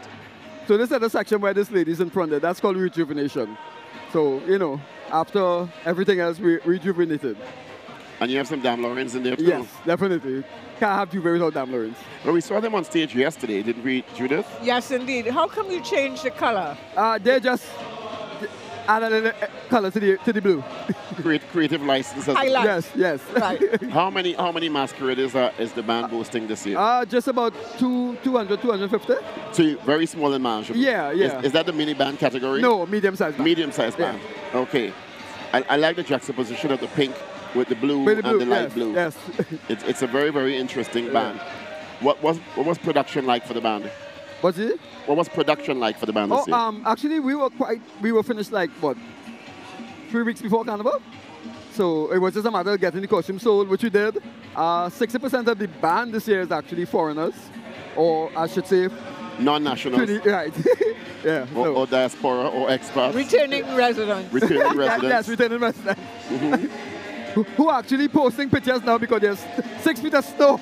so this is the section where this lady's in front there. That's called rejuvenation. So, you know, after everything else, we rejuvenated. And you have some Dame Lorraine in there too. Yes, definitely. Can't have you without Dame Lorraine. Well, we saw them on stage yesterday, didn't we, Judith? Yes, indeed. How come you changed the color? Uh, they just add a little uh, color to the to the blue. Create, creative license. as- Highlight. Yes, yes. Right. How many how many masqueraders are, is the band boasting this year? Uh, just about two, 200, 250. so you- very small and manageable. Yeah, yeah. Is, is that the mini band category? No, medium size. Medium sized band. Okay. I, I like the juxtaposition of the pink with the blue, With the blue, and the light yes, blue. yes. It's, it's a very, very interesting band. What was what was production like for the band? What's it? What was production like for the band this Oh, year? um, actually, we were quite, we were finished like what, three weeks before Carnival. So it was just a matter of getting the costume sold, which we did. Uh, 60% of the band this year is actually foreigners, or I should say, Non-nationals, right? yeah. or, so- or diaspora, or expats. Returning residents. Returning yes, residents. returning residents. Mhm. who, who are actually posting pictures now because there's six feet of snow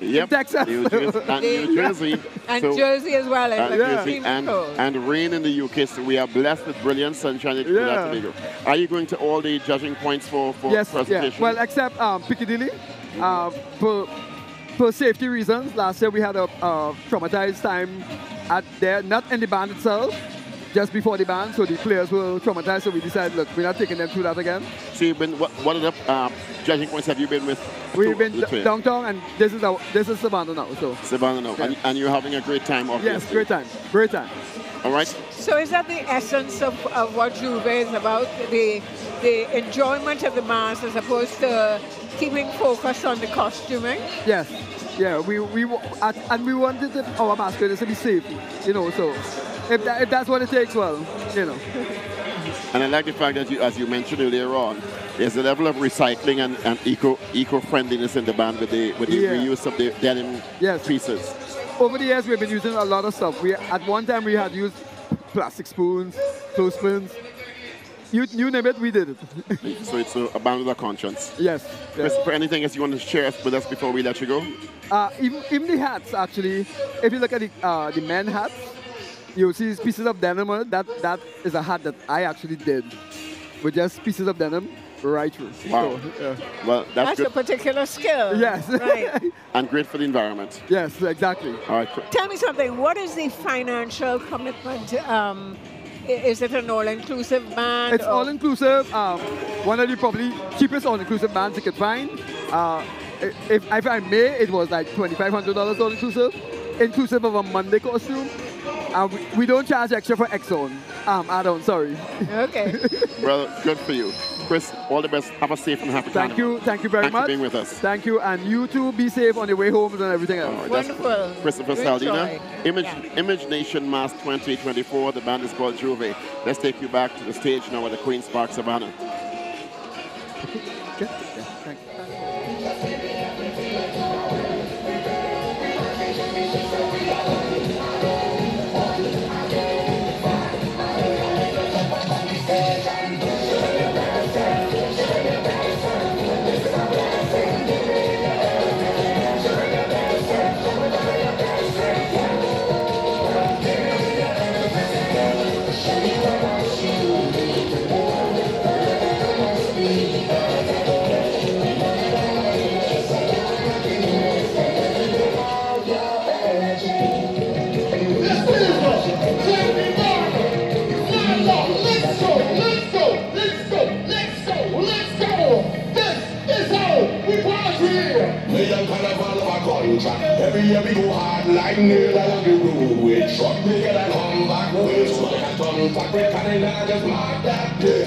Yep. Texas. New Jersey, and New Jersey. And So- Jersey as well. and It's Jersey and, and rain in the UK. So we are blessed with brilliant sunshine in Yeah. Tobago. Are you going to all the judging points for, for yes, yeah. presentation? Well, except um, Piccadilly. Uh, for, for safety reasons, last year we had a uh, traumatized time at there, not in the band itself, just before the band, so the players were traumatized, so we decided, look, we're not taking them through that again. so you've been, what, what other um, judging points have you been with? We've to- been to downtown, and this is our, this is Savannah now, so. Savannah now. And, and you're having a great time, obviously. Yes, great time, great time. All right. So is that the essence of, of what J'ouvert is about? The the enjoyment of the mass as opposed to keeping focus on the costuming. Yes, yeah, we we wa- at, and we wanted it, our masqueraders to be safe, you know. So if, that, if that's what it takes, well, you know. And I like the fact that you, as you mentioned earlier on, there's a level of recycling and, and eco eco friendliness in the band with the with the Yeah. reuse of the denim Yes. pieces. Over the years, we've been using a lot of stuff. We at one time we had used plastic spoons, clothespins. You, you name it, we did it. So it's a, a band with a conscience. yes. yes. For anything else you want to share with us before we let you go? Uh, even, even the hats, actually, if you look at the, uh, the men hats, you'll see these pieces of denim on it. That, that is a hat that I actually did with just pieces of denim right through. Wow. So, yeah. Well, that's, That's a particular skill. Yes. Right. and great for the environment. Yes, exactly. All right. Tell me something. What is the financial commitment? Um, is it an all-inclusive band? It's or- all inclusive. Um, one of the probably cheapest all inclusive bands you could find. Uh, if, if I may, it was like $2,500 all inclusive, inclusive of a Monday costume. And we, we don't charge extra for Exxon. Um, I don't, sorry. Okay. Well, good for you. Chris, all the best. Have a safe and happy Thank carnival. you, thank you very Thanks much. for being with us. Thank you, and you too be safe on your way home and everything else. All right, that's Christopher Great Saldenah. joy. Image, Image Nation Mass 2024. The band is called J'ouvert. Let's take you back to the stage now at the Queen's Park Savannah. like a ton pack. We can just mark that day.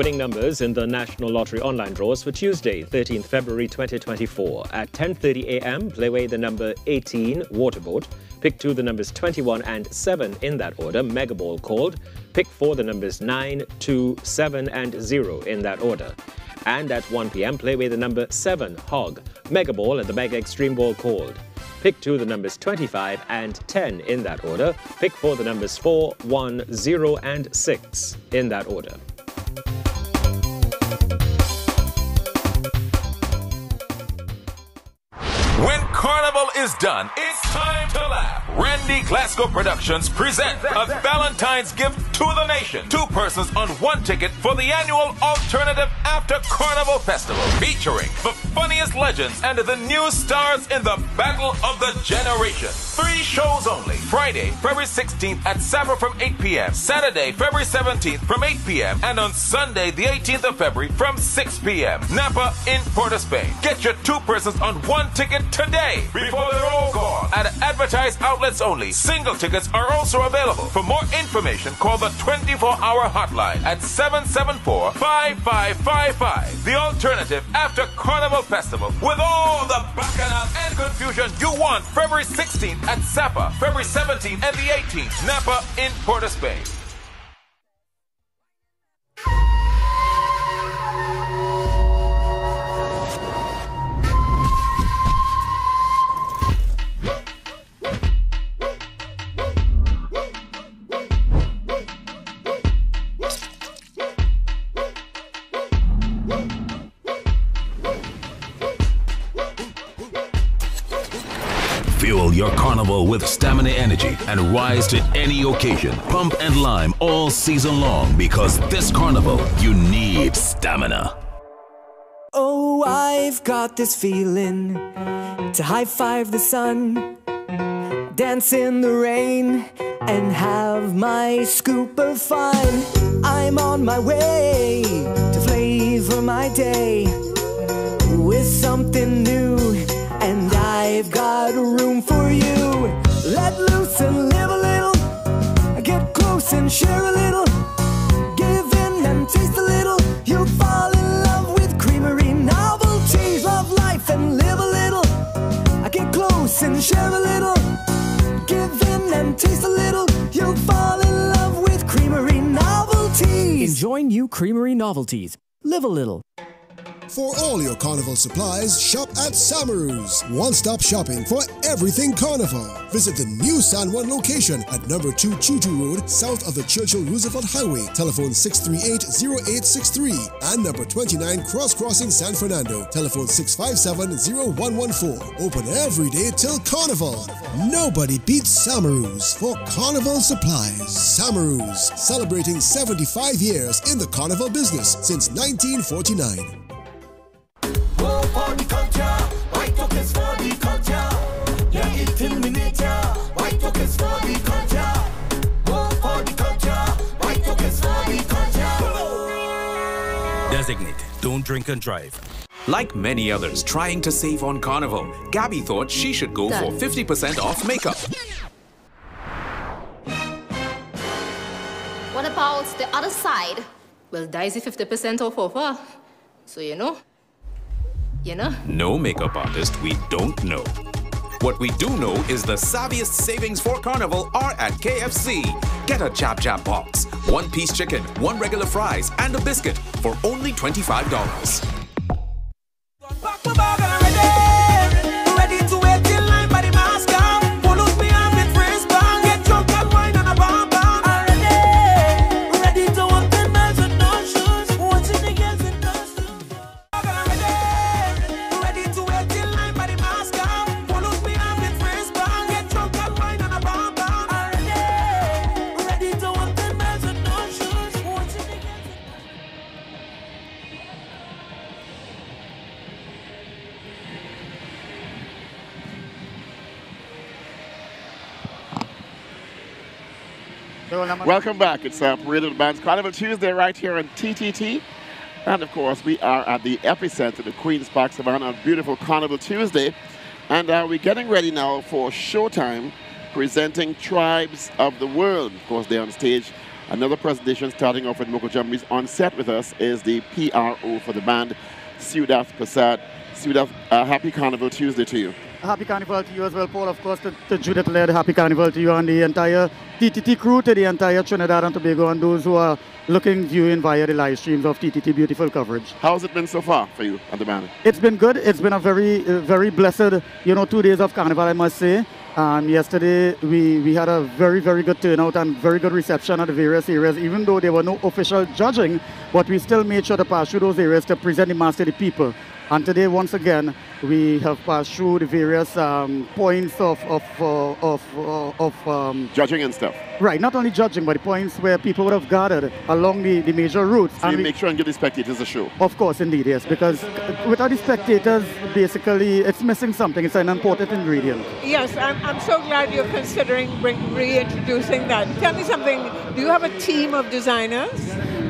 Winning numbers in the National Lottery online draws for Tuesday, 13th February 2024. At 10:30 a.m., Play Whe the number 18 Waterboat. Pick 2 the numbers 21 and 7 in that order. Mega Ball called. Pick 4 the numbers 9, 2, 7 and 0 in that order. And at 1 p.m., Play Whe the number 7 Hog. Mega Ball and the Mega Extreme Ball called. Pick 2 the numbers 25 and 10 in that order. Pick 4 the numbers 4, 1, 0 and 6 in that order. Is done, it's time to laugh. Randy Glasgow Productions present a Valentine's gift to the nation. Two persons on one ticket for the annual Alternative After Carnival Festival, featuring the funniest legends and the new stars in the Battle of the Generation. Three shows only. Friday, February 16th at Sapa from 8 p.m. Saturday, February 17th from 8 p.m. And on Sunday, the 18th of February from 6 p.m. Napa in Port of Spain. Get your two persons on one ticket today before they're all gone. At advertised outlets only. Single tickets are also available. For more information, call the 24-hour hotline at 774-5555. The alternative after Carnival Festival with all the bacchanal and confusion you want. February 16th at Sapa, February 17th and the 18th, Napa in Port of Spain. And rise to any occasion. Pump and lime all season long because this carnival, you need stamina. Oh, I've got this feeling to high five the sun, dance in the rain, and have my scoop of fun. I'm on my way to flavor my day with something new, share a little, give in and taste a little. You'll fall in love with creamery novelties. Love life and live a little. Get close and share a little, give in and taste a little. You'll fall in love with creamery novelties. Enjoy new Creamery novelties. Live a little. For all your carnival supplies, shop at Samaroo's. One stop shopping for everything carnival. Visit the new San Juan location at number 2 Chootoo Road, south of the Churchill Roosevelt Highway. Telephone 638 0863 and number 29 Cross Crossing San Fernando. Telephone 657 0114. Open every day till carnival. Nobody beats Samaroo's for carnival supplies. Samaroo's, celebrating 75 years in the carnival business since 1949. Designated. Don't drink and drive. Like many others trying to save on Carnival, Gabby thought she should go for 50% off makeup. What about the other side? Well, Daisy 50% off offer. So you know. You know? No makeup artist we don't know. What we do know is the savviest savings for Carnival are at KFC. Get a Chap Chap box, one piece chicken, one regular fries, and a biscuit for only $25. Welcome back. It's uh, Parade of the Bands Carnival Tuesday right here on TTT. And of course, we are at the epicenter, the Queen's Park Savannah, beautiful Carnival Tuesday. And uh, we're getting ready now for showtime, presenting Tribes of the World. Of course, they're on stage. Another presentation starting off with Moko Jumbies. On set with us is the PRO for the band, Sudath Prasad. Sudath, uh, happy Carnival Tuesday to you. Happy Carnival to you as well, Paul. Of course, to, to Judith Led, happy Carnival to you and the entire TTT crew, to the entire Trinidad and Tobago, and those who are looking, viewing via the live streams of TTT Beautiful coverage. How's it been so far for you and the band? It's been good. It's been a very, uh, very blessed, you know, two days of Carnival, I must say. Um, yesterday, we, we had a very, very good turnout and very good reception at the various areas, even though there were no official judging, but we still made sure to pass through those areas to present the mass to the people. And today, once again, we have pursued various um, points of of uh, of, uh, of um, judging and stuff. Right, not only judging, but the points where people would have gathered along the, the major routes. So you we- make sure and give the spectators a show. of course, indeed, yes, because without the spectators, basically, it's missing something. It's an important ingredient. Yes, I'm, I'm so glad you're considering bring, reintroducing that. Tell me something. Do you have a team of designers?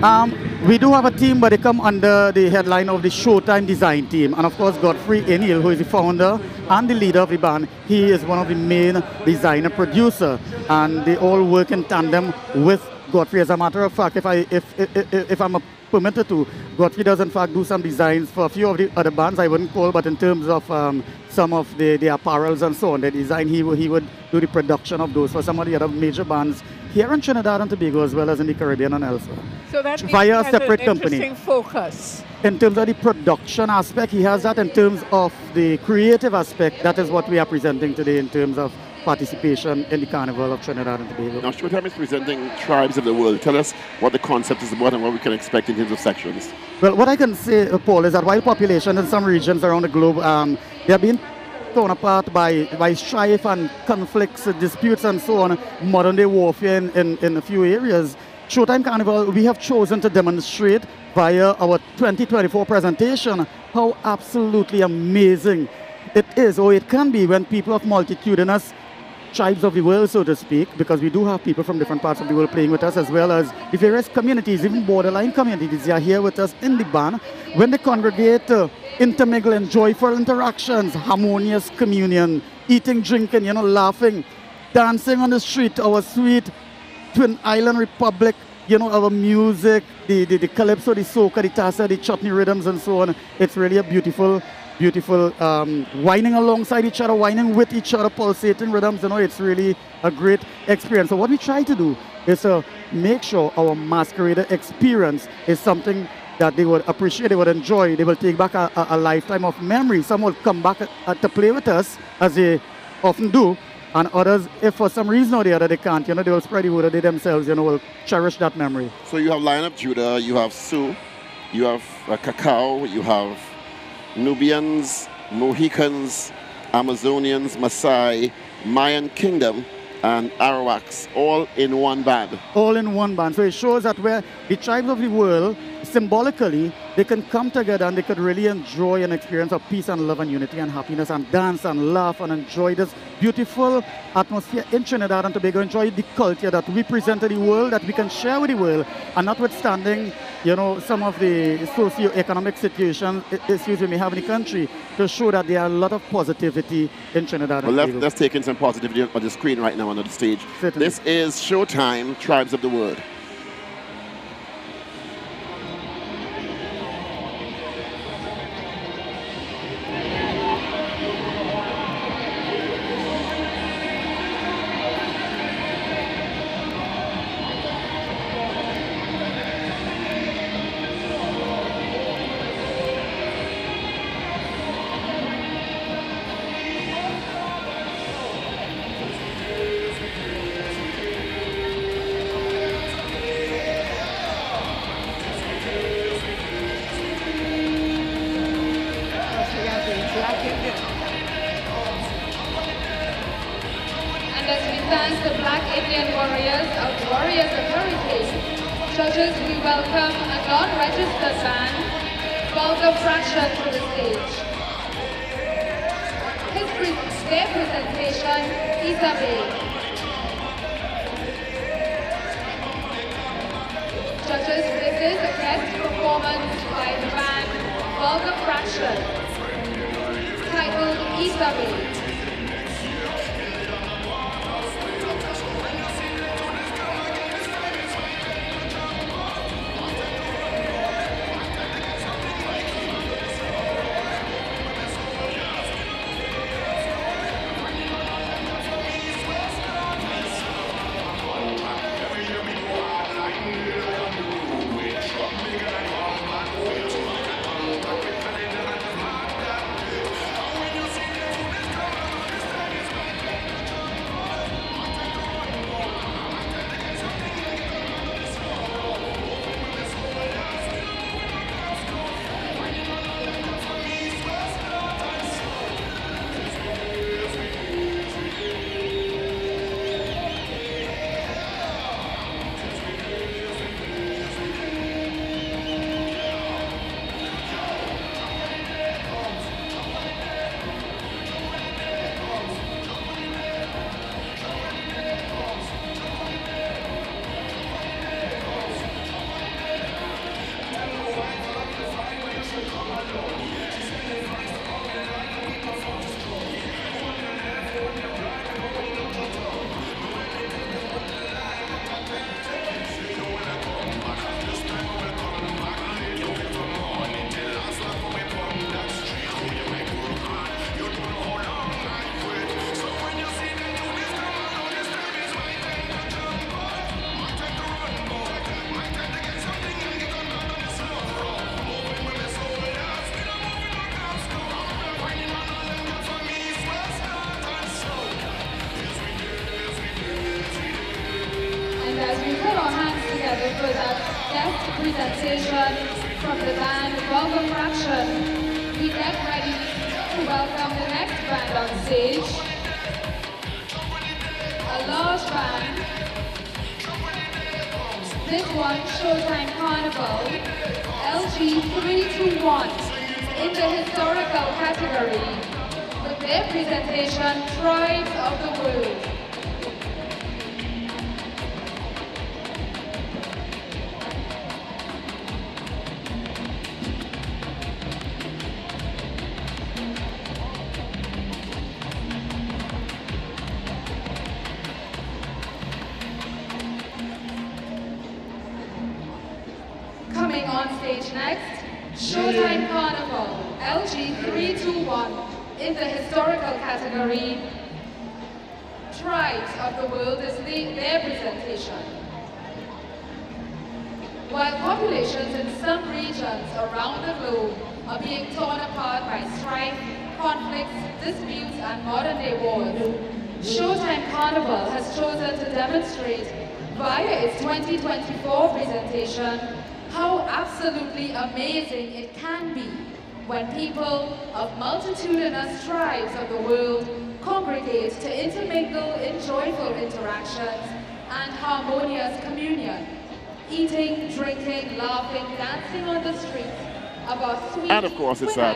Um, we do have a team, but they come under the headline of the Showtime Design Team. And of course, Godfrey Enil, who is the founder and the leader of the band, he is one of the main designer producer. And they all work in tandem with Godfrey. As a matter of fact, if, I, if, if, if, I'm permitted to, Godfrey does in fact do some designs for a few of the other bands I wouldn't call, but in terms of um, some of the, the apparels and so on, the design, he, he would do the production of those for some of the other major bands here in Trinidad and Tobago as well as in the Caribbean and elsewhere. So that means Via he a separate an company. focus. In terms of the production aspect, he has that. In terms of the creative aspect, that is what we are presenting today in terms of participation in the Carnival of Trinidad and Tobago. Now, Showtime is presenting Tribes of the World. Tell us what the concept is about and what we can expect in terms of sections. Well, what I can say, uh, Paul, is that while population in some regions around the globe, um, they are being torn apart by, by strife and conflicts, disputes, and so on, modern day warfare in, in, in a few areas. Showtime Carnival, we have chosen to demonstrate via our 2024 presentation how absolutely amazing it is, or it can be, when people of multitudinous tribes of the world, so to speak, because we do have people from different parts of the world playing with us, as well as the various communities, even borderline communities. They are here with us in the band. When they congregate, uh, intermingle in joyful interactions, harmonious communion, eating, drinking, you know, laughing, dancing on the street, our sweet Twin Island Republic, you know, our music, the, the, the calypso, the soca, the tassa, the chutney rhythms, and so on. It's really a beautiful, beautiful um, whining alongside each other, whining with each other, pulsating rhythms. You know, it's really a great experience. So what we try to do is to make sure our masquerader experience is something that they would appreciate, they would enjoy, they will take back a, a, a lifetime of memory. Some will come back uh, to play with us, as they often do, and others, if for some reason or the other they can't, you know, they will spread the word or they themselves, you know, will cherish that memory. So you have of Judah, you have Sioux, you have uh, Cacao, you have Nubians, Mohicans, Amazonians, Maasai, Mayan Kingdom, and Arawaks, all in one band. All in one band. So it shows that where the tribes of the world symbolically, they can come together and they could really enjoy an experience of peace and love and unity and happiness and dance and laugh and enjoy this beautiful atmosphere in Trinidad and Tobago, enjoy the culture that we present to the world, that we can share with the world, and notwithstanding, you know, some of the socio-economic situation issues we may have in the country, to show that there are a lot of positivity in Trinidad Well, and let's, Tobago. let's take in some positivity on the screen right now on the stage. This is Showtime, Tribes of the World.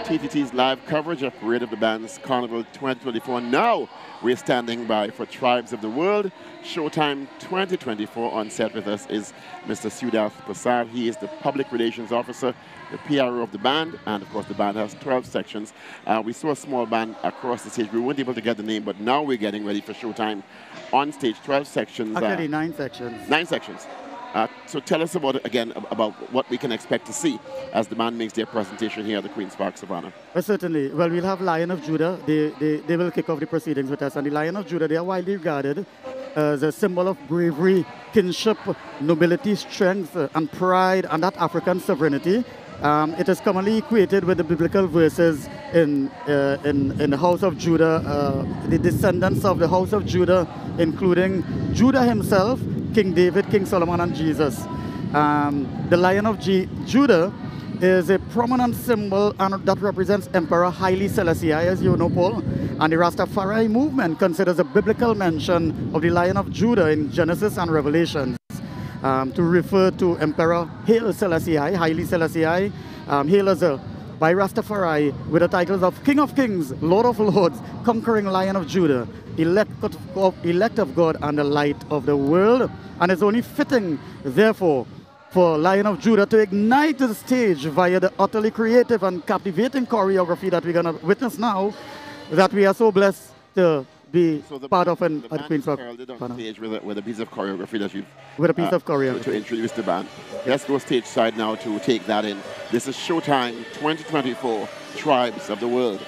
TTT's live coverage of Parade of the Bands Carnival 2024. Now we're standing by for Tribes of the World. Showtime 2024 on set with us is Mr. Sudath Prasad. He is the Public Relations Officer, the PRO of the band, and of course the band has 12 sections. Uh, we saw a small band across the stage. We weren't able to get the name, but now we're getting ready for Showtime on stage. 12 sections. uh, Actually, nine sections. Nine sections. Uh, so tell us about again about what we can expect to see as the band makes their presentation here at the Queen's Park Savannah. Uh, certainly. Well, we'll have Lion of Judah. They, they, they will kick off the proceedings with us. And the Lion of Judah, they are widely regarded as a symbol of bravery, kinship, nobility, strength, uh, and pride, and that African sovereignty. Um, it is commonly equated with the biblical verses in, uh, in, in the House of Judah, uh, the descendants of the House of Judah, including Judah himself, King David, King Solomon, and Jesus. Um, the Lion of G- Judah is a prominent symbol and that represents Emperor Haile Selassie, as you know, Paul. And the Rastafari movement considers a biblical mention of the Lion of Judah in Genesis and Revelation um, to refer to Emperor Haile Selassie, Haile Selassie, um, hailed as by Rastafari with the titles of King of Kings, Lord of Lords, Conquering Lion of Judah, elect of, elect of God, and the light of the world. And it's only fitting, therefore, for Lion of Judah to ignite the stage via the utterly creative and captivating choreography that we're going to witness now, that we are so blessed to be part of at Queen's Park. Heralded on stage with a, with a piece of choreography that you've With a piece of uh, to, choreography. to introduce the band. Let's go stage side now to take that in. This is Showtime 2024 Tribes of the World.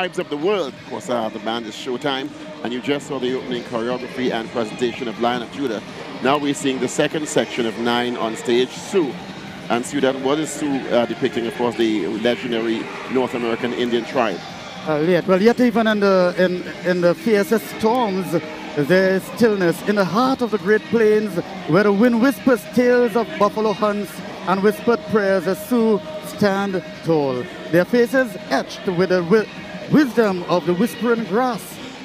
Of the World, of course, uh, the band is Showtime, and you just saw the opening choreography and presentation of Lion of Judah. Now we're seeing the second section of Nine on stage, Sioux. And that what is Sioux uh, depicting, of course, the legendary North American Indian tribe? Uh, yet, well, yet even in the in in the fiercest storms, there is stillness in the heart of the Great Plains, where the wind whispers tales of buffalo hunts and whispered prayers. The Sioux stand tall, their faces etched with the wisdom of the whispering grass.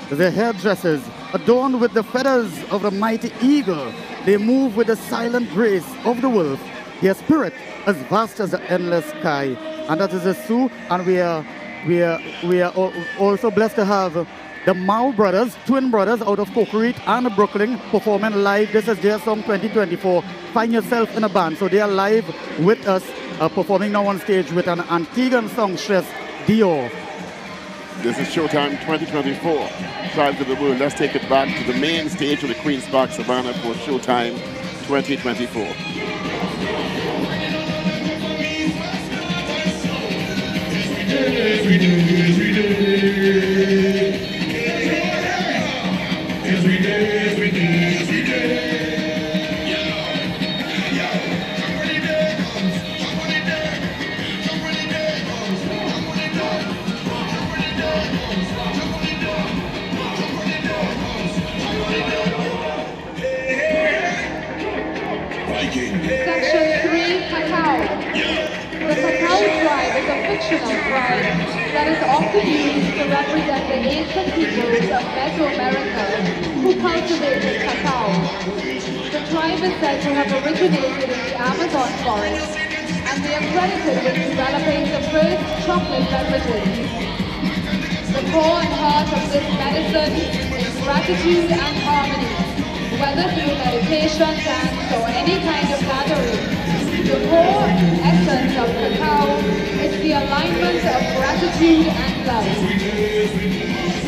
Their headdresses adorned with the feathers of the mighty eagle. They move with the silent grace of the wolf. Their spirit as vast as the endless sky, and that is the Sioux. And we are we are, we are al- also blessed to have the Mao brothers, twin brothers out of Cocorite and Brooklyn performing live. This is their song 2024. Find yourself in a band. So they are live with us, uh, performing now on stage with an Antiguan songstress, Dior. This is Showtime 2024, Tribes of the World. Let's take it back to the main stage of the Queen's Park Savannah for Showtime 2024. Every day, every day. That is often used to represent the ancient peoples of Mesoamerica who cultivated cacao. The tribe is said to have originated in the Amazon forest, and they are credited with developing the first chocolate beverages. The core and heart of this medicine is gratitude and harmony, whether through meditation, dance, or any kind of gathering. The core essence of cacao is the alignment of gratitude and love.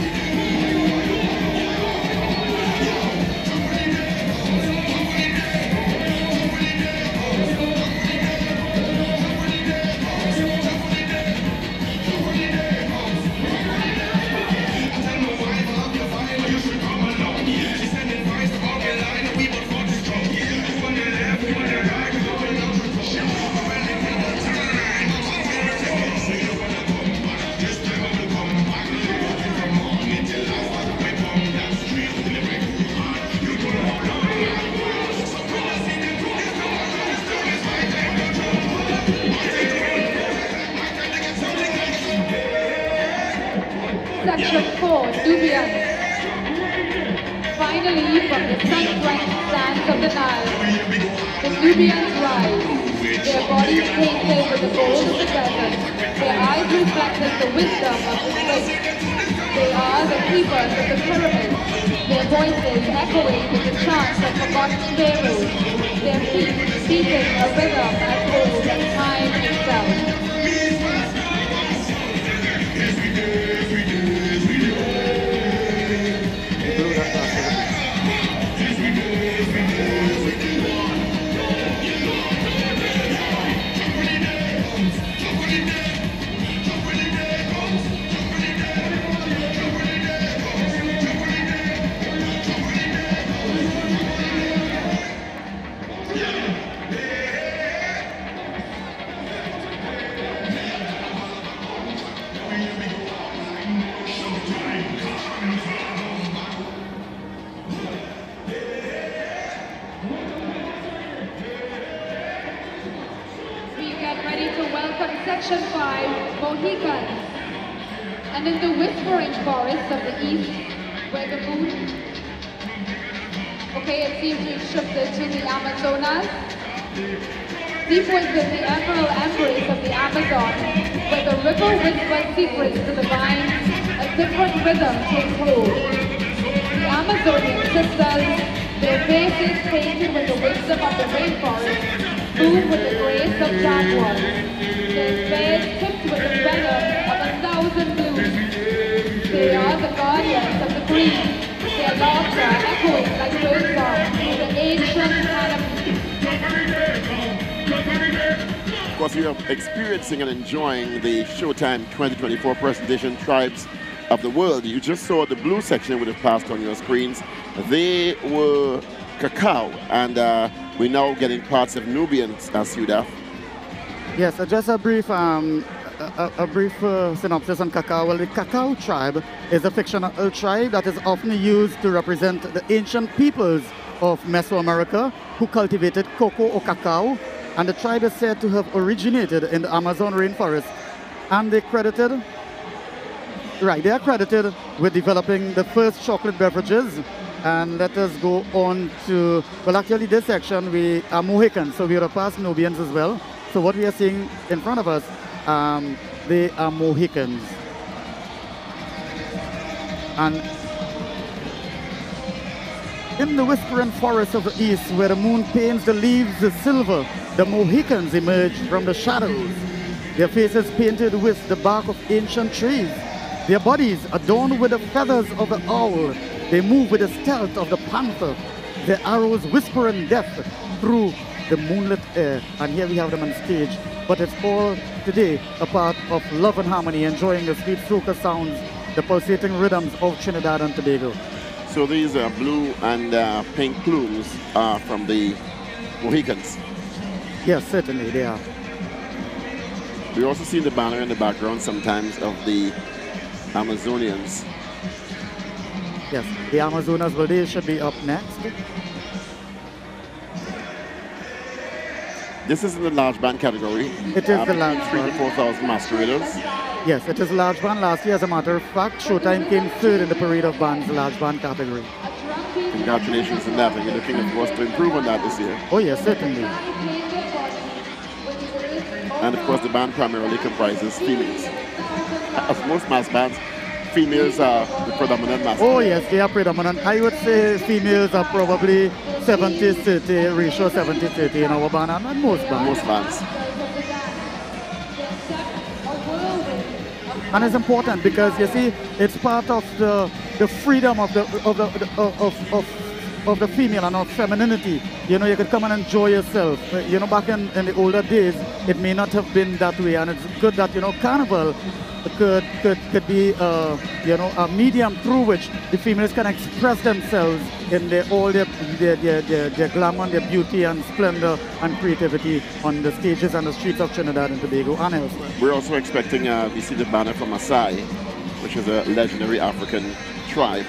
4, Finally, from the sun-drenched sands of the Nile, the Nubians rise, their bodies painted with the gold of the desert, their eyes reflecting the wisdom of the Sphinx. They are the keepers of the pyramids, their voices echoing with the chants of forgotten pharaohs, their feet beating a rhythm as old as time itself. Forests of the east, where the moon... Okay, it seems we've shifted to the Amazonas. Deep within the emerald embrace of the Amazon, where the river whispers secrets to the vines, a different rhythm takes hold. The Amazonian sisters, their faces painted with the wisdom of the rainforest, move with the grace of jaguars. Their spears tipped with the venom They are the guardians of the green, their laughter echoing like birdsong through the ancient canopy. Of course, you're experiencing and enjoying the Showtime 2024 presentation, Tribes of the World, you just saw the blue section would have passed on your screens. They were cacao, and uh, we're now getting parts of Nubian uh, Suda. Yes, uh, just a brief, um, a, a- brief uh, synopsis on cacao. Well, the cacao tribe is a fictional tribe that is often used to represent the ancient peoples of Mesoamerica who cultivated cocoa or cacao, and the tribe is said to have originated in the Amazon rainforest, and they credited. Right, they are credited with developing the first chocolate beverages. And let us go on to, well, actually, this section we are Mohicans, so we are past Nubians as well. So what we are seeing in front of us, um, they are Mohicans. And in the whispering forest of the east, where the moon paints the leaves silver, the Mohicans emerge from the shadows. Their faces painted with the bark of ancient trees. Their bodies adorned with the feathers of the owl. They move with the stealth of the panther. Their arrows whispering death through the moonlit air. And here we have them on stage. But it's all today a part of love and harmony, enjoying the sweet soca sounds, the pulsating rhythms of Trinidad and Tobago. So these are blue and uh, pink plumes are from the Mohicans. Yes, certainly they are. We also see the banner in the background sometimes of the Amazonians. Yes, the Amazonas, well, they should be up next. This is in the large band category. It is the um, large Three to band. 4,000 masqueraders. Yes, it is a large band. Last year, as a matter of fact, Showtime came third in the parade of bands, large band category. Congratulations on that. And you're looking, of course, to improve on that this year. Oh, yes, certainly. And of course, the band primarily comprises females. As most mass bands, females are the predominant mass. Oh, yes, they are predominant. I would say females are probably 70 30, ratio 70 30 in our band and most bands. Most bands. And it's important because you see, it's part of the the freedom of the of the of of, of, of the female and of femininity. You know, you could come and enjoy yourself. You know, back in, in the older days, it may not have been that way, and it's good that you know, carnival could could could be uh, you know a medium through which the females can express themselves in their all their their, their, their, their glamour, their beauty and splendor and creativity on the stages and the streets of Trinidad and Tobago and elsewhere. We're also expecting, uh, we see the banner from Maasai, which is a legendary African tribe.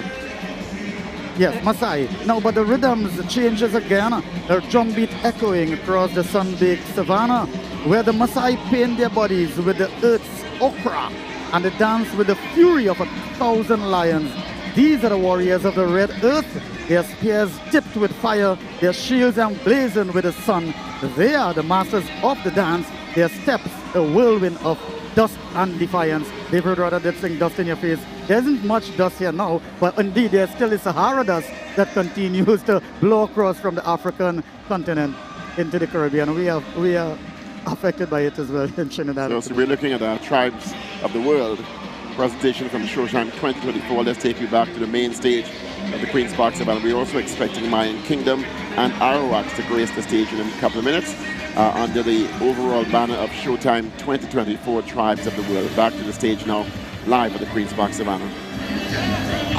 Yes, Masai. Now, but the rhythms changes again. The drum beat echoing across the sun-baked savannah, where the Masai paint their bodies with the earth's ochre and they dance with the fury of a thousand lions. These are the warriors of the red earth. Their spears tipped with fire, their shields emblazoned with the sun. They are the masters of the dance. Their steps, a whirlwind of dust and defiance. David Rudder did sing dust in your face. There isn't much dust here now, but indeed there still is Sahara dust that continues to blow across from the African continent into the Caribbean. We are we are affected by it as well in Trinidad. So, so we're looking at our tribes of the world presentation from Showtime 2024. Let's take you back to the main stage of the Queen's Park Savannah. We're also expecting Mayan Kingdom and Arawaks to grace the stage in a couple of minutes uh, under the overall banner of Showtime 2024 Tribes of the World. Back to the stage now, live at the Queen's Park Savannah.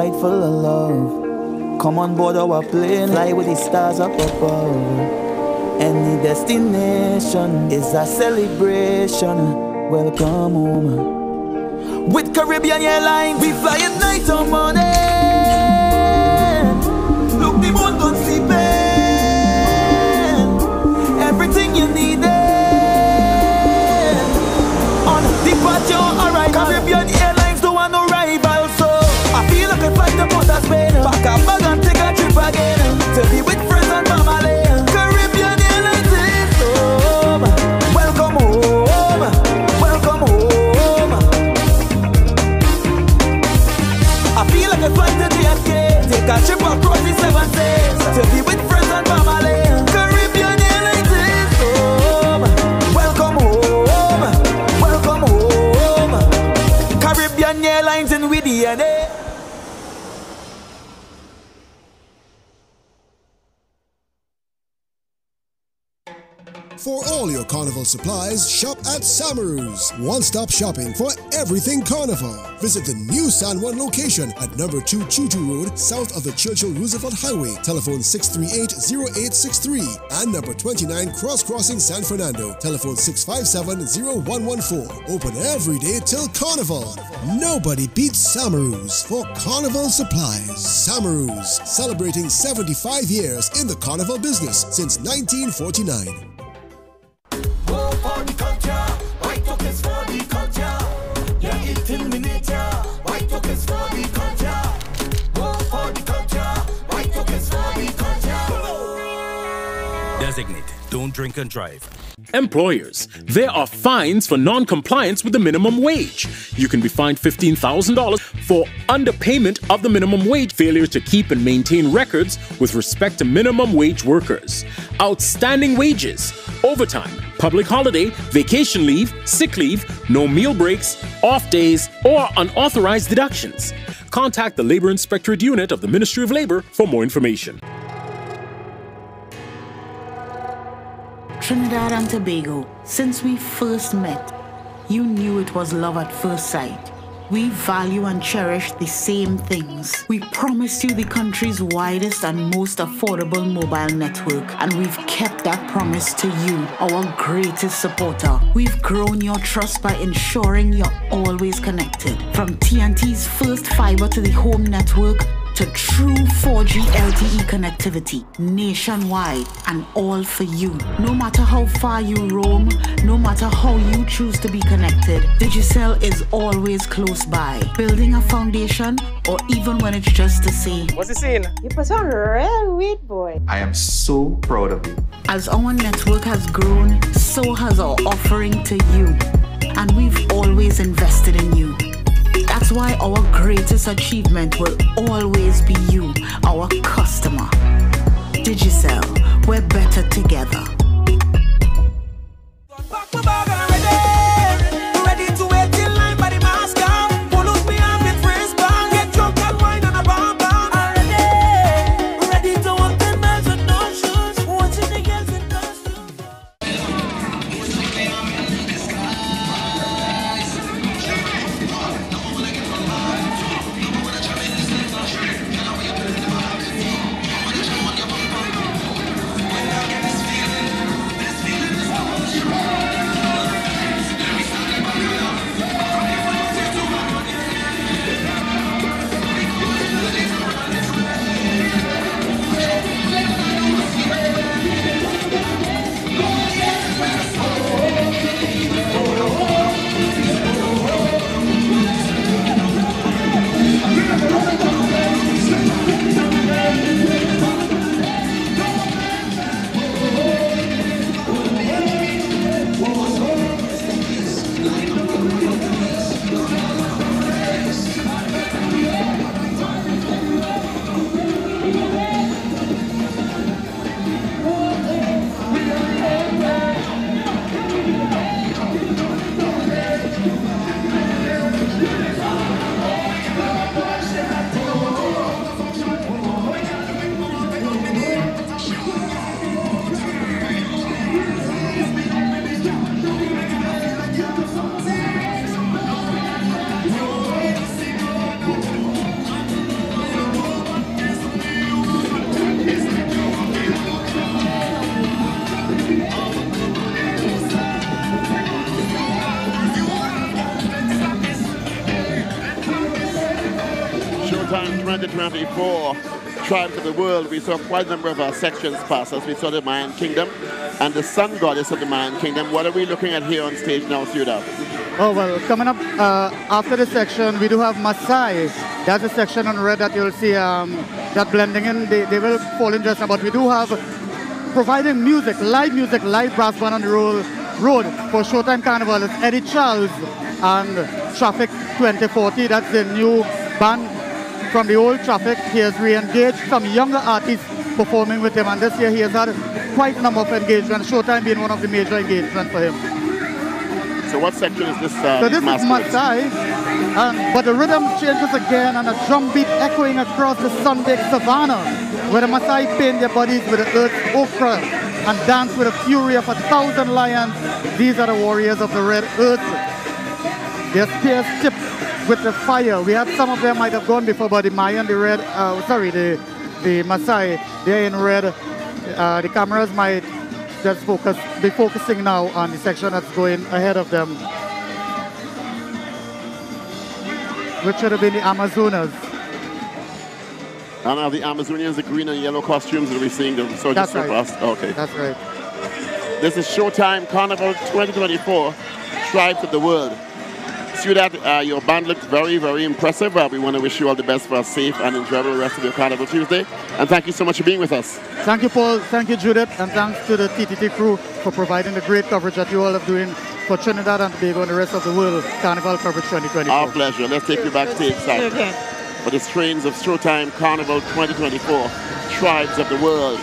Flight full of love. Come on board our plane, fly with the stars up above. Any destination is a celebration. Welcome home. With Caribbean Airlines, we fly at night or morning. Carnival supplies, shop at Samaroo's. One stop shopping for everything carnival. Visit the new San Juan location at number 2 Chootoo Road, south of the Churchill Roosevelt Highway. Telephone 638 0863 and number 29 Cross Crossing San Fernando. Telephone 657 0114. Open every day till carnival. Nobody beats Samaroo's for carnival supplies. Samaroo's, celebrating 75 years in the carnival business since 1949. Don't drink and drive. Employers, there are fines for non compliance with the minimum wage. You can be fined $15,000 for underpayment of the minimum wage, failure to keep and maintain records with respect to minimum wage workers, outstanding wages, overtime, public holiday, vacation leave, sick leave, no meal breaks, off days, or unauthorized deductions. Contact the Labor Inspectorate Unit of the Ministry of Labor for more information. Trinidad and Tobago, since we first met, you knew it was love at first sight. We value and cherish the same things. We promised you the country's widest and most affordable mobile network, and we've kept that promise to you, our greatest supporter. We've grown your trust by ensuring you're always connected. From TNT's first fiber to the home network to true 4G LTE connectivity nationwide and all for you. No matter how far you roam, no matter how you choose to be connected, Digicel is always close by, building a foundation or even when it's just to say, What's the scene? You put on real weed, boy. I am so proud of you. As our network has grown, so has our offering to you. And we've always invested in you. That's why our greatest achievement will always be you, our customer. Digicel, we're better together. 1994 Tribes of the World, we saw quite a number of our sections pass as we saw the Mayan Kingdom and the Sun Goddess of the Mayan Kingdom. What are we looking at here on stage now, Suda? Oh, well, coming up uh, after this section, we do have Maasai. That's a section on red that you'll see um, that blending in. They, they will fall in just now, but we do have providing music, live music, live brass band on the road, road for Showtime Carnival. It's Eddie Charles and Traffic 2040. That's the new band from the old Traffic. He has re-engaged some younger artists performing with him, and this year he has had quite a number of engagements, Showtime being one of the major engagements for him. So what section is this? Uh, So this is? Maasai, and, but the rhythm changes again and a drum beat echoing across the sun-baked savannah, where the Maasai paint their bodies with the earth's ochre and dance with the fury of a thousand lions. These are the warriors of the red earth. Their spears tipped with the fire. We had some of them might have gone before, but the Mayan, the red, uh, sorry, the the Maasai, they're in red. Uh, the cameras might just focus, be focusing now on the section that's going ahead of them, which should have been the Amazonas. And are the Amazonians the green and yellow costumes that we're seeing the so right. fast? Okay. That's right. This is Showtime Carnival 2024, Tribes of the World. Ciudad, uh, your band looked very, very impressive. Uh, we want to wish you all the best for a safe and enjoyable rest of your Carnival Tuesday. And thank you so much for being with us. Thank you, Paul. Thank you, Judith. And thanks to the TTT crew for providing the great coverage that you all are doing for Trinidad and Tobago and the rest of the world. Carnival coverage 2024. Our pleasure. Let's take you backstage, side for the strains of Showtime Carnival 2024, Tribes of the World.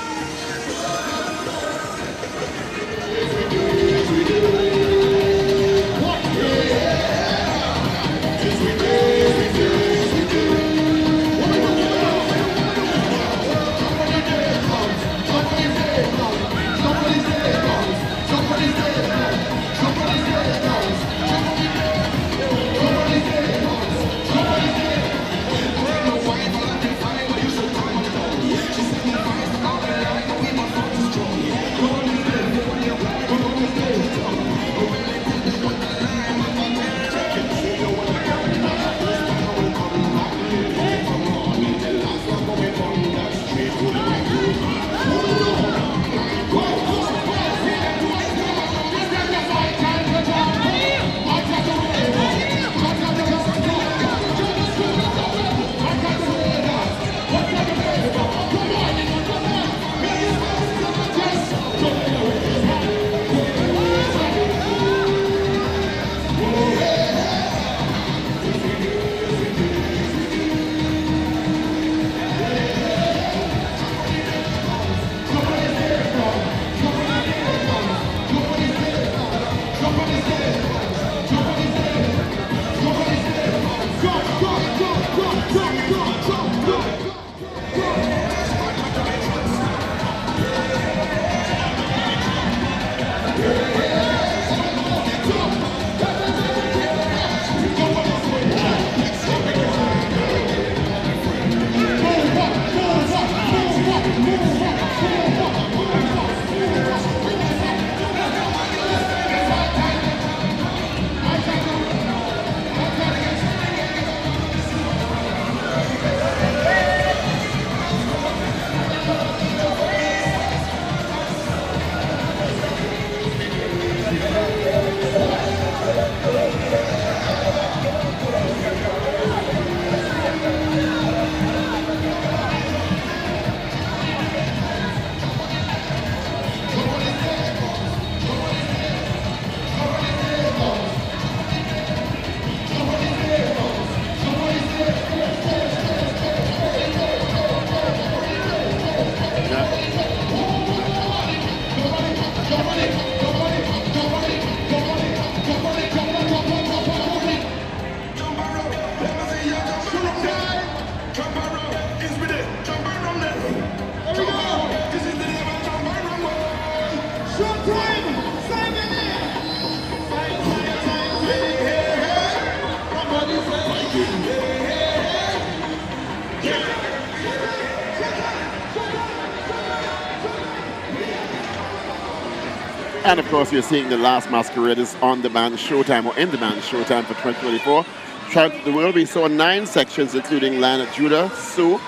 Course, you're seeing the last masquerade is on demand showtime or in demand showtime for 2024. Throughout the world, we saw nine sections, including Land of Judah, Sioux,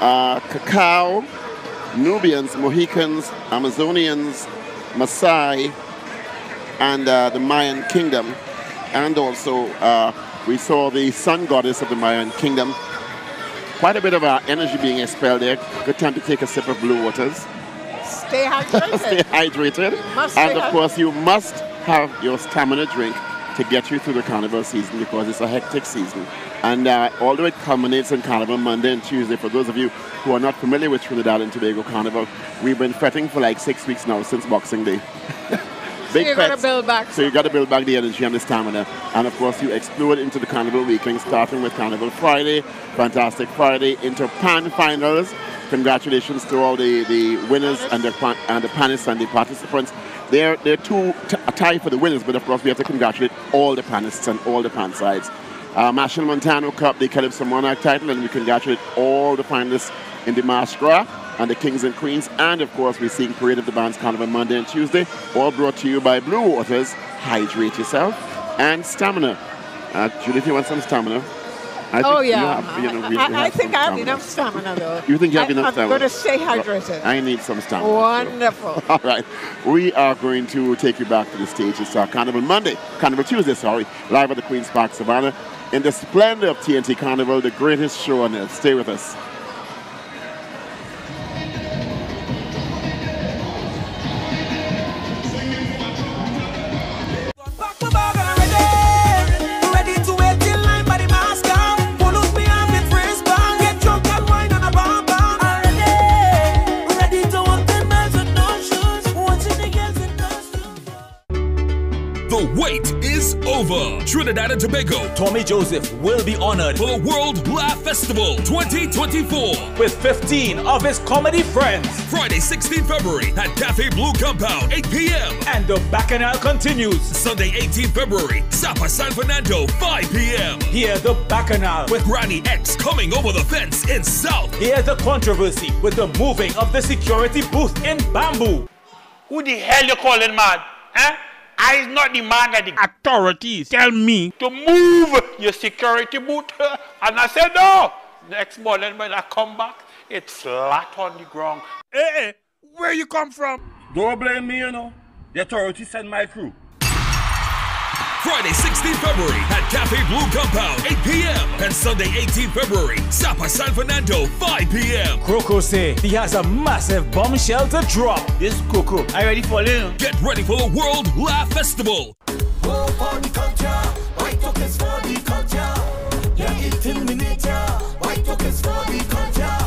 uh, Cacao, Nubians, Mohicans, Amazonians, Maasai, and uh, the Mayan Kingdom. And also, uh, we saw the sun goddess of the Mayan Kingdom. Quite a bit of our energy being expelled there. Good time to take a sip of blue waters. Stay hydrated. stay hydrated. Must and stay of course, you must have your stamina drink to get you through the carnival season because it's a hectic season. And uh, although it culminates in Carnival Monday and Tuesday, for those of you who are not familiar with Trinidad and Tobago Carnival, we've been fretting for like six weeks now since Boxing Day. big you gotta build back So you got to build back the energy and the stamina. And of course, you explode into the Carnival weekend, starting with Carnival Friday, Fantastic Friday, into Pan Finals. Congratulations to all the, the winners and the, and the panelists and the participants. They're, they're two t- a tie for the winners, but of course, we have to congratulate all the panelists and all the pan sides. Uh, Machel Montano Cup, the Calypso Monarch title, and we congratulate all the finalists in the Gras and the Kings and Queens. And of course, we're seeing Parade of the Bands Carnival Monday and Tuesday, all brought to you by Blue Waters. Hydrate yourself and stamina. Uh, Julie, if you want some stamina. I oh yeah, have- you know, I, I think I have stamina. enough stamina though. You think you have I, enough I'm stamina? going to stay hydrated. I need some stamina. Wonderful. All right. We are going to take you back to the stage. It's our Carnival Monday, Carnival Tuesday, sorry, live at the Queen's Park Savannah. In the splendor of TNT Carnival, the greatest show on earth. Stay with us. Over. Trinidad and Tobago. Tommy Joseph will be honored for the World Laugh Festival 2024 with 15 of his comedy friends. Friday, 16 February at Cafe Blue Compound, 8 p.m. And the Bacchanal continues. Sunday, 18 February, Sapa San Fernando, 5 p.m. Hear the Bacchanal with Granny X coming over the fence in South. Hear the controversy with the moving of the security booth in Bamboo. Who the hell you calling mad? Eh? I is not the man that the authorities tell me to move your security boot. And I said no. Next morning when I come back, it's flat on the ground. Hey, hey, where you come from? Don't blame me, you know. The authorities sent my crew. Friday, 16 February at Cafe Blue Compound, 8 p.m. And Sunday, 18 February, Sapa San Fernando, 5 p.m. Croco say he has a massive bombshell to drop. This Coco, I ready for it? Get ready for the World Laugh Festival. Go for the culture, White tokens for the culture. Yeah, eating miniature. White tokens for the culture.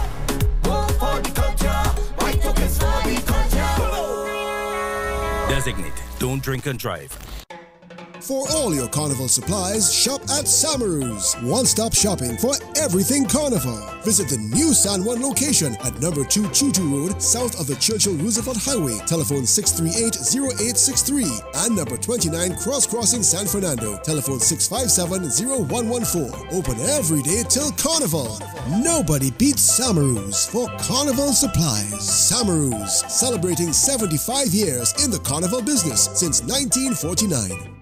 Go for the culture. White tokens for the culture. Designate. Don't drink and drive. For all your carnival supplies, shop at Samaroo's. One stop shopping for everything carnival. Visit the new San Juan location at number 2 Chootoo Road, south of the Churchill Roosevelt Highway. Telephone 638 0863. And number 29 Cross Crossing San Fernando. Telephone 657 0114. Open every day till carnival. Nobody beats Samaroo's for carnival supplies. Samaroo's, celebrating 75 years in the carnival business since 1949.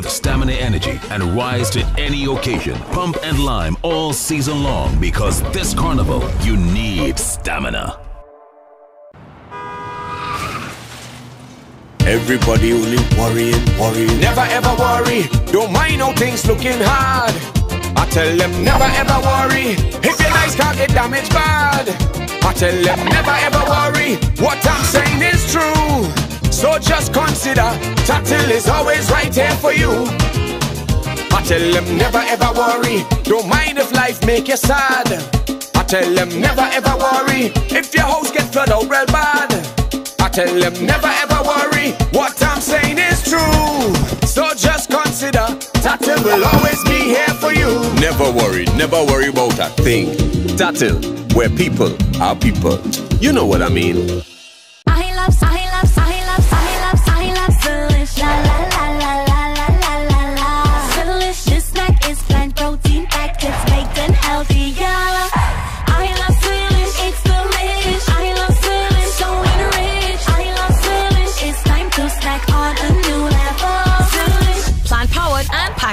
With stamina energy and rise to any occasion. Pump and lime all season long because this carnival, you need stamina. Everybody only worrying, worrying. Never ever worry. Don't mind how things looking hard. I tell them never ever worry. If your nice can't get damaged bad. I tell them never ever worry. What I'm saying is true. So just consider Tatil is always right here for you. I tell them never ever worry. Don't mind if life make you sad. I tell them never ever worry. If your house get flooded out real bad. I tell them never ever worry. What I'm saying is true. So just consider Tatil will always be here for you. Never worry, never worry about a thing. Tatil, where people are people. You know what I mean. I love,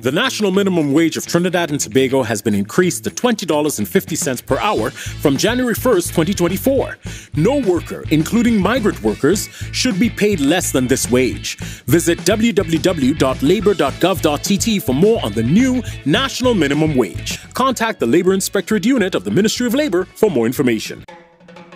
The national minimum wage of Trinidad and Tobago has been increased to $20.50 per hour from January 1st, 2024. No worker, including migrant workers, should be paid less than this wage. Visit www.labor.gov.tt for more on the new national minimum wage. Contact the Labor Inspectorate Unit of the Ministry of Labor for more information.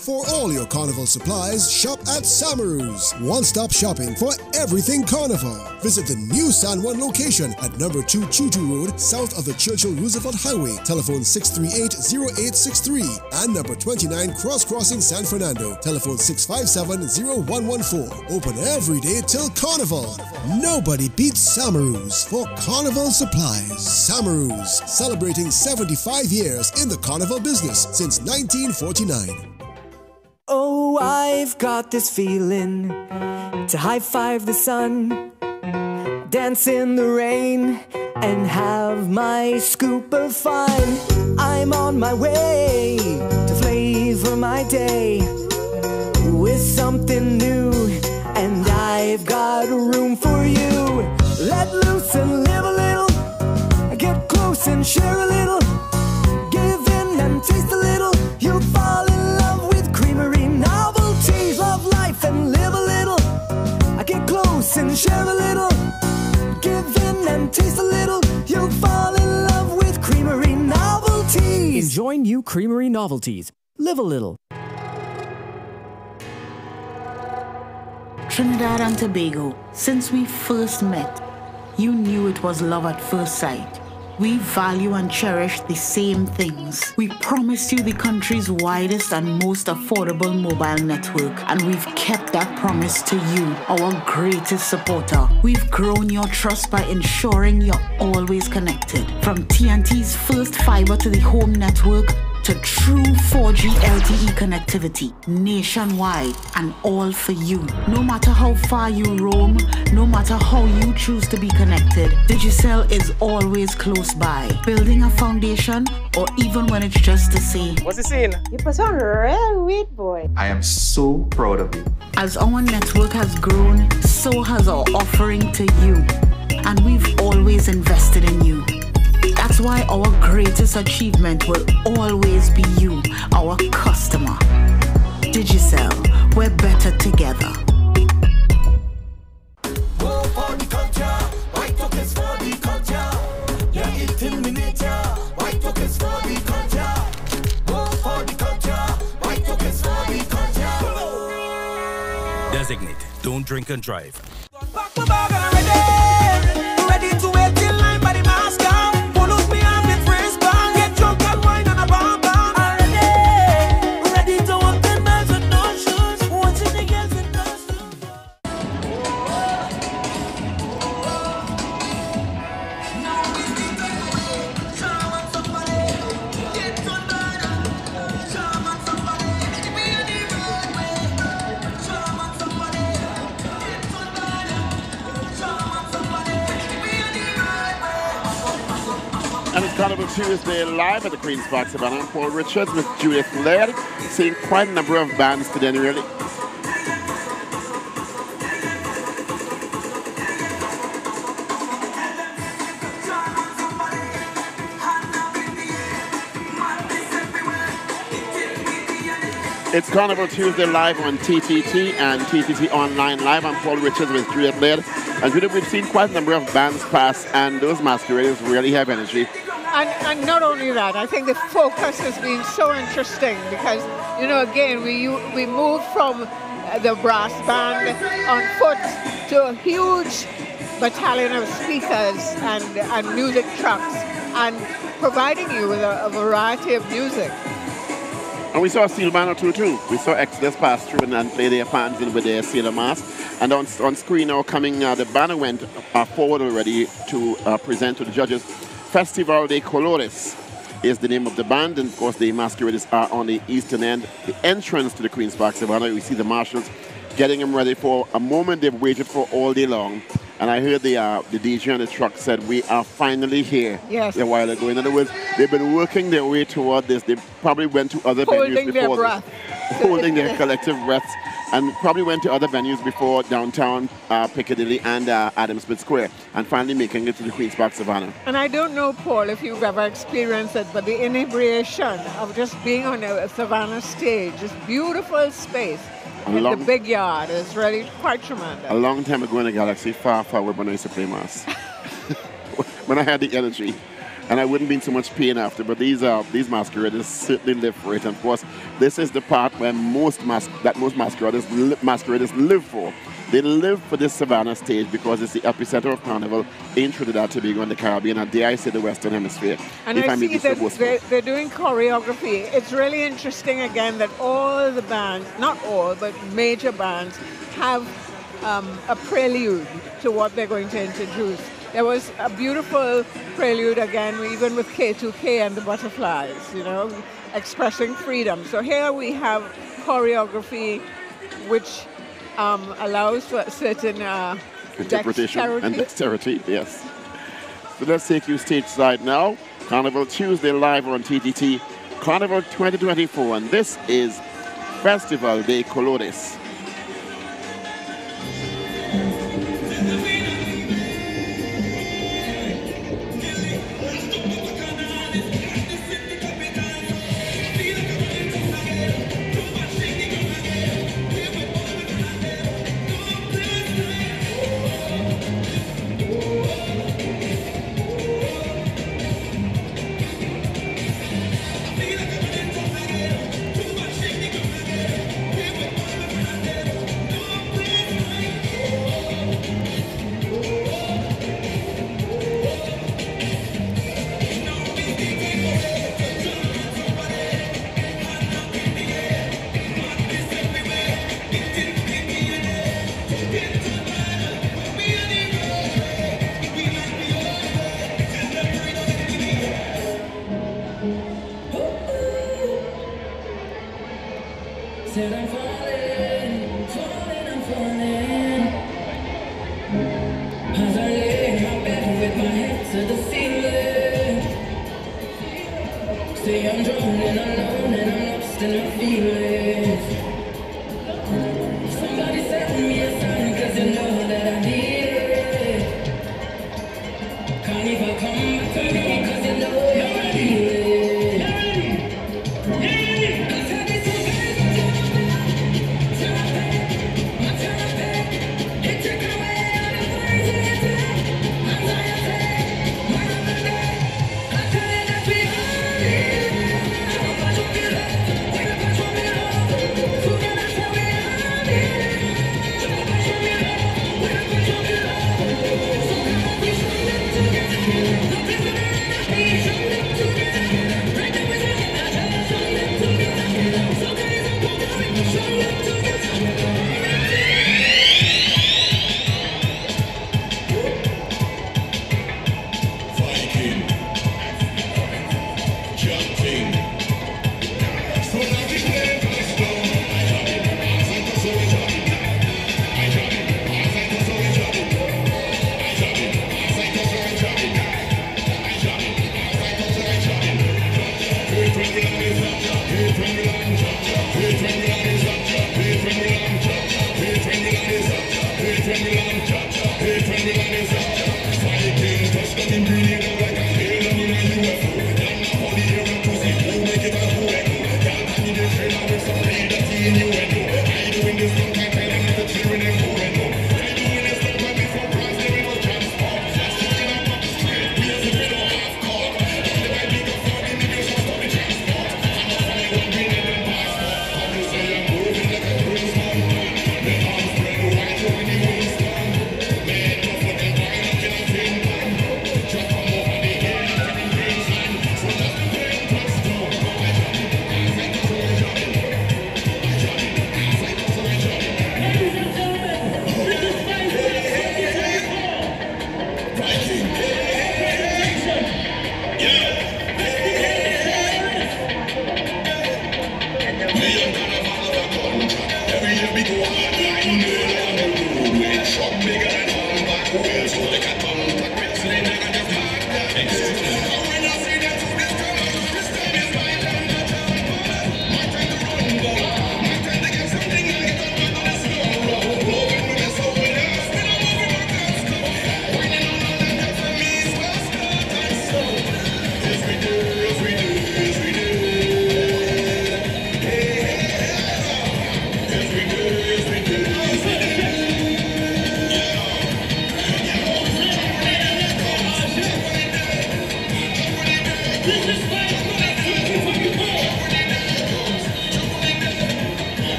For all your carnival supplies, shop at Samaroo's. One stop shopping for everything carnival. Visit the new San Juan location at number 2 Chootoo Road, south of the Churchill Roosevelt Highway. Telephone 638 0863 and number 29 Cross Crossing San Fernando. Telephone 657 0114. Open every day till carnival. Nobody beats Samaroo's for carnival supplies. Samaroo's, celebrating 75 years in the carnival business since 1949. Oh, I've got this feeling to high five the sun, dance in the rain, and have my scoop of fun. I'm on my way to flavor my day with something new, and I've got room for you. Let loose and live a little, get close and share a little, give in and taste a little. You'll get close and share a little, give in and taste a little. You'll fall in love with creamery novelties. Enjoy new creamery novelties. Live a little. Trinidad and Tobago, since we first met, you knew it was love at first sight. We value and cherish the same things. We promised you the country's widest and most affordable mobile network, and we've kept that promise to you, our greatest supporter. We've grown your trust by ensuring you're always connected. From TNT's first fiber to the home network to true 4G LTE connectivity nationwide and all for you. No matter how far you roam, no matter how you choose to be connected, Digicel is always close by, building a foundation or even when it's just to say, What's the scene? You put on real weed, boy. I am so proud of you. As our network has grown, so has our offering to you. And we've always invested in you. That's why our greatest achievement will always be you, our customer. Digicel, we're better together. Designated. Don't drink and drive. Carnival Tuesday live at the Queen's Park Savannah. I'm Paul Richards with Judith Laird, seeing quite a number of bands today, really. It's Carnival Tuesday live on TTT and TTT Online Live. I'm Paul Richards with Judith Laird. And Judith, we've seen quite a number of bands pass, and those masqueraders really have energy. And, and not only that, I think the focus has been so interesting because, you know, again, we we moved from uh, the brass band on foot to a huge battalion of speakers and, and music trucks and providing you with a, a variety of music. And we saw Steel Banner 2 too. We saw Exodus pass through and, and play their fans in with their sailor mask. And on, on screen now coming, uh, the banner went uh, forward already to uh, present to the judges. Festival de Colores is the name of the band. And of course, the masqueraders are on the eastern end. The entrance to the Queen's Park Savannah, we see the marshals getting them ready for a moment they've waited for all day long. And I heard the uh, the DJ on the truck said, "We are finally here." Yes. A while ago. In other words, they've been working their way toward this. They probably went to other venues Holding their before breath. this. holding their collective breaths and probably went to other venues before downtown uh, Piccadilly and uh, Adam Smith Square and finally making it to the Queen's Park Savannah. And I don't know, Paul, if you've ever experienced it, but the inebriation of just being on a Savannah stage, this beautiful space long- the big yard is really quite tremendous. A long time ago in a galaxy far, far away when I used to play mass. when I had the energy. And I wouldn't be in so much pain after, but these uh, these masqueraders certainly live for it. And of course, this is the part where most mas- that most masqueraders li- masqueraders live for. They live for this Savannah stage because it's the epicenter of carnival in Trinidad, Tobago, and the Caribbean, and dare I say the Western Hemisphere. And if I I see that they're, they're doing choreography. It's really interesting again that all the bands, not all, but major bands, have um, a prelude to what they're going to introduce. There was a beautiful prelude again, even with K2K and the butterflies, you know, expressing freedom. So here we have choreography which um, allows for a certain uh, interpretation and dexterity. dexterity, yes. So let's take you stage stateside now. Carnival Tuesday live on TTT. Carnival 2024, and this is Festival de Colores.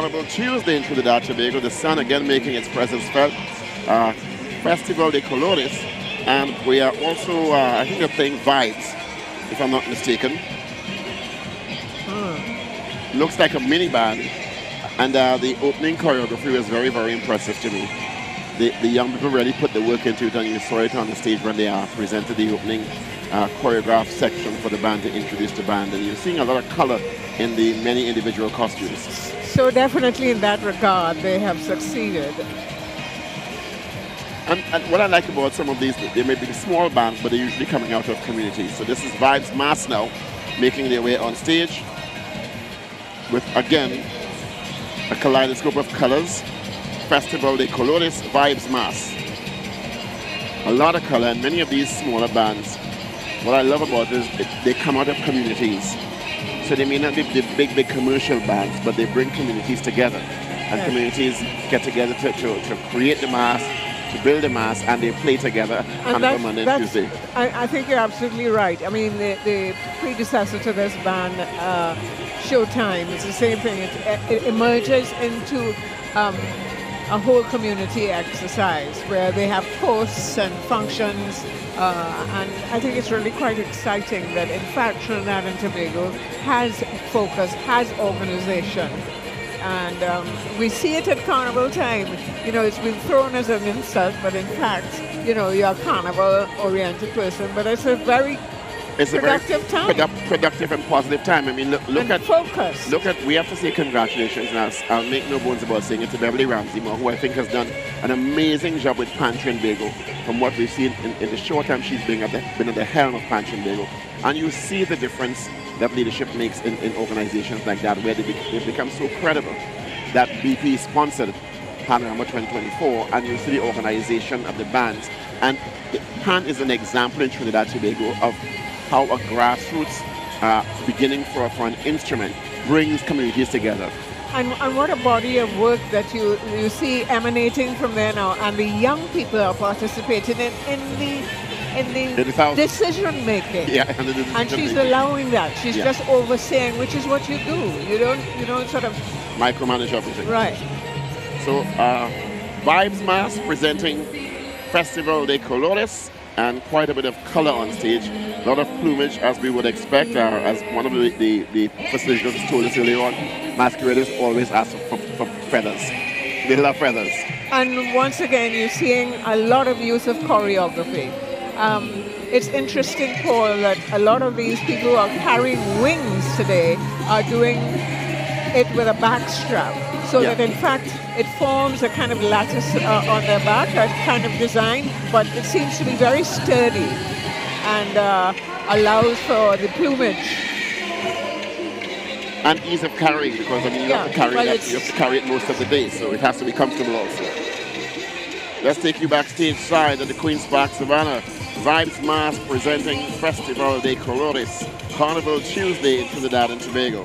Carnival Tuesday in Trinidad Tobago. The sun again making its presence felt. Uh, Festival de Colores. And we are also, uh, I think they're playing Vibes, if I'm not mistaken. Looks like a mini band. And uh, the opening choreography was very, very impressive to me. The, the young people really put the work into it, and you saw it on the stage when they uh, presented the opening uh, choreographed section for the band to introduce the band. And you're seeing a lot of color in the many individual costumes. So definitely in that regard, they have succeeded. And, and what I like about some of these, they may be small bands, but they're usually coming out of communities. So this is Vibes Mass now, making their way on stage with, again, a kaleidoscope of colors. Festival de Colores Vibes Mass. A lot of color, and many of these smaller bands, what I love about it is they come out of communities. So they may not be the big, big commercial bands, but they bring communities together. And Yes. communities get together to, to, to create the mass, to build the mass, and they play together on that's- Monday and that's- Tuesday. I, I think you're absolutely right. I mean, the, the predecessor to this band, uh, Showtime, is the same thing. It, it emerges into um, a whole community exercise where they have posts and functions. Uh, and I think it's really quite exciting that, in fact, Trinidad and Tobago has focus, has organization. And um, we see it at carnival time. You know, it's been thrown as an insult, but in fact, you know, you're a carnival-oriented person. But it's a very It's productive a very time. produ- productive and positive time. I mean, look, look and at focus. Look at, we have to say congratulations, and I'll, I'll make no bones about saying it to Beverly Ramsey, who I think has done an amazing job with Pan Trinbago from what we've seen in, in the short time she's been at, the, been at the helm of Pan Trinbago. And you see the difference that leadership makes in, in organizations like that, where they, be, they become so credible that BP sponsored Panorama 2024, and you see the organization of the bands. And PAN is an example in Trinidad and Tobago of how a grassroots uh, beginning for, for an instrument brings communities together. And, and what a body of work that you, you see emanating from there now. And the young people are participating in, in the in the the decision making. Yeah, and the And she's allowing that. She's Yeah. just overseeing, which is what you do. You don't you don't sort of Micromanage everything. right. So, uh, Vibes Mass presenting Festival de Colores and quite a bit of color on stage. A lot of plumage as we would expect. Uh, as one of the, the, the facilitators told us earlier on, masqueraders always ask for, for feathers. They love feathers. And once again, you're seeing a lot of use of choreography. Um, it's interesting, Paul, that a lot of these people who are carrying wings today are doing it with a back strap. So Yeah. that in fact it forms a kind of lattice uh, on their back, a kind of design, but it seems to be very sturdy and uh, allows for the plumage. And ease of carrying because I mean you Yeah, have to carry well, that, you have to carry it most of the day, so it has to be comfortable also. Let's take you backstage side at the Queen's Park Savannah. Vibes Mass presenting Festival de Colores, Carnival Tuesday in Trinidad and Tobago.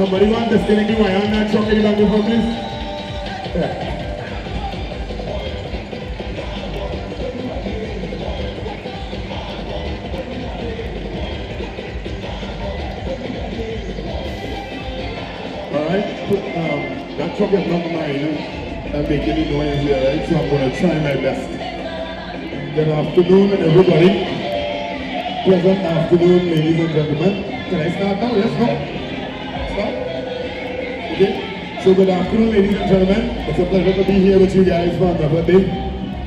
Somebody want killing the wire on that truck in the back before, please? Yeah. Alright, um, that truck is not mine. I'm making the noise here, right? So I'm going to try my best. Good afternoon, everybody. Pleasant afternoon, ladies and gentlemen. Can I start now? Yes, no? So good afternoon, ladies and gentlemen. It's a pleasure to be here with you guys for another day.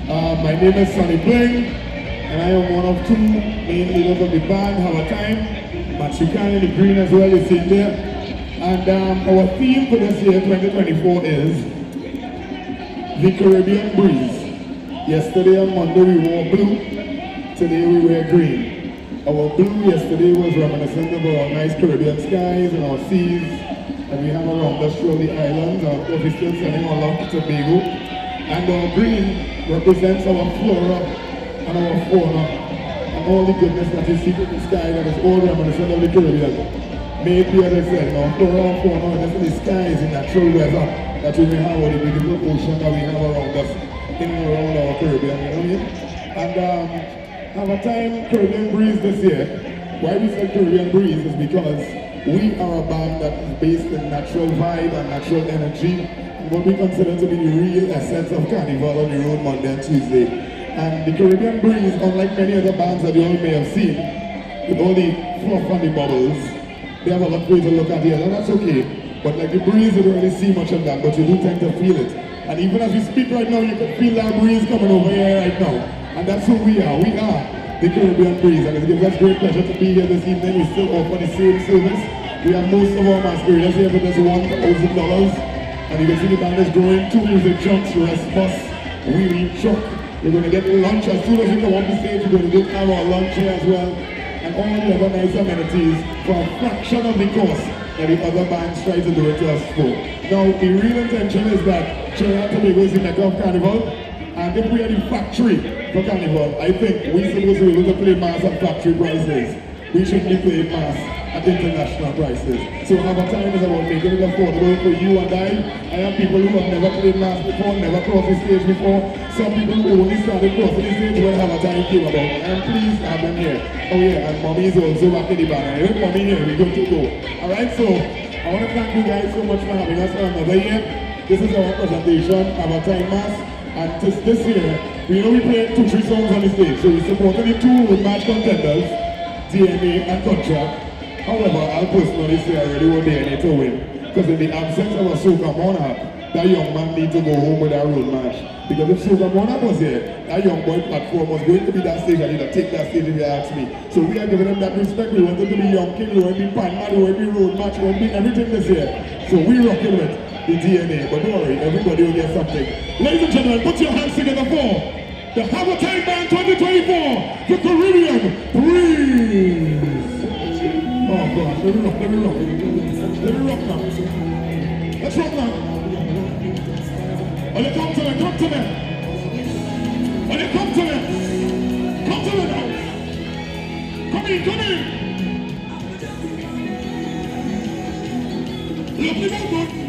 Uh, my name is Sonny Bling, and I am one of two main leaders of the band, Have a Time. Machukan in the green as well, you see there. And um, our theme for this year, 2024, is the Caribbean Breeze. Yesterday on Monday we wore blue, today we wear green. Our blue yesterday was reminiscent of our nice Caribbean skies and our seas have around us through the islands, our coffee still sending our love to Tobago. And our green represents our flora and our fauna and all the goodness that is secret in the sky that is all reminiscent of the Caribbean. Maybe as I said, now flora and fauna, that's the skies in natural weather that we may have or the beautiful ocean that we have around us in and around our Caribbean, you know what I mean? And um, have a time Caribbean Breeze this year. Why we say Caribbean Breeze is because we are a band that is based in natural vibe and natural energy, what we consider to be the real essence of Carnival on the road Monday and Tuesday. And the Caribbean Breeze, unlike many other bands that you all may have seen, with all the fluff and the bubbles, they have a lot you to look at here, and that's okay. But like the breeze, you don't really see much of that, but you do tend to feel it. And even as we speak right now, you can feel that breeze coming over here right now. And that's who we are. We are the Caribbean Breeze. And it gives us great pleasure to be here this evening. We still offer the same service. We have most of our masqueraders here for just $1,000. And you can see the band is growing. Two music trucks, rest bus, wheelie truck. We're going to get lunch as soon as we come off the stage. We're going to have our lunch here as well. And all the other nice amenities for a fraction of the cost that the other bands try to do it to us for. Now, the real intention is that Trinidad Tobago is the mecca of Carnival, and if we are the factory for Carnival, I think we to be to play mass at factory prices. We should be playing mass at international prices. So our time is about making it affordable for you and I. I have people who have never played mass before, never crossed the stage before. Some people who only started crossing the stage when a Time came about. And please have them here. Oh yeah, and mommy is also back in the band. I mommy here, we're good to go. Alright, so I want to thank you guys so much for having us for another year. This is our presentation, a Time Mass. And this, this year, we know we played two, three songs on the stage. So we supported the two road march contenders, DNA and Contract. However, I'll personally say I really want DNA to win. Because in the absence of a Soca Monarch, that young man need to go home with that road march. Because if Soca Monarch was here, that young boy platform was going to be that stage and he'd take that stage if you ask me. So we are giving him that respect. We wanted to be Young King, we want to be Pan Man, we want to be road march, we want to be everything this year. So we rocking with the DNA. But don't worry, everybody will get something. Ladies and gentlemen, put your hands together for the Time Band 2024, the Caribbean Breeze. Oh gosh, let me rock, let me rock. Let me rock now. Let's rock now. When you come to me, come to me. When you come to me, come to me now. Come in, come in. Look, you know good.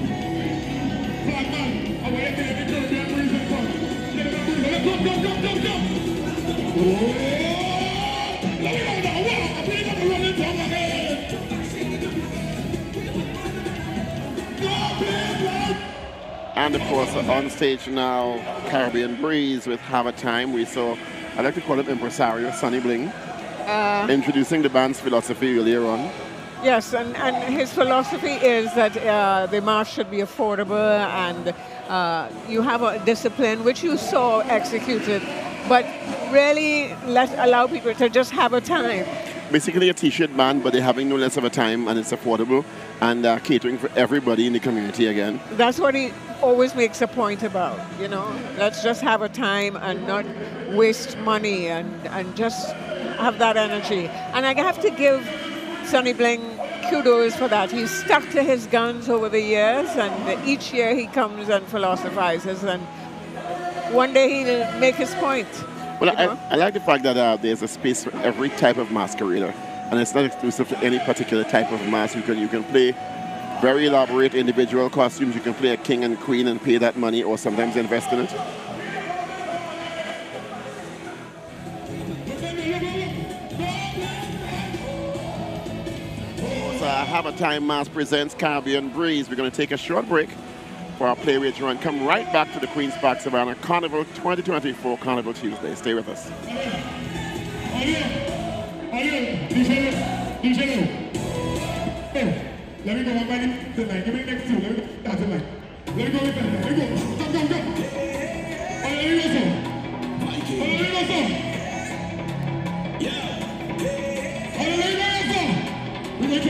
And of course, on stage now, Caribbean Breeze with Have a Time. We saw, I like to call him Impresario Sonny Bling, Uh, introducing the band's philosophy earlier on. Yes, and, and his philosophy is that uh, the march should be affordable and uh, you have a discipline, which you saw executed, but really let allow people to just have a time. Basically a t-shirt band, but they're having no less of a time and it's affordable and uh, catering for everybody in the community again. That's what he always makes a point about, you know. Let's just have a time and not waste money and, and just have that energy. And I have to give Sonny Bling kudos for that. He's stuck to his guns over the years, and each year he comes and philosophizes, and one day he'll make his point. Well, I, I like the fact that uh, there's a space for every type of masquerader, and it's not exclusive to any particular type of mask. You can you can play very elaborate individual costumes. You can play a king and queen and pay that money or sometimes invest in it. So Have a Time Mass presents Caribbean Breeze. We're going to take a short break for our play rate run. Come right back to the Queen's Park Savannah Carnival 2024 Carnival Tuesday. Stay with us. Let me go me. Let me go. Let me go. Let me go. Come, come. Oh, let me go. Oh, let me go. Oh, let me go. Let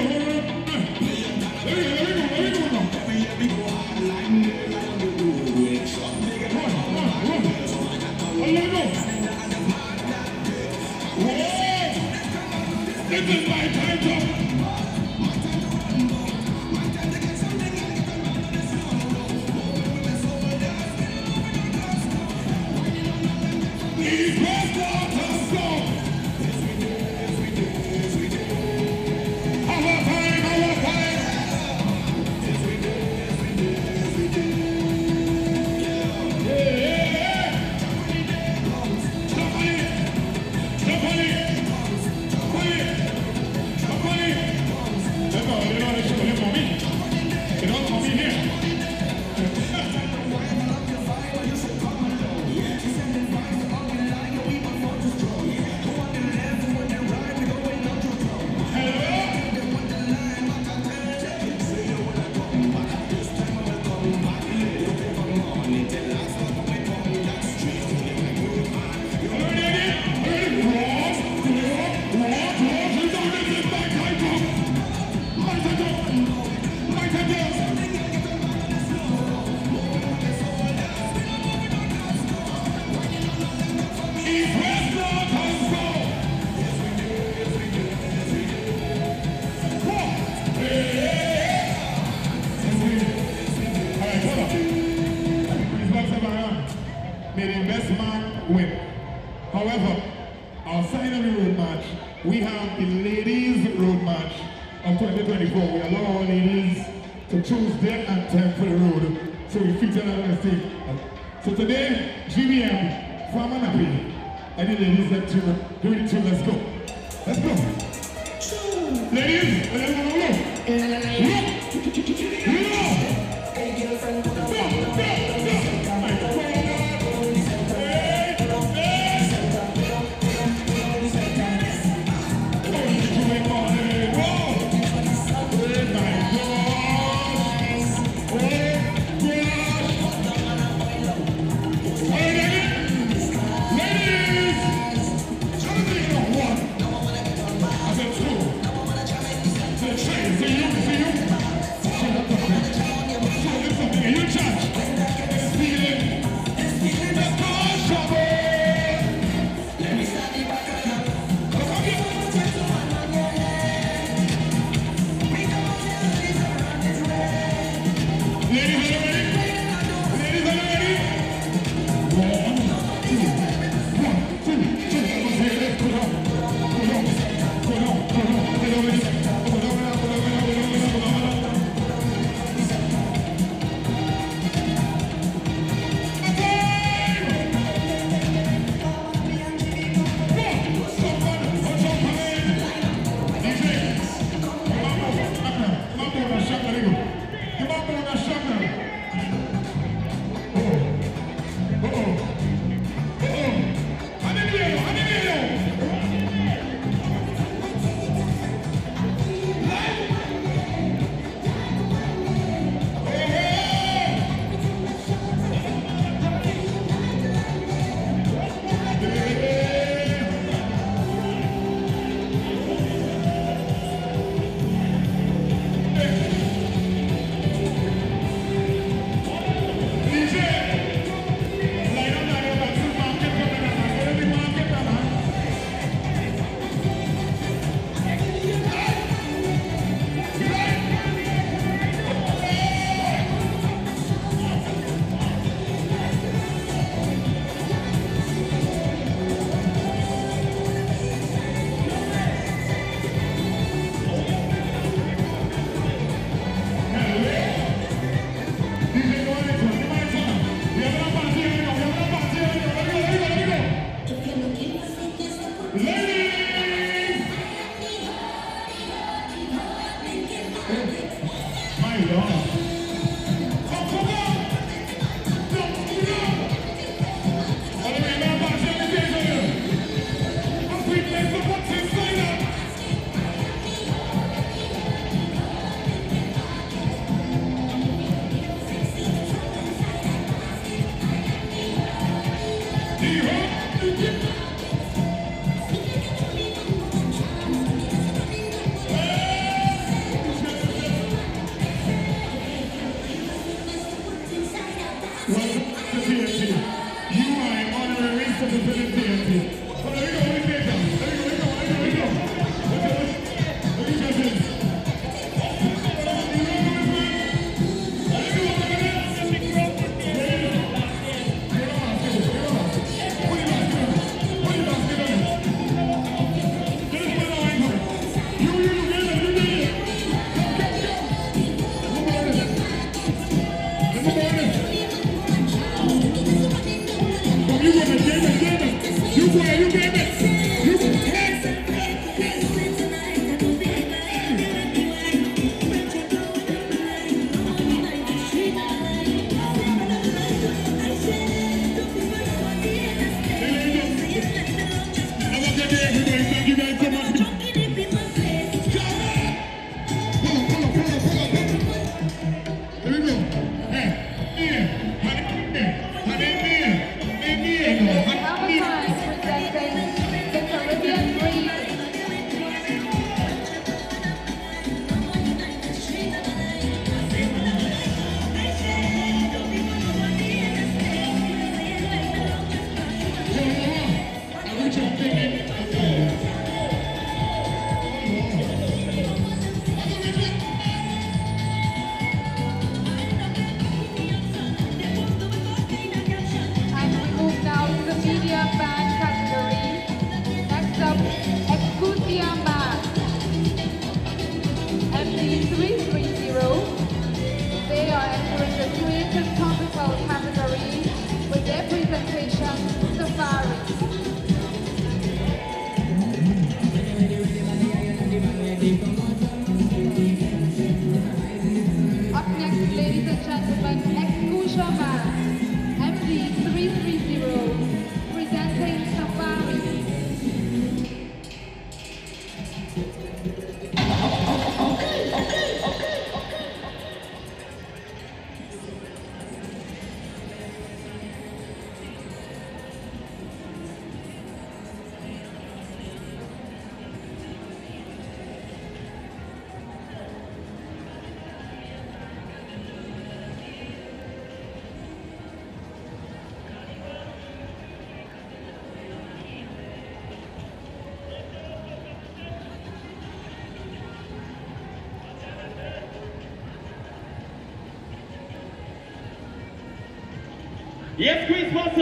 Yes, Chris, once.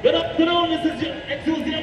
Good afternoon, this is your.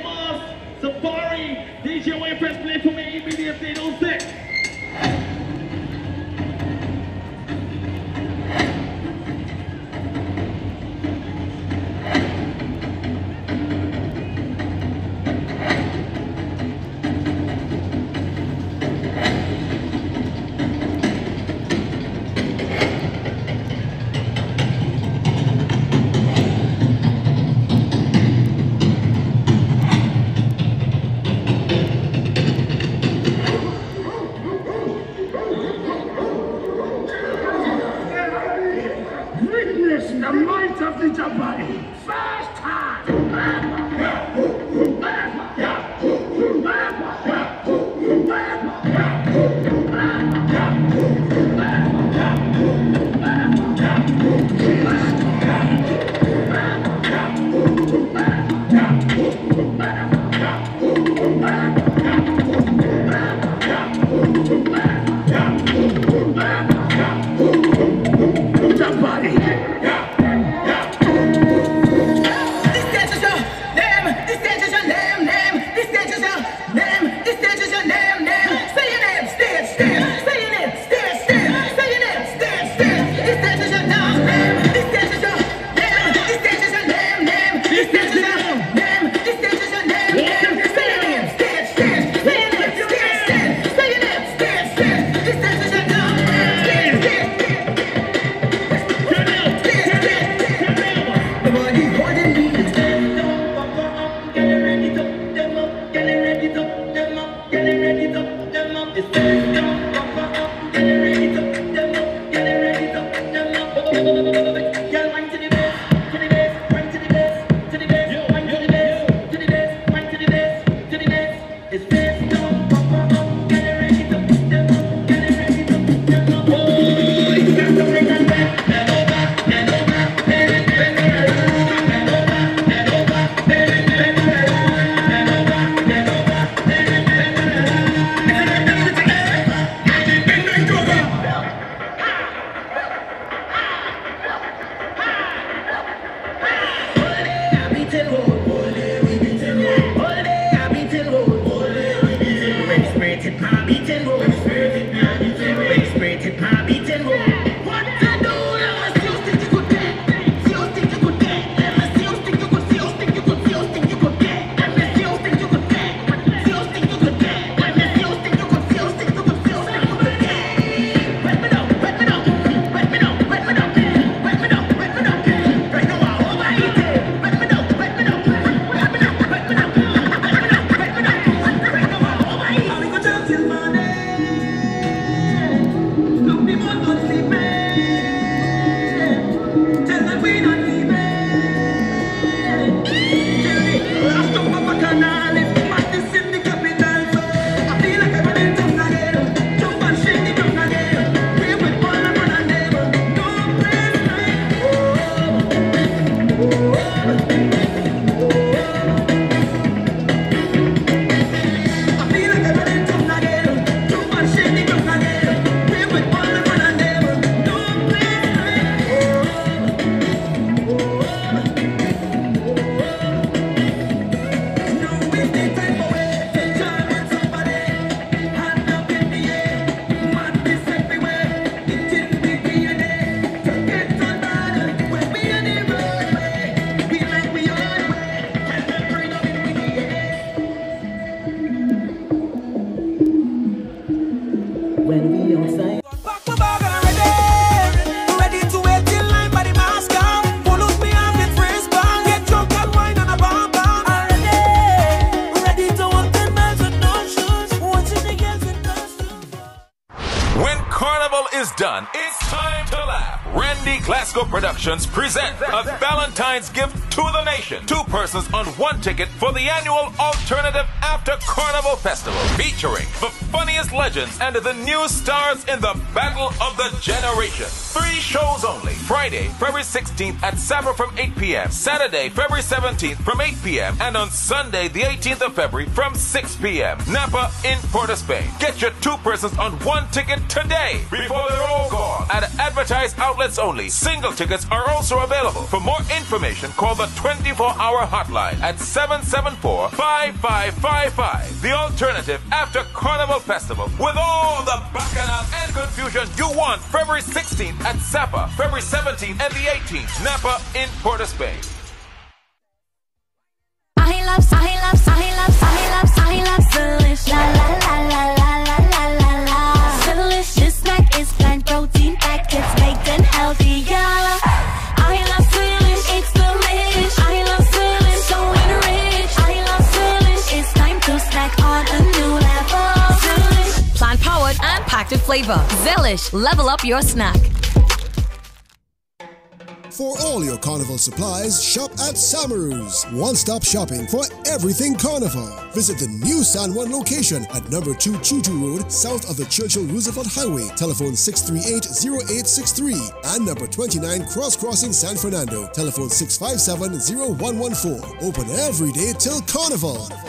MD Productions present a Valentine's gift to the nation. Two persons on one ticket for the annual Alternative After Carnival Festival, featuring the funniest legends and the new stars in the battle of the generation. Three shows only. Friday, February 16th at Sapa from 8 p.m. Saturday, February 17th from 8 p.m. And on Sunday, the 18th of February from 6 p.m. Napa in Port of Spain. Get your two persons on one ticket today before they're advertised outlets only. Single tickets are also available. For more information, call the 24-hour hotline at 774-5555. The alternative after Carnival Festival with all the bacchanal and confusion you want. February 16th at Sapa, February 17th and the 18th, Napa in Port of Spain. Level up your snack. For all your carnival supplies, shop at Samaroo's. One stop shopping for everything carnival. Visit the new San Juan location at number 2 Chootoo Road, south of the Churchill Roosevelt Highway. Telephone 638 0863 and number 29 Cross Crossing San Fernando. Telephone 657 0114. Open every day till carnival.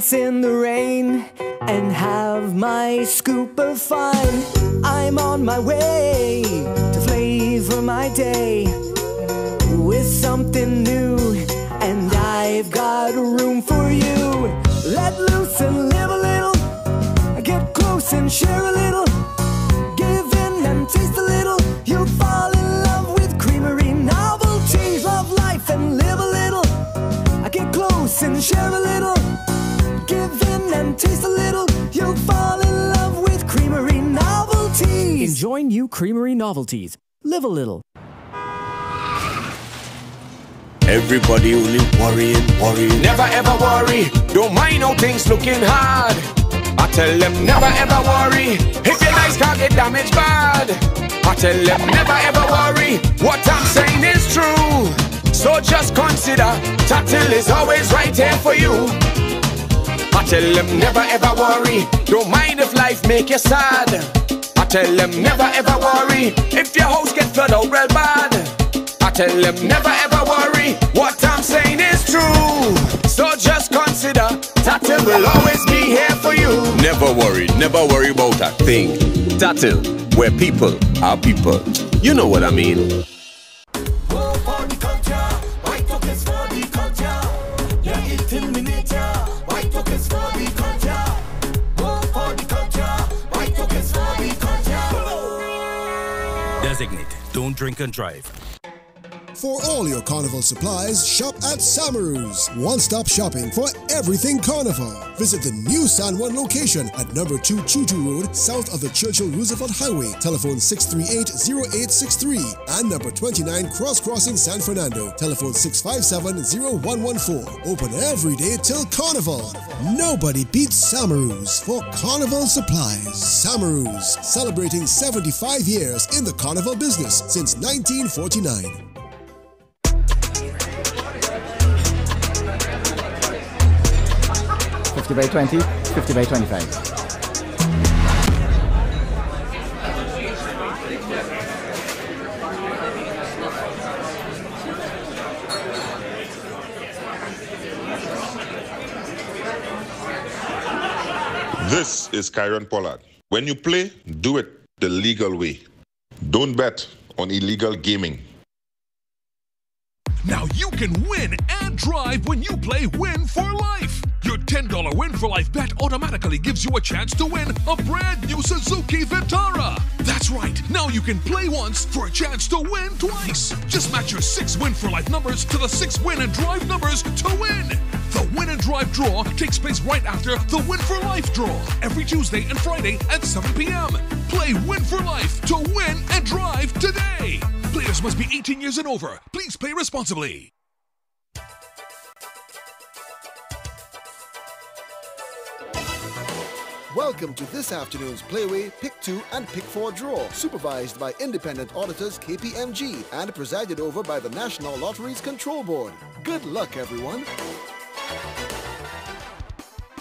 dance in the rain, and have my scoop of fun. I'm on my way to flavor my day with something new, and I've got room for you. Let loose and live a little, get close and share a little, taste a little. You'll fall in love with creamery novelties. Enjoy new Creamery novelties. Live a little. Everybody only worrying, worrying. Never ever worry. Don't mind how things looking hard. I tell them never ever worry. If your nice can't get damaged bad. I tell them never ever worry. What I'm saying is true. So just consider Tatil is always right here for you. I tell them never ever worry. Don't mind if life make you sad. I tell them never ever worry. If your house get flooded out real bad. I tell them never ever worry. What I'm saying is true. So just consider Tatil will always be here for you. Never worry, never worry about a thing. Tatil, where people are people. You know what I mean. Don't drink and drive. For all your carnival supplies, shop at Samaroo's. One stop shopping for everything carnival. Visit the new San Juan location at number 2 Chootoo Road, south of the Churchill Roosevelt Highway. Telephone 638 0863 and number 29 Cross Crossing San Fernando. Telephone 657 0114. Open every day till carnival. Nobody beats Samaroo's for carnival supplies. Samaroo's, celebrating 75 years in the carnival business since 1949. 50 by 20, 50 by 25. This is Kieron Pollard. When you play, do it the legal way. Don't bet on illegal gaming. Now you can win and drive when you play Win for Life. Your $10 Win for Life bet automatically gives you a chance to win a brand new Suzuki Vitara. That's right, now you can play once for a chance to win twice. Just match your six Win for Life numbers to the six Win and Drive numbers to win. The Win and Drive draw takes place right after the Win for Life draw, every Tuesday and Friday at 7 p.m. Play Win for Life to win and drive today. Players must be 18 years and over. Please play responsibly. Welcome to this afternoon's Play Whe Pick 2 and Pick 4 draw, supervised by independent auditors KPMG and presided over by the National Lotteries Control Board. Good luck, everyone.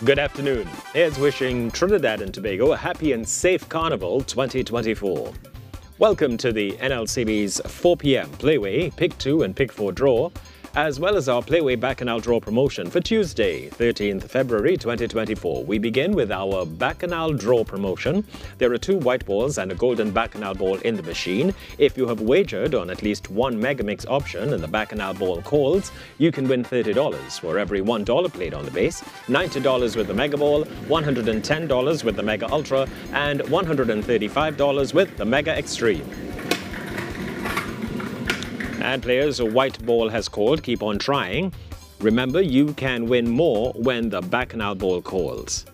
Good afternoon. Here's wishing Trinidad and Tobago a happy and safe Carnival 2024. Welcome to the NLCB's 4 p.m. Play Whe Pick 2 and Pick 4 draw as well as our Play Whe Bacchanal Draw promotion for Tuesday, 13th February 2024. We begin with our Bacchanal Draw promotion. There are two white balls and a golden Bacchanal ball in the machine. If you have wagered on at least one Megamix option and the Bacchanal ball calls, you can win $30 for every $1 played on the base, $90 with the Mega Ball, $110 with the Mega Ultra, and $135 with the Mega Extreme. And players, a white ball has called, keep on trying. Remember, you can win more when the back bacchanal ball calls.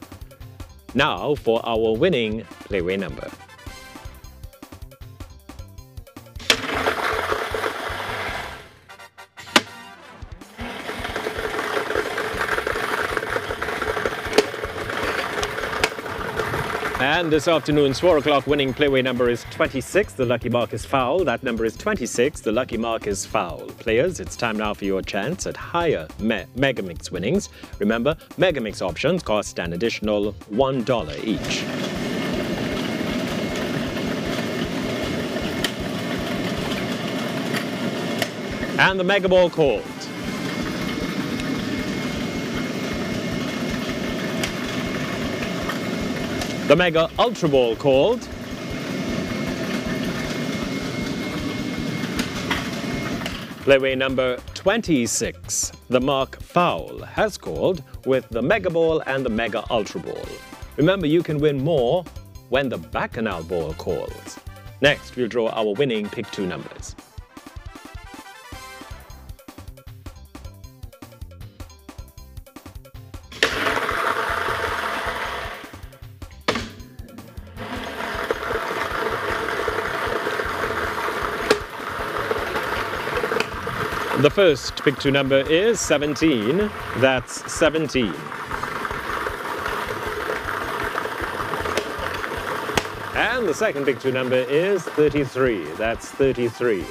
Now for our winning Play Whe number. And this afternoon's 4 o'clock winning Play Whe number is 26. The lucky mark is fowl. That number is 26. The lucky mark is fowl. Players, it's time now for your chance at higher me Megamix winnings. Remember, Megamix options cost an additional $1 each. And the Mega Ball called. The Mega Ultra Ball called. Play Whe number 26, the Mark Fowl, has called with the Mega Ball and the Mega Ultra Ball. Remember, you can win more when the Bacchanal Ball calls. Next, we'll draw our winning Pick 2 numbers. The first Pick 2 number is 17. That's 17. And the second Pick 2 number is 33. That's 33.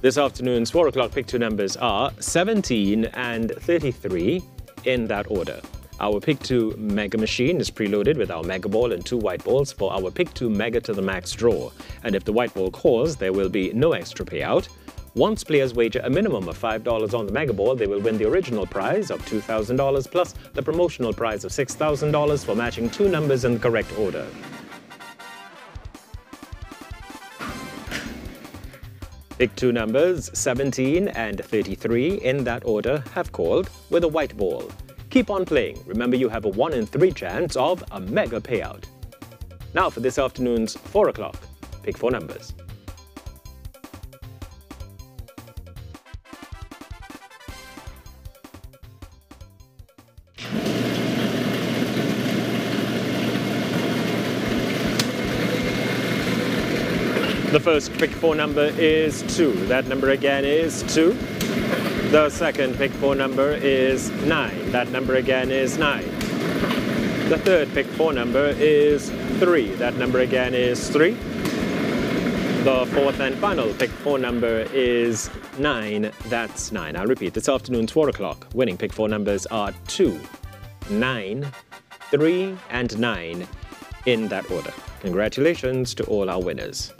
This afternoon's 4 o'clock Pick 2 numbers are 17 and 33 in that order. Our Pick 2 Mega Machine is preloaded with our Mega Ball and two white balls for our Pick 2 Mega to the Max draw. And if the white ball calls, there will be no extra payout. Once players wager a minimum of $5 on the Mega Ball, they will win the original prize of $2,000 plus the promotional prize of $6,000 for matching two numbers in the correct order. Pick two numbers, 17 and 33, in that order, have called with a white ball. Keep on playing. Remember, you have a 1 in 3 chance of a mega payout. Now for this afternoon's 4 o'clock. Pick four numbers. The first pick four number is 2. That number again is 2. The second pick four number is 9. That number again is 9. The third pick four number is 3. That number again is 3. The fourth and final pick four number is 9. That's 9. I'll repeat. This afternoon's 4 o'clock. Winning pick four numbers are two, nine, three, and 9 in that order. Congratulations to all our winners.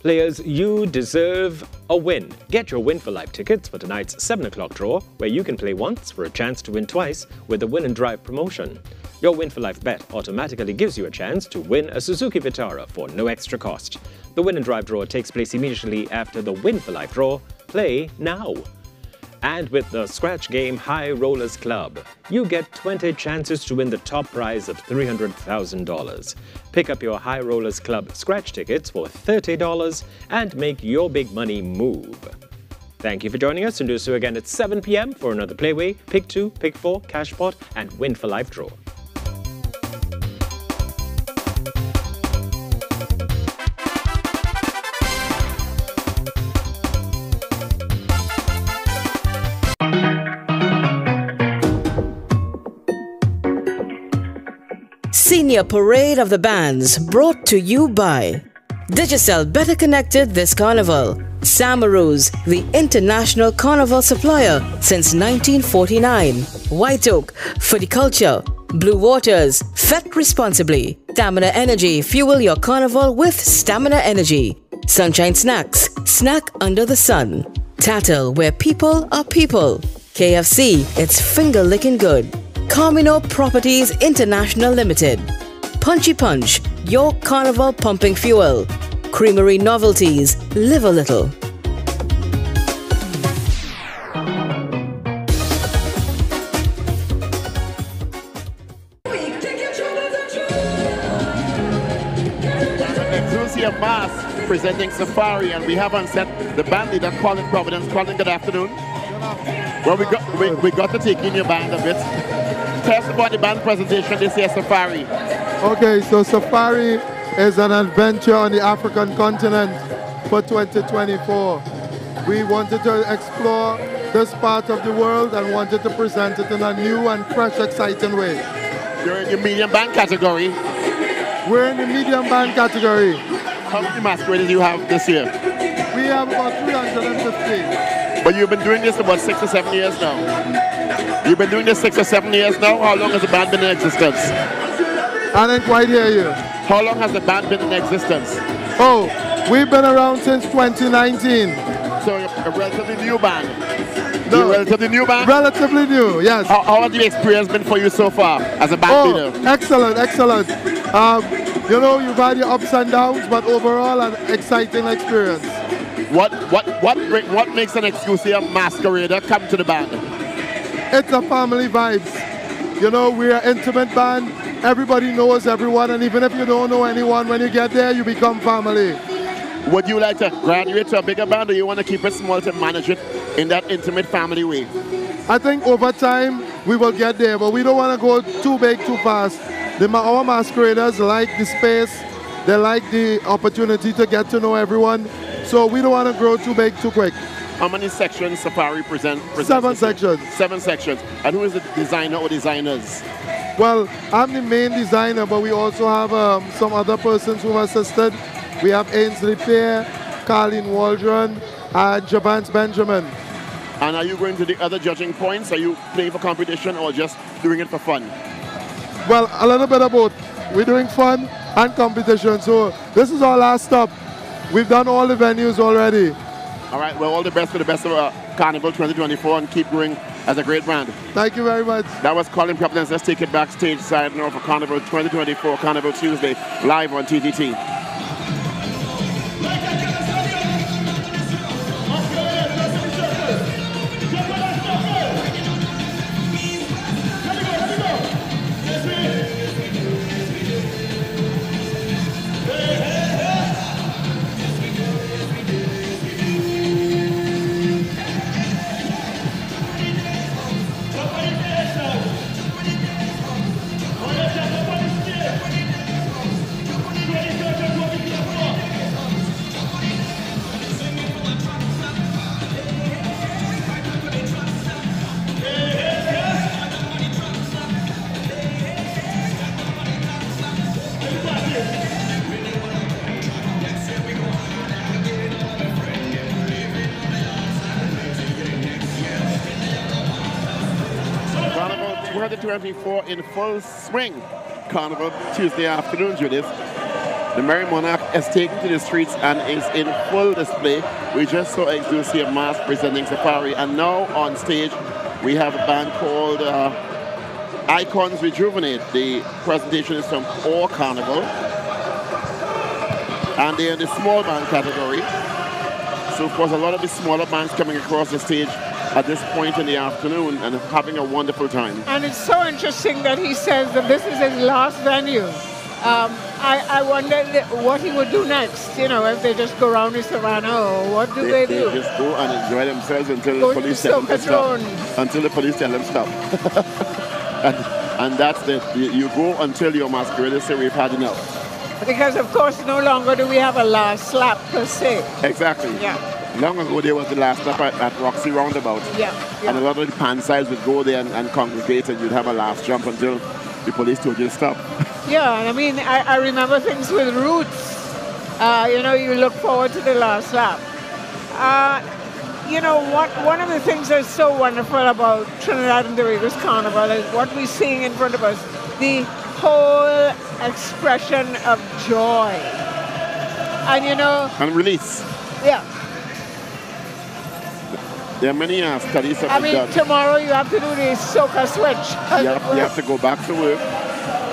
Players, you deserve a win. Get your Win for Life tickets for tonight's 7 o'clock draw, where you can play once for a chance to win twice with the Win and Drive promotion. Your Win for Life bet automatically gives you a chance to win a Suzuki Vitara for no extra cost. The Win and Drive draw takes place immediately after the Win for Life draw. Play now. And with the scratch game High Rollers Club, you get 20 chances to win the top prize of $300,000. Pick up your High Rollers Club scratch tickets for $30 and make your big money move. Thank you for joining us and do so again at 7 p.m. for another Play Whe, Pick 2, Pick 4, Cashpot, and Win for Life draw. Senior Parade of the Bands brought to you by Digicel Better Connected this carnival. Samaroo's, the international carnival supplier since 1949. White Oak, for culture. Blue Waters, fet responsibly. Stamina Energy, fuel your carnival with Stamina Energy. Sunshine Snacks, snack under the sun. Tatil, where people are people. KFC, it's finger licking good. Carmino Properties International Limited. Punchy Punch, your carnival pumping fuel. Creamery Novelties, live a little. Mass presenting Safari, and we have on set the band leader, Colin Providence. Colin, good afternoon. Well, we got, we, we got to take in your band a bit. Tell us about the band presentation this year, Safari. Okay, so Safari is an adventure on the African continent for 2024. We wanted to explore this part of the world and wanted to present it in a new and fresh, exciting way. You're in the medium band category. We're in the medium band category. How many masqueraders do you have this year? We have about 350. But you've been doing this about six or seven years now. You've been doing this six or seven years now. How long has the band been in existence? I didn't quite hear you. How long has the band been in existence? Oh, we've been around since 2019. So a relatively new band. No, relatively new band. Relatively new, yes. How, how has the experience been for you so far as a band oh, leader? Excellent, excellent. Um, you know, you've had your ups and downs, but overall, an exciting experience. What what what what makes an exclusive masquerader come to the band? It's a family vibes. You know, we're an intimate band. Everybody knows everyone, and even if you don't know anyone, when you get there, you become family. Would you like to graduate to a bigger band, or you want to keep it small to manage it in that intimate family way? I think over time we will get there, but we don't want to go too big too fast. The, our masqueraders like the space, they like the opportunity to get to know everyone, so we don't want to grow too big too quick. How many sections Safari present? Seven sections. Seven sections. And who is the designer or designers? Well, I'm the main designer, but we also have um, some other persons who have assisted. We have Ainsley Pierre, Carlene Waldron, and Javance Benjamin. And are you going to the other judging points? Are you playing for competition or just doing it for fun? Well, a little bit of both. We're doing fun and competition. So this is our last stop. We've done all the venues already. All right, well, all the best for the best of uh, Carnival 2024 and keep growing as a great brand. Thank you very much. That was Colin Providence. Let's take it backstage side now for Carnival 2024, Carnival Tuesday, live on TTT. 2024 in full swing. Carnival Tuesday afternoon, Judith. The Merry Monarch is taken to the streets and is in full display. We just saw Exusia Mass presenting Safari, and now on stage we have a band called uh, Icons Rejuvenate. The presentation is from All Carnival, and they're in the small band category. So, of course, a lot of the smaller bands coming across the stage at this point in the afternoon and having a wonderful time. And it's so interesting that he says that this is his last venue. Um, I, I wonder what he would do next, you know, if they just go around the savannah or what do they, they do? They just go and enjoy themselves until Go the police tell them to stop. Until the police tell them stop. and, and that's it. you, you go until your masqueraders say we've had enough. Because, of course, no longer do we have a last lap per se. Exactly. Yeah. Long ago, there was the last stop at, at Roxy Roundabout. Yeah, And a lot of the pansides would go there and, and congregate, and you'd have a last jump until the police told you to stop. Yeah, I mean, I, I remember things with roots. Uh, you know, you look forward to the last lap. Uh, you know, what, one of the things that's so wonderful about Trinidad and Tobago's Carnival is what we're seeing in front of us, the whole expression of joy. And you know, And release. yeah, There are many uh, studies that I mean, done. tomorrow you have to do the soca switch. You have, you have to go back to work.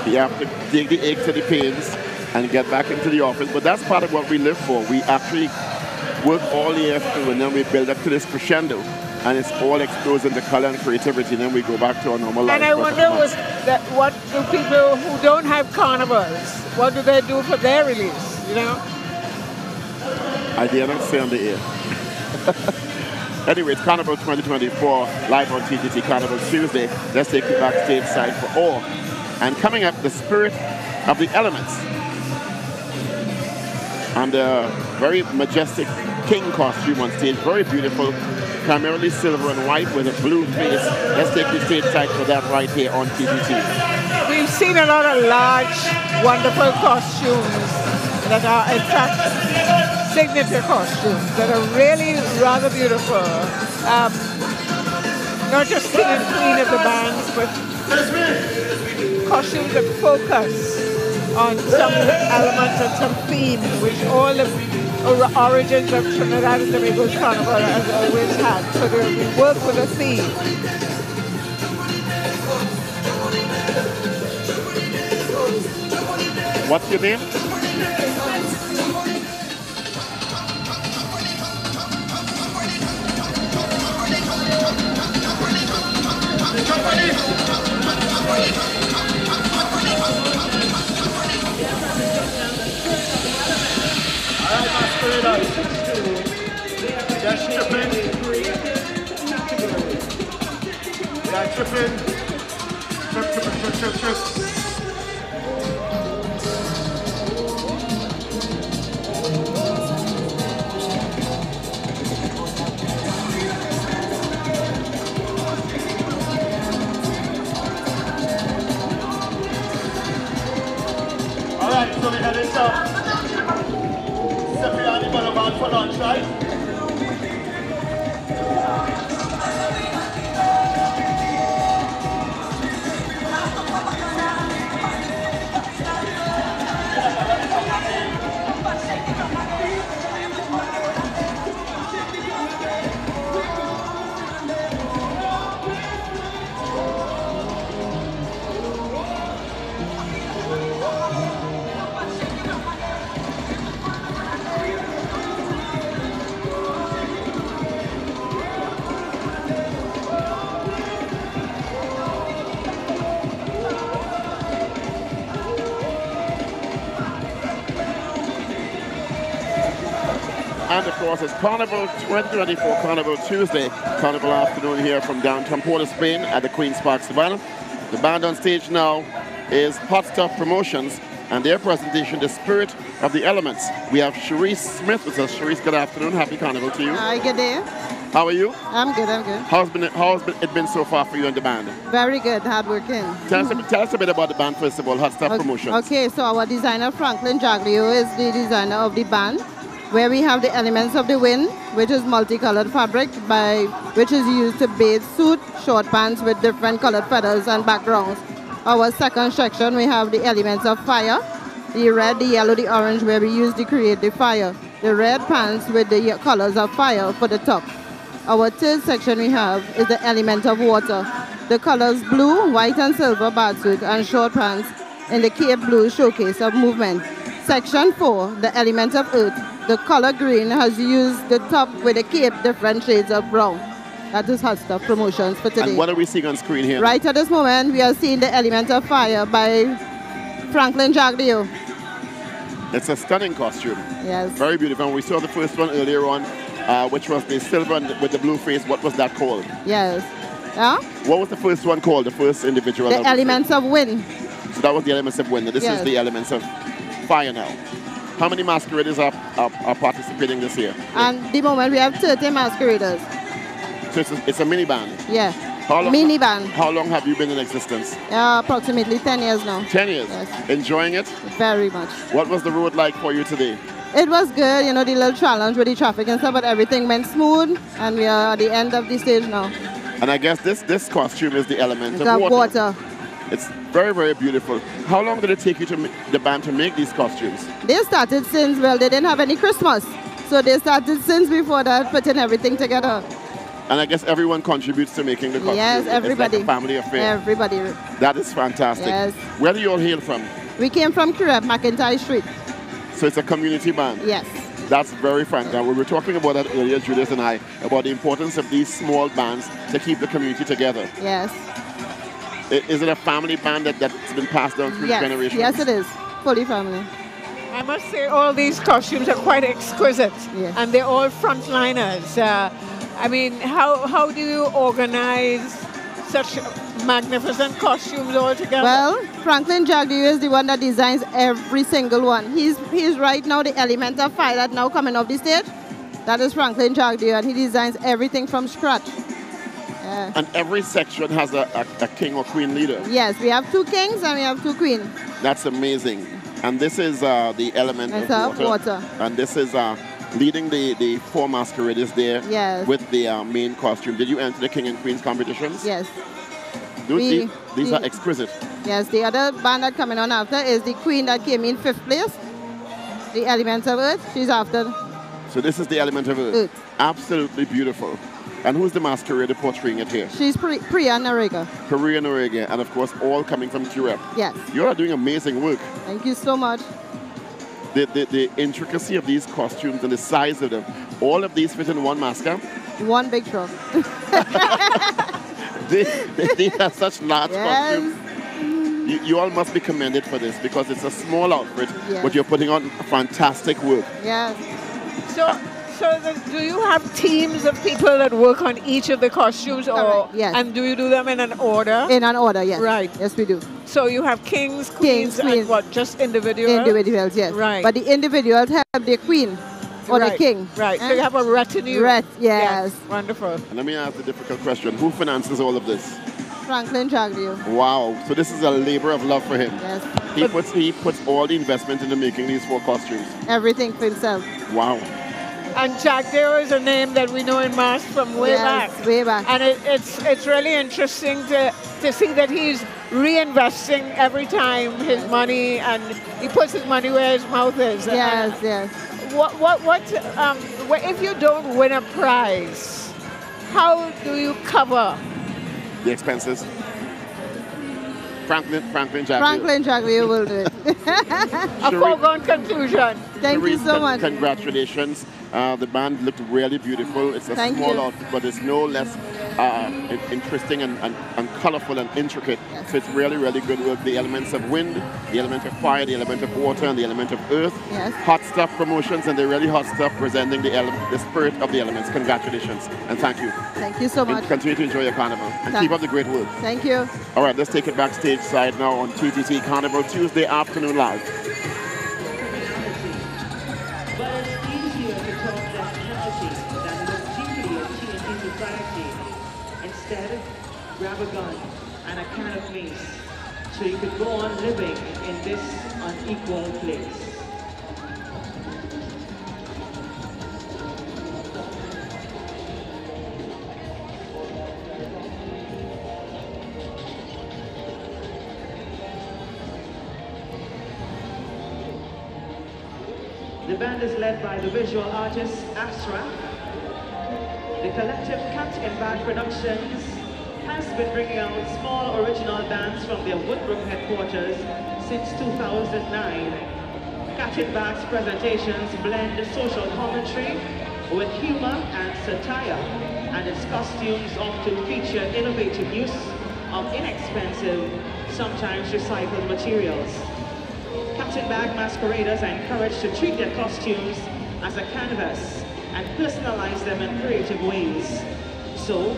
You have to take the aches and the pains and get back into the office. But that's part of what we live for. We actually work all year through and then we build up to this crescendo. And it's all exposed into color and creativity. And then we go back to our normal life. And I wonder what, that, what do people who don't have carnivals, what do they do for their release, you know? I dare not say on the air. anyway, it's Carnival 2024 live on TTT Carnival Tuesday. Let's take you backstage side for all. And coming up, the spirit of the elements. And a very majestic king costume on stage, very beautiful, primarily silver and white with a blue face. Let's take you stage side for that right here on TTT. We've seen a lot of large, wonderful costumes that are, in fact, signature costumes that are really rather beautiful. Um, not just king and queen of the bands, but costumes that focus on some elements and some theme, which all the or- origins of Trinidad and Tobago's carnival has always had. So they work with a theme. What's your name? Tripping. Trip, trip, trip, trip, trip. Sepiani Boulevard for And of course, it's Carnival 2024 Carnival Tuesday, Carnival afternoon here from downtown Port of Spain at the Queen's Park Savannah. The band on stage now is Hot Stuff Promotions and their presentation, The Spirit of the Elements. We have Cherise Smith with us. Cherise, good afternoon. Happy Carnival to you. Hi, good day. How are you? I'm good, I'm good. How's, been, how's been, it been so far for you and the band? Very good, hardworking. Tell us, a, tell us a bit about the band, first of all, Hot Stuff Okay, Promotions. Okay, so our designer Franklin Jaglio is the designer of the band, where we have the elements of the wind, which is multicolored fabric, by which is used to bathe suit, short pants with different colored feathers and backgrounds. Our second section, we have the elements of fire, the red, the yellow, the orange, where we use to create the fire. The red pants with the colors of fire for the top. Our third section we have is the element of water. The colors blue, white and silver batsuit and short pants in the Cape Blue showcase of movement. Section 4, the element of earth. The color green has used the top with a cape different shades of brown. That is Hot Stuff Promotions for today. And what are we seeing on screen here? Right at this moment, we are seeing the Element of Fire by Franklin Jaglio. It's a stunning costume. Yes. Very beautiful. And we saw the first one earlier on, uh, which was the silver with the blue face. What was that called? Yes. Yeah? What was the first one called? The first individual. The Elements of Wind. So that was the elements of wind. This Yes. is the elements of fire now. How many masqueraders are, are, are participating this year? And the moment we have 30 masqueraders. So it's a, it's a mini band. Yeah. How long, Mini band. How long have you been in existence? Uh, approximately 10 years now. 10 years. Yes. Enjoying it? Very much. What was the road like for you today? It was good, you know, the little challenge with the traffic and stuff, but everything went smooth, and we are at the end of the stage now. And I guess this, this costume is the element It's of water. water. It's very, very beautiful. How long did it take you to the band to make these costumes? They started since, well, they didn't have any Christmas. So they started since before that, putting everything together. And I guess everyone contributes to making the costume. Yes, It's like everybody. a family affair. Everybody. That is fantastic. Yes. Where do you all hail from? We came from Crep, McIntyre Street. So it's a community band. Yes. That's very fantastic. We were talking about that earlier, Julius and I, about the importance of these small bands to keep the community together. Yes. I- Is it a family band that, that's been passed down through Yes. generations? Yes, it is. Fully family. I must say, all these costumes are quite exquisite, and they're all frontliners. Uh, I mean, how how do you organize such magnificent costumes all together? Well, Franklin Jaglio is the one that designs every single one. He's he's right now the element of fire that now coming off the stage. That is Franklin Jaglio, and he designs everything from scratch. Yeah. And every section has a, a, a king or queen leader. Yes, we have two kings and we have two queens. That's amazing. And this is uh, the element It's of water. water. And this is uh, leading the, the four masqueraders there Yes. with the uh, main costume. Did you enter the king and queens competitions? Yes. Those- We- the- these we- are exquisite. Yes, the other band that coming on after is the queen that came in fifth place. The element of earth. She's after. So this is the element of earth. Earth. Absolutely beautiful. And who's the masquerader portraying it here? She's Pri- Priya Narega. Korea Norega, and of course all coming from Europe. Yes. You are doing amazing work. Thank you so much. The, the, the intricacy of these costumes and the size of them. All of these fit in one mascot. One big truck. They, they, they have such large Yes. costumes. You, you all must be commended for this because it's a small outfit, Yes. but you're putting on fantastic work. Yes. So, so the, do you have teams of people that work on each of the costumes, or yes. and do you do them in an order? In an order, yes. Right. Yes, we do. So you have kings, queens, queens. and what? Just individuals. Individuals, yes. Right. But the individuals have the queen or the king. Right. So Eh? you have a retinue. Ret- yes. Wonderful. And let me ask the difficult question who finances all of this? Franklin Jaglio. Wow. So this is a labor of love for him. Yes. He puts, he puts all the investment into making these four costumes. Everything for himself. Wow. And Jack Dare is a name that we know in mass from way Yes, back. way back. And it, it's it's really interesting to to see that he's reinvesting every time his money, and he puts his money where his mouth is. Yes, And yes. What what what? Um, wh- if you don't win a prize, how do you cover? The expenses. Franklin, Franklin Jack. Franklin Jaglio will do it. A foregone conclusion. Thank you so con- much. Congratulations. Uh, the band looked really beautiful. It's a Thank small you. outfit, but it's no less uh, interesting and, and, and colorful and intricate. So it's really, really good work. The elements of wind, the element of fire, the element of water, and the element of earth. Yes. Hot stuff promotions and the really hot stuff presenting the, the spirit of the elements. Congratulations and thank you. Thank you so And much. continue to enjoy your carnival and keep up the great work. Thank you. All right, let's take it backstage side now on TTT Carnival Tuesday afternoon live. Grab a gun and a can of mace so you could go on living in this unequal place. The band is led by the visual artist Ashraf. The collective Cat in Bag Productions has been bringing out small original bands from their Woodbrook headquarters since 2009. Cat in Bag's presentations blend social commentary with humor and satire and its costumes often feature innovative use of inexpensive, sometimes recycled materials. Cat in Bag masqueraders are encouraged to treat their costumes as a canvas and personalize them in creative ways. So,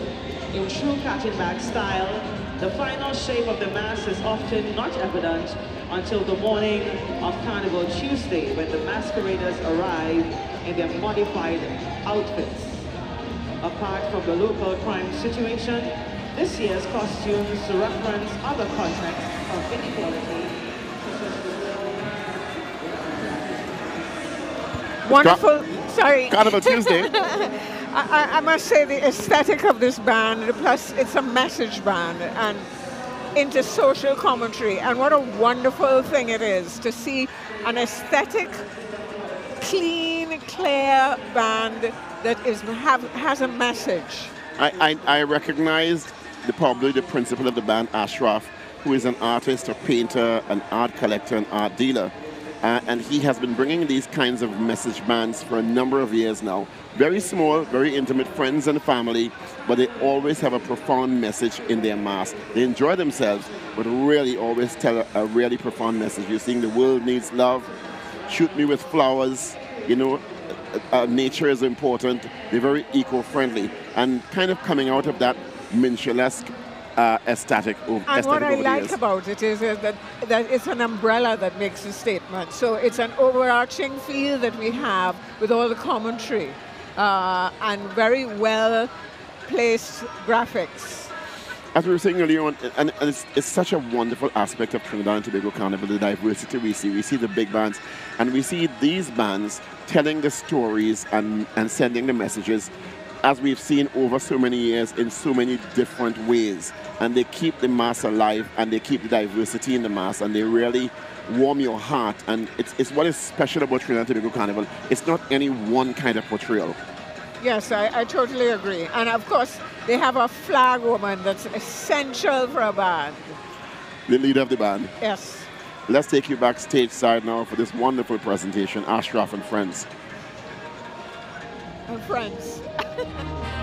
in true Cat in Bag style, the final shape of the mask is often not evident until the morning of Carnival Tuesday when the masqueraders arrive in their modified outfits. Apart from the local crime situation, this year's costumes reference other contexts of inequality Wonderful. Sorry. Carnival Tuesday. I, I, must say the aesthetic of this band, plus it's a message band and into social commentary. And what a wonderful thing it is to see an aesthetic, clean, clear band that is have, has a message. I, I, I recognized the, probably the principal of the band, Ashraf, who is an artist, a painter, an art collector, an art dealer. Uh, and he has been bringing these kinds of message bands for a number of years now. Very small, very intimate friends and family, but they always have a profound message in their mask. They enjoy themselves, but really always tell a, a really profound message. You're seeing the world needs love, shoot me with flowers, you know, uh, uh, nature is important. They're very eco-friendly. And kind of coming out of that Minstrelsque uh, aesthetic. and what I like about it is uh, that, that it's an umbrella that makes a statement. So it's an overarching feel that we have with all the commentary uh, and very well placed graphics. As we were saying earlier on, and, and it's, it's, such a wonderful aspect of Trinidad and Tobago Carnival, the diversity we see. We see the big bands, and we see these bands telling the stories and, and sending the messages as we've seen over so many years in so many different ways. And they keep the mass alive and they keep the diversity in the mass and they really warm your heart. And it's, it's what is special about Trinidad and Tobago Carnival. It's not any one kind of portrayal. Yes, I, I totally agree. And of course, they have a flag woman that's essential for a band. The leader of the band. Yes. Let's take you backstage side now for this wonderful presentation, Ashraf and Friends. And friends.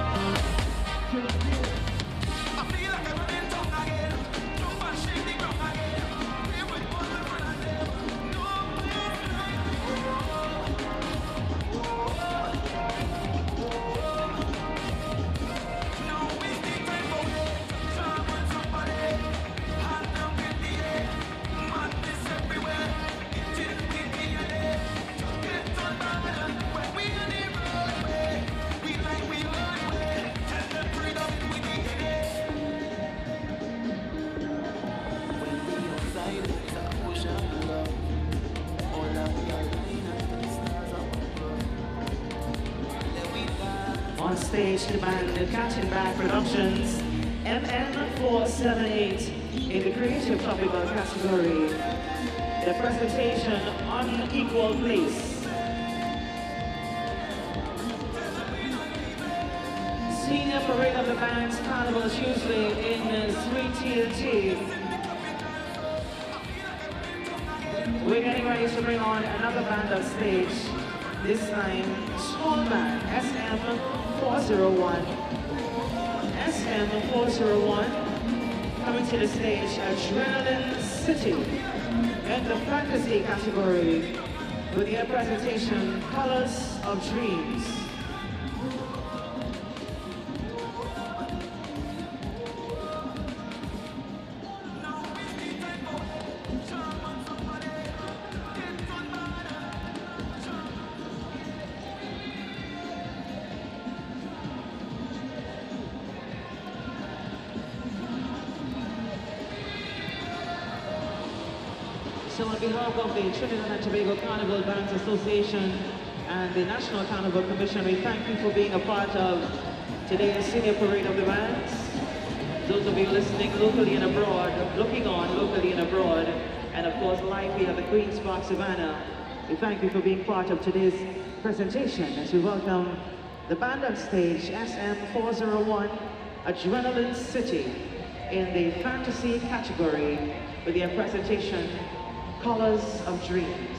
presentation, Colors of Dreams. Trinidad and Tobago Carnival Bands Association and the National Carnival Commission, we thank you for being a part of today's Senior Parade of the Bands. Those of you listening locally and abroad, looking on locally and abroad, and of course live here at the Queen's Park Savannah, we thank you for being part of today's presentation as we welcome the band on stage, SM401, Adrenaline City, in the fantasy category with their presentation colors of dreams.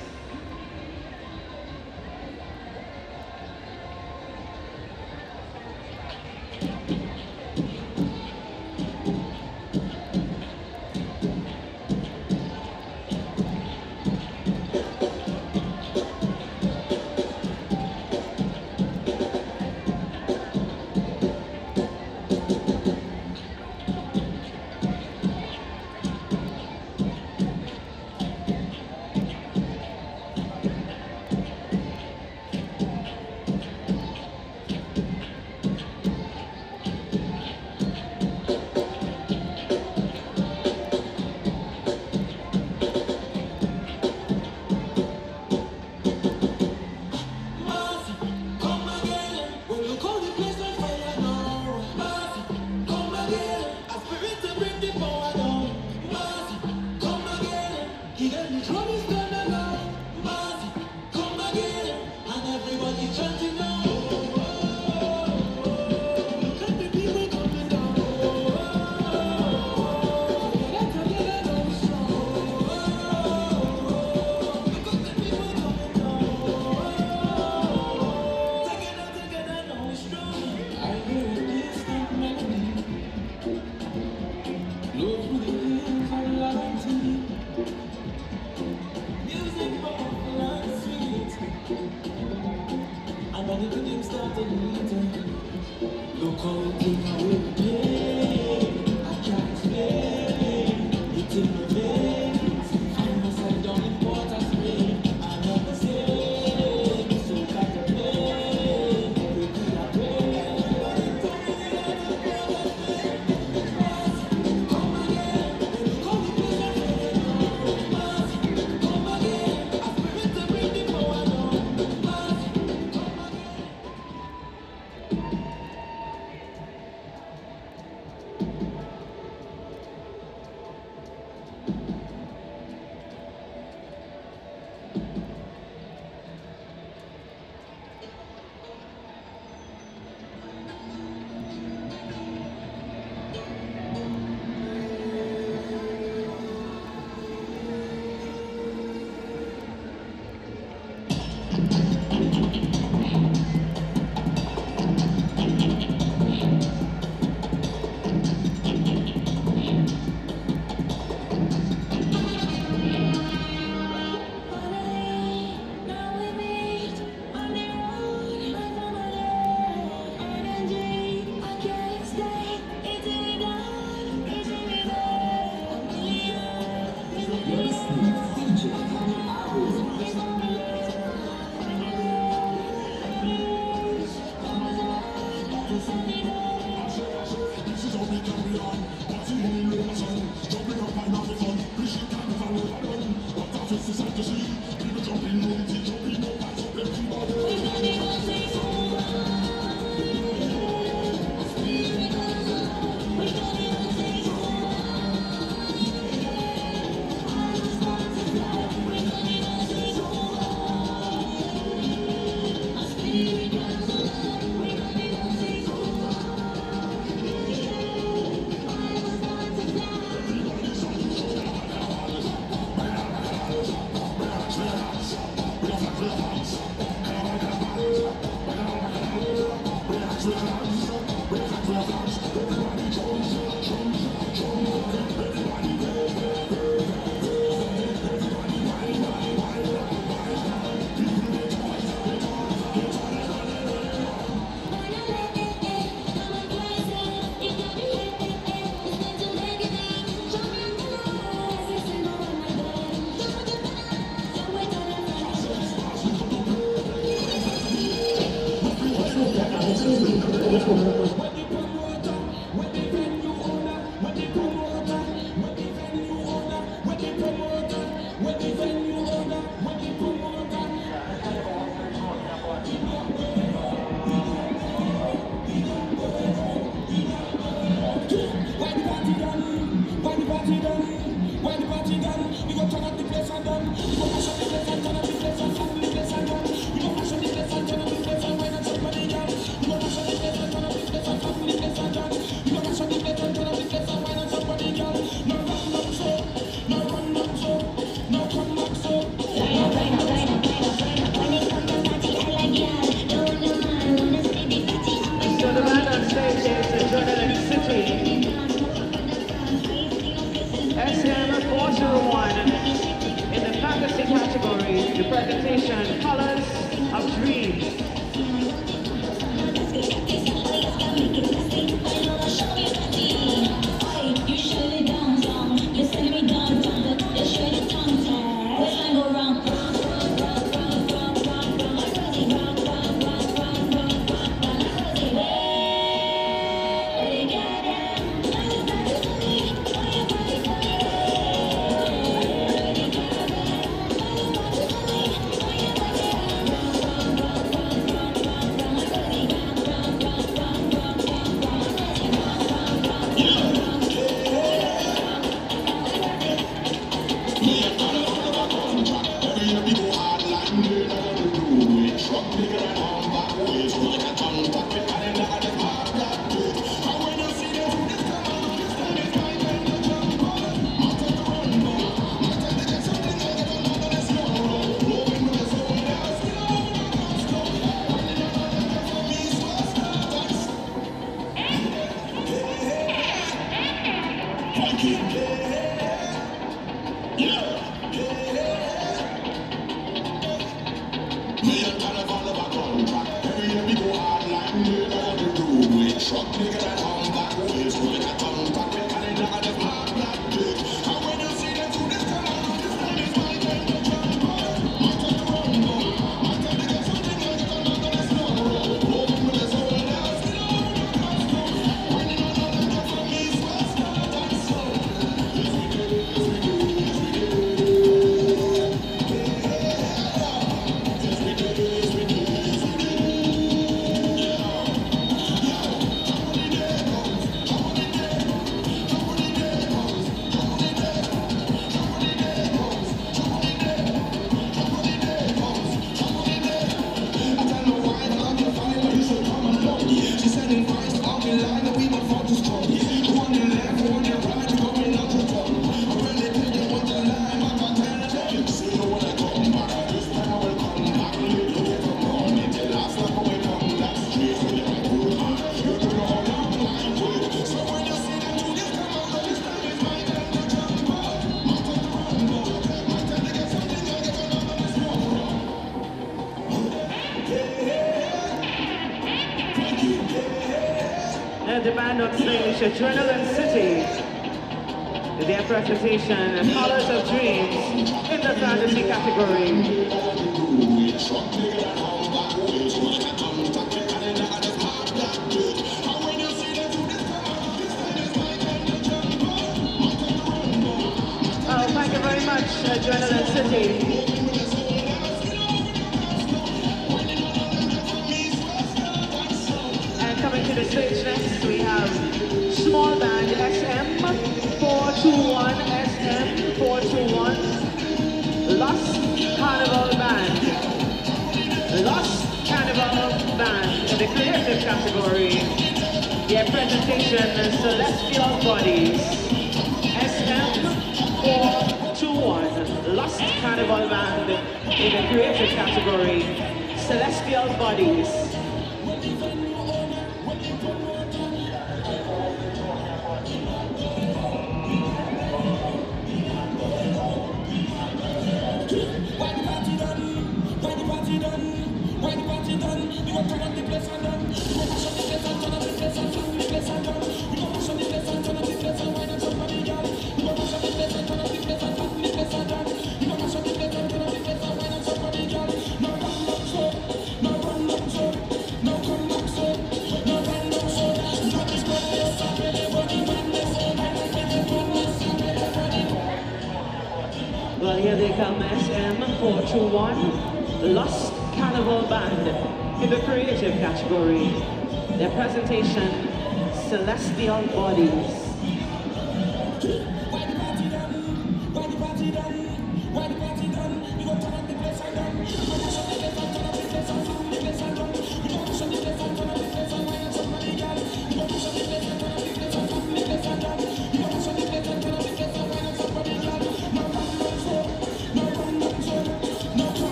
Their presentation, Colors of Dreams, in the fantasy category.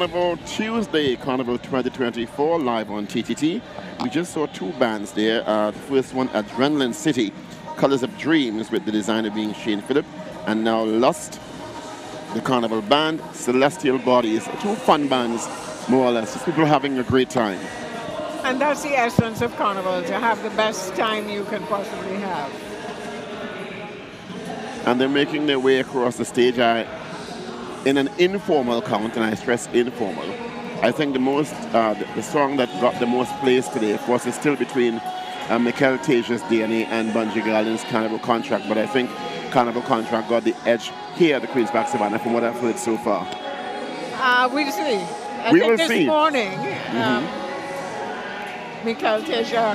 Carnival Tuesday, Carnival 2024, live on TTT. We just saw two bands there. Uh, the first one, Adrenaline City, Colors of Dreams, with the designer being Shane Phillip, and now Lust, the Carnival Band, Celestial Bodies. Two fun bands, more or less. Just people having a great time. And that's the essence of Carnival, to have the best time you can possibly have. And they're making their way across the stage I, in an informal count, and I stress informal. I think the most, uh, the, the song that got the most plays today, of course, is still between uh, Mical Teja's DNA and Bunji Garlin's Carnival Contract, but I think Carnival Contract got the edge here at the Queen's Park Savannah from what I've heard so far. Uh, we'll see. I We think will this see. morning, um, Mical Teja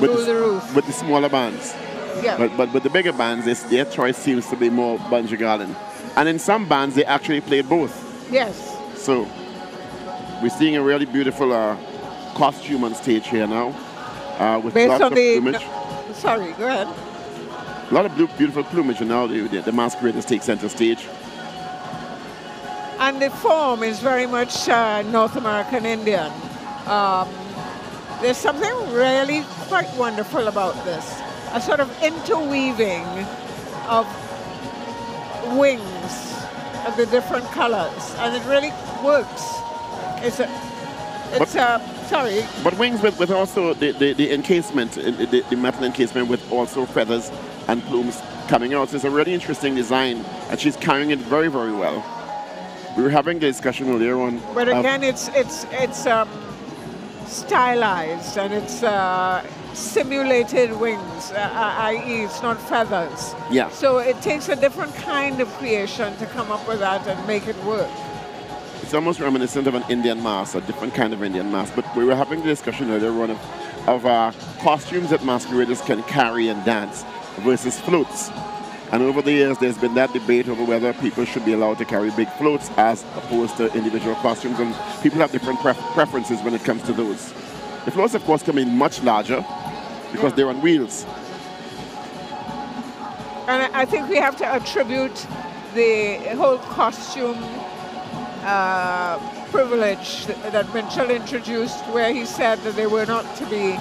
with the, the roost. with the smaller bands. Yeah. But but with the bigger bands, this, their choice seems to be more Bunji Garlin. And in some bands, they actually play both. Yes. So we're seeing a really beautiful uh, costume on stage here now, uh, with Based lots on of the. plumage. Sorry, go ahead. A lot of blue, beautiful plumage, and now the, the, the masqueraders take center stage. And the form is very much uh, North American Indian. Um, there's something really quite wonderful about this. A sort of interweaving of wings of the different colors. And it really works. It's a, it's a, sorry, But wings with, with also the, the, the encasement, uh, the, the metal encasement with also feathers and plumes coming out. So it's a really interesting design, and she's carrying it very, very well. We were having a discussion earlier on. But again, it's it's it's um, stylized and it's uh, simulated wings, uh, i.e., it's not feathers. Yeah. So it takes a different kind of creation to come up with that and make it work. It's almost reminiscent of an Indian mask, a different kind of Indian mask. But we were having the discussion earlier on of, of uh, costumes that masqueraders can carry and dance versus floats. And over the years, there's been that debate over whether people should be allowed to carry big floats as opposed to individual costumes. And people have different pref- preferences when it comes to those. The floats, of course, come in much larger because they're on wheels. And I think we have to attribute the whole costume uh, privilege that, Minshall introduced, where he said that they were not to be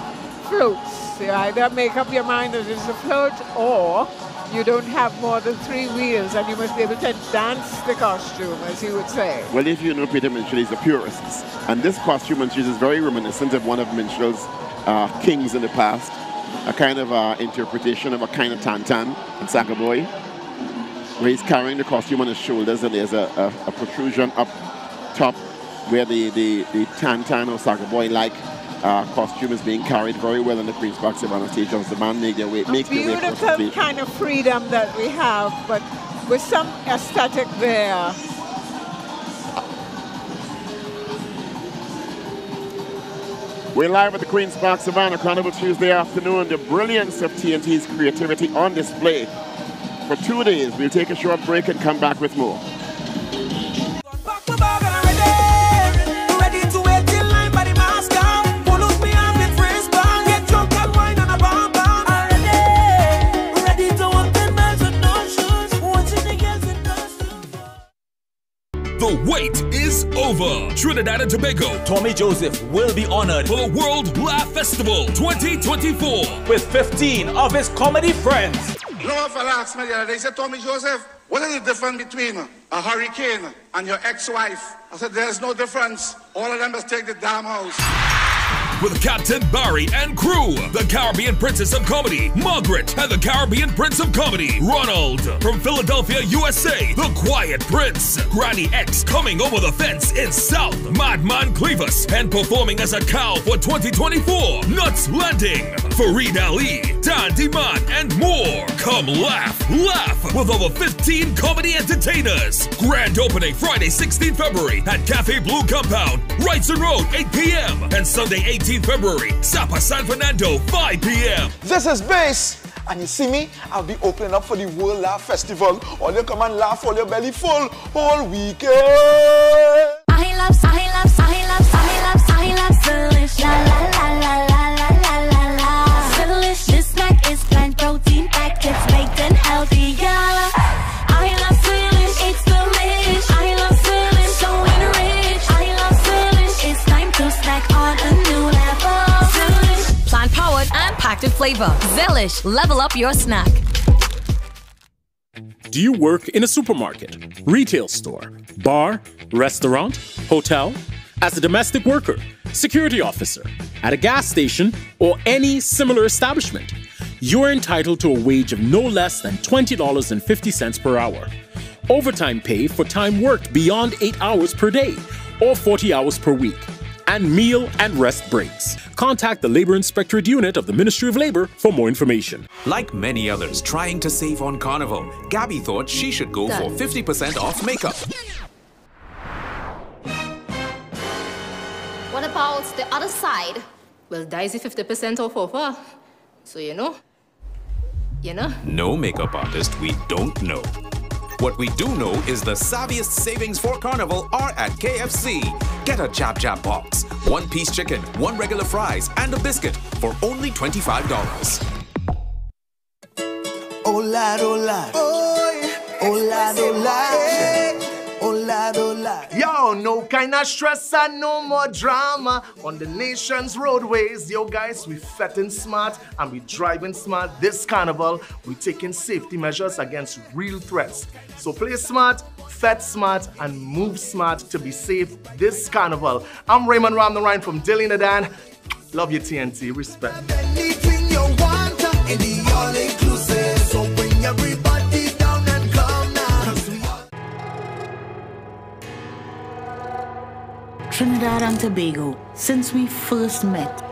floats. You either make up your mind that it's a float, or you don't have more than three wheels, and you must be able to dance the costume, as he would say. Well, if you know Peter Minshall, he's a purist. And this costume on Jesus is very reminiscent of one of Minshall's uh, kings in the past, a kind of uh, interpretation of a kind of Tan Tan in Saga Boy, where he's carrying the costume on his shoulders and there's a, a, a protrusion up top where the, the, the Tan Tan or Saga Boy like uh, costume is being carried very well in the Queen's Park Savannah stage as the man make their way, make their way across the Beautiful kind of freedom that we have, but with some aesthetic there. We're live at the Queen's Park Savannah Carnival Tuesday afternoon. The brilliance of TNT's creativity on display. For two days, we'll take a short break and come back with more. The wait is over. Trinidad and Tobago. Tommy Joseph will be honored for the World Laugh Festival 2024 with 15 of his comedy friends. You know what fella asked me the other day? He said, Tommy Joseph, what is the difference between a hurricane and your ex-wife? I said, there's no difference. All of them must take the damn house. With Captain Barry and crew. The Caribbean Princess of Comedy, Margaret, and the Caribbean Prince of Comedy, Ronald. From Philadelphia, USA, the Quiet Prince. Granny X coming over the fence in South. Madman Clevis and performing as a cow for 2024. Nuts Landing. Fareed Ali, Dan Diman, and more. Come laugh, laugh with over 15 comedy entertainers. Grand opening Friday, 16 February at Cafe Blue Compound, Wrightson Road, 8 p.m. And Sunday, 18th February, Sapa San Fernando, 5 p.m. This is Bass. And you see me, I'll be opening up for the World Laugh Festival. All you come and laugh all your belly full all weekend. I love, I love, I love, I love, I love Zilish. La la la la la flavor. Zelish, level up your snack. Do you work in a supermarket, retail store, bar, restaurant, hotel? As a domestic worker, security officer, at a gas station, or any similar establishment? You're entitled to a wage of no less than $20.50 per hour. Overtime pay for time worked beyond 8 hours per day or 40 hours per week. And meal and rest breaks. Contact the Labor Inspectorate Unit of the Ministry of Labor for more information. Like many others trying to save on Carnival, Gabby thought she should go for 50% off makeup. What about the other side? Well, that is 50% off offer. So, you know, you know. No makeup artist we don't know. What we do know is the savviest savings for Carnival are at KFC. Get a Jab Jab box, one piece chicken, one regular fries, and a biscuit for only $25. Oh lad, oh lad. Oh Yo, no kind of stress and no more drama on the nation's roadways. Yo, guys, we fetting smart and we driving smart. This carnival, we taking safety measures against real threats. So play smart, fet smart, and move smart to be safe this carnival. I'm Raymond Ramnarine from Dil-E-Nadan. Love you, TNT. Respect. Trinidad and Tobago, since we first met,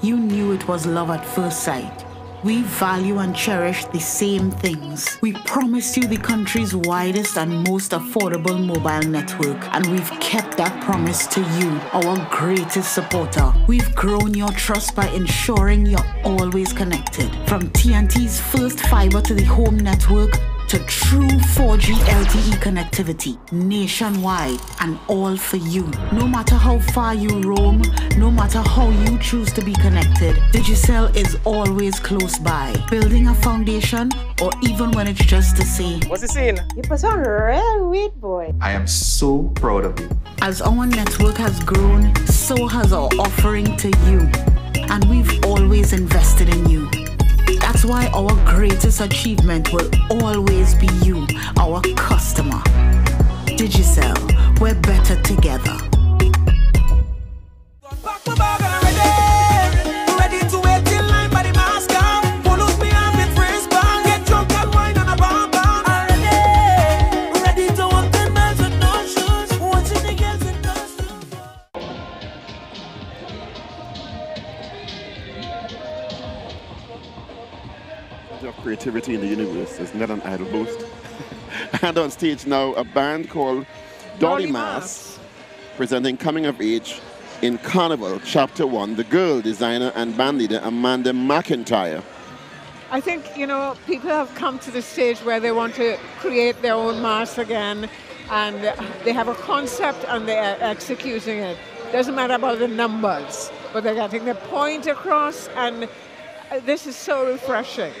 you knew it was love at first sight. We value and cherish the same things. We promised you the country's widest and most affordable mobile network, and we've kept that promise to you, our greatest supporter. We've grown your trust by ensuring you're always connected. From TNT's first fiber to the home network to true 4G LTE connectivity nationwide and all for you. No matter how far you roam, no matter how you choose to be connected, Digicel is always close by, building a foundation or even when it's just to say, What's the scene? You put on real weight, boy. I am so proud of you. As our network has grown, so has our offering to you. And we've always invested in you. That's why our greatest achievement will always be you, our customer. Digicel, we're better together. Creativity in the universe is not an idle boast. and on stage now, a band called Dolly, Dolly Mass, presenting Coming of Age in Carnival, Chapter 1, the girl designer and band leader Amanda McIntyre. I think, you know, people have come to the stage where they want to create their own mass again and they have a concept and they are executing it. Doesn't matter about the numbers, but they're getting the point across and this is so refreshing.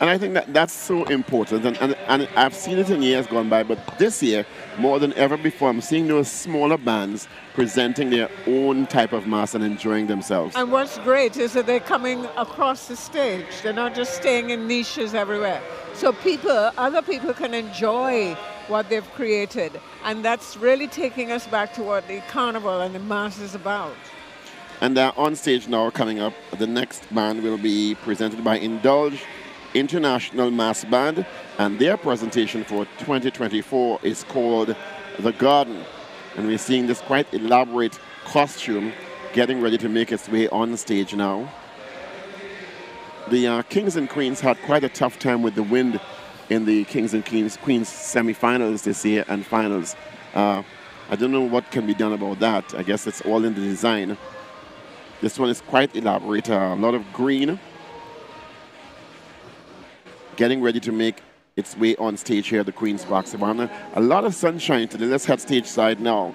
And I think that that's so important. And, and, and I've seen it in years gone by, but this year, more than ever before, I'm seeing those smaller bands presenting their own type of mass and enjoying themselves. And what's great is that they're coming across the stage. They're not just staying in niches everywhere. So people, other people can enjoy what they've created. And that's really taking us back to what the carnival and the mass is about. And they're on stage now coming up. The next band will be presented by Indulge International Mass Band, and their presentation for 2024 is called The Garden. And we're seeing this quite elaborate costume getting ready to make its way on stage now. The uh, Kings and Queens had quite a tough time with the wind in the Kings and Queens, Queens semi-finals this year and finals. Uh, I don't know what can be done about that. I guess it's all in the design. This one is quite elaborate, uh, a lot of green getting ready to make its way on stage here at the Queen's Park, Savannah. A lot of sunshine today. Let's head stage side now.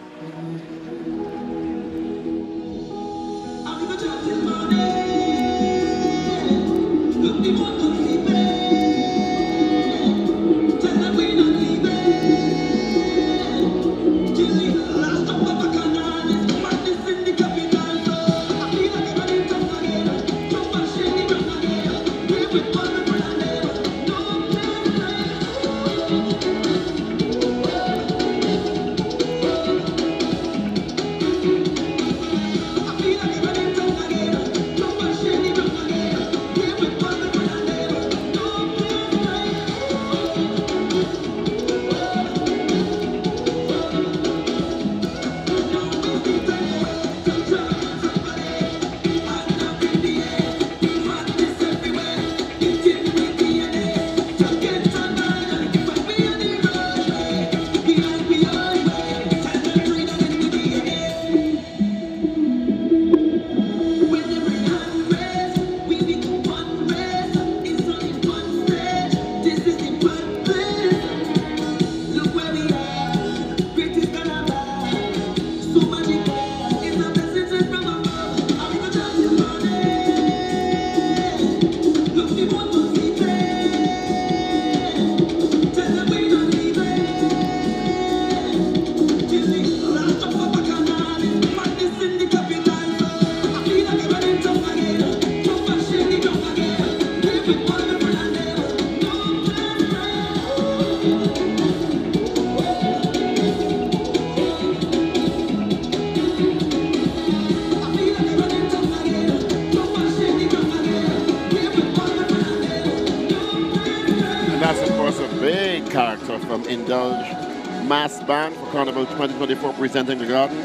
Character from Indulge Mass Band for Carnival 2024 presenting the garden.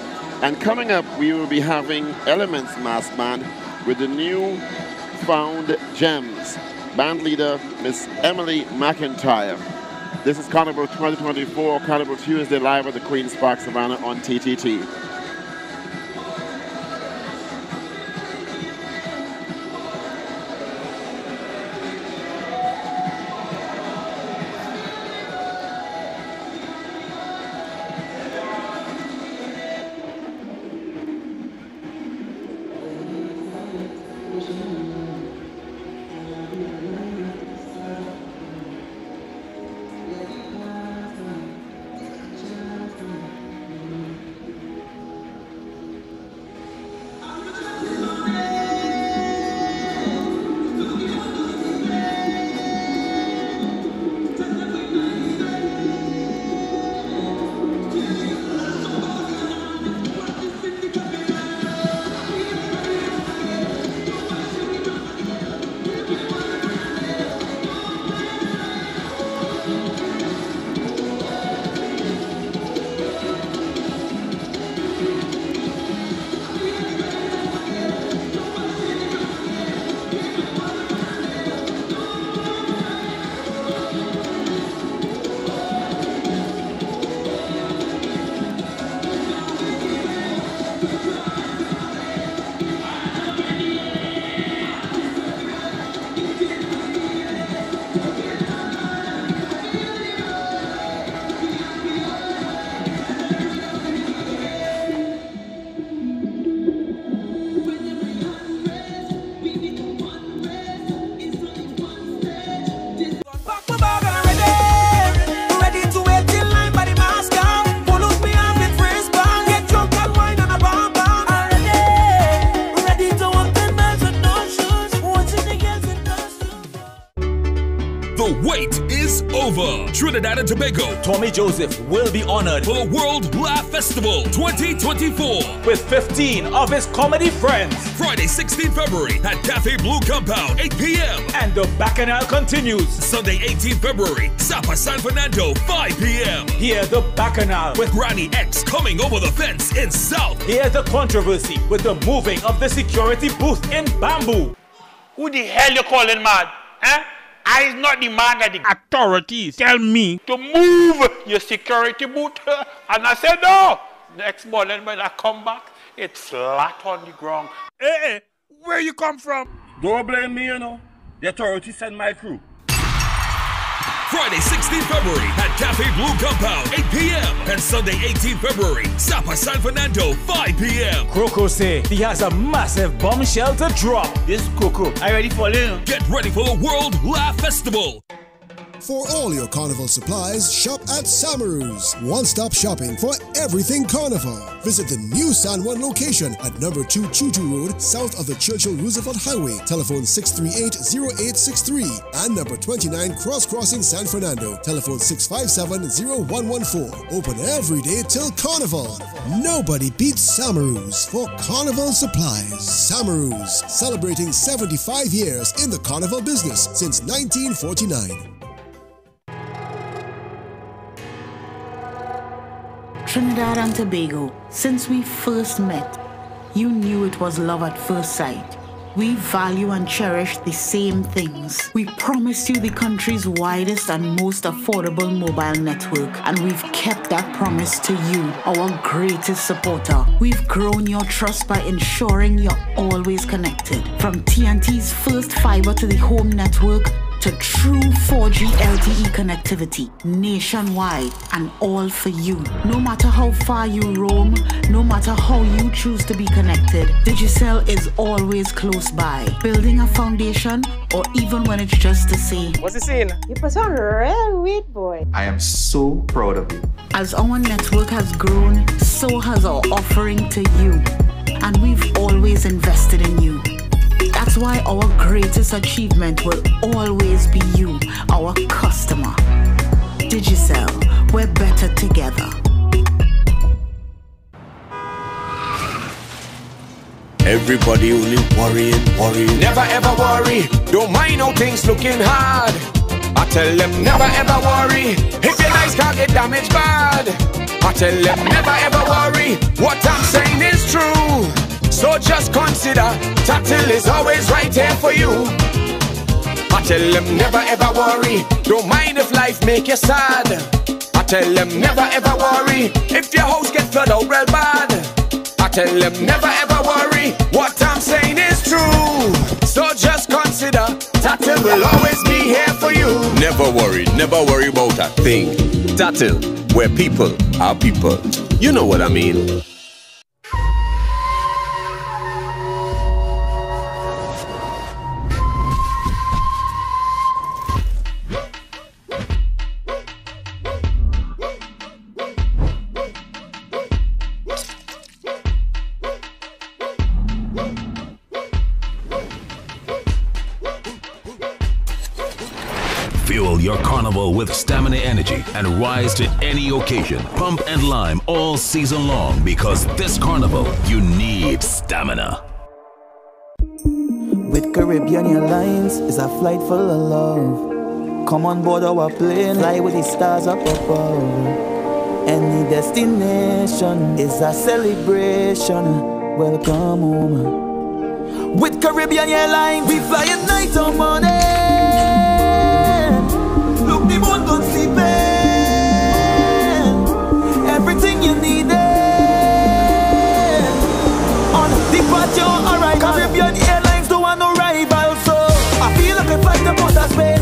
And coming up, we will be having Elements Mass Band with the new found gems. Band leader, Miss Emily McIntyre. This is Carnival 2024, Carnival Tuesday live at the Queen's Park Savannah on TTT. Trinidad and Tobago. Tommy Joseph will be honored for the World Laugh Festival 2024 with 15 of his comedy friends. Friday, 16 February at Cafe Blue Compound, 8 p.m. And the Bacchanal continues. Sunday, 18 February, Sapa San Fernando, 5 p.m. Hear the Bacchanal with Granny X coming over the fence in South. Hear the controversy with the moving of the security booth in Bamboo. Who the hell you calling mad? Eh? I is not the man that the authorities tell me to move your security boot. And I said no. Next morning when I come back, it's flat on the ground. Hey, hey, where you come from? Don't blame me, you know. The authorities sent my crew. Friday, 16 February at Cafe Blue Compound, 8 p.m. And Sunday, 18 February, Sapa San Fernando, 5 p.m. Croco say he has a massive bombshell to drop. This Coco, I ready for you? Get ready for the World Laugh Festival. For all your carnival supplies, shop at Samaroo's. One stop shopping for everything carnival. Visit the new San Juan location at number 2 Chootoo Road, south of the Churchill Roosevelt Highway. Telephone 638 0863 and number 29 Cross Crossing San Fernando. Telephone 657 0114. Open every day till carnival. Nobody beats Samaroo's for carnival supplies. Samaroo's, celebrating 75 years in the carnival business since 1949. Trinidad and Tobago, since we first met, you knew it was love at first sight. We value and cherish the same things. We promised you the country's widest and most affordable mobile network, and we've kept that promise to you, our greatest supporter. We've grown your trust by ensuring you're always connected. From TNT's first fiber to the home network to true 4G LTE connectivity nationwide and all for you. No matter how far you roam, no matter how you choose to be connected, Digicel is always close by, building a foundation or even when it's just to say, What's he saying? You put on real weed, boy. I am so proud of you. As our network has grown, so has our offering to you. And we've always invested in you. That's why our greatest achievement will always be you, our customer. Digicel, we're better together. Everybody only worrying, worrying. Never ever worry, don't mind how things looking hard. I tell them never ever worry if your nice car get damaged bad. I tell them never ever worry. What I'm saying is true. So just consider Tatil is always right here for you. I tell them never ever worry. Don't mind if life make you sad. I tell them never ever worry if your house get flooded out real bad. I tell them never ever worry. What I'm saying is true. So just consider Tatil will always be here for you. Never worry, never worry about a thing. Tatil, where people are people. You know what I mean. Stamina energy and rise to any occasion. Pump and lime all season long because this carnival, you need stamina. With Caribbean Airlines is a flight full of love. Come on board our plane, fly with the stars up above. Any destination is a celebration. Welcome home. With Caribbean Airlines, we fly at night or morning. Like a flight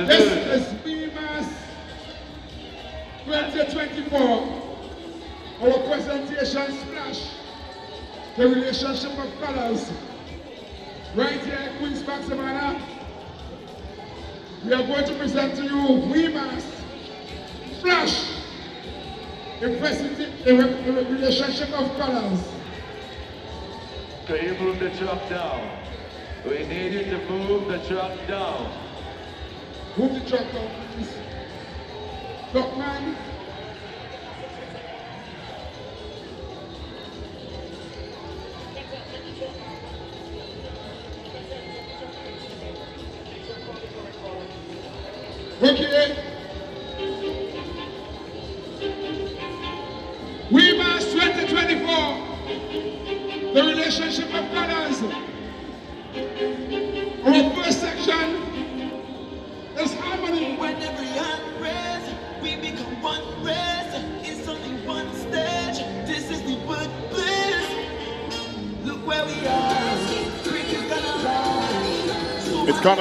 Good afternoon.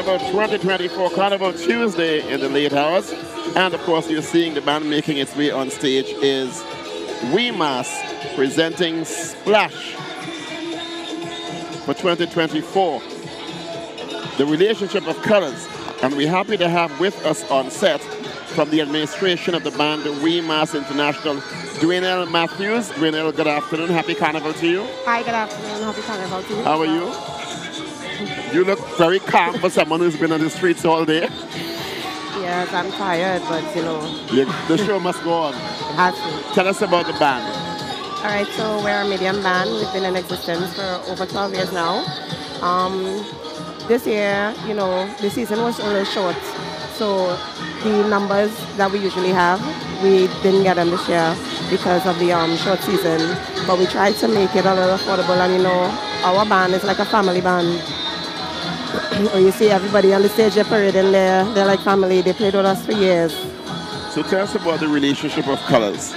Carnival 2024, Carnival Tuesday in the late hours. And of course, you're seeing the band making its way on stage is We Mass presenting Splash for 2024. The relationship of colors. And we're happy to have with us on set from the administration of the band We Mass International, Dwayne Matthews. Dwayne, good afternoon. Happy Carnival to you. Hi, good afternoon. Happy Carnival to you. How are you? You look very calm for someone who's been on the streets all day. Yes, I'm tired, but you know. You, the show must go on. It has to. Tell us about the band. All right, so we're a medium band. We've been in existence for over 12 years now. Um, this year, you know, the season was a little short. So the numbers that we usually have, we didn't get them this year because of the um, short season. But we tried to make it a little affordable and you know, our band is like a family band. Or you see everybody on the stage they're parading there, they're like family, they played with us for years. So tell us about the relationship of colors.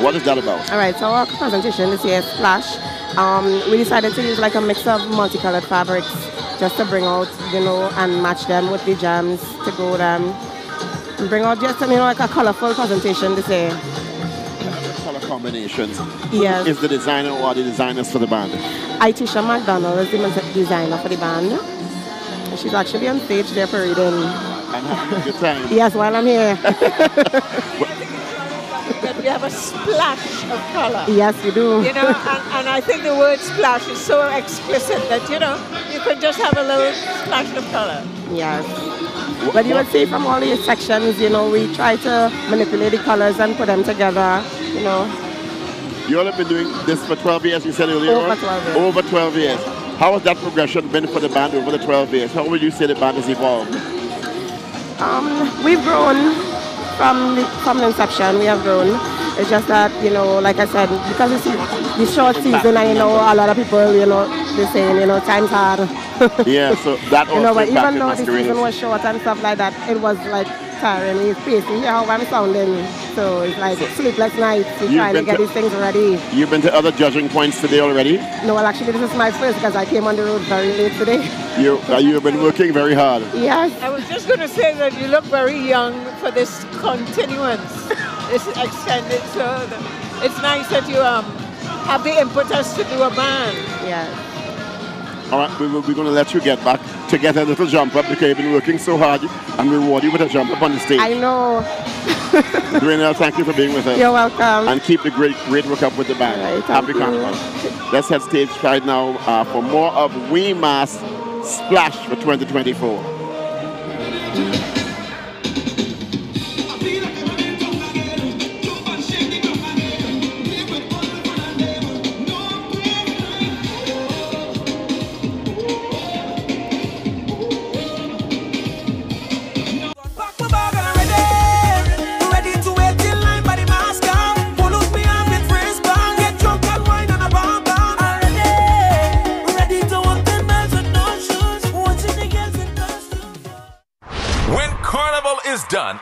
What is that about? All right, so our presentation this year is Splash. Um, we decided to use like a mix of multicolored fabrics just to bring out, you know, and match them with the jams to go them. And bring out just, you know, like a colorful presentation this year. Color combinations. Yes. Is the designer or the designers for the band? Itisha McDonald is the designer for the band. And she's actually on stage there parading. And having a good time. Yes, while I'm here. that we have a splash of color. yes, you do. You know, and, and I think the word splash is so explicit that, you know, you can just have a little splash of color. Yes. But you will see from all these sections, you know, we try to manipulate the colors and put them together, you know. You all have been doing this for 12 years, you said earlier Over 12 years. Over 12 years. How has that progression been for the band over the 12 years? How would you say the band has evolved? Um, we've grown from the, from the inception. We have grown. It's just that you know, like I said, because it's the short season, and you know, a lot of people, you know, they're saying, you know, time's hard. yeah, so that also you know, but even though the season was short and stuff like that, it was like tiring. It's pacing. You hear how I'm sounding, so it's like sleepless nights. You're You've trying to get to- these things ready. You've been to other judging points today already. No, well, actually, this is my first because I came on the road very late today. You, uh, you've been working very hard. Yes. I was just going to say that you look very young for this continuance, this extended. So it's nice that you um, have the impetus to do a band. Yes. All right, we will, we're going to let you get back to get a little jump up because you've been working so hard and reward you with a jump up on the stage. I know. Dwayne, thank you for being with us. You're welcome. And keep the great great work up with the band. Right, Happy you. Carnival. Let's head stage right now uh, for more of We Mass Splash for 2024. done.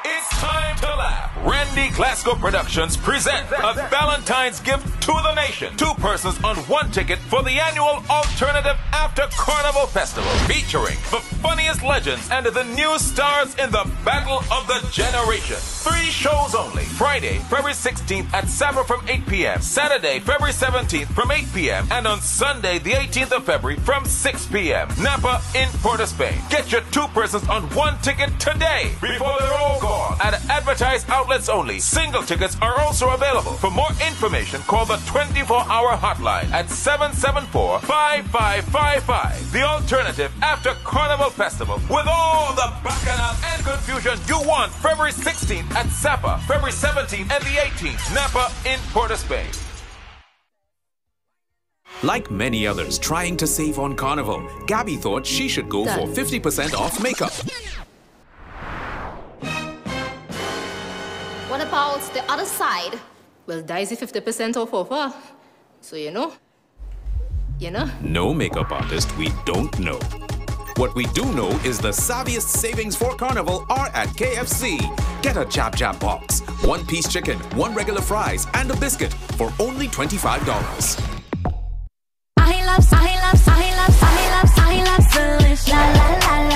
Glasgow Productions present a Valentine's gift to the nation. Two persons on one ticket for the annual Alternative After Carnival Festival, featuring the funniest legends and the new stars in the Battle of the Generation. Three shows only. Friday, February 16th at Sapa from 8 p.m. Saturday, February 17th from 8 p.m. And on Sunday, the 18th of February from 6 p.m. Napa in Port of Spain. Get your two persons on one ticket today before they're all gone. At advertised outlets only. Single tickets are also available. For more information, call the 24-hour hotline at 774-5555. The alternative after Carnival Festival with all the bacchanal and confusion you want February 16th at Sapa, February 17th and the 18th, Napa in Port of Spain. Like many others trying to save on Carnival, Gabby thought she should go for 50% off makeup. What about the other side? Well, Daisy 50% off offer. So, you know. You know? No makeup artist we don't know. What we do know is the savviest savings for Carnival are at KFC. Get a Jab Jab box, one piece chicken, one regular fries, and a biscuit for only $25. I love, I love, I love, I love, I love Delish. La la la la la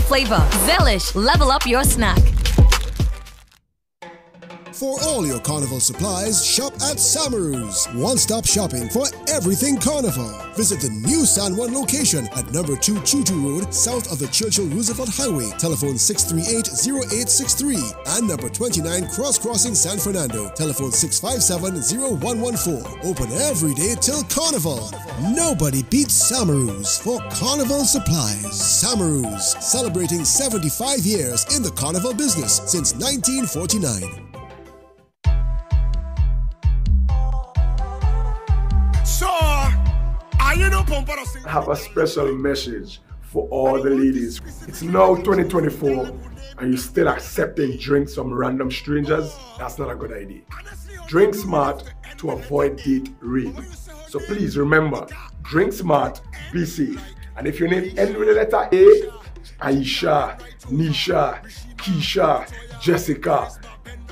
flavor. Zelish, level up your snack. For all your carnival supplies, shop at Samaroo's. One stop shopping for everything carnival. Visit the new San Juan location at number 2 Chootoo Road, south of the Churchill Roosevelt Highway. Telephone 638 0863 and number 29 Cross Crossing San Fernando. Telephone 657 0114. Open every day till carnival. Nobody beats Samaroo's for carnival supplies. Samaroo's, celebrating 75 years in the carnival business since 1949. So, I have a special message for all the ladies. It's now 2024 and you're still accepting drinks from random strangers. That's not a good idea. Drink smart to avoid date rape. So please remember, drink smart, be safe. And if you need end with the letter A, Aisha, Nisha, Keisha, Jessica,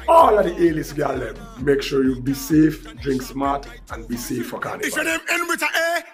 all of the A-list girl them, make sure you be safe, drink smart, and be safe for carnival. If your name end with a A,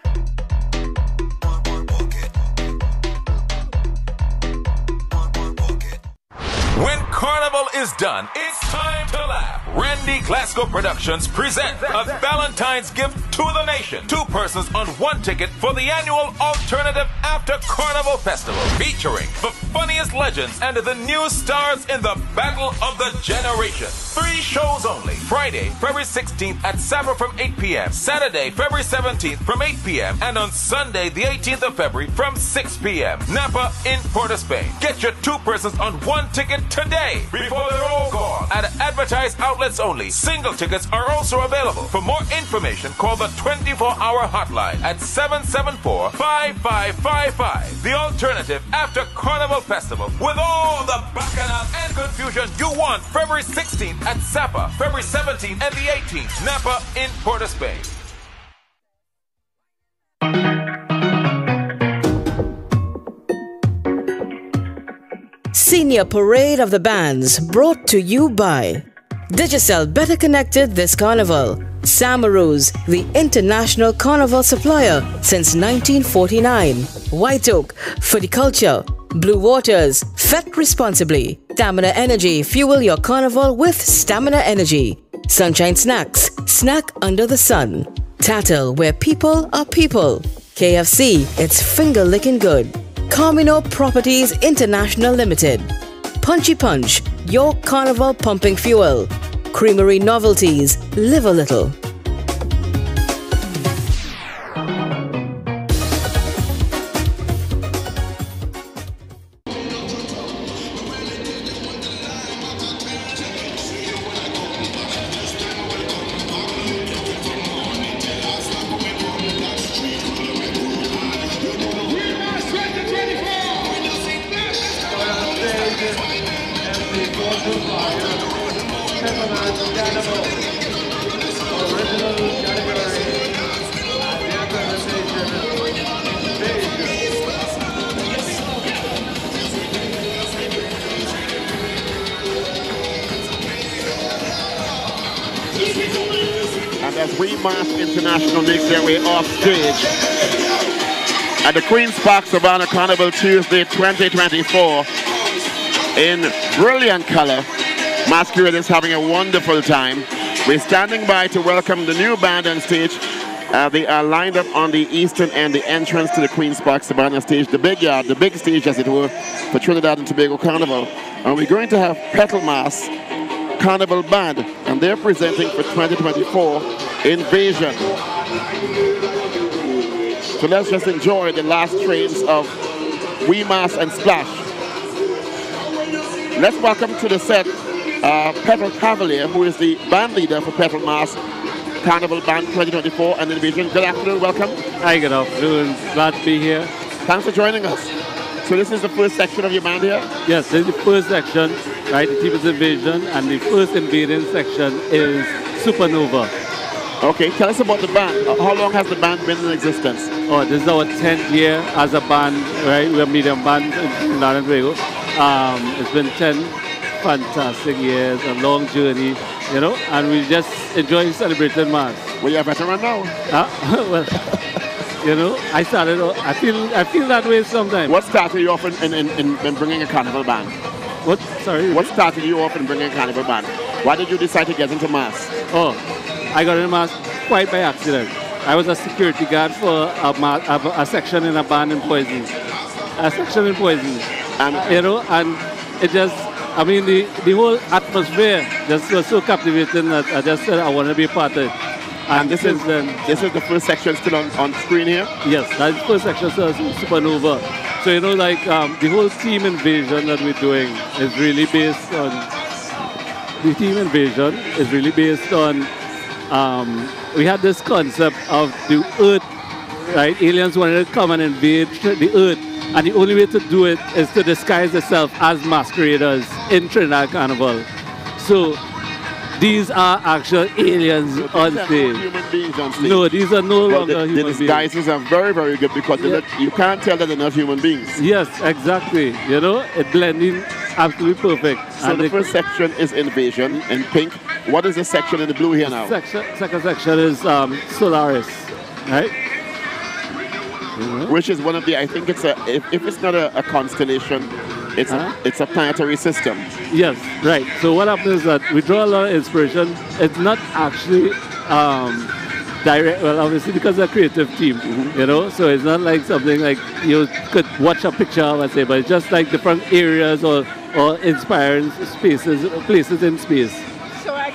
When Carnival is done, it's time to laugh. Randy Glasgow Productions present a Valentine's gift to the nation. Two persons on one ticket for the annual Alternative After Carnival Festival, featuring the funniest legends and the new stars in the Battle of the Generation. Three shows only. Friday, February 16th at Sapa from 8 p.m. Saturday, February 17th from 8 p.m. And on Sunday, the 18th of February from 6 p.m. Napa in Port of Spain. Get your two persons on one ticket today before they're all gone. At advertised outlets only. Single tickets are also available. For more information, call the 24-hour hotline at 774-5555. The alternative after Carnival Festival with all the bacchanal and confusion you want February 16th at Sapa, February 17th and the 18th, Napa in Port of Spain. Senior Parade of the Bands brought to you by Digicel Better Connected this carnival. Samaroo's, the international carnival supplier since 1949. White Oak, for culture. Blue Waters, fet responsibly. Stamina Energy, fuel your carnival with Stamina Energy. Sunshine Snacks, snack under the sun. Tatil, where people are people. KFC, it's finger licking good. Carmino Properties International Limited. Punchy Punch, your carnival pumping fuel. Creamery Novelties, live a little. Queen's Park Savannah Carnival Tuesday 2024 in brilliant color, Masquerade is having a wonderful time. We're standing by to welcome the new band on stage. Uh, they are lined up on the eastern end, the entrance to the Queen's Park Savannah stage, the big yard, the big stage as it were, for Trinidad and Tobago Carnival. And we're going to have Petal Mass Carnival Band, and they're presenting for 2024 Invasion. So let's just enjoy the last trains of Wee Mass and Splash. Let's welcome to the set uh, Petal Cavalier, who is the band leader for Petal Mass Carnival Band 2024 and the Invasion. Good afternoon, welcome. Hi, good afternoon. Glad to be here. Thanks for joining us. So this is the first section of your band here? Yes, this is the first section, right? The team is Invasion, and the first invading section is Supernova. Okay, tell us about the band. Uh, How long has the band been in existence? Oh, this is our 10th year as a band, right? We're a medium band in and Um, it's been 10 fantastic years, a long journey, you know, and we just enjoy celebrating Mass. Well, you're a veteran now. Uh, well, you know, I started, I feel I feel that way sometimes. What started you off in, in, in, in bringing a carnival band? What? Sorry? What started you off in bringing a carnival band? Why did you decide to get into Mass? Oh, I got into Mass quite by accident. I was a security guard for a, a, a section in a band in Poison. A section in Poison. And, you know, and it just, I mean, the, the whole atmosphere just was so captivating that I just said I want to be part of it. And this is then this is the first section still on, on screen here. Yes, that's the first section, so Supernova. So you know, like um, the whole team invasion that we're doing is really based on the team invasion is really based on. Um, we had this concept of the Earth, right? Aliens wanted to come and invade the Earth, and the only way to do it is to disguise itself as masqueraders in Trinidad Carnival. So these are actual aliens on stage. human beings on stage. No, these are no Well, longer the, the human beings. disguises are very, very good because not- you can't tell that they're not human beings. Yes, exactly. You know, it blending absolutely perfect. So And the the first section is Invasion in pink. What is the section in the blue here now? section, second section is um, Solaris, right? Which is one of the, I think it's a, if, if it's not a, a constellation, it's, Huh? a, it's a planetary system. Yes, right. So what happens is that we draw a lot of inspiration. It's not actually um, direct. Well, obviously because we're a creative team, you know. So it's not like something like you could watch a picture of and say, but it's just like different areas or or inspiring spaces, places in space.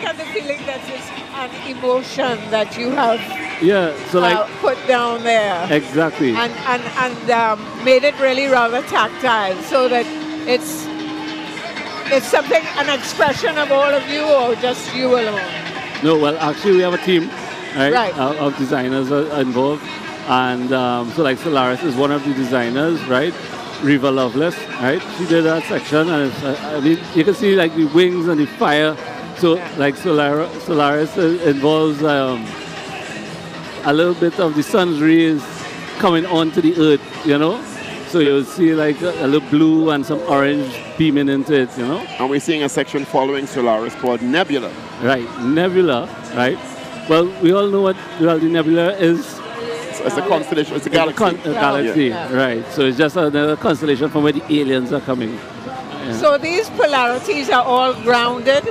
Get the feeling that it's an emotion that you have Yeah. So like uh, put down there. exactly. And, and, and um, made it really rather tactile so that it's it's something, an expression of all of you or just you alone. No, well, actually, we have a team, right, Right. Of, of designers involved, and um, so like Solaris is one of the designers, right? Riva Loveless, right? She did that section, and it's, uh, I mean, you can see like the wings and the fire. So like Solar- Solaris uh, involves um, a little bit of the sun's rays coming onto the earth, you know. So you'll see like a, a little blue and some orange beaming into it, you know. And we're seeing a section following Solaris called Nebula. Right, nebula, right? Well, we all know what well, the nebula is. It's, it's a constellation, it's a galaxy. con- a galaxy, Yeah. right? So it's just another constellation from where the aliens are coming. Yeah. So these polarities are all grounded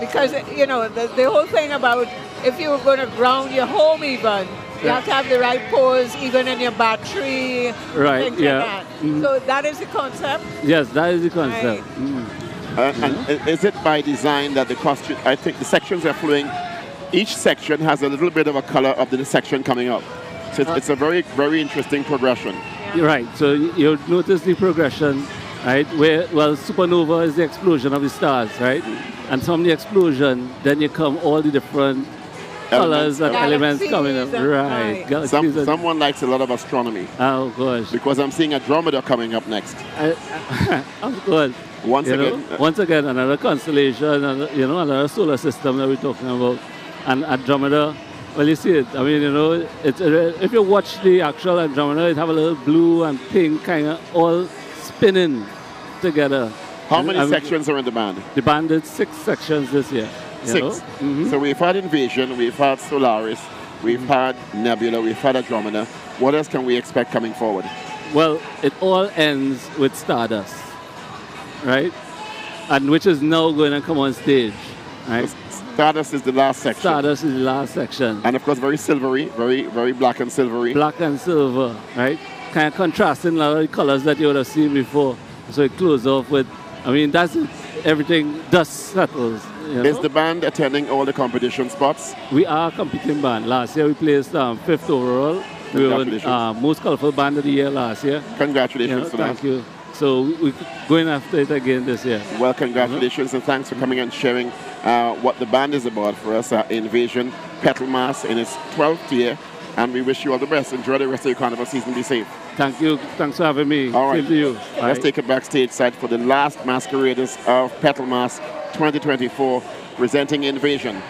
because, you know, the, the whole thing about if you're going to ground your home even, you Yeah. have to have the right pose even in your battery. Right, things like yeah. that. Mhm. So that is the concept. yes, that is the concept. Mm. Uh, and i- is it by design that the costume, I think the sections are flowing, each section has a little bit of a color of the section coming up. So it's, Uh, it's a very, very interesting progression. You're Right, so you'll notice the progression, right? Where, well, supernova is the explosion of the stars, right? And from the explosion, then you come all the different colors and elements coming up. Right. Galaxies Some, and- someone likes a lot of astronomy. Oh gosh. Because I'm seeing Andromeda coming up next. of course. Once You again, uh, once again, another constellation, another, you know, another solar system that we're talking about. And Andromeda, well, you see it. I mean, you know, it's, uh, if you watch the actual Andromeda, it have a little blue and pink kind of all spinning together. How many And- sections are in the band? The band did six sections this year. Six. Mm-hmm. So we've had Invasion, we've had Solaris, we've had Nebula, we've had Andromeda. What else can we expect coming forward? Well, it all ends with Stardust, right? And which is now going to come on stage, right? Stardust is the last section. Stardust is the last section. And of course, very silvery, very, very black and silvery. Black and silver, right? Kind of contrasting a lot of the colors that you would have seen before. So it closes off with, I mean, that's it. everything dust settles. You Is the band attending all the competition spots? We are a competing band. Last year we placed um, fifth overall. We were uh, most colorful band of the year last year. Congratulations You know, to that. Thank you. So we're going after it again this year. Well, congratulations and thanks for coming and sharing uh, what the band is about for us at Invasion Petal Mass in its 12th year. And we wish you all the best. Enjoy the rest of your carnival season. Be safe. Thank you. Thanks for having me. All right. Same to you. Let's Bye. take it backstage side for the last masqueraders of Petal Mass 2024, presenting Invasion.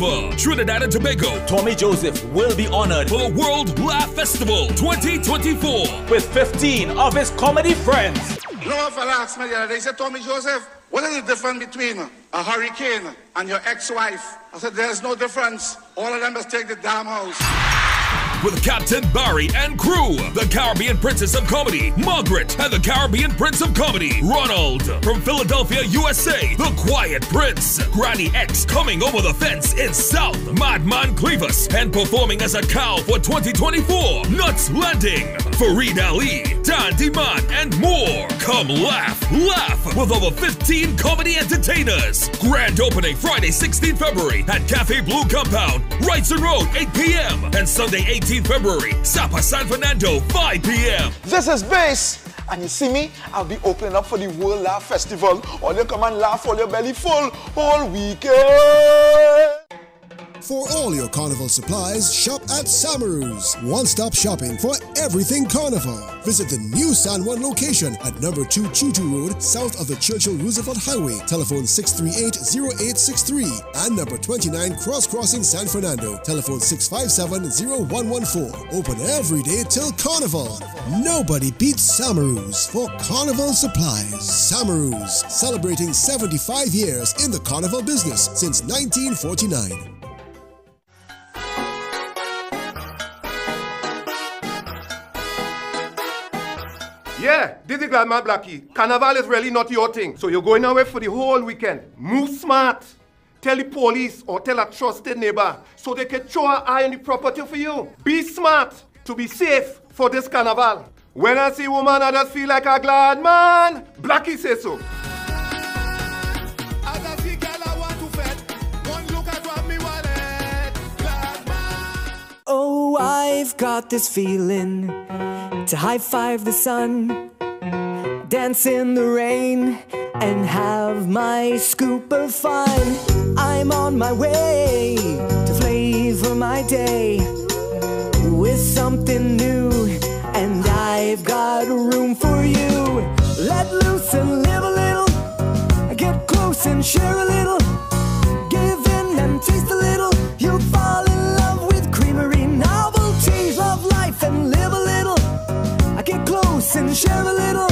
Is. Trinidad and Tobago. Tommy Joseph will be honored for the World Laugh Festival 2024 with 15 of his comedy friends. You know, if I asked me the other day, said, Tommy Joseph, what is the difference between a hurricane and your ex-wife? I said, there's no difference. All of them must take the damn house with Captain Barry and crew. The Caribbean Princess of Comedy, Margaret, and the Caribbean Prince of Comedy, Ronald. From Philadelphia, USA, The Quiet Prince. Granny X coming over the fence in South. Madman Clevis and performing as a cow for 2024. Nuts Landing. Farid Ali, Dan Diman, and more. Come laugh, laugh with over 15 comedy entertainers. Grand opening Friday, 16 February at Cafe Blue Compound, Wrightson Road, 8 p.m. and Sunday, 18 February, Sapa San Fernando, 5 p.m. This is Bass, and you see me, I'll be opening up for the World Laugh Festival. All you come and laugh all your belly full all weekend. For all your carnival supplies, shop at Samaroo's. One-stop shopping for everything carnival. Visit the new San Juan location at number 2 Chootoo Road, south of the Churchill Roosevelt Highway. Telephone 638-0863 and number 29 Cross Crossing San Fernando. Telephone 657-0114. Open every day till carnival. Nobody beats Samaroo's for carnival supplies. Samaroo's, celebrating 75 years in the carnival business since 1949. Yeah, this is Gladman Blackie. Carnival is really not your thing. So you're going away for the whole weekend. Move smart. Tell the police or tell a trusted neighbor so they can throw an eye on the property for you. Be smart to be safe for this carnival. When I see woman, I just feel like a glad man. Blackie says so. I've got this feeling to high five the sun, dance in the rain, and have my scoop of fun. I'm on my way to flavor my day with something new, and I've got room for you. Let loose and live a little, get close and share a little, give in and taste a little. And share a little,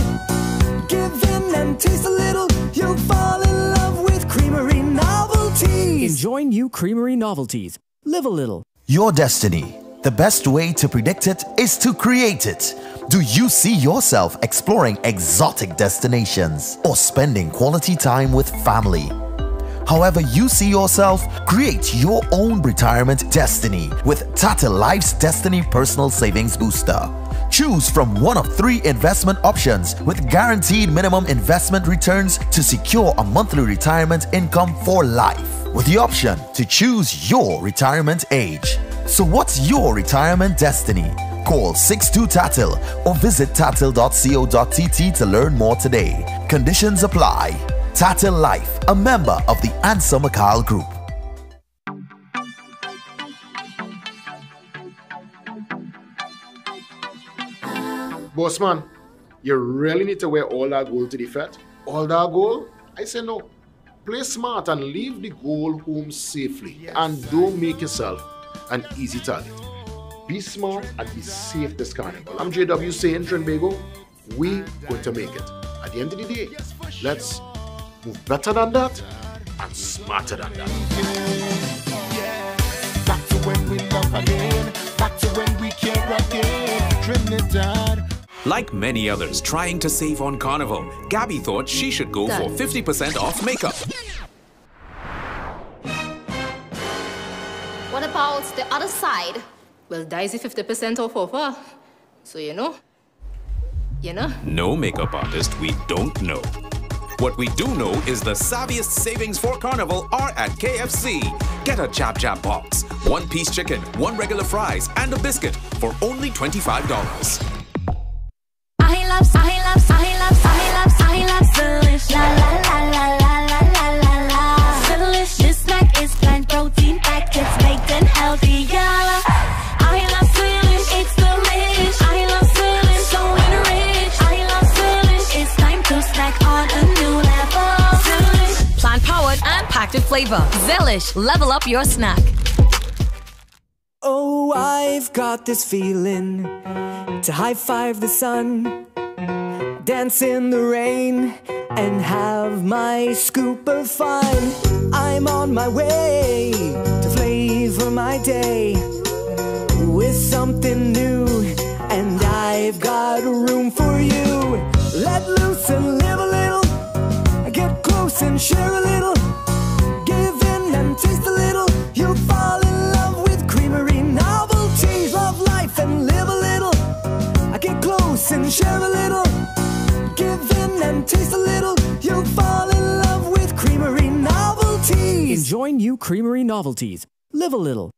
give in and taste a little. You'll fall in love with creamery novelties. Enjoy new creamery novelties. Live a little. Your destiny. The best way to predict it is to create it. Do you see yourself exploring exotic destinations or spending quality time with family? However you see yourself, create your own retirement destiny with Tatil Life's Destiny Personal Savings Booster. Choose from one of three investment options with guaranteed minimum investment returns to secure a monthly retirement income for life, with the option to choose your retirement age. So, what's your retirement destiny? Call 62TATIL or visit tatil.co.tt to learn more today. Conditions apply. Tatil Life, a member of the ANSA McAL Group. Boss man, you really need to wear all that gold to the fete? All that gold? I say no. Play smart and leave the gold home safely. Yes. And don't make yourself an easy target. Be smart and be safe this carnival. I'm JW saying Trinbago, we going to make it. At the end of the day, let's move better than that and smarter than that. Back to when we love again. Back to when we we again, Trinidad. Like many others trying to save on Carnival, Gabby thought she should go Done. for 50% off makeup. What about the other side? Well, Daisy 50% off offer. So, you know. You know? No makeup artist we don't know. What we do know is the savviest savings for Carnival are at KFC. Get a Chap Chap box, one piece chicken, one regular fries, and a biscuit for only $25. Flavor. Zelish, level up your snack. Oh, I've got this feeling to high five the sun, dance in the rain, and have my scoop of fun. I'm on my way to flavor my day with something new, and I've got room for you. Let loose and live a little, get close and share a little, give in and taste a little. You'll fall close and share a little. Give in and taste a little. You'll fall in love with creamery novelties. Enjoy new Creamery novelties. Live a little.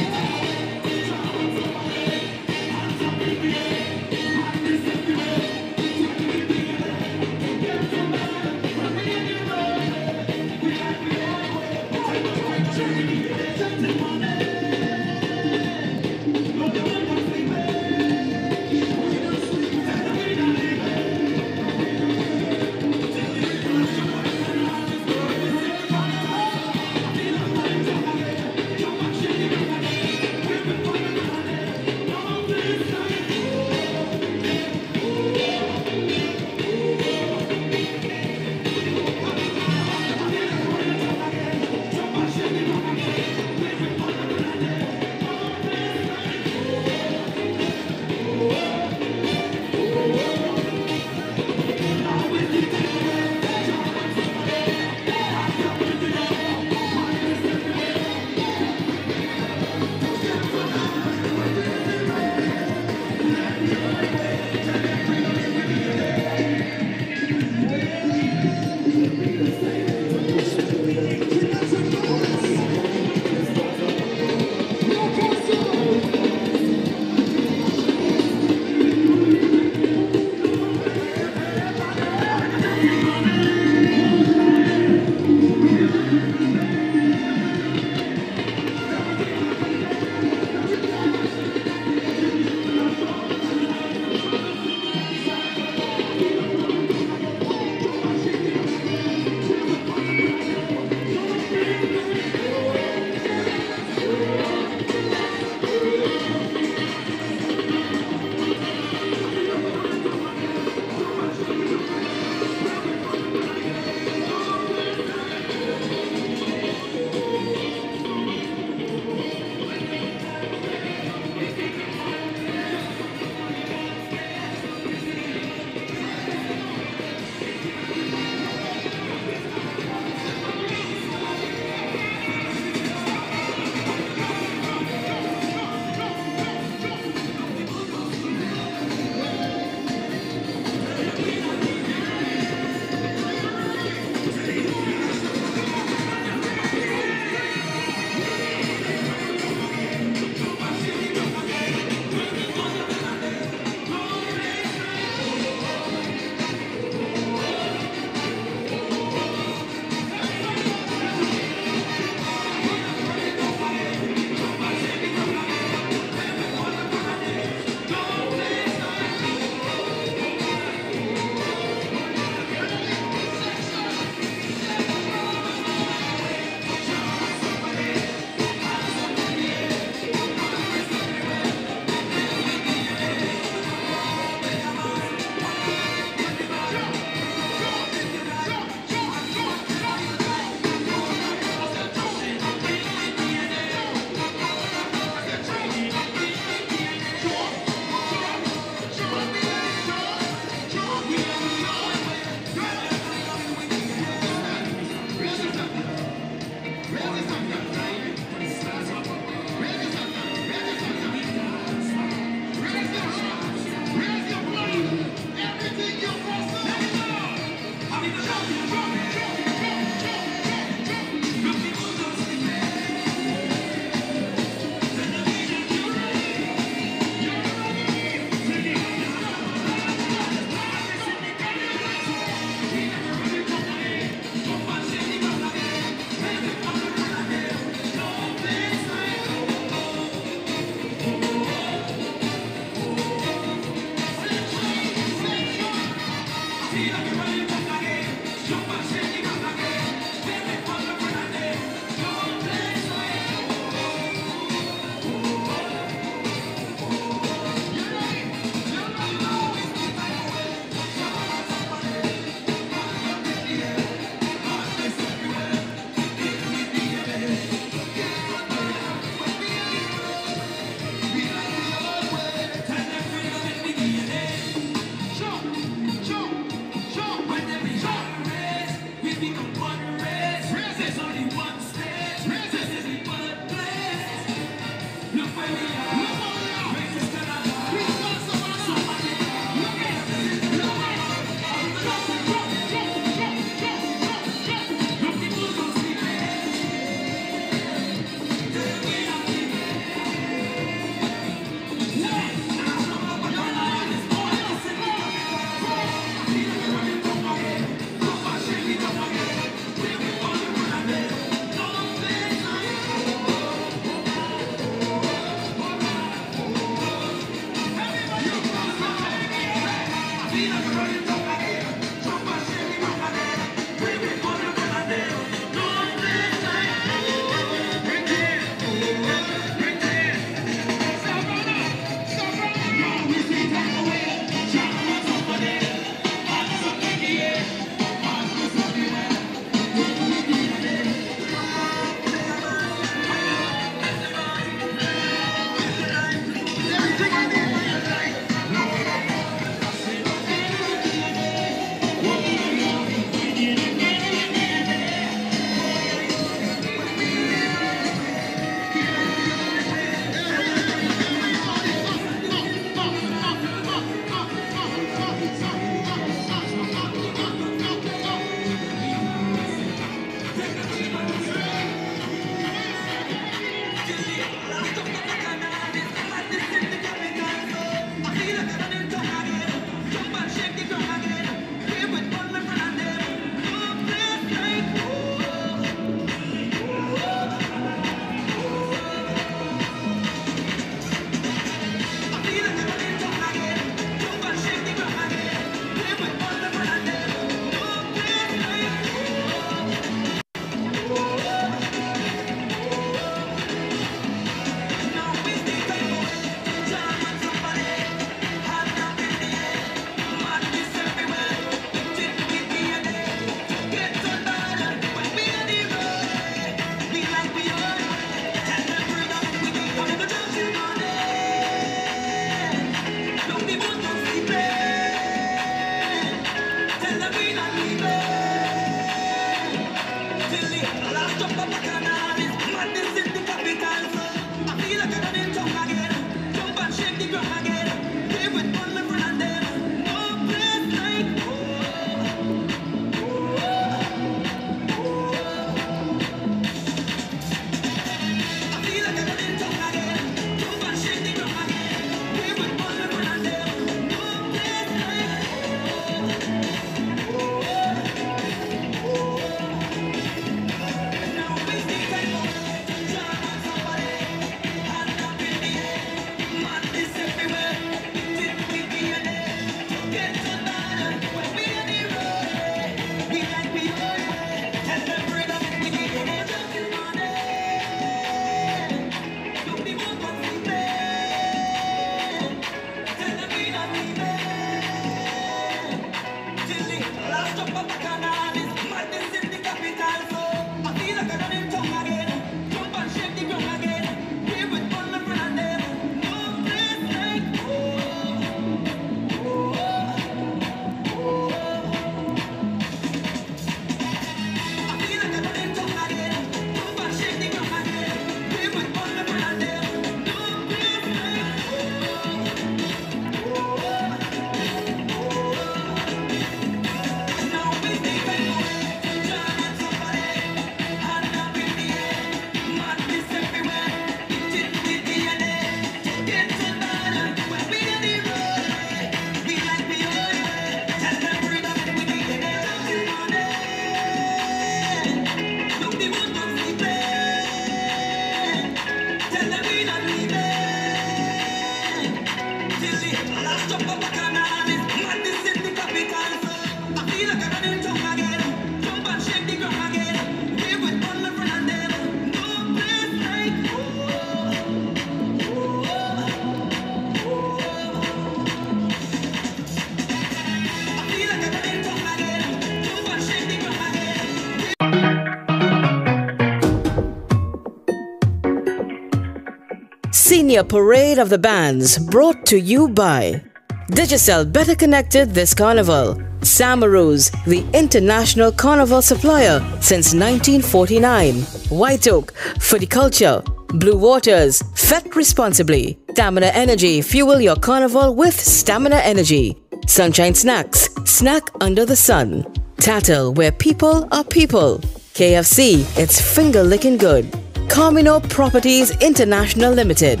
Senior Parade of the Bands brought to you by Digicel Better Connected this carnival. Samaroo's, the international carnival supplier since 1949. White Oak, for the culture. Blue Waters, fet responsibly. Stamina Energy, fuel your carnival with Stamina Energy. Sunshine Snacks, snack under the sun. Tatil, where people are people. KFC, it's finger licking good. Carmino Properties International Limited.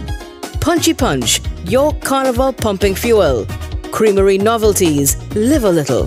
Punchy Punch, your carnival pumping fuel. Creamery Novelties, live a little.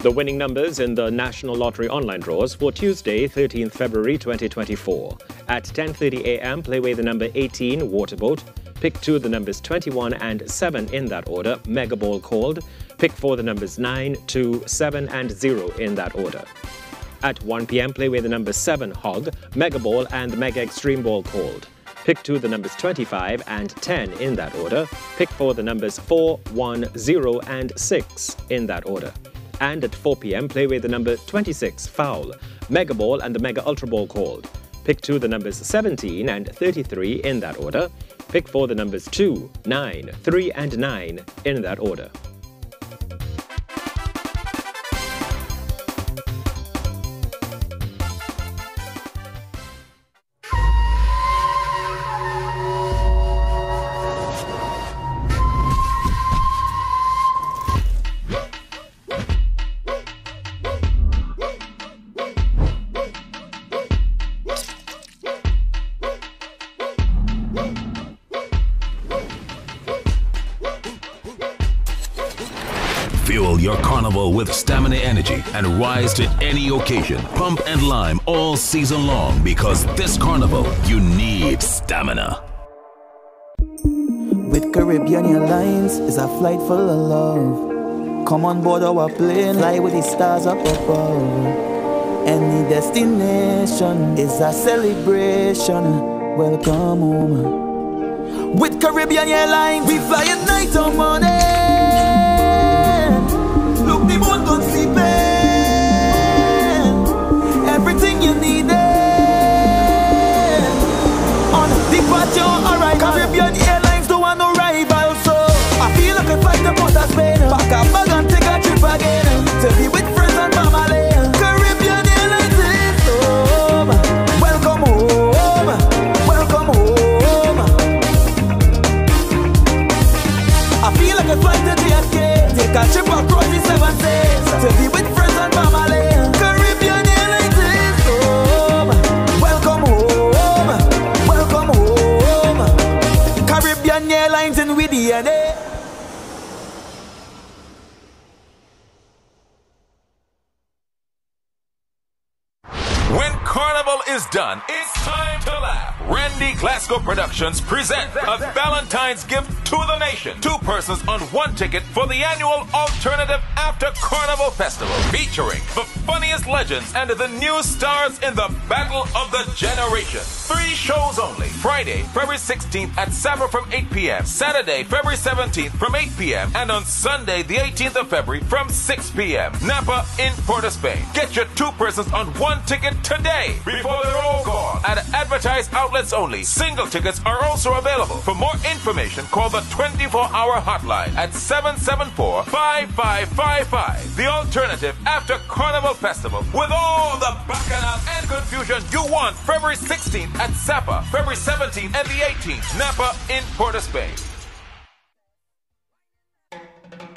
The winning numbers in the National Lottery online draws for Tuesday, 13th February 2024. At 10:30 a.m., Play Whe the number 18 Waterboat. Pick 2 the numbers 21 and 7 in that order. Mega Ball called. Pick 4 the numbers 9, 2, 7 and 0 in that order. At 1 p.m., Play Whe the number 7 Hog, Mega Ball and the Mega Extreme Ball called. Pick 2 the numbers 25 and 10 in that order. Pick 4 the numbers 4, 1, 0 and 6 in that order and at 4 p.m. Play Whe the number 26 fowl, Mega Ball and the Mega Ultra Ball called. Pick 2 the numbers 17 and 33 in that order. Pick for the numbers 2, 9, 3 and 9 in that order. And rise to any occasion. Pump and lime all season long because this carnival, you need stamina. With Caribbean Airlines is a flight full of love. Come on board our plane, fly with the stars up above. Any destination is a celebration. Welcome home. With Caribbean Airlines, we fly at night or morning. acabado. Is done, it's time to laugh. Randy Glasgow Productions present a Valentine's gift to the nation. Two persons on one ticket for the annual Alternative After Carnival Festival, featuring the funniest legends and the new stars in the Battle of the Generation. Three shows only. Friday, February 16th at Sapa from 8 p.m. Saturday, February 17th from 8 p.m. And on Sunday, the 18th of February from 6 p.m. Napa in Port of Spain. Get your two persons on one ticket today before they're all gone. At advertised outlets only. Single tickets are also available. For more information, call the 24-hour hotline at 774-5555. The alternative after Carnival Festival with all the bacchanal and confusion you want February 16th at Sapa, February 17th and the 18th, Napa in Port of Spain.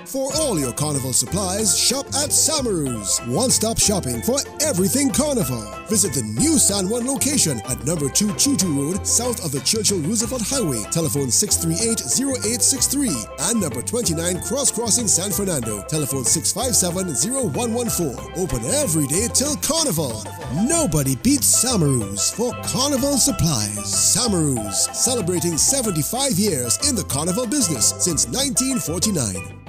For all your carnival supplies, shop at Samaroo's. One stop shopping for everything carnival. Visit the new San Juan location at number 2 Chootoo Road, south of the Churchill Roosevelt Highway. Telephone 638 0863 and number 29 Cross Crossing San Fernando. Telephone 657 0114. Open every day till carnival. Nobody beats Samaroo's for carnival supplies. Samaroo's, celebrating 75 years in the carnival business since 1949.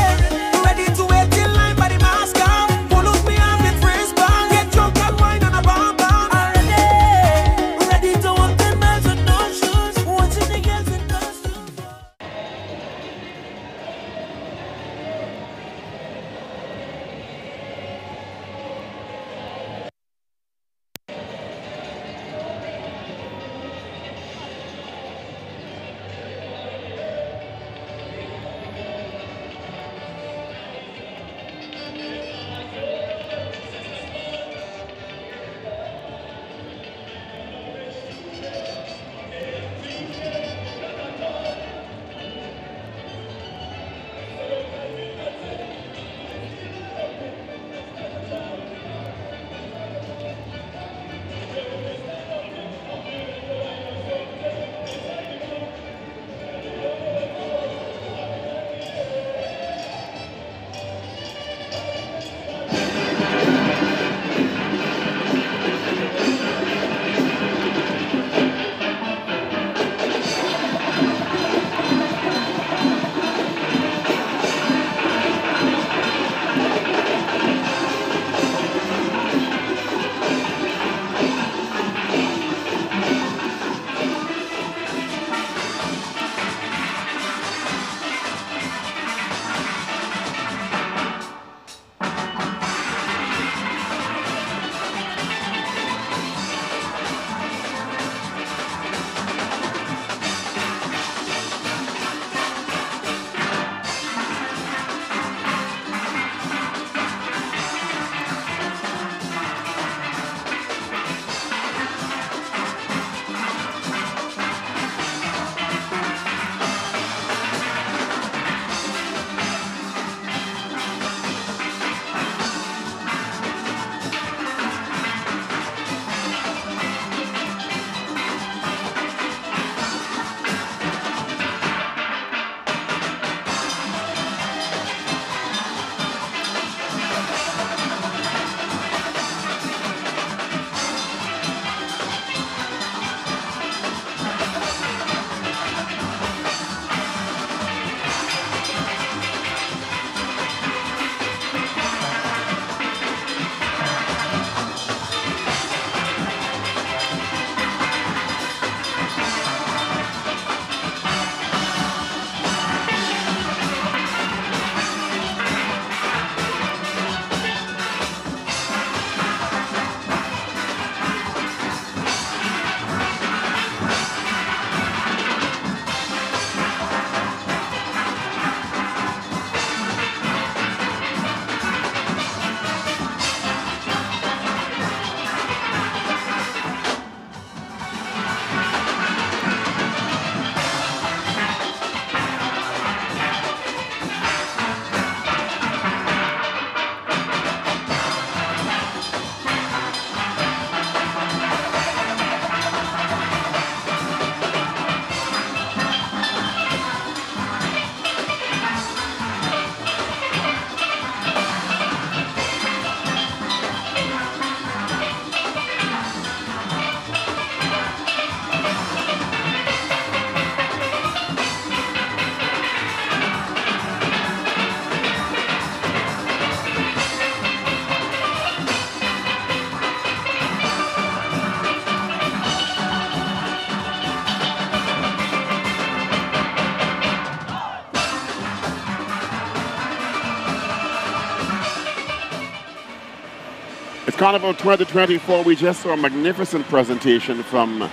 Carnival 2024. We just saw a magnificent presentation from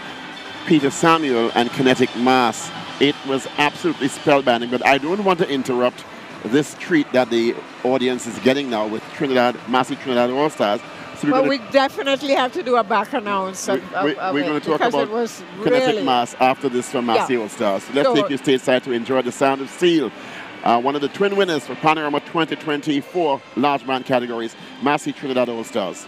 Peter Samuel and Kinetic Mass. It was absolutely spellbinding, but I don't want to interrupt this treat that the audience is getting now with Trinidad, Massy Trinidad All Stars. So well, we definitely have to do a back announce of, of, we, of we're going to talk about Kinetic really Mass after this from Massy Yeah. All Stars. So let's So- take you stateside to enjoy the sound of steel. Uh, one of the twin winners for Panorama 2024 large band categories, Massy Trinidad All Stars.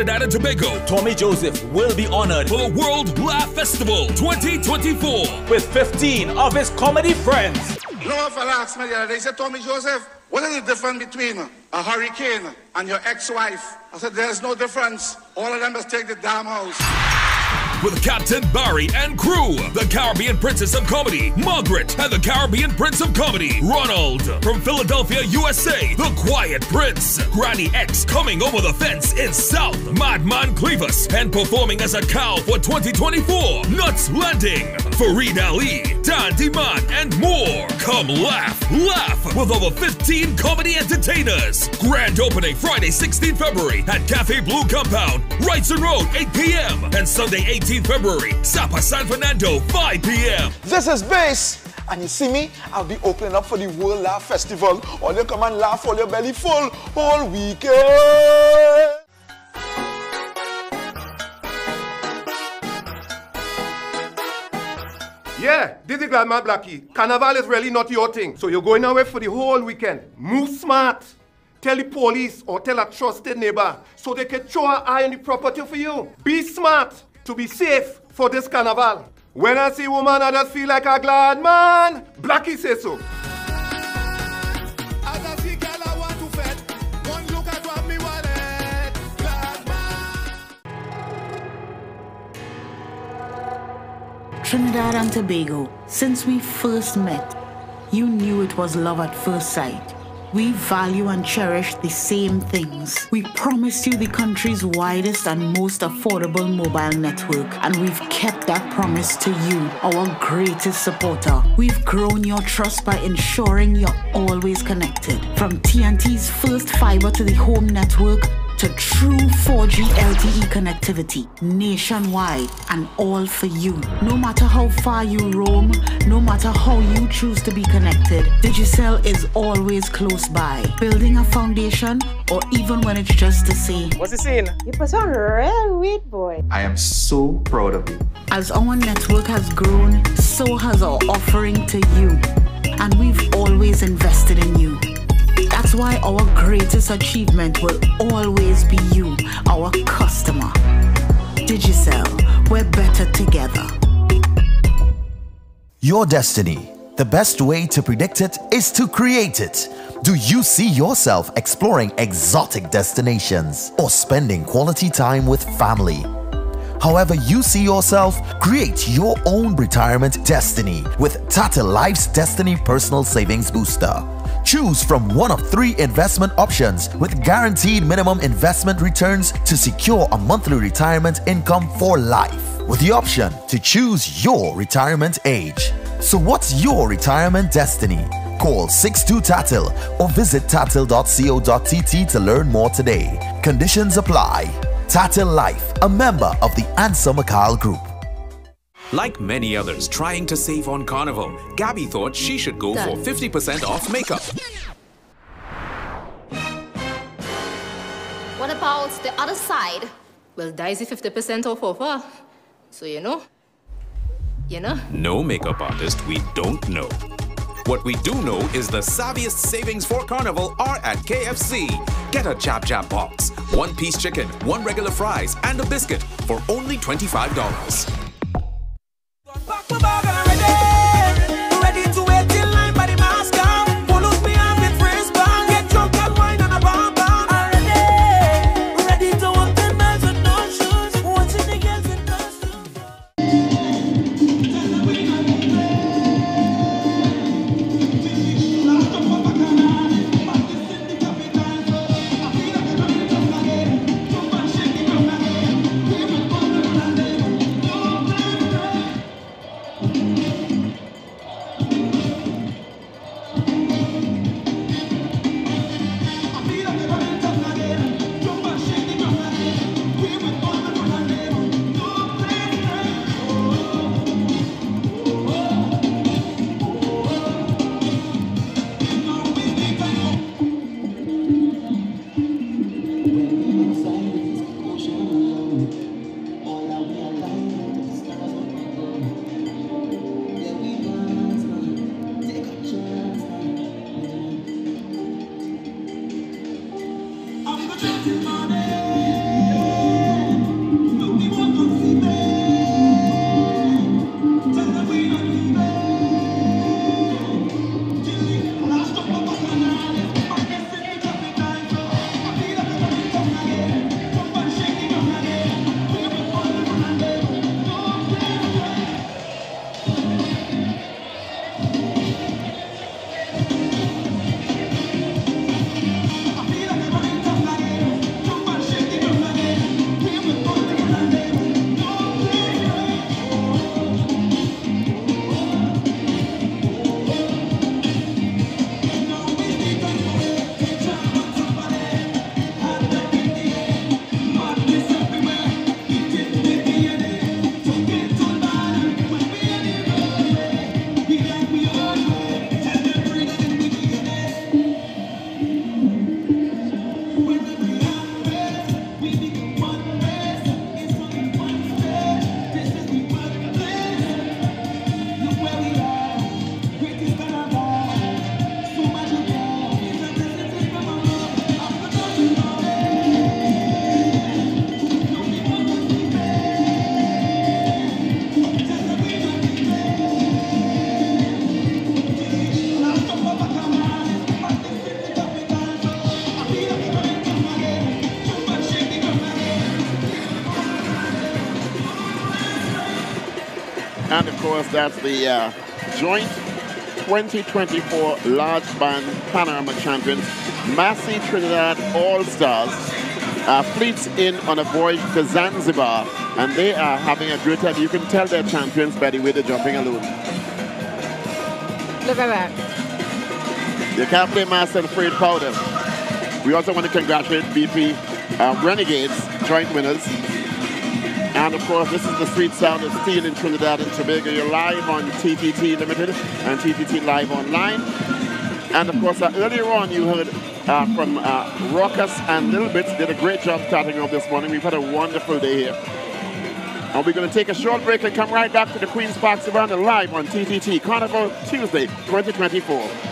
Trinidad and Tobago. Tommy Joseph will be honored for the World Laugh Festival 2024 with 15 of his comedy friends. You know what fella asked me the other day? He said, Tommy Joseph, what is the difference between a hurricane and your ex-wife? I said, there's no difference. All of them must take the damn house with Captain Barry and crew. The Caribbean Princess of Comedy, Margaret, and the Caribbean Prince of Comedy, Ronald. From Philadelphia, USA, the Quiet Prince. Granny X coming over the fence in South. Madman Clevis and performing as a cow for 2024. Nuts Landing. Farid Ali, Dan Diman, and more. Come laugh, laugh with over 15 comedy entertainers. Grand opening Friday, 16 February at Cafe Blue Compound, Wrightson Road, 8 p.m. and Sunday, 18 February, Sapa San Fernando, 5 p.m. This is Bass. And you see me, I'll be opening up for the World Laugh Festival. All you come and laugh all your belly full all weekend. This is Grandma Blackie. Carnival is really not your thing. So you're going away for the whole weekend. Move smart. Tell the police or tell a trusted neighbor so they can throw an eye on the property for you. Be smart to be safe for this carnival. When I see woman, I just feel like a glad man. Blackie says so. Trinidad and Tobago, since we first met, you knew it was love at first sight. We value and cherish the same things. We promised you the country's widest and most affordable mobile network, and we've kept that promise to you, our greatest supporter. We've grown your trust by ensuring you're always connected. From TNT's first fiber to the home network to true 4G LTE connectivity nationwide and all for you. No matter how far you roam, no matter how you choose to be connected, Digicel is always close by, building a foundation or even when it's just to say, What's the scene? You put on real weight, boy. I am so proud of you. As our network has grown, so has our offering to you. And we've always invested in you. That's why our greatest achievement will always be you, our customer. Digicel, we're better together. Your destiny. The best way to predict it is to create it. Do you see yourself exploring exotic destinations or spending quality time with family? However you see yourself, create your own retirement destiny with Tatil Life's Destiny Personal Savings Booster. Choose from one of three investment options with guaranteed minimum investment returns to secure a monthly retirement income for life with the option to choose your retirement age. So what's your retirement destiny? Call 62TATIL or visit tatil.co.tt to learn more today. Conditions apply. Tatil Life, a member of the ANSA McAL Group. Like many others trying to save on Carnival, Gabby thought she should go Done. for 50% off makeup. What about the other side? Well, Daisy 50% off offer. So, you know, you know? No makeup artist we don't know. What we do know is the savviest savings for Carnival are at KFC. Get a Chap Chap box, one piece chicken, one regular fries, and a biscuit for only $25. Money. Of that's the uh, joint 2024 large band panorama champions, Massy Trinidad All Stars. Uh, fleets in on a voyage to Zanzibar, and they are having a great time. You can tell they're champions by the way they're jumping alone. Look at that. The Captain Master and Freight Powder. We also want to congratulate BP uh, Renegades, joint winners. And of course, this is the sweet sound of steel in Trinidad and Tobago. You're live on TTT Limited and TTT Live Online. And of course, uh, earlier on, you heard uh, from uh, Raucus and Little Bits. Did a great job starting off this morning. We've had a wonderful day here. And we're going to take a short break and come right back to the Queen's Park Savannah live on TTT Carnival Tuesday 2024.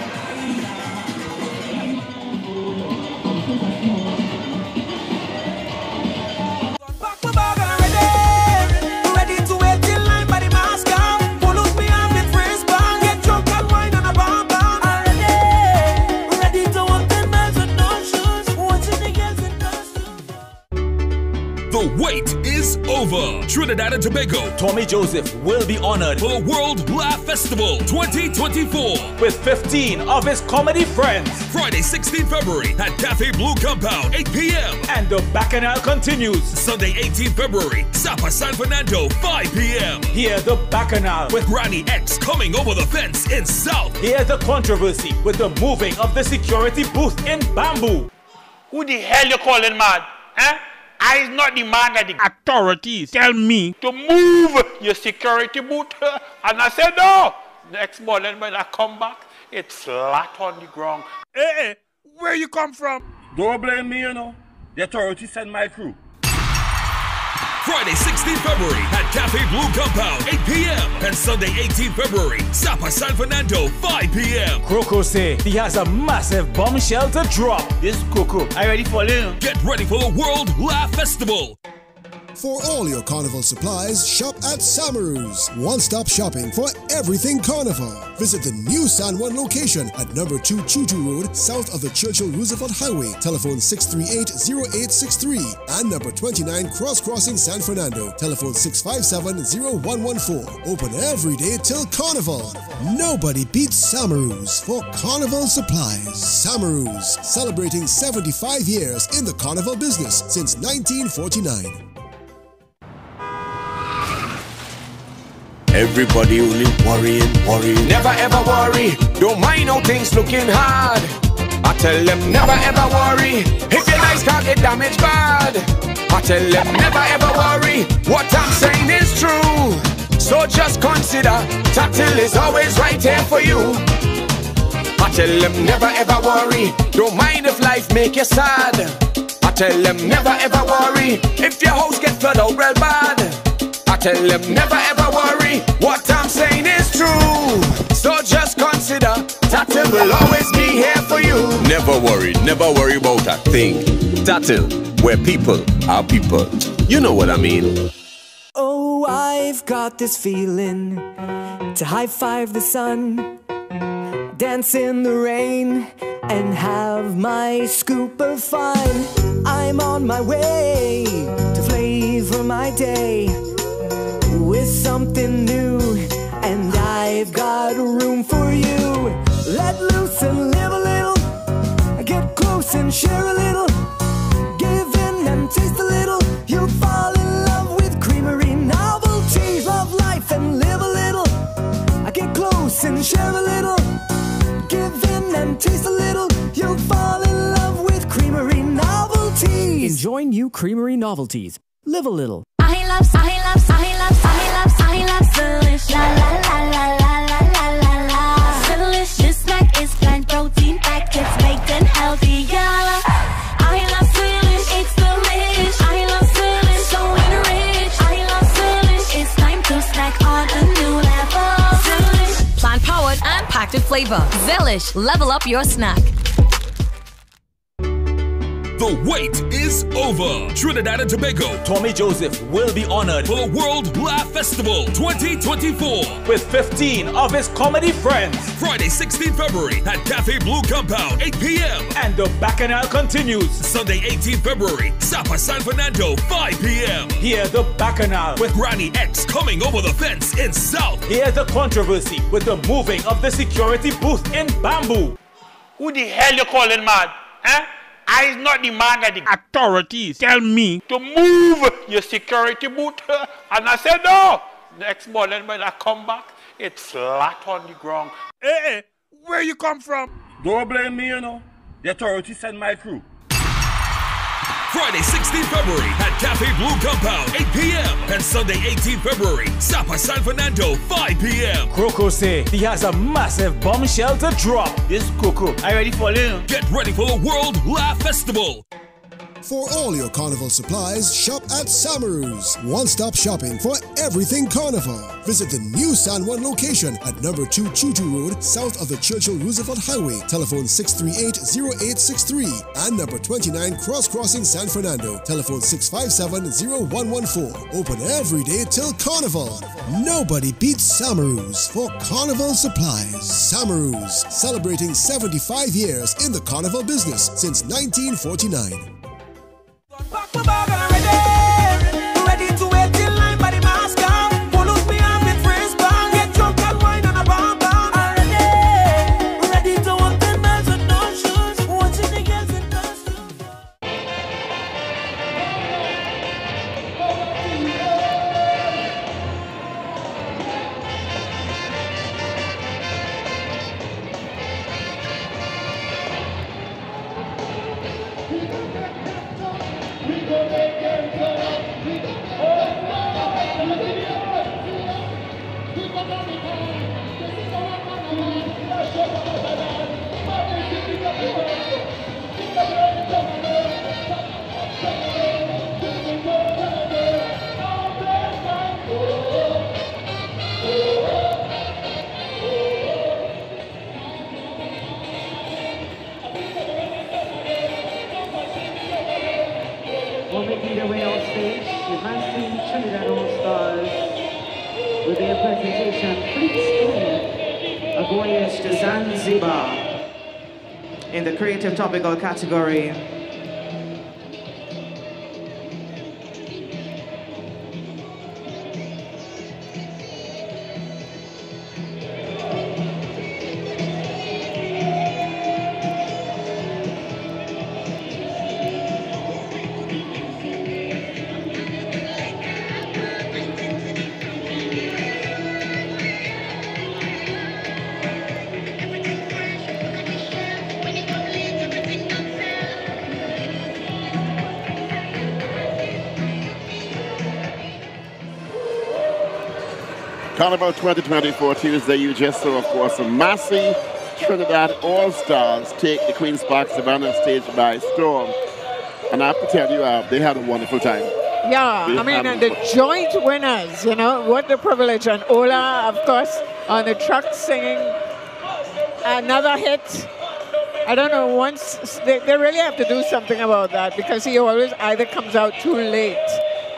Trinidad and Tobago. Tommy Joseph will be honored for the World Laugh Festival 2024 with 15 of his comedy friends. Friday, 16 February at Cafe Blue Compound, 8 p.m. And the Bacchanal continues. Sunday, 18 February, Sapa San Fernando, 5 p.m. Hear the Bacchanal with Granny X coming over the fence in South. Hear the controversy with the moving of the security booth in Bamboo. Who the hell you calling mad? Eh? I is not the man that the authorities tell me to move your security boot. And I said, no. Next morning when I come back, it's flat on the ground. Hey, hey, where you come from? Don't blame me, you know. The authorities sent my crew. Friday, 16 February at Cafe Blue Compound, 8 p.m. And Sunday, 18 February, Sapa San Fernando, 5 p.m. Croco say he has a massive bombshell to drop. This Coco, are you ready for it? Get ready for the World Laugh Festival. For all your carnival supplies, shop at Samaroo's. One stop shopping for everything carnival. Visit the new San Juan location at number 2 Chootoo Road, south of the Churchill Roosevelt Highway. Telephone 638 0863 and number 29 Cross Crossing San Fernando. Telephone 657 0114. Open every day till carnival. Nobody beats Samaroo's for carnival supplies. Samaroo's, celebrating 75 years in the carnival business since 1949. Everybody only worrying, worrying. Never ever worry, don't mind how things looking hard. I tell them never ever worry, if your nice can't get damaged bad. I tell them never ever worry, what I'm saying is true. So just consider, Tatil is always right here for you. I tell them never ever worry, don't mind if life make you sad. I tell them never ever worry, if your house get flooded out real bad. I tell them never ever worry, what I'm saying is true. So just consider, Tatil will always be here for you. Never worry, never worry about a thing. Tatil, where people are people. You know what I mean. Oh, I've got this feeling to high five the sun, dance in the rain, and have my scoop of fun. I'm on my way to flavor my day with something new, and I've got room for you. Let loose and live a little, get close and share a little, give in and taste a little. You'll fall in love with creamery novelties. Love life and live a little, get close and share a little, give in and taste a little. You'll fall in love with creamery novelties. Enjoy new creamery novelties. Live a little. I love, I love, I love, I love, I. La la la la la la la la la. Snack is plant protein packed, it's baked and healthy. Yeah. I love Silish, it's delicious. I love Silish, so rich. I love Silish, it's time to snack on a new level. Silish. Plant powered and packed with flavor. Zelish, level up your snack. The wait is over. Trinidad and Tobago. Tommy Joseph will be honored for the World Laugh Festival 2024 with 15 of his comedy friends. Friday, 16th February at Cafe Blue Compound, 8 p.m. And the Bacchanal continues. Sunday, 18th February, Sapa San Fernando, 5 p.m. Hear the Bacchanal with Granny X coming over the fence in South. Hear the controversy with the moving of the security booth in Bamboo. Who the hell you calling mad? Eh? I is not the man that the authorities tell me to move your security boot. And I said, no. Next morning when I come back, it's flat on the ground. Hey, hey, where you come from? Don't blame me, you know. The authorities sent my crew. Friday, 16 February at Cafe Blue Compound, 8 p.m. And Sunday, 18 February, Sapa San Fernando, 5 p.m. Croco say he has a massive bombshell to drop. This Coco, I ready for you? Get ready for the World Laugh Festival. For all your carnival supplies, shop at Samaroo's. One-stop shopping for everything carnival. Visit the new San Juan location at number 2 Chootoo Road, south of the Churchill Roosevelt Highway. Telephone 638-0863 and number 29 Cross Crossing San Fernando. Telephone 657-0114. Open every day till carnival. Nobody beats Samaroo's for carnival supplies. Samaroo's, celebrating 75 years in the carnival business since 1949. Back bag the or category. Carnival 2024 Tuesday, you just saw, of course, Massey Trinidad All Stars take the Queen's Park Savannah stage by storm. And I have to tell you, uh, they had a wonderful time. Yeah, They I mean, and the joint winners, you know, what the privilege. And Ola, of course, on the truck singing another hit. I don't know, once, they, they really have to do something about that because he always either comes out too late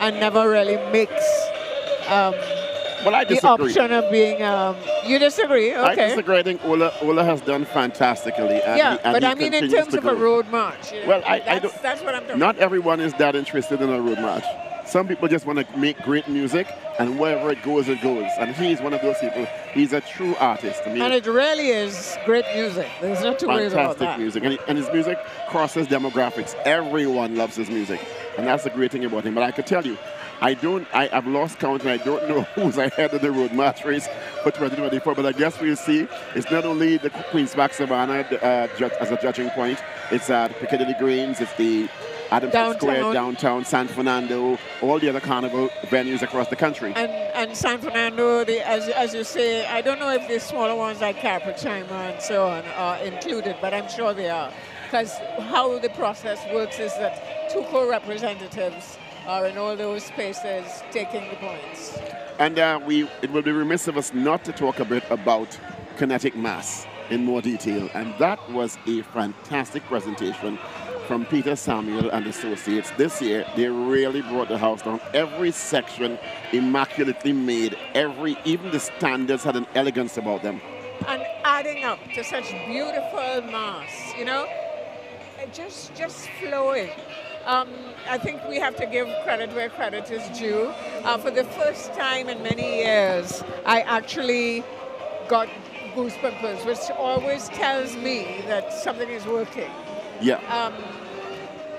and never really makes um, Well, I the disagree. option of being, um, you disagree? I Okay. disagree. I think Ola, Ola has done fantastically. And Yeah, he, and but I mean in terms of a road march. you know, Well, I, I don't. that's what I'm talking Not everyone is that interested in a road march. Some people just want to make great music, and wherever it goes, it goes. And he's one of those people. He's a true artist. I mean, And it really is great music. There's no two ways about that. fantastic music, and, he- and his music crosses demographics. Everyone loves his music, and that's the great thing about him. But I could tell you, I don't. I, I've lost count, and I don't know who's ahead of the road march race for 2024. But I guess we'll see. It's not only the Queens Park Savannah uh, as a judging point. It's at Piccadilly Greens. It's the Adams Square, Downtown. downtown San Fernando, all the other carnival venues across the country. And and San Fernando, the, as as you say, I don't know if the smaller ones like Carapichaima and so on are included, but I'm sure they are. Because how the process works is that two co-representatives are in all those spaces taking the points. And uh, we, it will be remiss of us not to talk a bit about kinetic mass in more detail. And that was a fantastic presentation from Peter Samuel and Associates. This year, they really brought the house down. Every section immaculately made. Every, even the standards had an elegance about them. And adding up to such beautiful mass, you know, just just flowing. Um, I think we have to give credit where credit is due. Uh, for the first time in many years, I actually got goosebumps, which always tells me that something is working. Yeah. Um,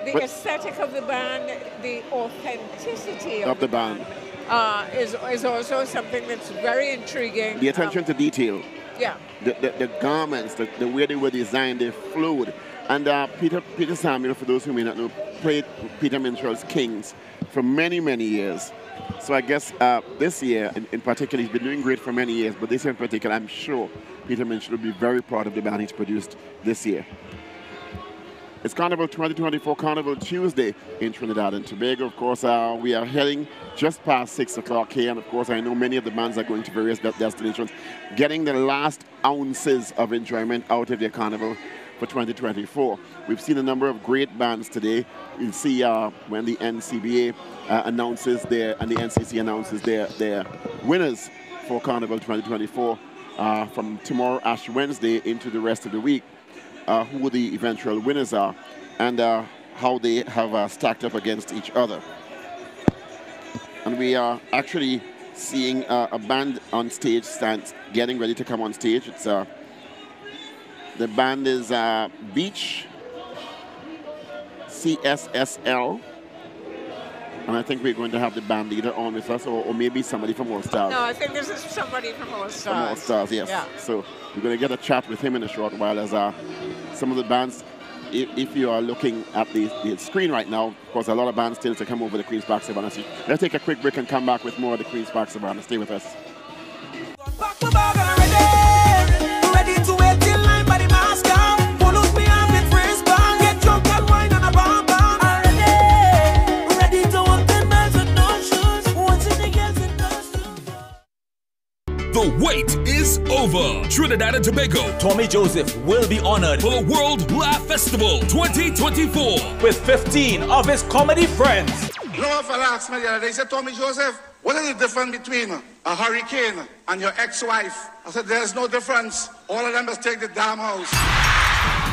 the But- aesthetic of the band, the authenticity of, Of the band. uh, is, is also something that's very intriguing. The attention to detail. Um, yeah. the, the, the garments, the, the way they were designed, they flowed. And uh, Peter, Peter Samuel, for those who may not know, played Peter Minshall's Kings for many, many years. So I guess uh, this year, in, in particular, he's been doing great for many years, but this year in particular, I'm sure Peter Minshall will be very proud of the band he's produced this year. It's Carnival 2024, Carnival Tuesday in Trinidad and Tobago. Of course, uh, we are heading just past 6 o'clock here, and of course, I know many of the bands are going to various destinations, getting the last ounces of enjoyment out of their carnival for 2024. We've seen a number of great bands today. You'll see uh, when the NCBA uh, announces their, and the NCC announces their, their winners for Carnival 2024 uh, from tomorrow, Ash Wednesday, into the rest of the week uh, who the eventual winners are and uh, how they have uh, stacked up against each other. And we are actually seeing a band on stage getting ready to come on stage. It's the band is uh, Beach CSSL. And I think we're going to have the band leader on with us, or, or maybe somebody from All Stars. No, I think this is somebody from All Stars. From All Stars, yes. Yeah. So we're going to get a chat with him in a short while as uh, some of the bands, if, if you are looking at the, the screen right now, of course, a lot of bands still to come over the Queen's Park Savannah. So let's take a quick break and come back with more of the Queen's Park Savannah. Stay with us. Wait is over. Trinidad and Tobago. Tommy Joseph will be honored for the World Laugh Festival 2024 with 15 of his comedy friends. You know what fella asked me the other day? He said, Tommy Joseph, what is the difference between a hurricane and your ex-wife? I said, there's no difference. All of them must take the damn house.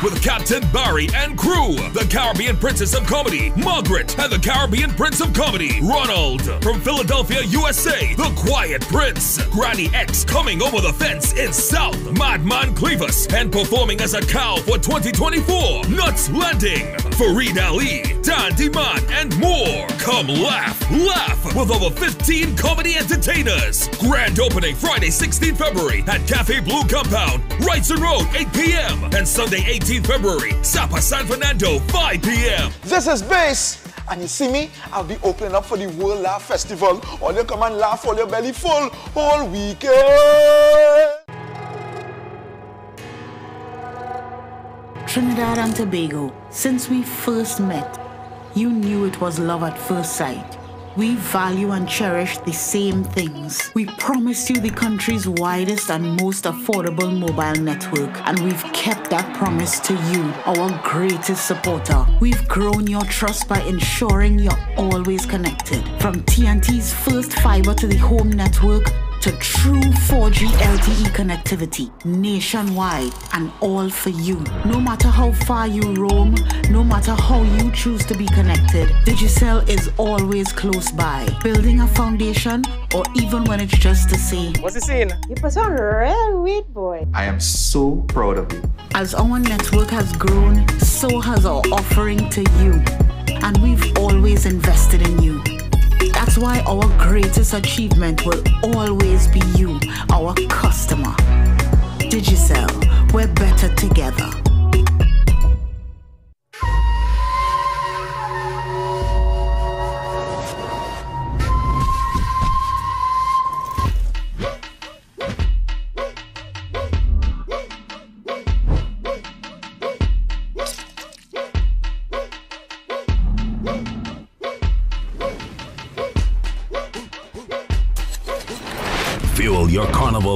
With Captain Barry and crew. The Caribbean Princess of Comedy, Margaret, and the Caribbean Prince of Comedy, Ronald. From Philadelphia, USA, the Quiet Prince. Granny X coming over the fence in South. Madman Clevis and performing as a cow for 2024. Nuts Landing. Farid Ali, Dan Diman, and more. Come laugh, laugh with over 15 comedy entertainers. Grand opening Friday, 16th February at Cafe Blue Compound, Wrightson Road, 8 p.m. and Sunday, 18th February, Sapa San Fernando, 5 p.m. This is Bass, and you see me, I'll be opening up for the World Laugh Festival. All you come and laugh all your belly full all weekend. Trinidad and Tobago, since we first met, you knew it was love at first sight. We value and cherish the same things. We promised you the country's widest and most affordable mobile network, and we've kept that promise to you, our greatest supporter. We've grown your trust by ensuring you're always connected. From TNT's first fiber to the home network to true 4G LTE connectivity nationwide and all for you. No matter how far you roam, no matter how you choose to be connected, Digicel is always close by, building a foundation or even when it's just to say, What's he saying? You put on real weird boy. I am so proud of you. As our network has grown, so has our offering to you. And we've always invested in you. Why our greatest achievement will always be you, our customer. Digicel, we're better together.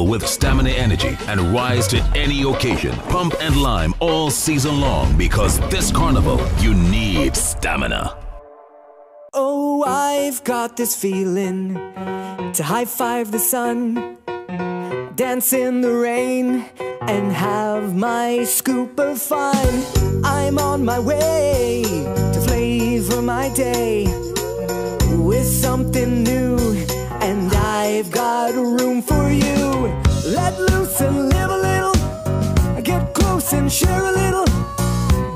With stamina energy and rise to any occasion. Pump and lime all season long because this carnival, you need stamina. Oh, I've got this feeling to high five the sun, dance in the rain, and have my scoop of fun. I'm on my way to flavor my day with something new, and I've got room for you. Let loose and live a little, get close and share a little,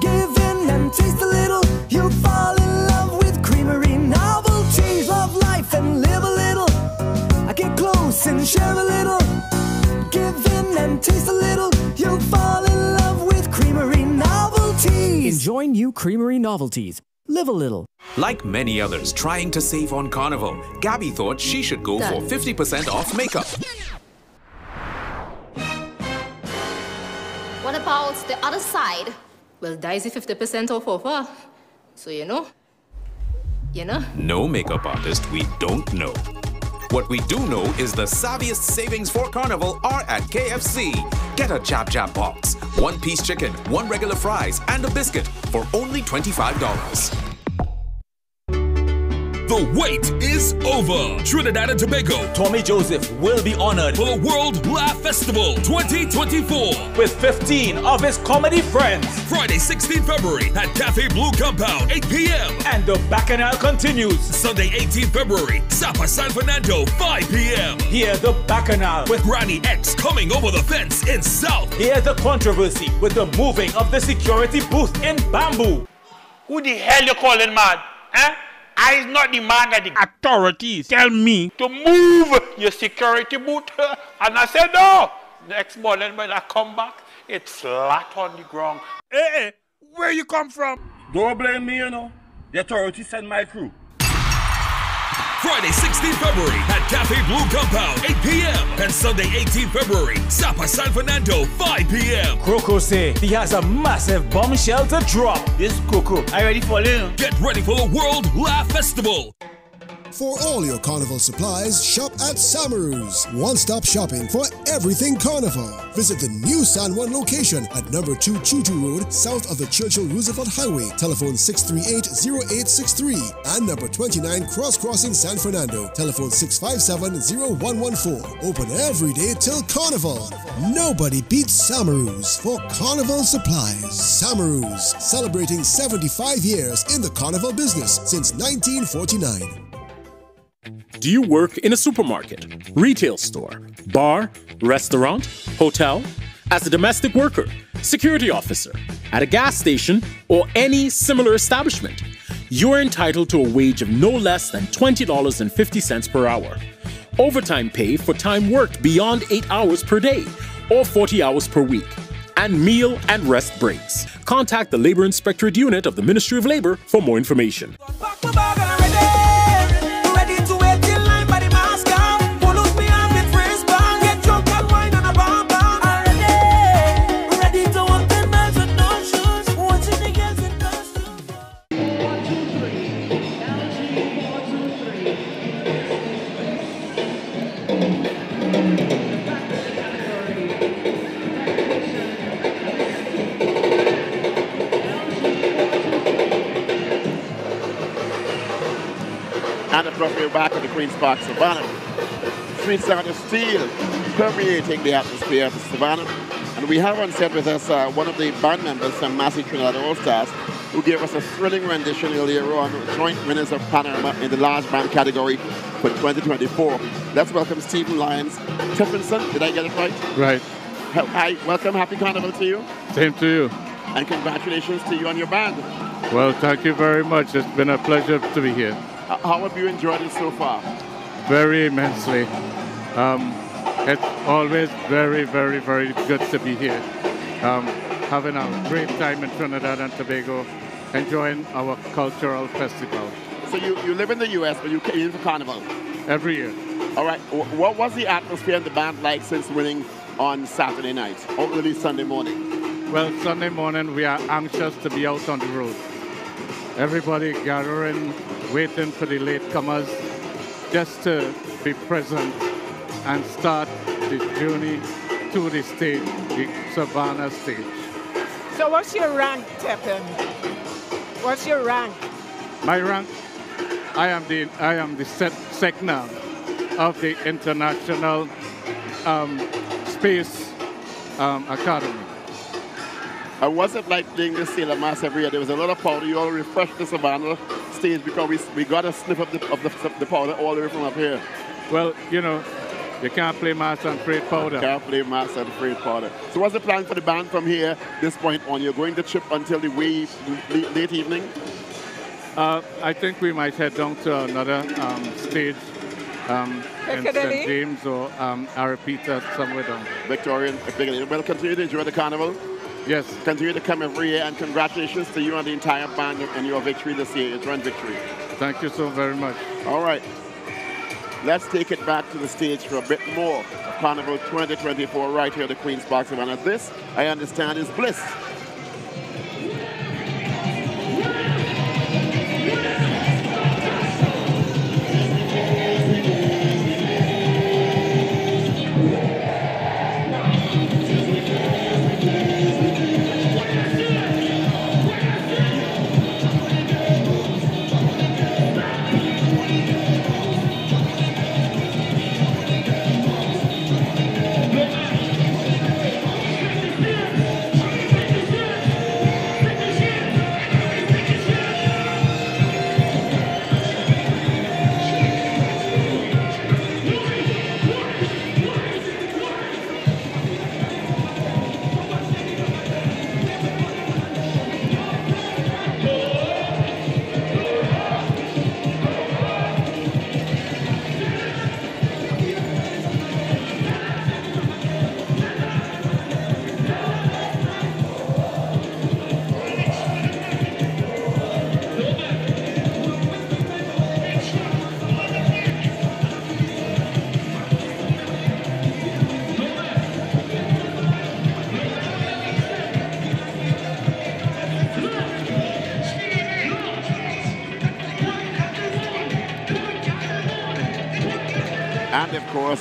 give in and taste a little. You'll fall in love with creamery novelties. Love life and live a little, get close and share a little, give in and taste a little. You'll fall in love with creamery novelties. Enjoy new Creamery novelties. Live a little. Like many others trying to save on Carnival, Gabby thought she should go for 50% off makeup. What about the other side? Well, Daisy 50% off offer. So, you know. You know? No makeup artist we don't know. What we do know is the savviest savings for Carnival are at KFC. Get a Jab Jab box, one piece chicken, one regular fries, and a biscuit for only $25. The wait is over. Trinidad and Tobago. Tommy Joseph will be honored for the World Laugh Festival 2024 with 15 of his comedy friends. Friday, 16 February at Cafe Blue Compound, 8 p.m. And the Bacchanal continues. Sunday, 18 February, Sapa San Fernando, 5 p.m. Hear the Bacchanal with Granny X coming over the fence in South. Hear the controversy with the moving of the security booth in Bamboo. Who the hell you calling mad? Eh? I is not the man that the authorities tell me to move your security boot. And I said, no. Next morning when I come back, it's flat on the ground. Hey, hey, where you come from? Don't blame me, you know. The authorities sent my crew. Friday, 16 February at Cafe Blue Compound, 8 p.m. And Sunday, 18 February, Sapa San Fernando, 5 p.m. Croco say he has a massive bombshell to drop. This Coco, I ready for you? Get ready for the World Laugh Festival. For all your carnival supplies, shop at Samaroo's. One-stop shopping for everything carnival. Visit the new San Juan location at number 2 Chootoo Road, south of the Churchill Roosevelt Highway. Telephone 638-0863 and number 29 Cross Crossing San Fernando. Telephone 657-0114. Open every day till carnival. Nobody beats Samaroo's for carnival supplies. Samaroo's, celebrating 75 years in the carnival business since 1949. Do you work in a supermarket, retail store, bar, restaurant, hotel, as a domestic worker, security officer, at a gas station, or any similar establishment? You're entitled to a wage of no less than $20.50 per hour. Overtime pay for time worked beyond 8 hours per day or 40 hours per week. And meal and rest breaks. Contact the Labor Inspectorate Unit of the Ministry of Labor for more information. We're back at the Queen's Park Savannah. Sweet sound of steel permeating the atmosphere of Savannah. And we have on set with us uh, one of the band members from Massey Trinidad All Stars, who gave us a thrilling rendition earlier on, joint winners of Panorama in the large band category for 2024. Let's welcome Stephen Lyons Tiffinson. Did I get it right? Right. Hi, welcome. Happy Carnival to you. Same to you. And congratulations to you and your band. Well, thank you very much. It's been a pleasure to be here. How have you enjoyed it so far? Very immensely. Um, it's always very, very, very good to be here. Um, having a great time in Trinidad and Tobago, enjoying our cultural festival. So you, you live in the U.S., but you came for Carnival? Every year. All right. What was the atmosphere and the band like since winning on Saturday night, or early Sunday morning? Well, Sunday morning, we are anxious to be out on the road. Everybody gathering, waiting for the latecomers just to be present and start the journey to the stage, the Savannah stage. So what's your rank, Tepin? What's your rank? My rank, I am the I am the second of the International um, Space um, Academy. And wasn't like playing this Sailor Mass every year? There was a lot of powder. You all refreshed the Savannah stage because we, we got a sniff of the, of the, the powder all the way from up here. Well, you know, you can't play mass and freight powder. Can't play mass and freight powder. So what's the plan for the band from here, this point on? You're going to trip until the way late, late evening? Uh, I think we might head down to another um, stage um, in St. James or um, Ariapita, somewhere down. Victorian, Well, continue to enjoy the carnival. Yes. Continue to come every year, and congratulations to you and the entire band on your victory this year, your joint victory. Thank you so very much. All right. Let's take it back to the stage for a bit more of Carnival 2024 right here at the Queen's Park Savannah. This, I understand, is Bliss.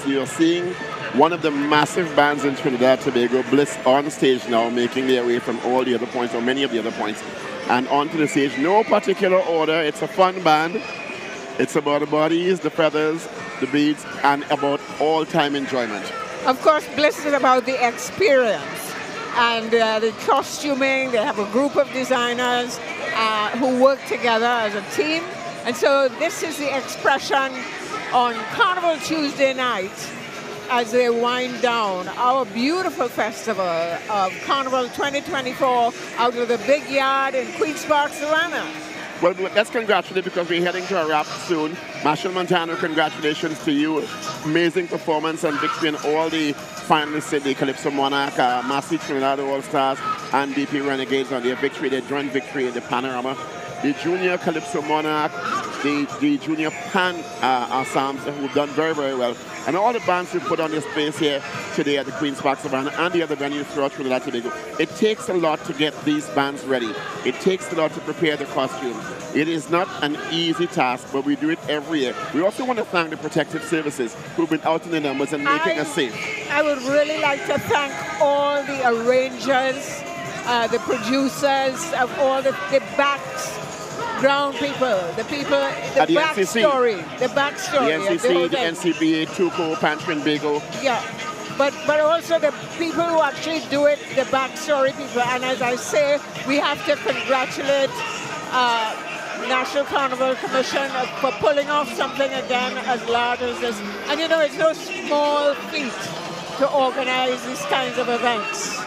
And you're seeing one of the massive bands in Trinidad Tobago, Bliss, on stage now, making their way from all the other points, or many of the other points, and onto the stage. No particular order. It's a fun band. It's about the bodies, the feathers, the beads, and about all-time enjoyment. Of course, Bliss is about the experience and uh, the costuming. They have a group of designers uh, who work together as a team. And so this is the expression on Carnival Tuesday night as they wind down our beautiful festival of Carnival 2024 out of the big yard in Queen's Park, Savannah. Well, let's congratulate because we're heading to a wrap soon. Machel Montano, congratulations to you. Amazing performance and victory in all the finalists in the Calypso Monarch, uh, Massey Trinidad All Stars, and BP Renegades on their victory, their joint victory in the Panorama. The Junior Calypso Monarch, the, the Junior Pan uh, Ensembles who've done very, very well. And all the bands we put on this place here today at the Queen's Park Savannah and the other venues throughout Trinidad and Tobago. It takes a lot to get these bands ready. It takes a lot to prepare the costumes. It is not an easy task, but we do it every year. We also want to thank the protective services who've been out in the numbers and making I- us safe. I would really like to thank all the arrangers, uh, the producers of all the, the background people, the people, the the backstory, the The backstory. the NCC, the. NCBA, Tuco, Pan Trinbago. Yeah, but but also the people who actually do it, the backstory people. And as I say, we have to congratulate uh, National Carnival Commission for pulling off something again as large as this. And you know, it's no small feat to organize these kinds of events.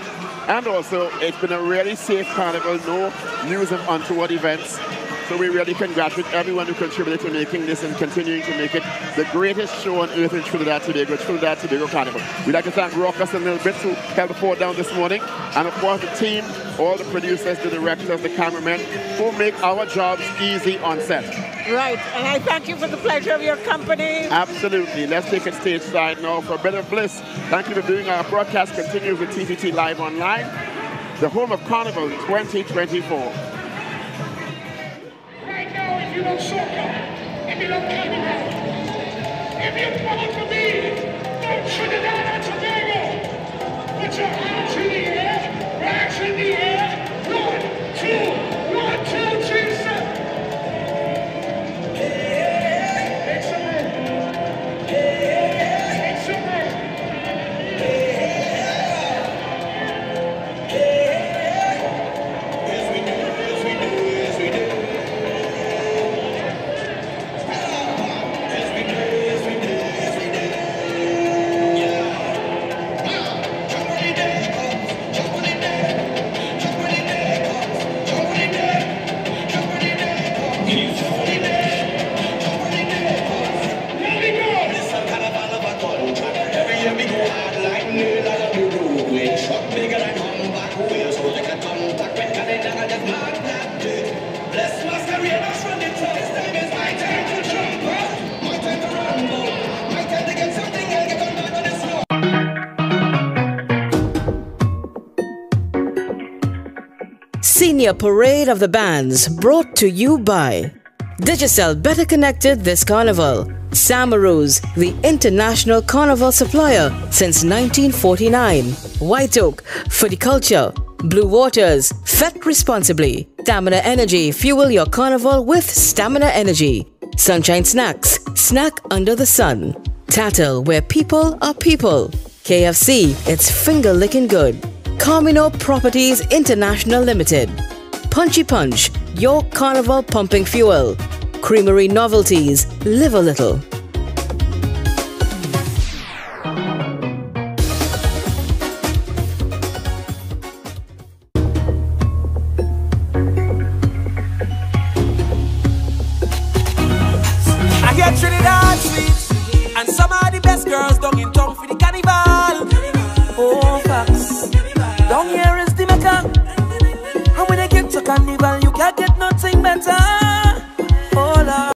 And also, it's been a really safe carnival, no news of untoward events. So we really congratulate everyone who contributed to making this and continuing to make it the greatest show on earth in Trinidad Tobago, Trinidad Tobago Carnival. We'd like to thank Rockus and Little Bits who held the fort down this morning. And of course the team, all the producers, the directors, the cameramen, who make our jobs easy on set. Right, and I thank you for the pleasure of your company. Absolutely. Let's take it stage side now for a bit of bliss. Thank you for doing our broadcast continues with TTT Live Online, the home of Carnival 2024 know if you don't show up, if you don't come around. If you're coming to me, don't Trinidad and Tobago. Put your hands in the air, rags in the air. One, Senior Parade of the Bands brought to you by Digicel Better Connected this carnival. Samaroos, the international carnival supplier since 1949. White Oak, for the culture. Blue Waters, fet responsibly. Stamina Energy, fuel your carnival with Stamina Energy. Sunshine Snacks, snack under the sun. Tatil, where people are people. KFC, it's finger licking good. Carmino Properties International Limited. Punchy Punch, your carnival pumping fuel. Creamery Novelties, live a little.